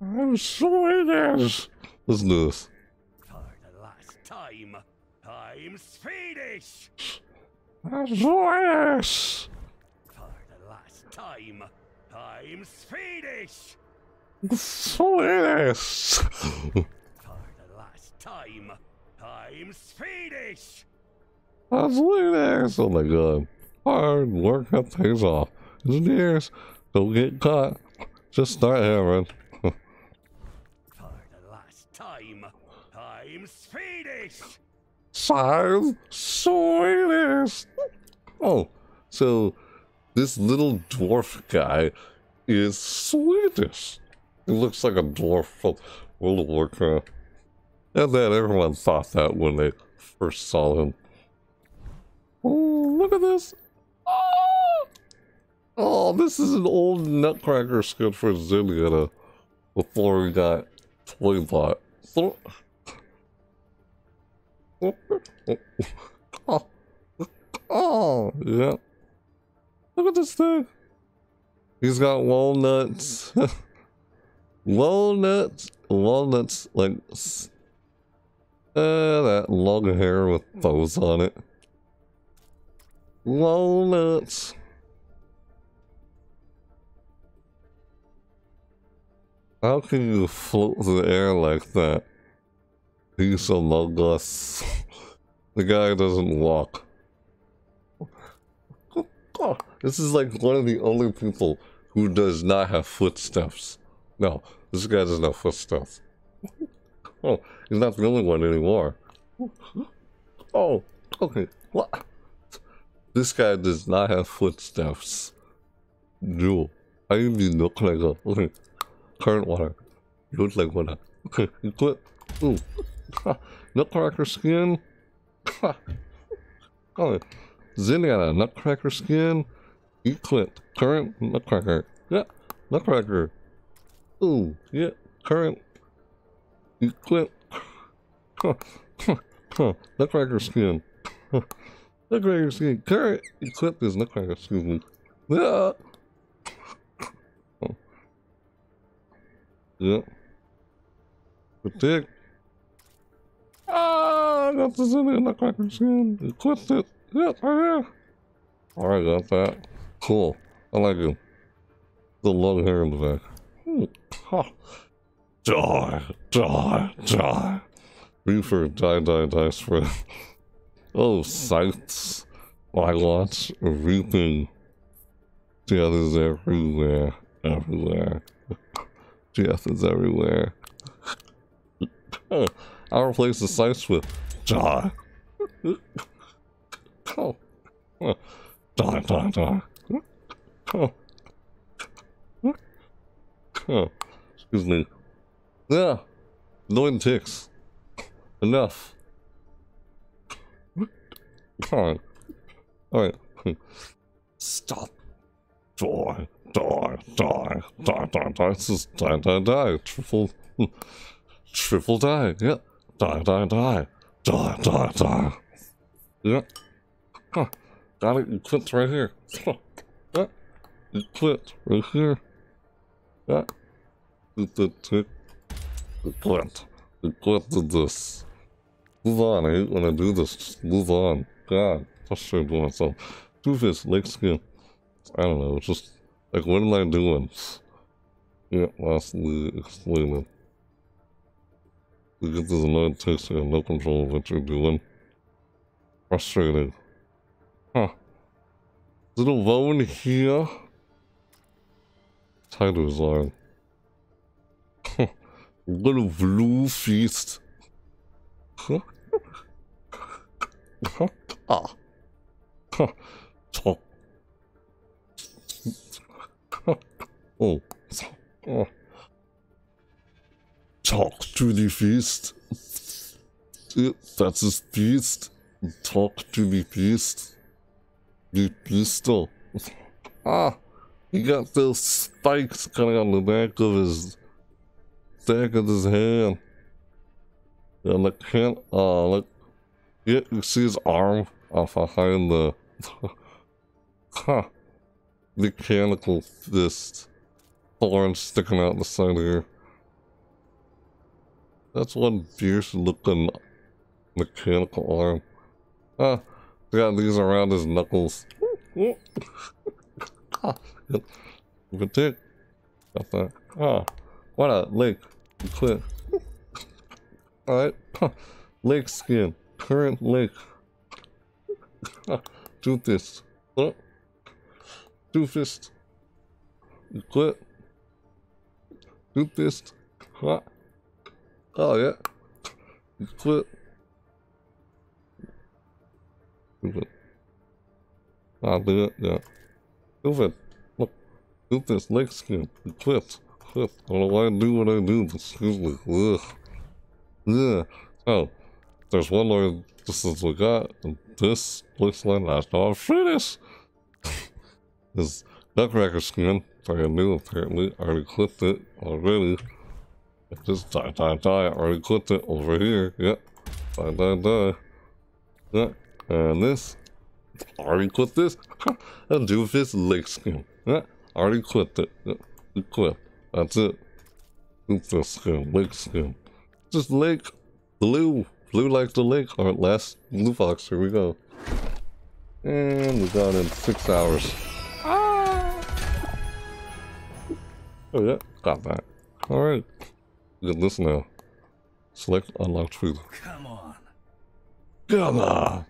I'm Swedish. Let's do this. For the last time. I'm Swedish. I'm Swedish. Time. I'm Swedish. Swedish. For the last time. I'm Swedish. I'm Swedish. Oh my god. Hard work that pays off. Engineers, don't get caught. Just start hammering. For the last time. I'm Swedish. Size Swedish. Oh, so this little dwarf guy is Swedish. He looks like a dwarf from World of Warcraft. And then everyone thought that when they first saw him. Oh, look at this. Oh, oh this is an old Nutcracker skin for Zenyatta before he got Toybot. So, oh, oh, yeah. Look at this thing. He's got walnuts. walnuts. Walnuts, like, uh, that long hair with bows on it. Walnuts. How can you float through the air like that? He's among us. the guy doesn't walk. This is like one of the only people who does not have footsteps. No, this guy doesn't have footsteps. Oh, he's not the only one anymore. Oh, okay. What? This guy does not have footsteps. No. I even look like a okay. current water. You look like water. Okay, you quit. Ooh. Nutcracker skin. oh, Zenyatta, Nutcracker skin. Eclipse, current Nutcracker. Yeah, Nutcracker. Ooh, yeah, current. Eclipse. Huh, huh, huh. Nutcracker skin. Nutcracker skin. Current Eclipse is Nutcracker skin. Yeah. Oh. Yeah. Protect. Ah, I got this in the Nutcracker skin. Equipped it. Yeah, right here. Alright, got that. Cool. I like him. The long hair in the back. Hmm. Die, die, die. Reaper, die, die, die spread. Oh, sights. I watch reaping. Death is everywhere. Everywhere. Death is everywhere. I'll replace the sights with die. Oh. Die, die, die. Oh. Oh. Excuse me. Yeah. Annoying ticks. Enough. Alright. Alright. Stop. Die. Die. Die. Die. Die. Die. This is die. Die. Die. Triple. Triple die. Yeah. Die. Die. Die. Die. Die. Die. Yeah. Huh. Got it. You clipped right here. Yeah. You right here. Yeah. The, the, the, the clipped. You clipped this. Move on. I hate when I do this. Just move on. God. Frustrated with myself. Do this. Leg skin. I don't know. It's just like, what am I doing? Yeah. Lastly, explaining. You get this annoying text. You have no control of what you're doing. Frustrated. Huh. Little bone here. Tied to. Little blue feast. Ah. Oh. oh. Talk to the feast. That's his beast. Talk to the beast. The beastle. Ah, he got those spikes coming on the back of his back of his hand. And the can't uh like yeah, you see his arm off behind the huh mechanical fist thorn sticking out the side here. That's one fierce looking mechanical arm. Ah, got these around his knuckles. ah, good tick. Got that. Ah, what a lake. Quit. Alright. lake skin. Current lake. Do this. Huh? Do fist. Quit. Do fist. Huh? Oh yeah. Quit. Stupid. I'll do it, yeah. Stupid. Look. Do this leg skin. Quit. Quit. I know why I do what I do, excuse me. Ugh. Yeah. So, oh, there's one more this is we got, and this looks like that's not finished. this Nutcracker skin, brand new apparently. I already clipped it already. Just die, die, die. I already clipped it over here. Yep. Die, die, die. Yep. And this. Already clipped this. and do this leg skin. Already clipped it. Clip. That's it. It's the skin. Leg skin. Just lake. Blue. Blue like the lake. Alright, last blue fox. Here we go. And we got in six hours. Ah! Oh yeah, got that. Alright. Look at this now. Select unlocked food. Come on. Come on.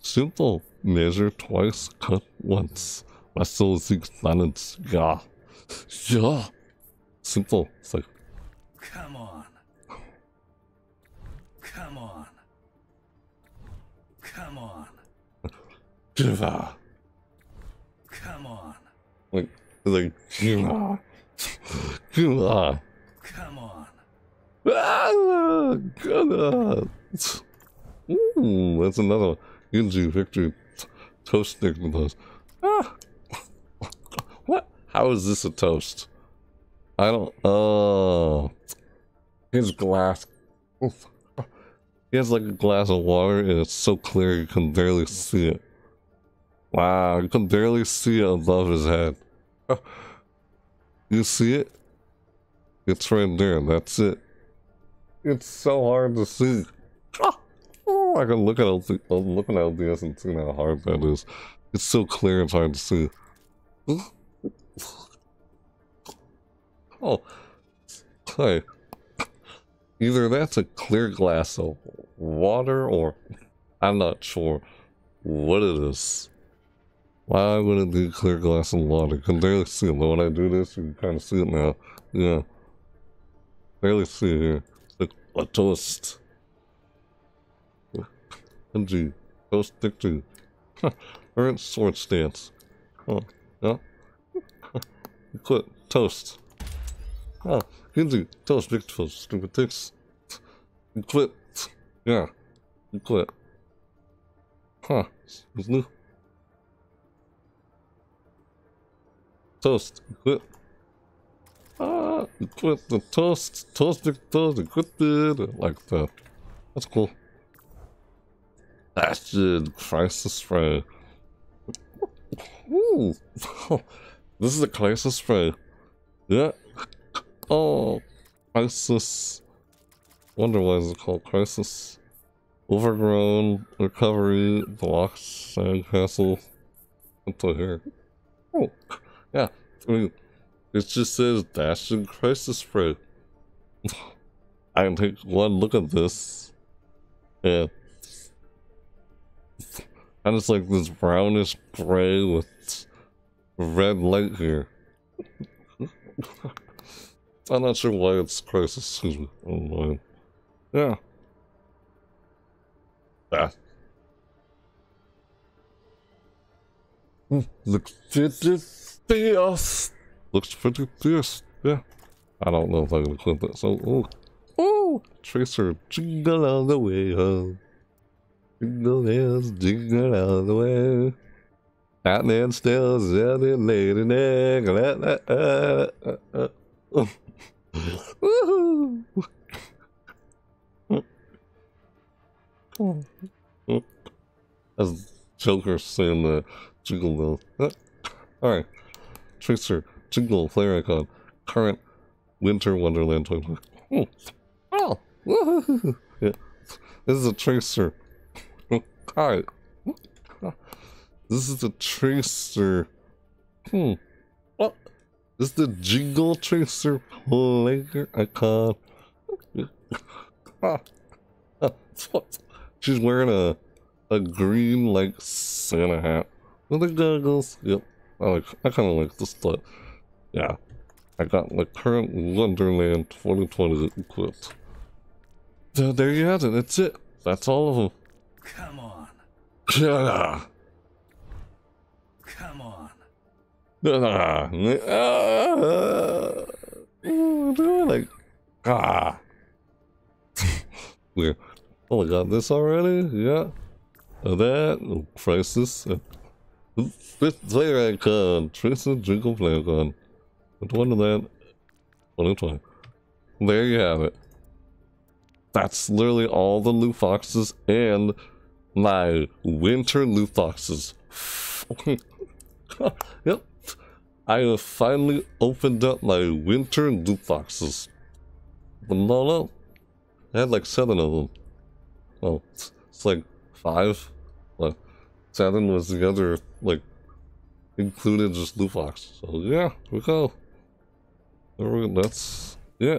Simple. Measure twice, cut once. Wrestle six planets. Yeah. Yeah. Simple. It's like, Come on. Come on. Come on. give. Come on. Like, like. Give out. Come on. Ah, come on. Ooh, that's another Genji victory toast stick. Ah. What? How is this a toast? I don't. Oh. His glass. He has like a glass of water and it's so clear you can barely see it. Wow, you can barely see it above his head. You see it? It's right there, that's it. It's so hard to see. I can look at LD, oh, uh, look at LDS and see how hard that is. It's so clear it's hard to see. Oh, okay. Either that's a clear glass of water or I'm not sure what it is. Why would it be clear glass of water? Can barely see it, but when I do this, you can kind of see it now. Yeah. Barely see it here. It's like a toast. MG. Toast stick to. Current sword stance. Oh, yeah. quit. Toast. Oh, Genji. Toast victim. Stupid ticks. You quit. Yeah. You quit. Huh. It's new. Toast. You quit. Ah, you quit the toast. Toast, toast. You quit it. Like that. That's cool. Acid crisis spray. Ooh. this is a crisis spray. Yeah. Oh, crisis. Wonder why is it called crisis? Overgrown, recovery, blocks, sandcastle. Over here? Oh, yeah. I mean, it just says Bastion crisis spray. I can take one look at this. Yeah. And it's like this brownish gray with red light here. I'm not sure why it's Crisis Season online. Yeah. Ah. Looks pretty fierce. Looks pretty fierce. Yeah. I don't know if I'm gonna clip it. So, oh, oh, Tracer, jingle all the way home. Jingle bells, jingle all the way. Batman still selling lady neck. Woohoo! As Joker saying the jingle bell. Uh, Alright. Tracer, jingle, player icon, current Winter Wonderland 20. Oh, oh, woohoo! Yeah. This is a tracer. Hi. This is the tracer. Hmm. What? This is the jingle tracer player icon. Ah. She's wearing a a green like Santa hat with the goggles. Yep. I like I kinda like this but yeah. I got the current Wonderland 2020 equipped. So there you have it, that's it. That's all of them. Come on. Come on. Like, ah. We're, oh, I got this already? Yeah. Uh, that, Crisis. Fifth player icon, Tracer Jingle Player icon. With Wonderland 2020. There you have it. That's literally all the loot boxes and my winter loot boxes. yep. I have finally opened up my winter loot boxes. But no, no. I had like seven of them. Oh, it's, like five. Like, seven was the other, like, included just loot box. So yeah, we go. That's, yeah.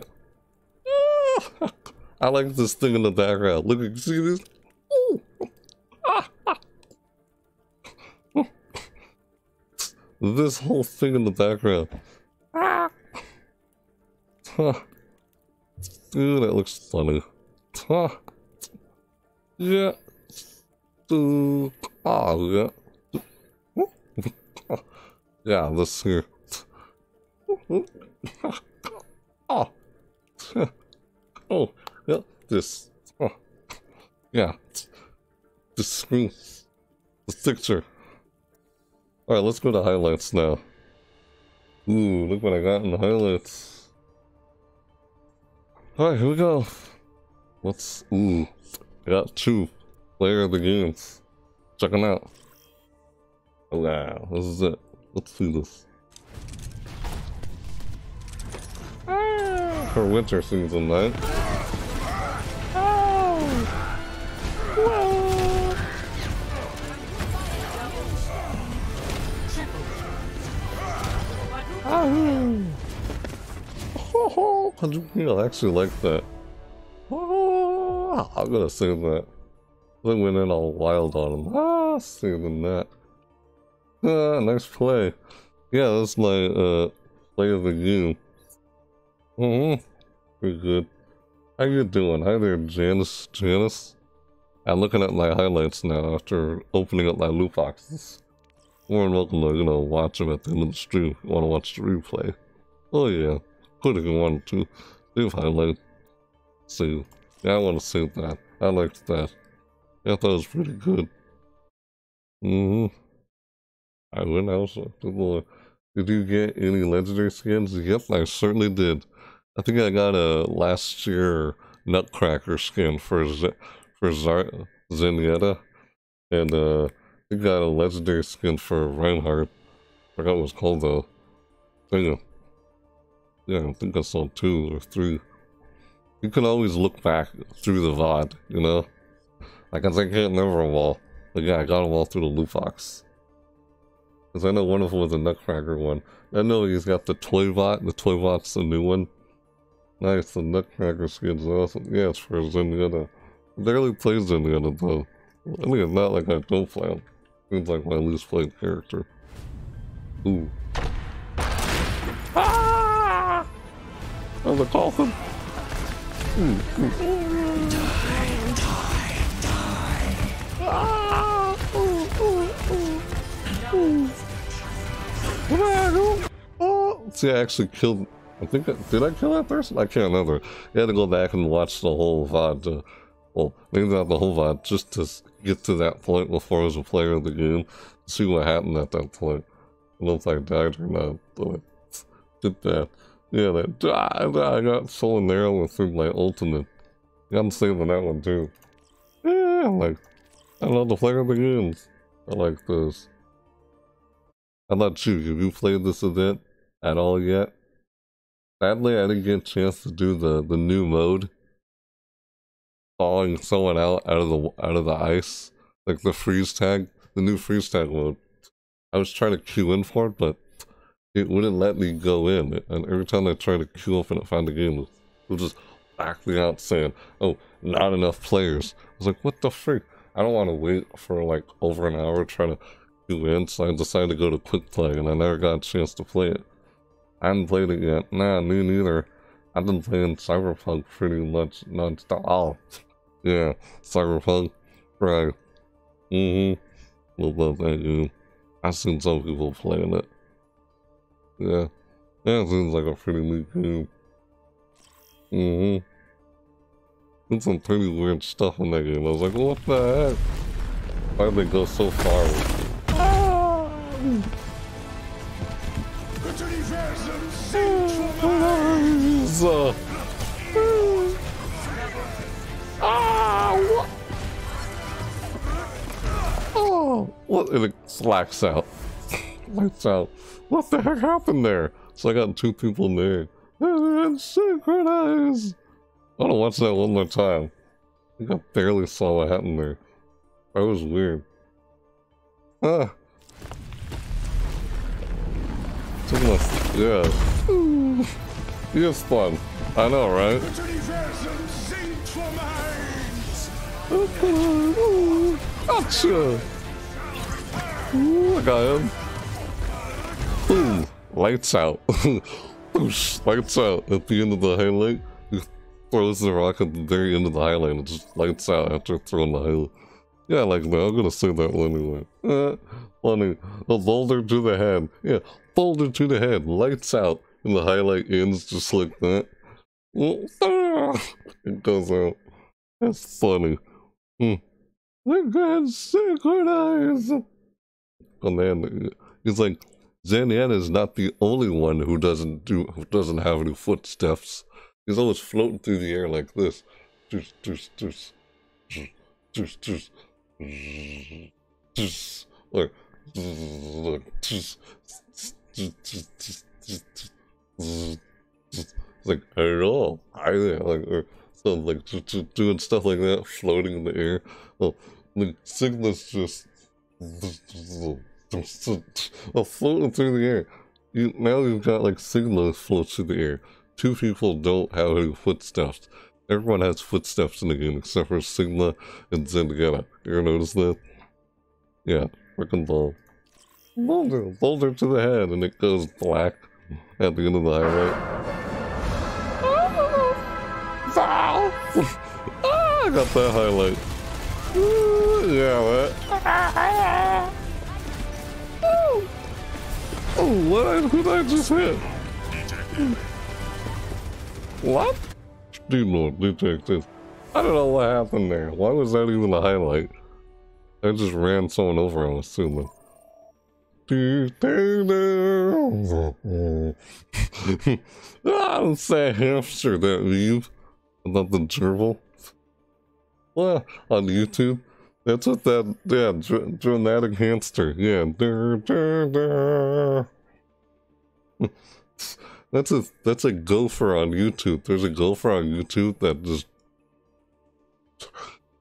I like this thing in the background. Look, see this? Ooh. This whole thing in the background. Ah. Huh. Dude, that looks funny. Huh. Yeah. Ooh. Oh, yeah. yeah, this here. oh. oh, yeah, this. Oh. Yeah. The screen. The picture. Alright, let's go to highlights now. Ooh, look what I got in the highlights. Alright, here we go. Let's, ooh, I got two player of the games. Check them out. Oh, wow, this is it. Let's do this. For winter season, right? Oh, I actually like that. Oh, I'm gonna save that. They went in all wild on him. Ah, saving that. Ah, nice play. Yeah, that's my uh, play of the game. Mm hmm Pretty good. How you doing? Hi there, Janice. Janice? I'm looking at my highlights now after opening up my loot boxes. More than welcome to, you know, watch them at the end of the stream. You want to watch the replay. Oh yeah, put it in one to leave highlight. See, yeah, I want to see that. I liked that. I thought it was pretty good. Mm hmm I went also. Did you get any legendary skins? Yep, I certainly did. I think I got a last year Nutcracker skin for Z for Zar Zenyatta, and uh, I got a legendary skin for Reinhardt. I forgot what it was called though. Damn. Uh, yeah, I think I saw two or three. You can always look back through the VOD, you know? Like, I can't remember them all. But yeah, I got them all through the loot box. Because I know one of them was a Nutcracker one. I know he's got the Toy Bot. The Toy Bot's the new one. Nice, the Nutcracker skin's awesome. Yeah, it's for Zenyatta. Barely plays Zenyatta though. I mean, it's not like I don't play him. Seems like my least played character. Ooh. Ah! Oh, the coffin. Ooh, ooh. Ah! Ooh, ooh, ooh. Ooh. Come on, ooh. Oh, see, I actually killed. I think I, did I kill that person? I can't remember. You had to go back and watch the whole VOD. To, well, maybe not the whole VOD, just to get to that point before I was a player of the game. See what happened at that point. I don't know if I died or not, but did that. Yeah, that died. I got so narrow through my ultimate. I'm saving that one too. Yeah, like, I love the player of the games. I like this. How about you? Have you played this event at all yet? Sadly, I didn't get a chance to do the, the new mode. Falling someone out out of the out of the ice, like the freeze tag, the new freeze tag mode. I was trying to queue in for it, but it wouldn't let me go in. And every time I tried to queue up and find the game, it would just back me out saying, "Oh, not enough players." I was like, "What the freak?" I don't want to wait for like over an hour trying to queue in, so I decided to go to quick play, and I never got a chance to play it. I haven't played it yet. Nah, me neither. I've been playing Cyberpunk pretty much non-stop. Oh, yeah, Cyberpunk, right. Mm-hmm. Love that game. I've seen some people playing it. Yeah. Yeah, it seems like a pretty neat game. Mm-hmm. There's some pretty weird stuff in that game. I was like, what the heck? Why did they go so far with it? Uh, ah, Oh, what? And it slacks out. Lights out. What the heck happened there? So I got two people in there. And synchronize. I want to watch that one more time. I think I barely saw what happened there. That was weird. Ah. Took my, yeah. Ooh. It's fun. I know, right? Ooh, gotcha. Ooh, I got him. Boom. Lights out. Lights out. At the end of the highlight, he throws the rock at the very end of the highlight and just lights out after throwing the highlight. Yeah, I like that. I'm gonna say that one anyway. Uh, funny. A boulder to the head. Yeah, boulder to the head. Lights out. And the highlight ends just like that. It goes out. That's funny. Hmm. The God synchronize. Oh man, he's like, Zanian is not the only one who doesn't do who doesn't have any footsteps. He's always floating through the air like this. Like, hello, hi there, like or so like doing stuff like that, floating in the air. Well, the signals just well, floating through the air. You now you've got like signals float through the air. Two people don't have any footsteps. Everyone has footsteps in the game except for Sigma and Zenyatta. You ever notice that? Yeah, Wrecking Ball. Boulder, boulder to the head, and it goes black at the end of the highlight. Val! ah, I got that highlight. Ooh, yeah, that. Oh, what? Who did I just hit? What? Steamlord detective. I don't know what happened there. Why was that even a highlight? I just ran someone over, I'm assuming. I don't say hamster that leave. Not the gerbil. Well, on YouTube. That's what that, yeah, dr dramatic hamster. Yeah. Dur, dur, dur. That's a that's a gopher on YouTube. There's a gopher on YouTube that just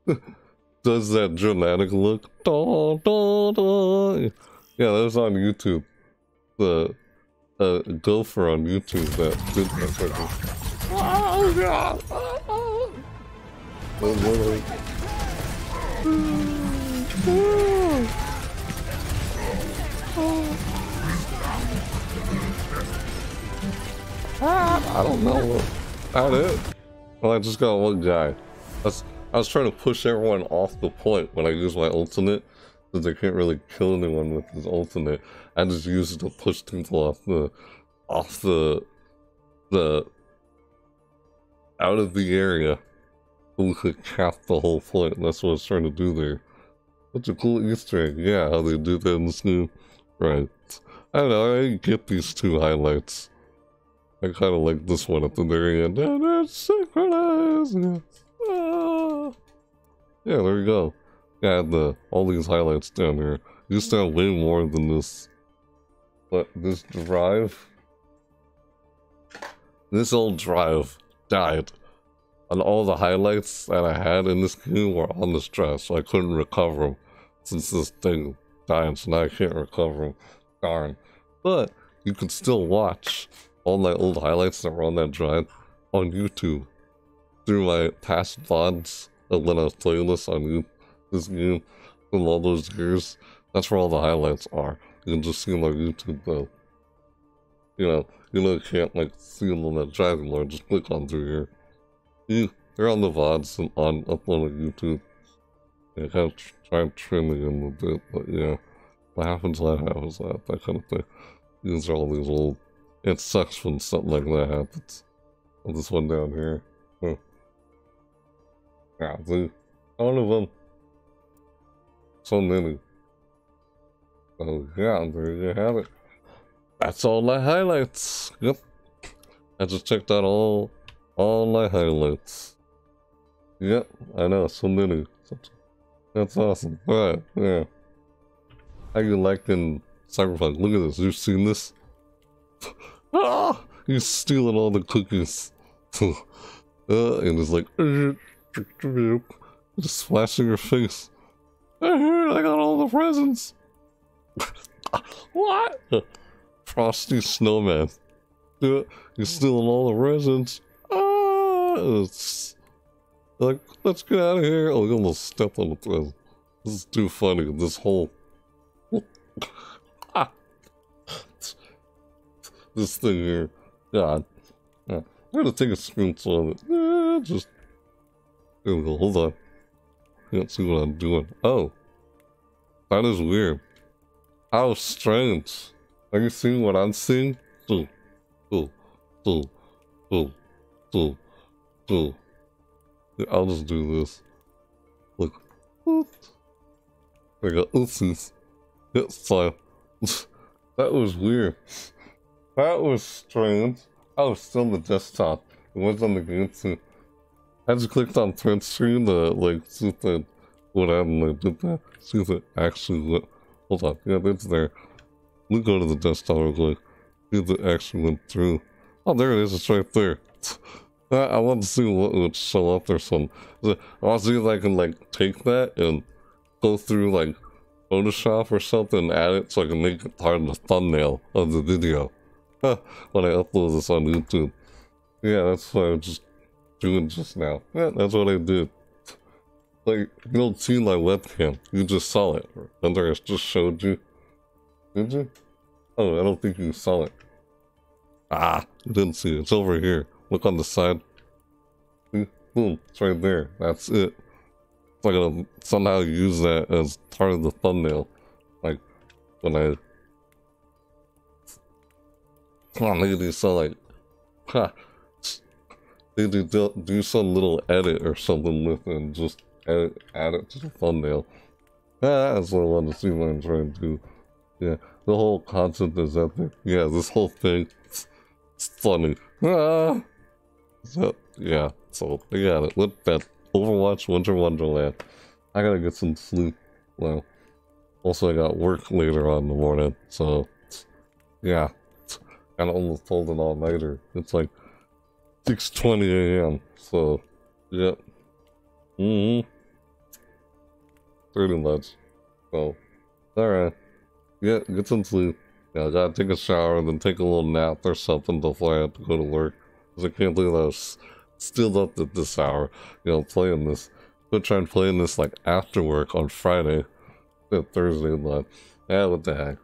does that dramatic look. Da, da, da. Yeah, that was on YouTube. The uh, gopher on YouTube that did that. Oh god! Oh, oh. I don't know about did. Well, I just got one guy. That's, I was trying to push everyone off the point when I used my ultimate, because I can't really kill anyone with his ultimate. I just used it to push people off the, off the, the, out of the area. Who could cap the whole point. That's what I was trying to do there. Such a cool Easter egg. Yeah, how they do that in this game. Right. I don't know, I get these two highlights. I kind of like this one at the very end. And it's synchronized. Yeah. Ah. yeah, there you go. Yeah, the all these highlights down here. Used to have way more than this. But this drive, this old drive died. And all the highlights that I had in this game were on this drive, so I couldn't recover them since this thing died, so now I can't recover them. Darn. But you can still watch all my old highlights that were on that drive on YouTube through my past VODs and when I was playing this on you, this game from all those years. That's where all the highlights are. You can just see them on YouTube though. You know, you know you can't like see them on that drive anymore, just click on through here. They're on the VODs and on up on YouTube. Yeah, kind of try trimming them a bit, but yeah. What happens, that happens, that, that kind of thing. These are all these old... It sucks when something like that happens. Oh, this one down here. Huh. Yeah? All of them. So many. Oh yeah, there you have it. That's all my highlights. Yep. I just checked out all all my highlights. Yep, I know, so many. That's awesome. Alright, yeah. How you liking Cyberpunk? Look at this, you've seen this? ah! He's stealing all the cookies. uh, and it's like, just flashing your face. I got all the presents. what? Frosty Snowman. You're stealing all the presents. It's like, let's get out of here. Oh, you almost stepped on the present. This is too funny. This whole this thing here. God. Yeah. I'm gonna take a screenshot of it. Yeah, just. There we go. Hold on. Can't see what I'm doing. Oh. That is weird. How strange. Are you seeing what I'm seeing? Do. Do. Do. Do. Do. Do. I'll just do this. Look. There we go. Oopsies. It's fine. that was weird. That was strange. Oh, I was still on the desktop. It was on the game too. I just clicked on print screen to like see if it what happened. I did that. See if it actually went. Hold on. Yeah, it's there. Me go to the desktop real quick. See if it actually went through. Oh, there it is. It's right there. I want to see what would show up or something. I want to see if I can like take that and go through like Photoshop or something and add it so I can make it part of the thumbnail of the video when I upload this on YouTube. Yeah, that's what I was just doing just now. Yeah, that's what I did. Like, you don't see my webcam. You just saw it. Remember I just showed you? Did you? Oh, I don't think you saw it. Ah, you didn't see it. It's over here. Look on the side. Boom, it's right there. That's it. I'm gonna somehow use that as part of the thumbnail. Like, when I... Come on, these, so like... Ha! Do, do some little edit or something with it and just edit, add it to the thumbnail. Ah, that's what I want to see what I'm trying to do. Yeah, the whole concept is out there. Yeah, this whole thing, it's funny. Ah! So, yeah, so I got it. With that Overwatch Winter Wonderland. I gotta get some sleep. Well, also I got work later on in the morning, so yeah, kind of almost pulled an all-nighter. It's like 6:20 a.m. So, yep. Mm-hmm. Pretty much. So, alright. Yeah, get some sleep. Yeah, I gotta take a shower and then take a little nap or something before I have to go to work. I can't believe I was still up at this hour, you know, playing this. I'm try and playing this like after work on Friday, Thursday night. Yeah, what the heck.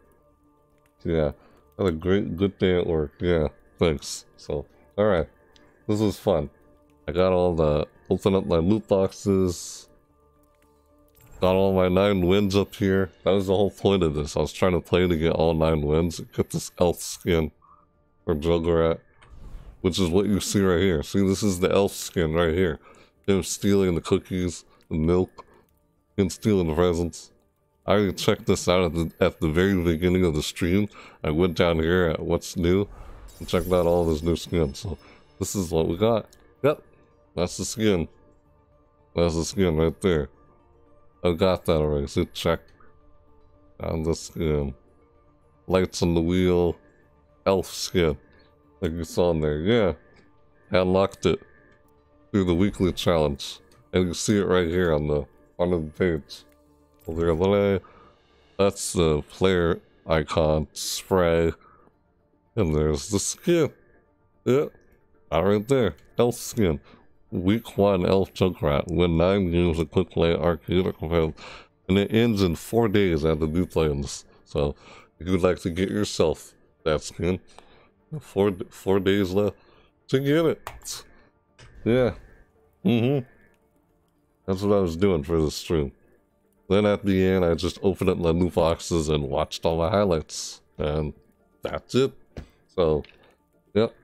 Yeah, had a great, good day at work. Yeah, thanks. So, Alright. This was fun. I got all the open up my loot boxes. Got all my nine wins up here. That was the whole point of this. I was trying to play to get all nine wins. Get this elf skin for Junkrat. Which is what you see right here. See, this is the elf skin right here. Him stealing the cookies, the milk, and stealing the presents. I already checked this out at the, at the very beginning of the stream. I went down here at what's new and checked out all this new skin. So this is what we got. Yep, that's the skin. That's the skin right there. I got that already, so check on the skin. Lights on the wheel, elf skin, like you saw in there. Yeah, I unlocked it through the weekly challenge. And you see it right here on the front of the page. That's the player icon spray. And there's the skin. Yeah, right there. Elf skin. Week 1 Elf Junkrat. Win 9 games of quick play arcade or And it ends in 4 days after new plans. So, if you'd like to get yourself that skin, 4, four days left to get it. Yeah. Mm-hmm. That's what I was doing for the stream. Then at the end, I just opened up my new boxes and watched all my highlights. And that's it. So, yep.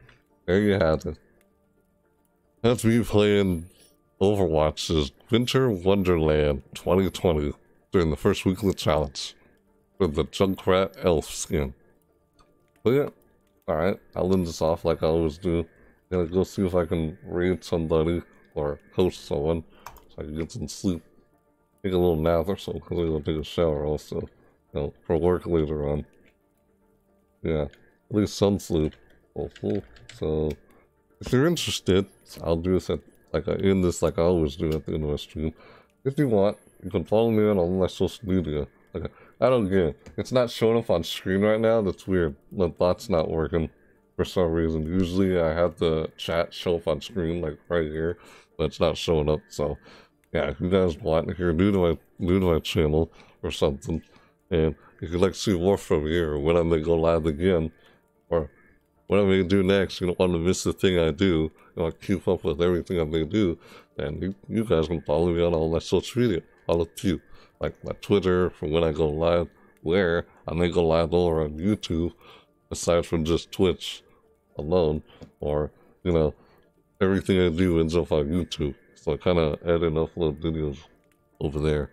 There you have it. That's me playing Overwatch's Winter Wonderland 2020 during the first weekly challenge with the Junkrat Elf skin. But yeah, alright, I'll end this off like I always do. Gonna go see if I can raid somebody or host someone so I can get some sleep. Take a little nap or so, because I'm gonna take a shower also. You know, for work later on. Yeah, at least some sleep. Hopeful. So, if you're interested, I'll do this at, like, I end this like I always do at the end of my stream. If you want, you can follow me on all my social media. Okay, I don't get it. It's not showing up on screen right now. That's weird. The bot's not working for some reason. Usually I have the chat show up on screen, like right here, but it's not showing up. So, yeah, if you guys want, if you're new to my, new to my channel or something, and if you'd like to see more from here, when I may go live again, or what I may do next, you don't want to miss the thing I do, you want to keep up with everything I may do, then you, you guys can follow me on all my social media, all of you, like my Twitter for when I go live, where I may go live over on YouTube, aside from just Twitch alone, or, you know, everything I do ends up on YouTube, so I kind of edit and upload videos over there.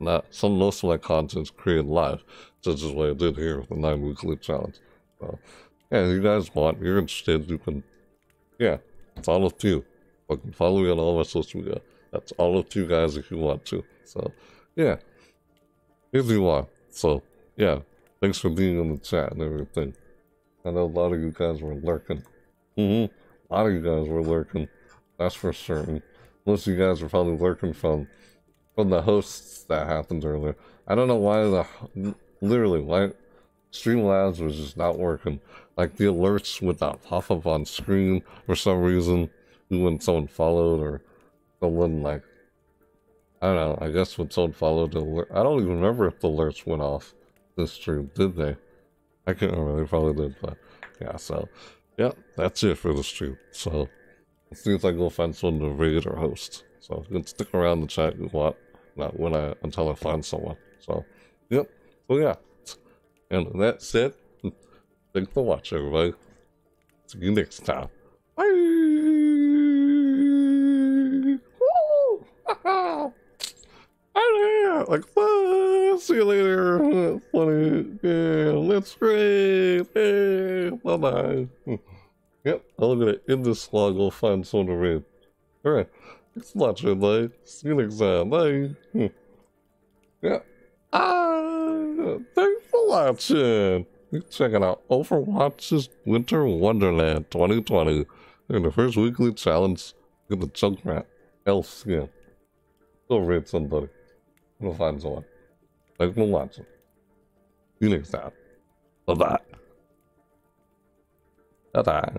Not, some, most of my content's created live, such as what I did here with the 9 weekly challenge. So, yeah, if you guys want, you're interested, you can, yeah, it's all you. Follow me on all my social media. That's all up to you guys if you want to. So, yeah, you want. So, yeah, thanks for being in the chat and everything. I know a lot of you guys were lurking. Mm-hmm. A lot of you guys were lurking. That's for certain. Most of you guys were probably lurking from from the hosts that happened earlier. I don't know why the literally why Streamlabs was just not working. Like the alerts would not pop up on screen for some reason when someone followed or someone like I don't know, I guess when someone followed the alert I don't even remember if the alerts went off this stream, did they? I can't remember, they probably did, but yeah, so yeah, that's it for the stream. So as soon as I go find someone to raid or host. So you can stick around the chat you want, not when I until I find someone. So yep. So yeah. And that's it. Thanks for watching, everybody. See you next time. Bye! Like, bye! See you later. Funny. Yeah, let's raid. Yeah, bye-bye. Yep, I'm gonna end this vlog. We'll find someone to raid. Alright. Thanks for watching, everybody. See you next time. Bye. Yeah. Ah, thanks for watching. You're checking out Overwatch's Winter Wonderland 2020. In the first weekly challenge, get the Junkrat elf skin. Go raid somebody. We'll find someone. For watching. See you next time. Bye-bye. Bye-bye.